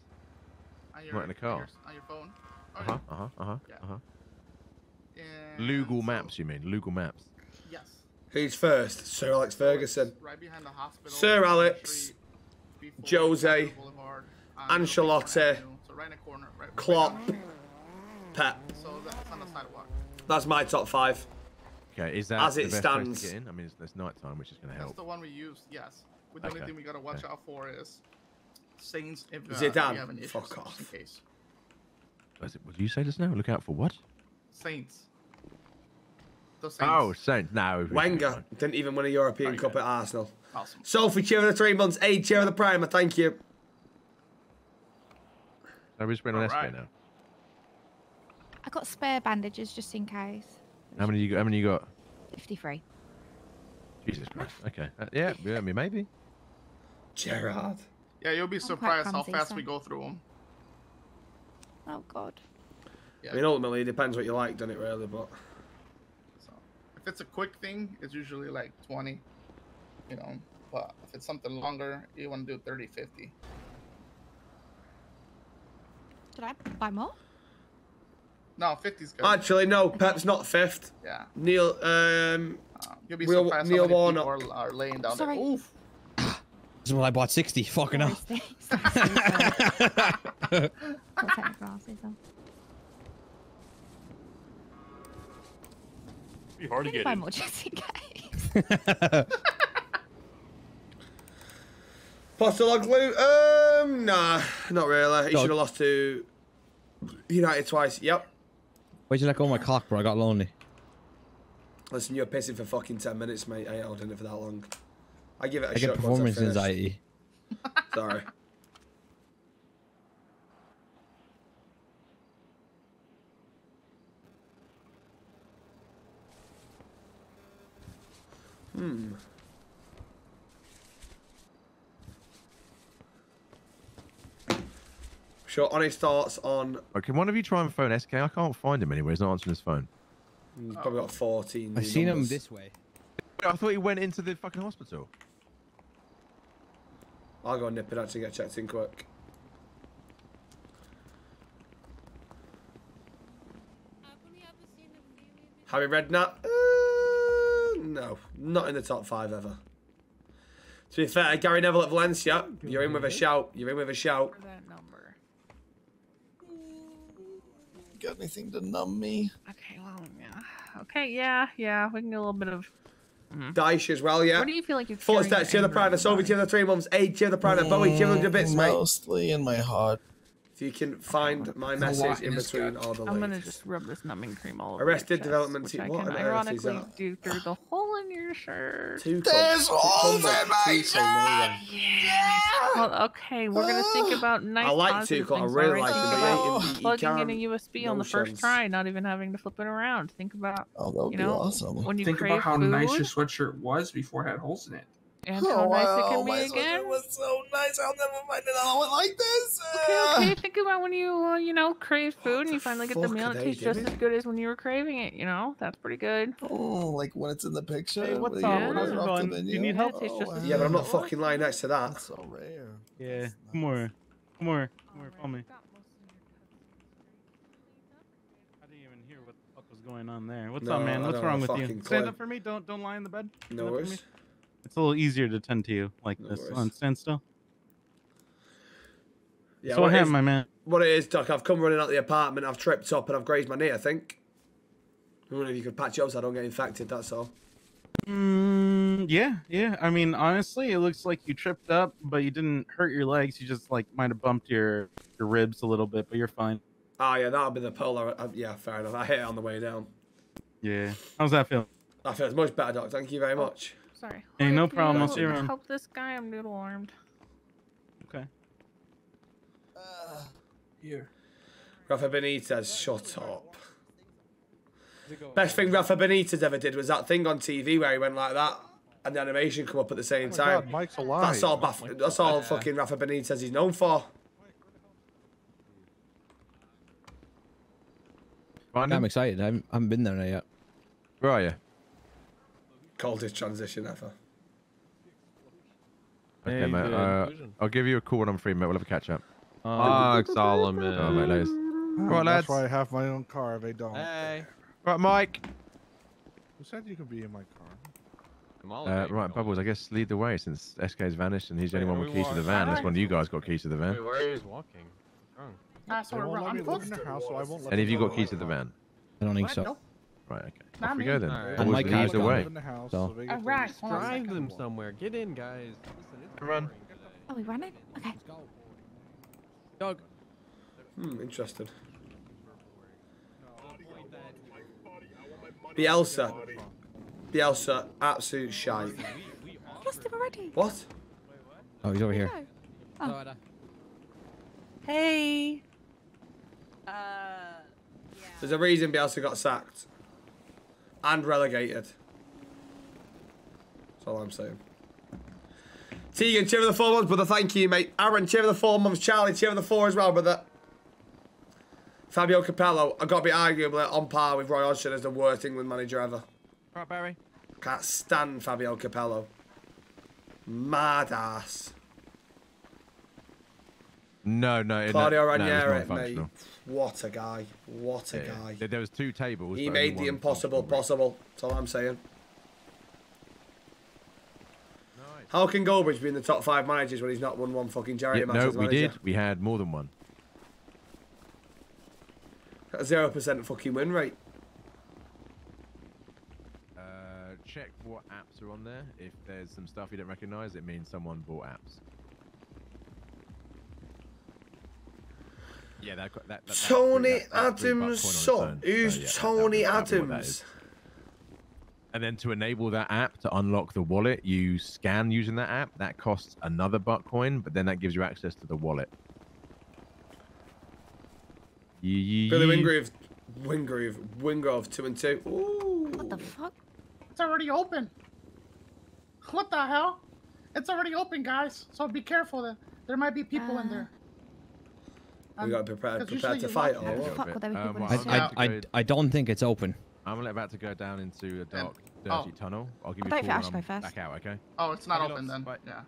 On your, Right in the car. On your, on your phone. Uh Okay. huh. Uh huh. Uh huh. Yeah. Uh huh. And Lugal so- maps, you mean? Lugal maps. Yes. Who's first? Sir Alex Ferguson. Right behind the hospital. Sir Alex. Jose. Capitol Boulevard, on Milford Ancelotti. Avenue. So right in the corner. Right, right Klopp. down- Pep. So that's on the sidewalk. That's my top five. Okay, is that As the it best place to stands. get in? I mean, it's, it's night time, which is going to help. That's the one we used. Yes. But the only thing we gotta watch okay. out for is Saints if uh, Zidane. we have an issue, Fuck off. in case. Was it, what did you say just now? Look out for what? Saints. The Saints. Oh, Saints. No. we Wenger didn't even win a European Cup at Arsenal. Awesome. Sophie, cheer for the three months. Aid, cheer for the primer. Thank you. So we're just waiting on SK Alright. now. I got spare bandages just in case. How many you got? How many you got? 53. Jesus Christ. Okay. Uh, yeah. Yeah. I mean, maybe. Gerard. Yeah, you'll be quite surprised how fast so- we go through them. Oh god. I mean, ultimately, it depends what you like, doesn't it, really? But If it's a quick thing, it's usually like 20, you know. But if it's something longer, you want to do 30, 50. Did I buy more? No, 50's good. actually, no. Pep's not fifth. Yeah. Neil, um, You'll be Neil, surprised Neil how many Warnock. people are, are laying down Sorry. there. Oof. This is what I bought 60. Fucking hell. Got to take my glasses off. Be hard to get buy in. more just in case. Postecoglou? Um, nah, not really. He No. should have lost to United twice. Yep. Why'd you let go of my cock, bro? I got lonely. Listen, you're pissing for fucking 10 minutes, mate. I ain't holding it for that long. I give it a I shot. get once I've performance anxiety. Sorry. Hmm. Sure, honest thoughts on. Oh, Can one of you try and phone SK? I can't find him anywhere. He's not answering his phone. He's probably got 14. I've seen him this way. I thought he went into the fucking hospital. I'll go and nip it out to get checked in quick. Harry Redknapp? Uh, no, not in the top five ever. To be fair, Gary Neville at Valencia, you're in with a shout. You're in with a shout. That number. Got anything to numb me? Okay, well, yeah. Okay, yeah, yeah. We can get a little bit of. Mm-hmm. Daesh as well, yeah. What do you feel like you're Four carrying steps, your cheer the anger pride, in the Soviet, cheer the three months, eight, cheer the pride, and Bowie, cheer the bits, mate. Mostly in my heart. If you can find my message in in between all the I'm gonna just rub this numbing cream all over Arrested chest, development team. What can on earth is ironically that? do through the hole in your shirt. Two There's holes in my Well, okay, we're gonna think about nice. I like positive Tuchel, I really like him, Think but yeah, about he- he plugging in a can't- USB on the first notions. try, not even having to flip it around. Think about, Oh, that would you be know, awesome. when you Think about how food nice your sweatshirt was before it had holes in it. And Oh, how nice it wow, can my be again. sweatshirt was so nice. I'll never find another one like this. Okay, okay. Think about when you, uh, you know, crave food and you finally get the meal. are It tastes just doing? as good as when you were craving it. You know, that's pretty good. Oh, like when it's in the picture. Hey, what's when up? you How's off the going? menu? You need help? Oh, Tastes just Yeah, but I'm not fucking lying next to that. That's so rare. Yeah. Come here. Come here. Come here. Follow me. I didn't even hear what the fuck was going on there. What's No, up, man? What's wrong with you? Stand clue. up for me. Don't don't lie in the bed. Stand No up for me. worries. It's a little easier to tend to you like this worries. on standstill. Yeah, so what what happened, is- my man? What it is, Doc, I've come running out the apartment, I've tripped up and I've grazed my knee, I think. I wonder if you could patch it up so I don't get infected, that's all. Mm, yeah, yeah. I mean, honestly, it looks like you tripped up, but you didn't hurt your legs. You just like might have bumped your your ribs a little bit, but you're fine. Oh, yeah, that'll be the polar. Uh, yeah, fair enough. I hit it on the way down. Yeah. How's that feel? That feels much better, Doc. Thank you very much. Sorry. Hey, no problem. I'll see you around. Help this guy. I'm noodle armed. Okay. Uh, here. Rafa Benitez, shut up. Best thing Rafa Benitez ever did was that thing on TV where he went like that and the animation come up at the same Oh my time. God, Mike's alive. That's all, baff- that's all fucking Rafa Benitez is known for. I'm excited. I haven't, I haven't been there yet. Where are you? Coldest transition ever. Okay, Hey, mate. Uh, I'll give you a call when I'm free, mate. We'll have a catch up. Fuck Solomon. Oh, mate, lads. Right, lads. That's why I have my own car. They don't. Hey. Right, Mike. Who said you can be in my car? Uh, right, Bubbles, I guess lead the way since SK's vanished and he's the only one with keys to the van. That's one of you guys got keys to the van. Where's walking? That's They what won't we're I'm live close to. their house, so I won't let Any of them you got keys to the van? I don't think so. No. Right, okay. Not Off we go then. Alright. And Bubbles my leads car's the gone. way. In the house, So- so they get Alright, just hold on a Drive second. them somewhere. Get in, guys. Listen, Run. Are we running? Okay. Dog. Hmm, interesting. Bielsa. Bielsa, absolute shite. Lost him already. What? Oh, he's over here. Oh. Hey. Uh, There's a reason Bielsa got sacked. And relegated. That's all I'm saying. Tegan, cheer for the four months, brother. Thank you, mate. Aaron, cheer for the four months. Charlie, cheer for the four as well, brother. Fabio Capello, I've got to be arguably on par with Roy Hodgson as the worst England manager ever. Right, Barry. Can't stand Fabio Capello. Mad ass. No, no. no, Claudio no, it's Ranieri, not mate. functional. What a guy. What a Yeah, guy. There, there was two tables. He made the impossible functional. possible. That's all I'm saying. How can Goldbridge be in the top five managers when he's not won one fucking charity Yeah, match no, as we did. We had more than one. A zero percent fucking win rate. Uh, check what apps are on there. If there's some stuff you don't recognise, it means someone bought apps. Yeah, that, that, that, that Tony that- that Adams' up coin on its son. own. So, Who's yeah, that- that Tony was exactly what that Adams? And then to enable that app to unlock the wallet, you scan using that app. That costs another buck coin, but then that gives you access to the wallet. Ye- ye- Billy ye. Wingrove, Wingrove, Wingrove, two and two. Ooh. What the fuck? It's already open. What the hell? It's already open, guys. So be careful. There, there might be people in uh, there. We got to prepare, 'cause prepare to fight. Or what? Fuck, would there be Um, well, I'm there? about I, I, I don't think it's open. I'm about to go down into a dark, oh. dirty tunnel. I'll give you I a thought call when should first. back out, okay? Oh, it's not Okay, open lots. then. Yeah.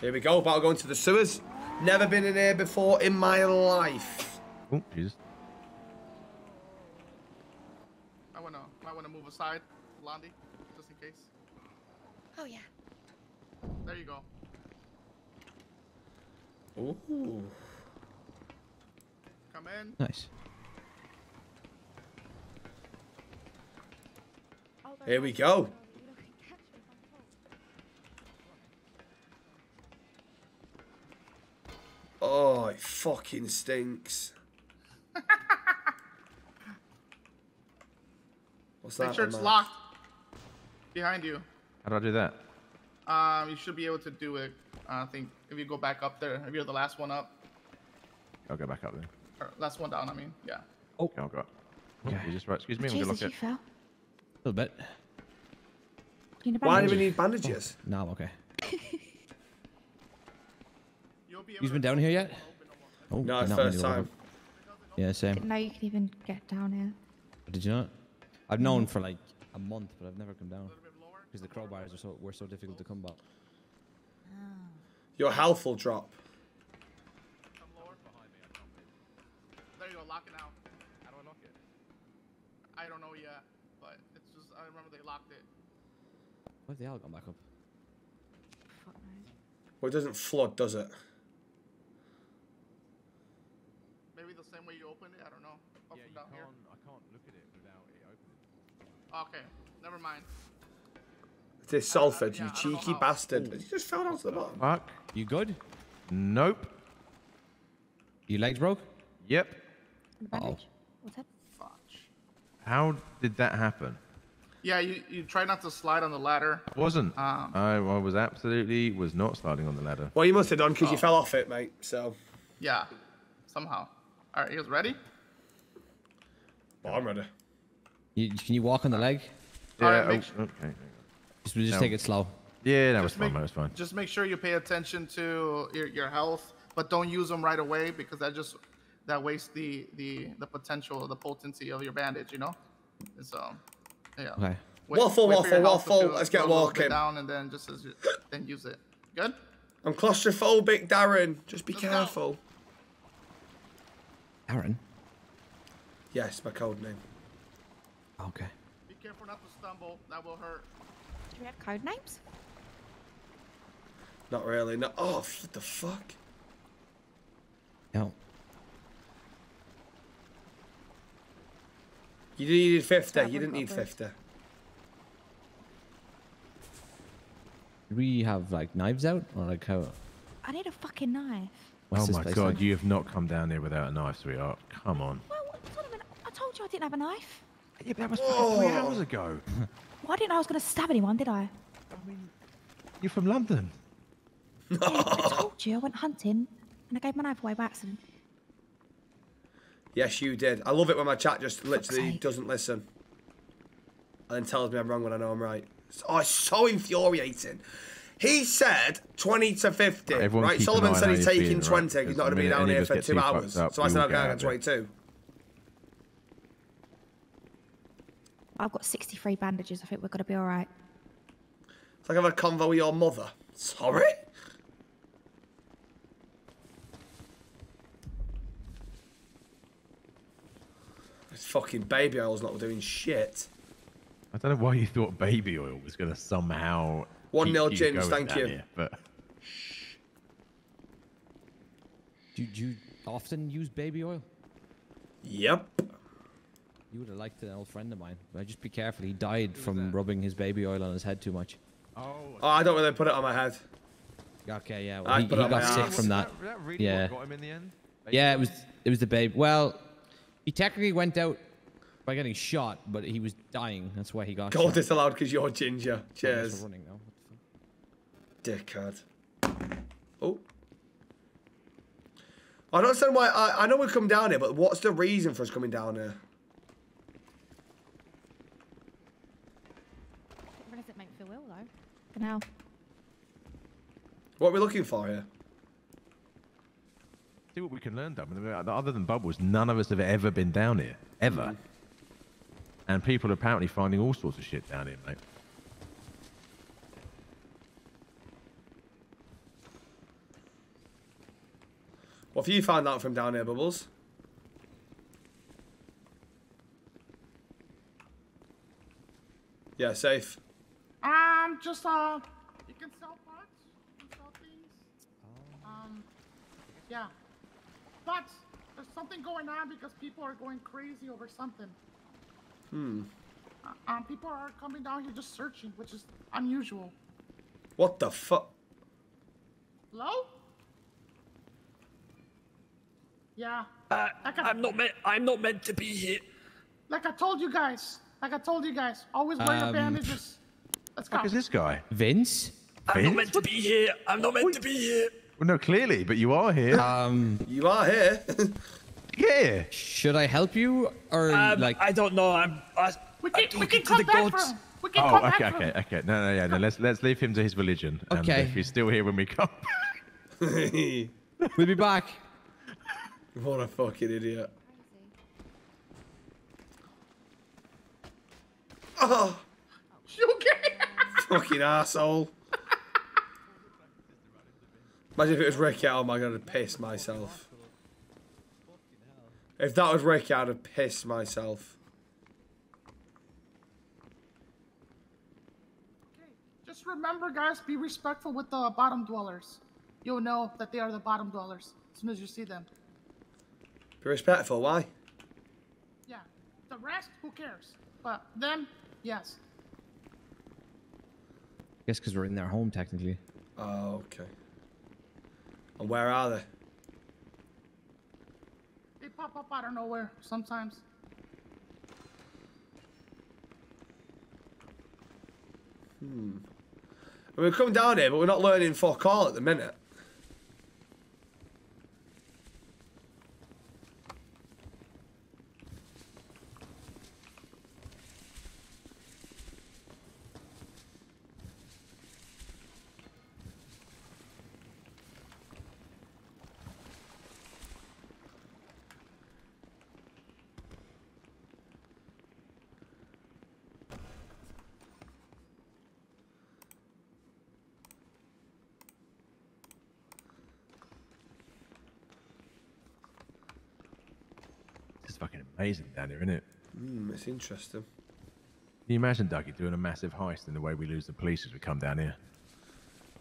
Here we go. About to go into the sewers. Never been in here before in my life. Oh, Jesus. I wanna, might wanna move aside, Blondie, just in case. Oh yeah. There you go. Ooh. Come in. Nice. Here we go. Oh, it fucking stinks. What's that? Make sure it's that? locked. Behind you. How do I do that? Um, you should be able to do it. I think if you go back up there, if you're the last one up, I'll go back up there. or last one down. I mean, yeah. Oh, I'll go. Oh, you just right. Excuse me. I'm gonna look Jesus, you at. fell. A little bit. You need a Why do we need bandages? Oh, no, I'm okay. You've been down here yet? Oh, No, it's not many first time. them. Yeah, same. Didn't you can even get down here. Did you not? I've known for like a month, but I've never come down because the crowbars are so were so difficult to come by. Ah. Your health will drop. There you go. Lock it now. How do I lock it? I don't know yet, but it's just I remember they locked it. Why have they all gone back up? Well, it doesn't flood, does it? Maybe the same way you opened it. I don't know. Up Yeah, you down can't. here. I can't look at it without it opening. Okay. Never mind. This Salford, you cheeky bastard. You just fell down to the bottom. Fuck. You good? Nope. Your legs broke? Yep. Oh. What's that? How did that happen? Yeah, you, you try not to slide on the ladder. Wasn't. Um, I, I was absolutely was not sliding on the ladder. Well, you must have done because Oh. you fell off it, mate. So. Yeah. Somehow. All right, you guys ready? Well, I'm ready. You, can you walk on the leg? Yeah. Alright, oh, make su- okay. Just, just No. take it slow. Yeah, that was Just fine. That was fine. Just make sure you pay attention to your, your health, but don't use them right away because that just that wastes the the the potential, the potency of your bandage. You know. And so, yeah. Okay. Waffle, for your waffle, waffle. feel- Let's get feel a little bit walking. Down and then just as you, then use it. Good. I'm claustrophobic, Darren. Just be Let's go. careful. Aaron. Yes, my code name. Okay. Be careful not to stumble. That will hurt. Do we have code names? Not really. No. Oh, what the fuck? No. You needed 50. Sorry, You didn't need 50. We have like knives out or like how? I need a fucking knife. What's oh my god, like? you have not come down here without a knife, sweetheart. Come on. Well, what- hold on a. I told you I didn't have a knife. Yeah, that was fucking three hours ago. Well, I didn't know I was going to stab anyone, did I? You're from London. Yeah, I told you I went hunting and I gave my knife away by accident. Yes, you did. I love it when my chat just literally sake. doesn't listen. And then tells me I'm wrong when I know I'm right. Oh, it's so infuriating. He said 20 to 50. Everyone right? keep an Solomon said he's taking 20. right? He's not going to be down here for two hours. so I we said will I'm get going to 22. I've got 63 bandages. I think we're going to be all right. It's like I've had a convo with your mother. Sorry? This fucking baby oil's not doing shit. I don't know why you thought baby oil was going to somehow. One keep nil you gins, thank you. here, but Do, do you often use baby oil? Yep. You would have liked an old friend of mine. But just be careful. He died from rubbing his baby oil on his head too much. Oh. Oh, I don't really put it on my head. Okay, yeah. Well, he, he it on my got sick arse. from that. Was that really yeah. what got him in the end? Baby Yeah, it was. It was the baby. Well, He technically went out by getting shot, but he was dying. That's why he got Gold shot. disallowed because you're ginger. Cheers. we're running now. Dickhead. Oh. I don't understand why. I, I know we come down here, but what's the reason for us coming down here? What does it make me feel ill though? Fucking hell. What are we looking for here? See what we can learn, Dom. Other than Bubbles, none of us have ever been down here. Ever. Mm. And people are apparently finding all sorts of shit down here, mate. What have you found out from down here, Bubbles? Yeah, safe. Um, just uh, you can sell parts, you can sell things. Um, yeah, but there's something going on because people are going crazy over something. Hmm. Uh, um, people are coming down here just searching, which is unusual. What the fuck? Hello? Yeah. Uh, like I, I'm not meant. I'm not meant to be here. Like I told you guys. Like I told you guys. Always wear your Um, bandages. Let's go. Fuck is this guy? Vince? I'm not meant to be here. I'm not meant to be here. Well, no, clearly, but you are here. Um, you are here. yeah. Should I help you or Um, like? I don't know. I'm. I, We I'm can, we can to come the back gods. from. We can Oh, come okay, from. okay, okay. No, no, yeah, no. Let's let's leave him to his religion. and Okay. if he's still here when we come. we'll be back. What a fucking idiot. Oh, You okay? Fucking asshole. Imagine if it was Ricky. Oh my god, I'd piss myself. If that was Ricky, I'd have pissed myself. Just remember, guys, be respectful with the bottom dwellers. You'll know that they are the bottom dwellers as soon as you see them. Be respectful. Why? Yeah. The rest, who cares? But them, yes. I guess because we're in their home technically. Oh, okay. And where are they? They pop up out of nowhere sometimes. Hmm. we're coming down here, but we're not learning fuck all at the minute. Fucking amazing down here, isn't it? Hmm, it's interesting. Can you imagine, Dougie, doing a massive heist in the way we lose the police as we come down here?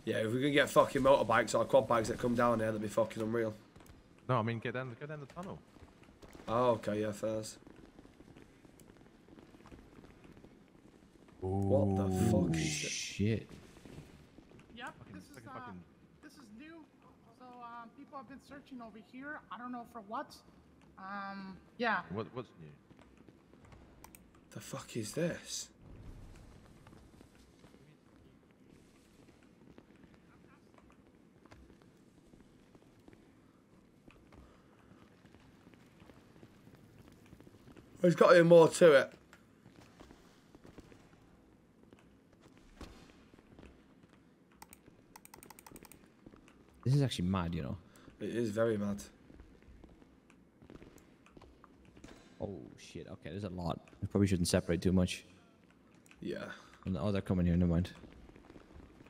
Yeah, if we can get fucking motorbikes or quad bikes that come down here, that'd be fucking unreal. No, I mean get down, go down the tunnel. Oh, okay, yeah, fairs. What the fuck is this? Shit. Yep, this is uh, this is new. So um, people have been searching over here. I don't know for what. Um, yeah. What, what's new? The fuck is this? There's got to be more to it. This is actually mad, you know. It is very mad. Oh shit. Okay, there's a lot. We probably shouldn't separate too much. Yeah. Oh, they're coming here. Never mind.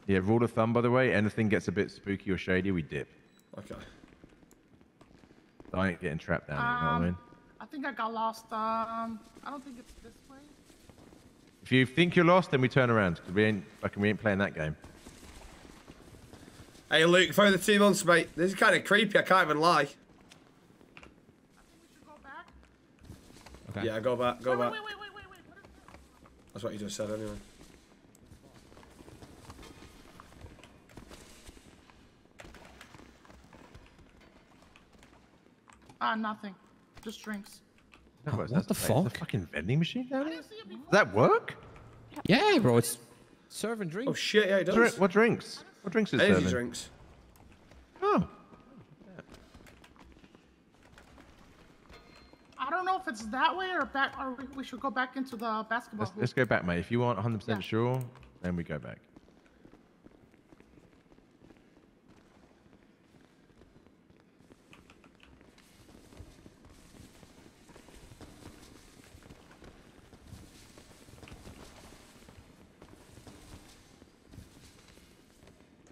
Yeah, rule of thumb, by the way, anything gets a bit spooky or shady, we dip. Okay. I ain't getting trapped down here, you know what I mean? I think I got lost. Um, I don't think it's this way. If you think you're lost, then we turn around, because we ain't, fucking, we ain't playing that game. Hey, Luke, for the two months, mate. This is kind of creepy. I can't even lie. Okay. Yeah, go back. Go back. Wait, wait, wait, wait, wait. That's what you just said, anyway. Ah, nothing. Just drinks. No, What that's the is that a fucking vending machine down here? Does that work? Yeah, bro. It's serving drinks. Oh shit, yeah, it does. Drink- what drinks? What drinks is Energy serving? drinks. Oh. I don't know if it's that way or back, or we- we should go back into the basketball. Let's, let's go back, mate. If you aren't 100% Yeah. sure, then we go back.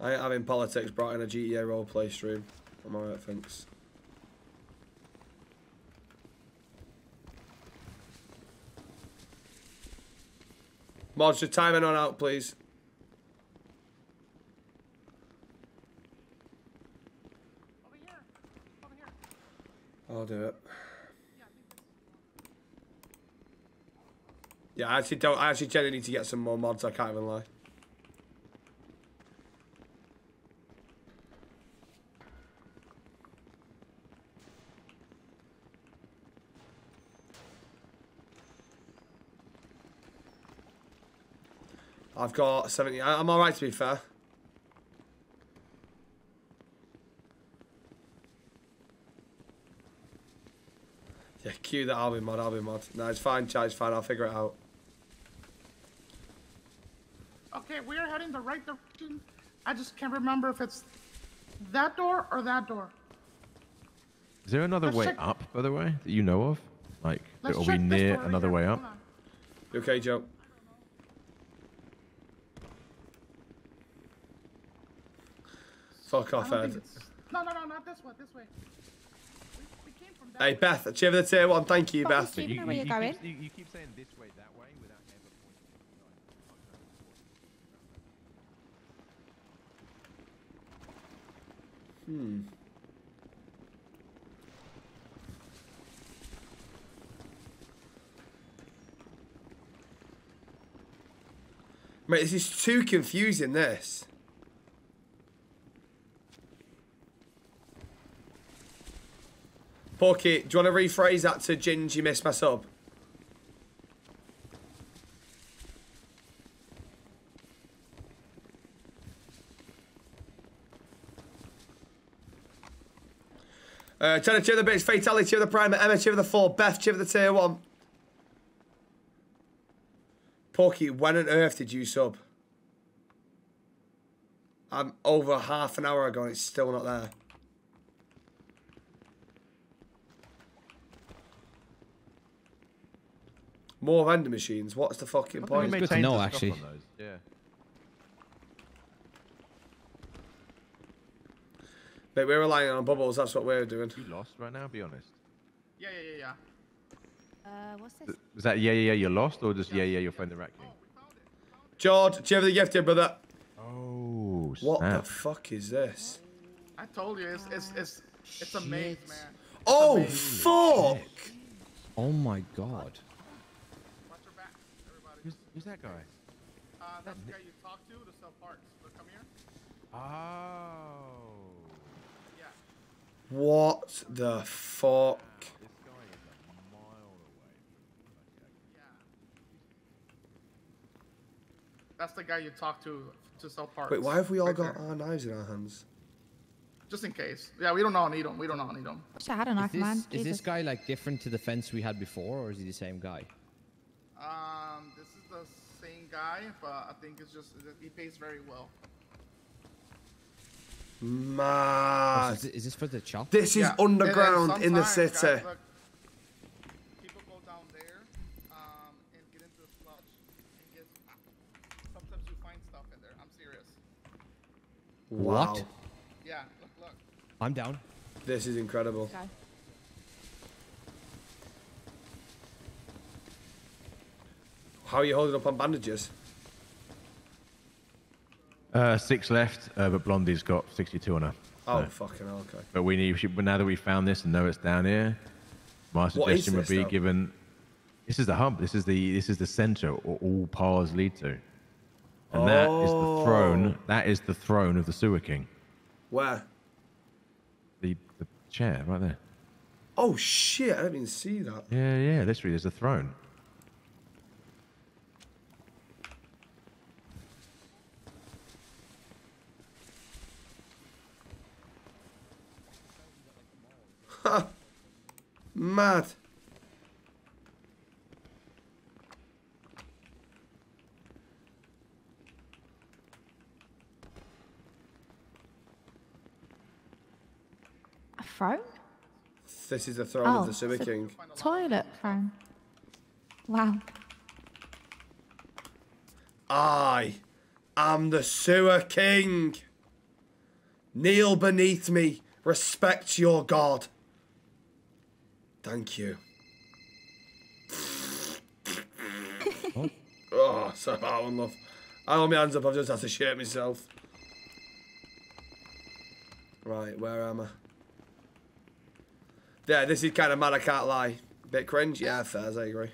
I ain't having politics brought in a GTA roleplay stream. I'm alright, thanks. Mods, just timing on out, please. I'll do it. Yeah, I actually don't. I actually genuinely need to get some more mods. I can't even lie. I've got 70. I- I'm alright to be fair. Yeah, cue that. I'll be mod. I'll be mod. No, it's fine, Chad. It's fine. I'll figure it out. Okay, we are heading the right direction. I just can't remember if it's that door or that door. Is there another Let's way up, by the way, that you know of? Like, Let's are we near another here. way up? You okay, Joe? Fuck off, don't Ed. No, no, no, not this way. This way. We, we came from that Hey, Beth, cheer for the tier one. Thank you, Beth. You, you, where you you're going. keep, you, you keep saying this way, that way, without ever pointing. Hmm. Mate, this is too confusing, this. Porky, do you want to rephrase that to Ginge, you missed my sub? Uh, Jenna, cheer the bits. Fatality, cheer the prime. Emma, cheer the four. Beth, cheer the tier one. Porky, when on earth did you sub? I'm over half an hour ago and it's still not there. More vending machines. What's the fucking I thought we point? It's good to know, actually. Yeah. Mate, we're relying on bubbles. That's what we're doing. You lost right now, be honest. Yeah, yeah, yeah, yeah. Uh, what's this? Was that yeah, yeah, yeah, you're lost, or just yeah, yeah, you're phoning the rat king? George, do you have the gift here, brother. Oh, What the fuck is this? I told you, it's it's it's it's a maze, man. Oh, fuck! Oh my god. Watch your back, everybody. Who's, who's that guy? Uh, that's the guy you talk to to sell parts. Look, come here. Oh. Yeah. What the fuck? This guy is a mile away. That's the guy you talk to to sell parts. Wait, why have we all Right got there. our knives in our hands? Just in case. Yeah, we don't all need them. We don't all need them. Wish I had a knife, Is man. this, is this guy like different to the fence we had before, or is he the same guy? Um, guy, but I think it's just he pays very well. Oh, is, is this for the chop? This is Yeah, underground in the city. guys, look, people there um, and get into the get. Sometimes you find stuff in there. I'm serious. Wow. What? Yeah, look, look. I'm down. This is incredible. Okay. How are you holding up on bandages? Uh, six left, uh, but Blondie's got 62 on her. Oh, So- fucking hell, okay. But we need. we should- Now that we found this and know it's down here, my suggestion would this, be though? given. This is the hub. This is the this is the center all paths lead to, and that is the throne. Oh. That is the throne of the Sewer King. Where? The the chair right there. Oh shit! I didn't even see that. Yeah, yeah. Literally, there's a throne. Ha! Mad. A throne? This is the throne oh, of the oh, Sewer it's a King. Toilet throne. Wow. I am the Sewer King. Kneel beneath me. Respect your God. Thank you. oh, so that one, love. I hold my hands up. I've just had to shit myself. Right, where am I? Yeah, this is kind of mad. I can't lie. Bit cringe. Yeah, fair. I agree.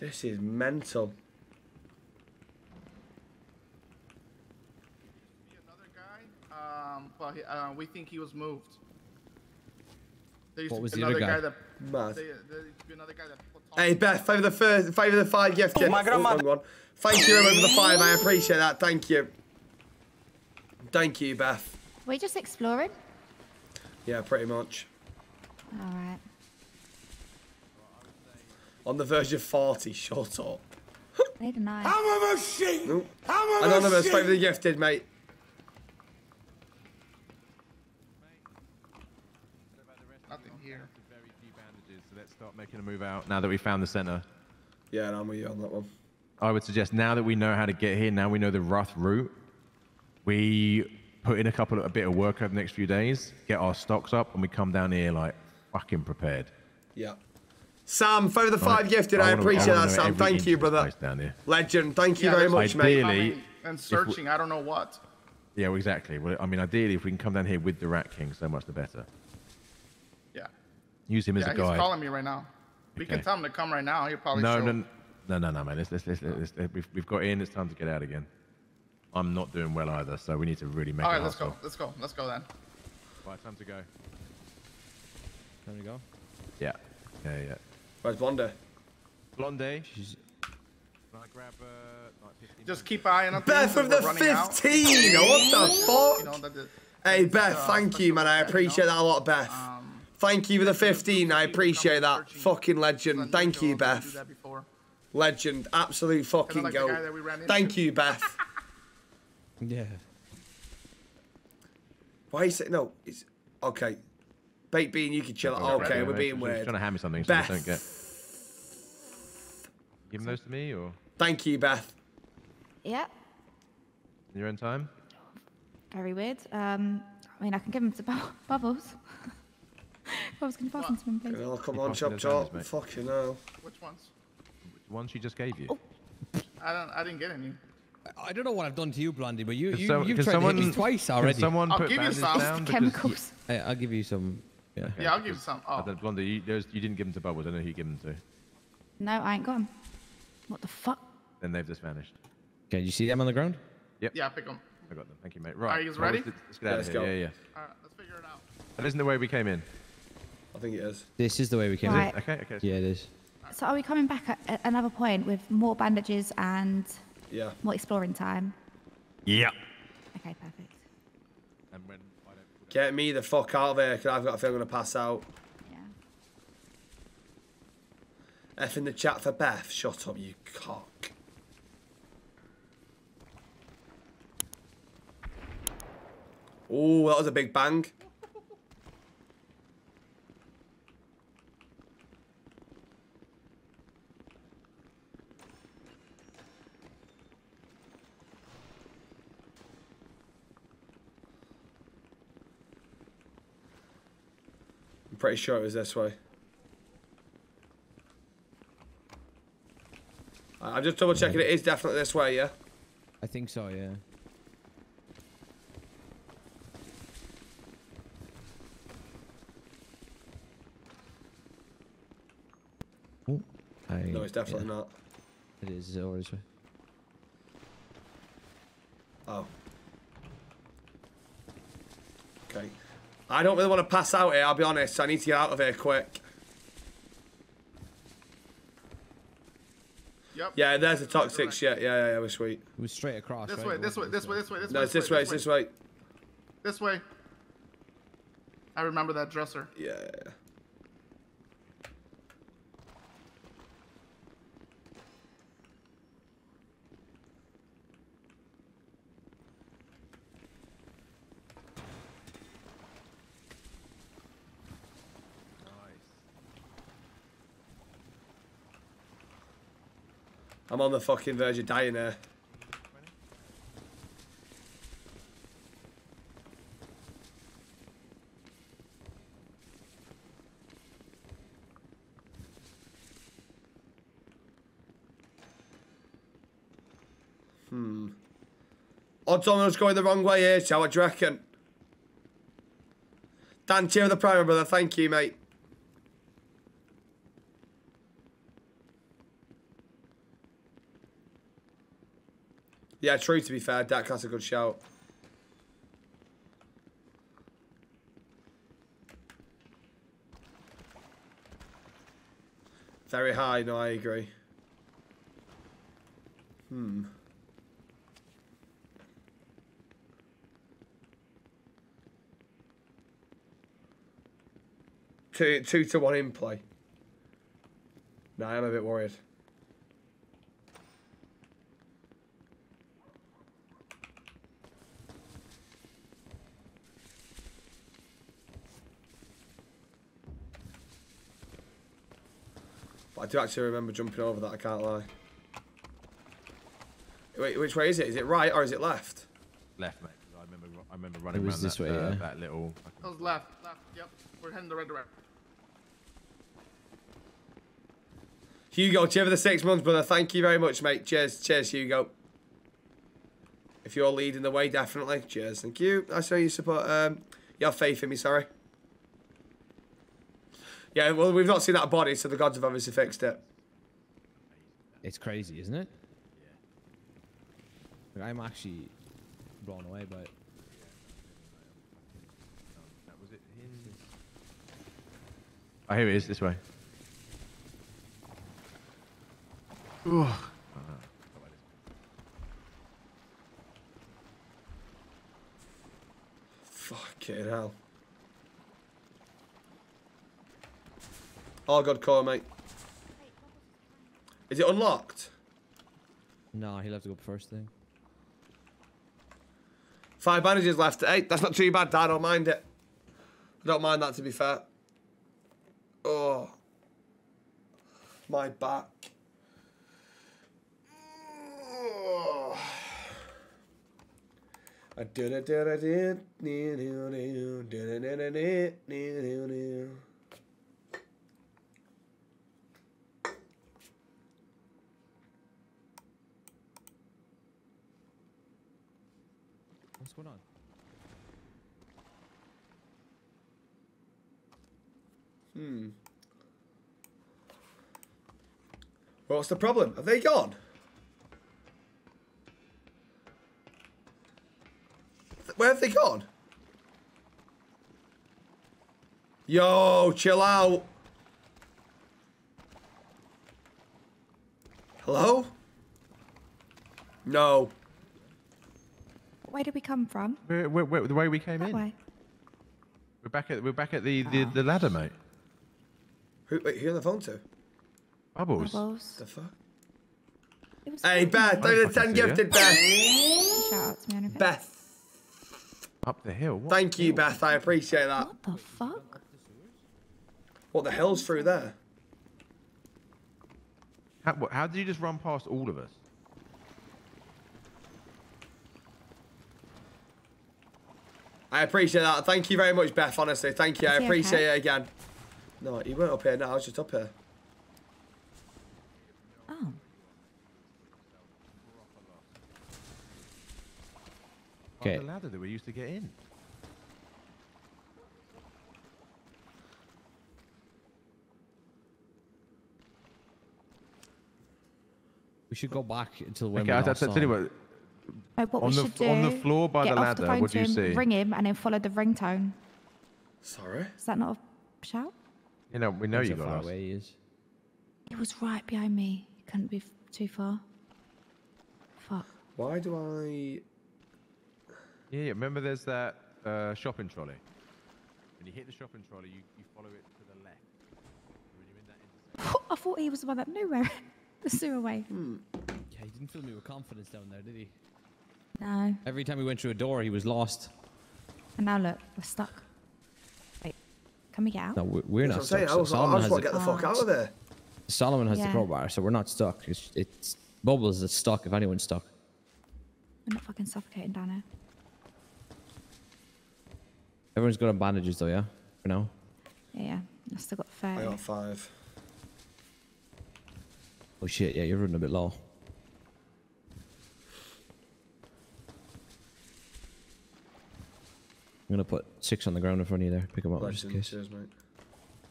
This is mental. Um, but he, uh, we think he was moved. There used What to was be the other another guy? that. Mad. There, there used to be another guy that. Hey Beth, favour the first, favour the five gift. Oh, my grandma- wrong one. Thank you over the five. I appreciate that. Thank you. Thank you, Beth. We're just exploring. Yeah, pretty much. All right. On the verge of forty. Shut up. They deny. I'm a machine. Nope. Anonymous, favour the gifted, mate. Nothing here. So let's start making a move out now that we found the center. Yeah, and I'm with you on that one. I would suggest now that we know how to get here, now we know the rough route, we put in a couple of a bit of work over the next few days, get our stocks up, and we come down here like fucking prepared. Yeah. Sam, for the Right. five gifted. I I, wanna- I appreciate that, Sam. Thank you, brother. place down here. Legend. Thank you Yeah, very there's much, mate. coming And searching, I don't know what. Yeah, well, exactly. Well, I mean, ideally, if we can come down here with the Rat King, so much the better. Yeah. Use him as yeah, a he's calling me right now. We can tell him to come right now. He'll probably No, show. no, no, no, no, man. Let's, let's, let's, let's, let's- we've, we've got in. It's time to get out again. I'm not doing well either, so we need to really make All it right, let's go. Let's go. Let's go then. Right, time to go. There we go. Yeah, yeah, yeah. Where's Blonde? Blonde. She's. Can I grab uh, like 15 Just keep eyeing on Beth of the 15. What the fuck? You know, that the- Hey, Beth, uh, thank you, man. I appreciate that a lot, Beth. Um, Thank you for the 15. I appreciate that. Fucking legend. Thank you, Beth. Legend. Absolute fucking like the guy goat. that we ran into. Thank you, Beth. Yeah. Why is it? No, it's okay. Baked bean, you can chill. Okay, Yeah, we're mate, being she's weird. trying to hand me something so I don't get. Give those to me or Thank you, Beth. Yeah. in your own time? Very weird. Um, I mean, I can give him to Bu- Bubbles. Bubbles, can you pass them to him, please? Oh, come You on, chop chop. banners, mate. Fucking hell. Which ones? The one she just gave you. Oh. I don't. I didn't get any. I don't know what I've done to you, Blondie, but you, you, so- you've can tried to hit me someone- twice can already. someone I'll put give you some. down? because Chemicals. Hey, I'll give you some. Yeah. Yeah, I'll give you some. Oh, don't- Blondie, you, there's- you didn't give them to Bubbles. I know who you give them to. No, I ain't got him. What the fuck? Then they've just vanished. Okay, you see them on the ground? Yep. yeah, pick them. I got them. Thank you, mate. Right. Are you guys ready? Let's, let's get out Let's of here. go. Yeah, yeah. All right, let's figure it out. That isn't the way we came in. I think it is. This is the way we came Right. in. Okay, okay. Yeah, it is. So are we coming back at at another point with more bandages and Yeah. more exploring time? Yeah. Okay, perfect. And when I don't Get me the fuck out of here, because I've got a feeling I'm going to pass out. Yeah. F in the chat for Beth. Shut up, you cock. Oh, that was a big bang. Pretty sure it was this way. I- I'm just double checking it is definitely this way, yeah? I think so, yeah. Oh, I, No, it's definitely yeah, not. It is over this way. Oh. I don't really want to pass out here, I'll be honest. I need to get out of here quick. Yep. Yeah, there's the toxic shit. Yeah, yeah, yeah, we're sweet. It was straight across. This right? way, It this way, wasn't this way, this way, this No, way. it's this way, it's this way. This way. I remember that dresser. Yeah. I'm on the fucking verge of dying here. Hmm. Odds on us going the wrong way here, so you reckon? Dan, cheer the primer, brother. Thank you, mate. Yeah, true, to be fair. Dak, that's a good shout. Very high, no, I agree. Hmm. Two, two to one in play. No, I'm a bit worried. I do actually remember jumping over that, I can't lie. Wait, which way is it? Is it right or is it left? Left, mate. I remember. I remember running was around this that, way, uh, yeah. that little. That was left, left. Yep, we're heading the right direction. Hugo, cheers for the six months, brother. Thank you very much, mate. Cheers, cheers, Hugo. If you're leading the way, definitely. Cheers, thank you. I saw you support. Um, you have faith in me, sorry. Yeah, well, we've not seen that body, so the gods have obviously fixed it. It's crazy, isn't it? Yeah. I'm actually blown away by it. Oh, here it is. This way. Ooh. Fucking hell. All god, call, mate. Is it unlocked? No, he'll have to go first thing. Five bandages left. Hey, that's not too bad, Dad. I don't mind it. I don't mind that, to be fair. Oh. My back. Oh. I did it, did it, did did did did did did did did What's going on? Hmm. Well, what's the problem? Have they gone? Where have they gone? Yo, chill out. Hello? No. Where did we come from? Where, where, where, the way we came That in. way. We're back at we're back at the the, the ladder, mate. Who, wait, who on the phone to? Bubbles. Bubbles. The fuck? Hey, fine. Beth, I three to fucking ten see ya. gifted, Beth. Shout out to me. Beth. Up the hill. What? Thank you, Beth. I appreciate that. What the fuck? What the hell's through there? How, what, how did you just run past all of us? I appreciate that. Thank you very much, Beth. Honestly, thank you. I Is he appreciate okay? it again. No, he weren't up here. No, I was just up here. Oh. Okay. the ladder that we used to get in. We should go back until when Okay, we I, I, last tell you what. No, uh, what on we the should do, on the floor by get the off ladder, phone what to do you him, see? Ring him and then follow the ringtone. Sorry? Is that not a shout? You know, we know Depends you how got far lost. away he is. It was right behind me. It couldn't be f- too far. Fuck. Why do I... Yeah, yeah, remember there's that uh, shopping trolley. When you hit the shopping trolley, you, you follow it to the left. When you're in that intersection. I thought he was the one that knew where the sewer way. Yeah, he didn't fill me with confidence down there, did he? No. Every time we went through a door, he was lost. And now look, we're stuck. Wait, can we get out? No, we- we're not That's what I'm stuck. I was, so I Solomon just has want to the, get the fuck out of there. Solomon has the crowbar, so we're not stuck. It's, it's Bubbles that's stuck if anyone's stuck. We're not fucking suffocating down here. Everyone's got on bandages though, yeah? For now. Yeah, yeah. I've still got five. I got five. Oh shit, yeah, you're running a bit low. I'm gonna put six on the ground in front of you there. Pick them up just in case. Cheers, mate.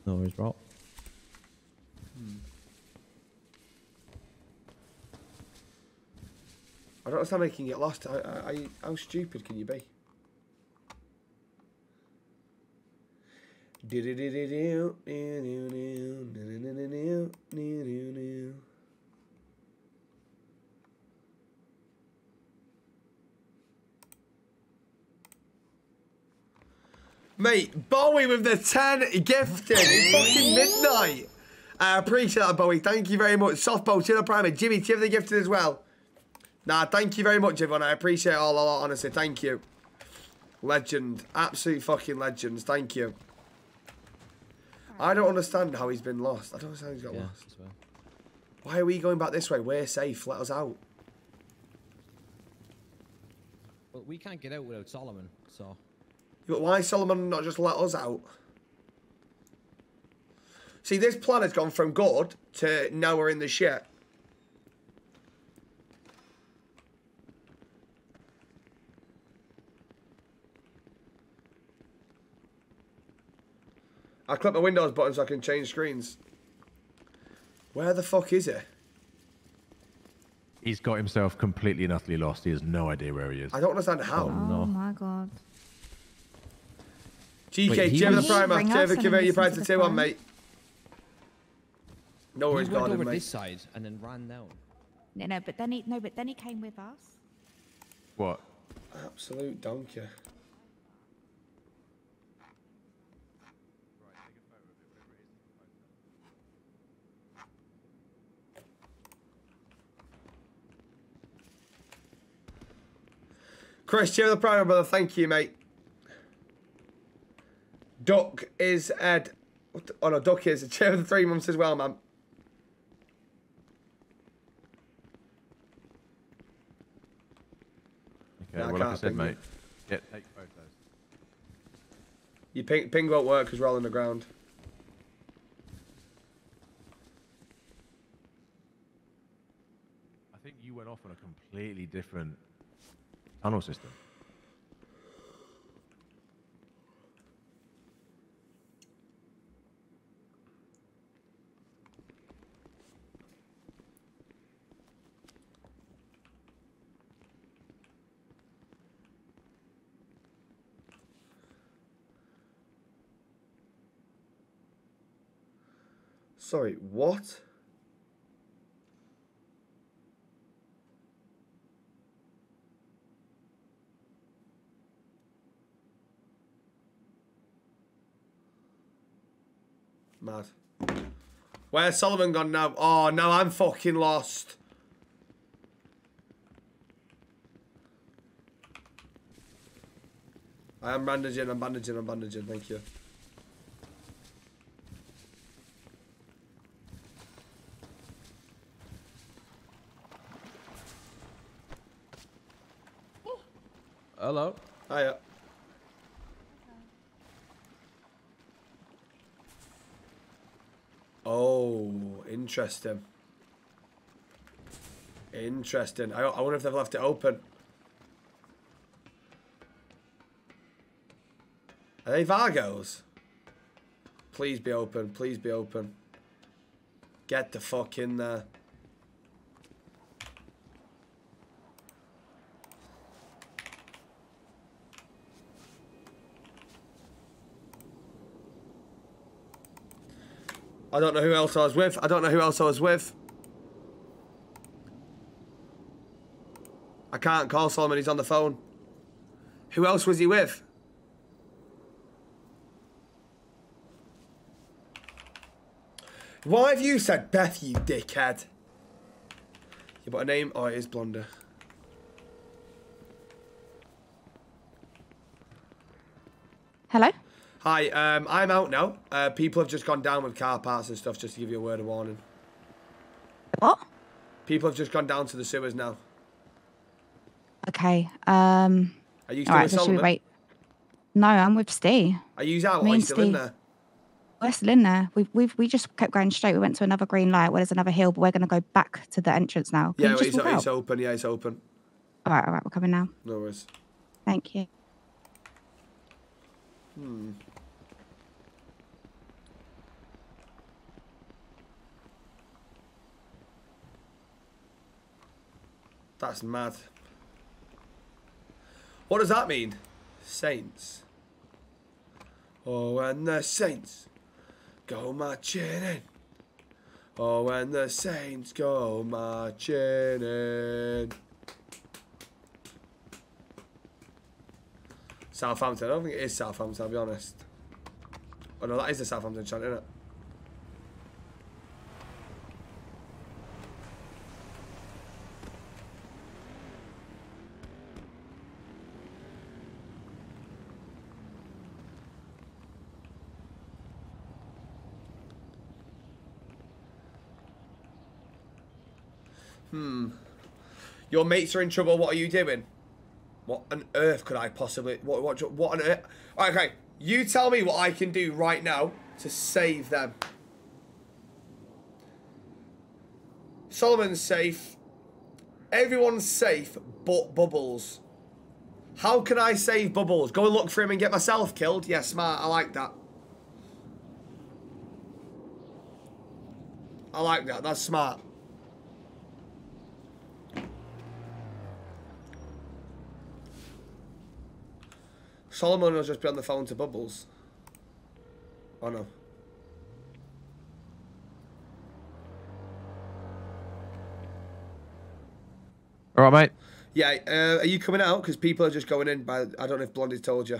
No worries, bro. I don't understand how you can get lost. I, I, I, how stupid can you be? Mate, Bowie with the 10 gifted. It's fucking midnight. I appreciate that, Bowie. Thank you very much. Softball, to the primer. Jimmy, to the gifted as well. Nah, thank you very much, everyone. I appreciate it all a lot, honestly. Thank you. Legend. Absolute fucking legends. Thank you. I don't understand how he's been lost. I don't understand how he's got Yeah, lost. as well. Why are we going back this way? We're safe. Let us out. Well, we can't get out without Solomon, so. But why Solomon not just let us out? See, this plan has gone from good to now we're in the shit. I click my Windows button so I can change screens. Where the fuck is it? He's got himself completely and utterly lost. He has no idea where he is. I don't understand how. Oh, oh my god. GK, Wait, he Jim the was- Primer, Ring us David, and convert your listen price to to the 2 1, phone. mate. No worries, he went Gordon, over mate. this side and then ran down. No, no, but then he no, but then he came with us. What? Absolute donkey. Chris, Jim the Primer, brother. Thank you, mate. Duck is at. What the- oh no, Duck is. A chair of the three months as well, man. Okay, No, I well, like I said, you. mate. Yeah, take photos. Your ping, ping won't work because we're all on the ground. I think you went off on a completely different tunnel system. Sorry, what? Mad. Where's Solomon gone now? Oh, now I'm fucking lost. I am bandaging, I'm bandaging, I'm bandaging, thank you. Hello. Hiya. Oh, interesting. Interesting. I, I wonder if they've left it open. Are they Vargos? Please be open. Please be open. Get the fuck in there. I don't know who else I was with. I don't know who else I was with. I can't call Solomon. He's on the phone. Who else was he with? Why have you said Beth, you dickhead? You got a name? Oh, it is Blondie. Hello? Hi, um, I'm out now. Uh, people have just gone down with car parts and stuff, just to give you a word of warning. What? People have just gone down to the sewers now. Okay. Um. Are you still with so should we Solomon? wait? No, I'm with Steve. Are you out? Me or are you still in there? We're still in there. We've, we've we just kept going straight. We went to another green light where there's another hill, but we're going to go back to the entrance now. Can Yeah, it's, it's open. Yeah, it's open. All right, all right, we're coming now. No worries. Thank you. Hmm. That's mad. What does that mean? Saints. Oh, when the saints go marching in. Oh, when the saints go marching in. Southampton. I don't think it is Southampton, I'll be honest. Oh no, that is the Southampton chant, isn't it? Hmm. Your mates are in trouble. What are you doing? What on earth could I possibly? What? What? What on earth? Okay, you tell me what I can do right now to save them. Solomon's safe. Everyone's safe, but Bubbles. How can I save Bubbles? Go and look for him and get myself killed? Yeah, smart. I like that. I like that. That's smart. Solomon will just be on the phone to Bubbles. Oh no. All right, mate. Yeah, uh, are you coming out? Because people are just going in. By I don't know if Blondie told you.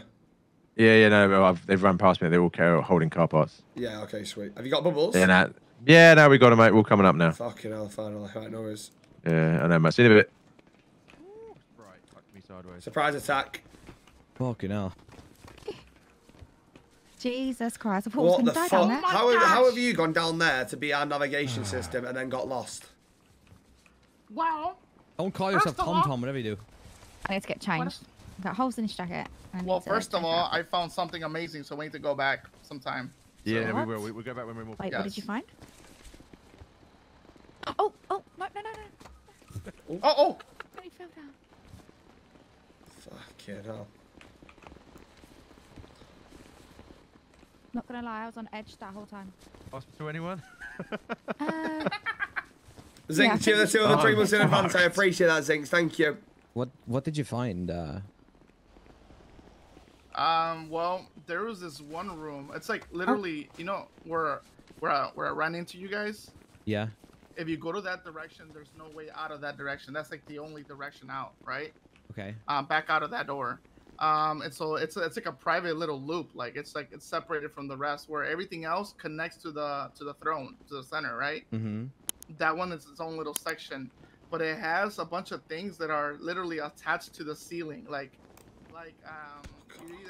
Yeah, yeah, no, I've, they've run past me. They're all car- holding car parts. Yeah, okay, sweet. Have you got Bubbles? Yeah, nah, yeah, no, we got them, mate. We're all coming up now. Fucking hell, finally. Right, no worries. Yeah, I know, mate. See you in a bit. Surprise attack. Fucking hell. Jesus Christ! I thought What the to die down fuck? there. How, have- oh how have you gone down there to be our navigation system and then got lost? Well, Don't call yourself Tom all- Tom, whatever you do. I need to get changed. I've got holes in his jacket. Well, first of all, out. I found something amazing, so we need to go back sometime. Yeah, So- we will. We, we'll go back when we move. more. Wait, what did you find? Oh, oh, no, no, no, no. Oh, oh! He fell down. Fucking hell. Not gonna lie, I was on edge that whole time. Hospital, anyone? Uh, Zinc, Yeah, I two, the think two of the three months in Oh, advance. I appreciate that, Zinc. Thank you. What What did you find? Uh, Um, well, there was this one room. It's like literally, you know, where where I, where I ran into you guys. yeah. If you go to that direction, there's no way out of that direction. That's like the only direction out, right? Okay. Um, back out of that door. Um, and so it's it's like a private little loop. Like it's like it's separated from the rest, where everything else connects to the to the throne, to the center, right? Mm-hmm. that one is its own little section but it has a bunch of things that are literally attached to the ceiling like like um you either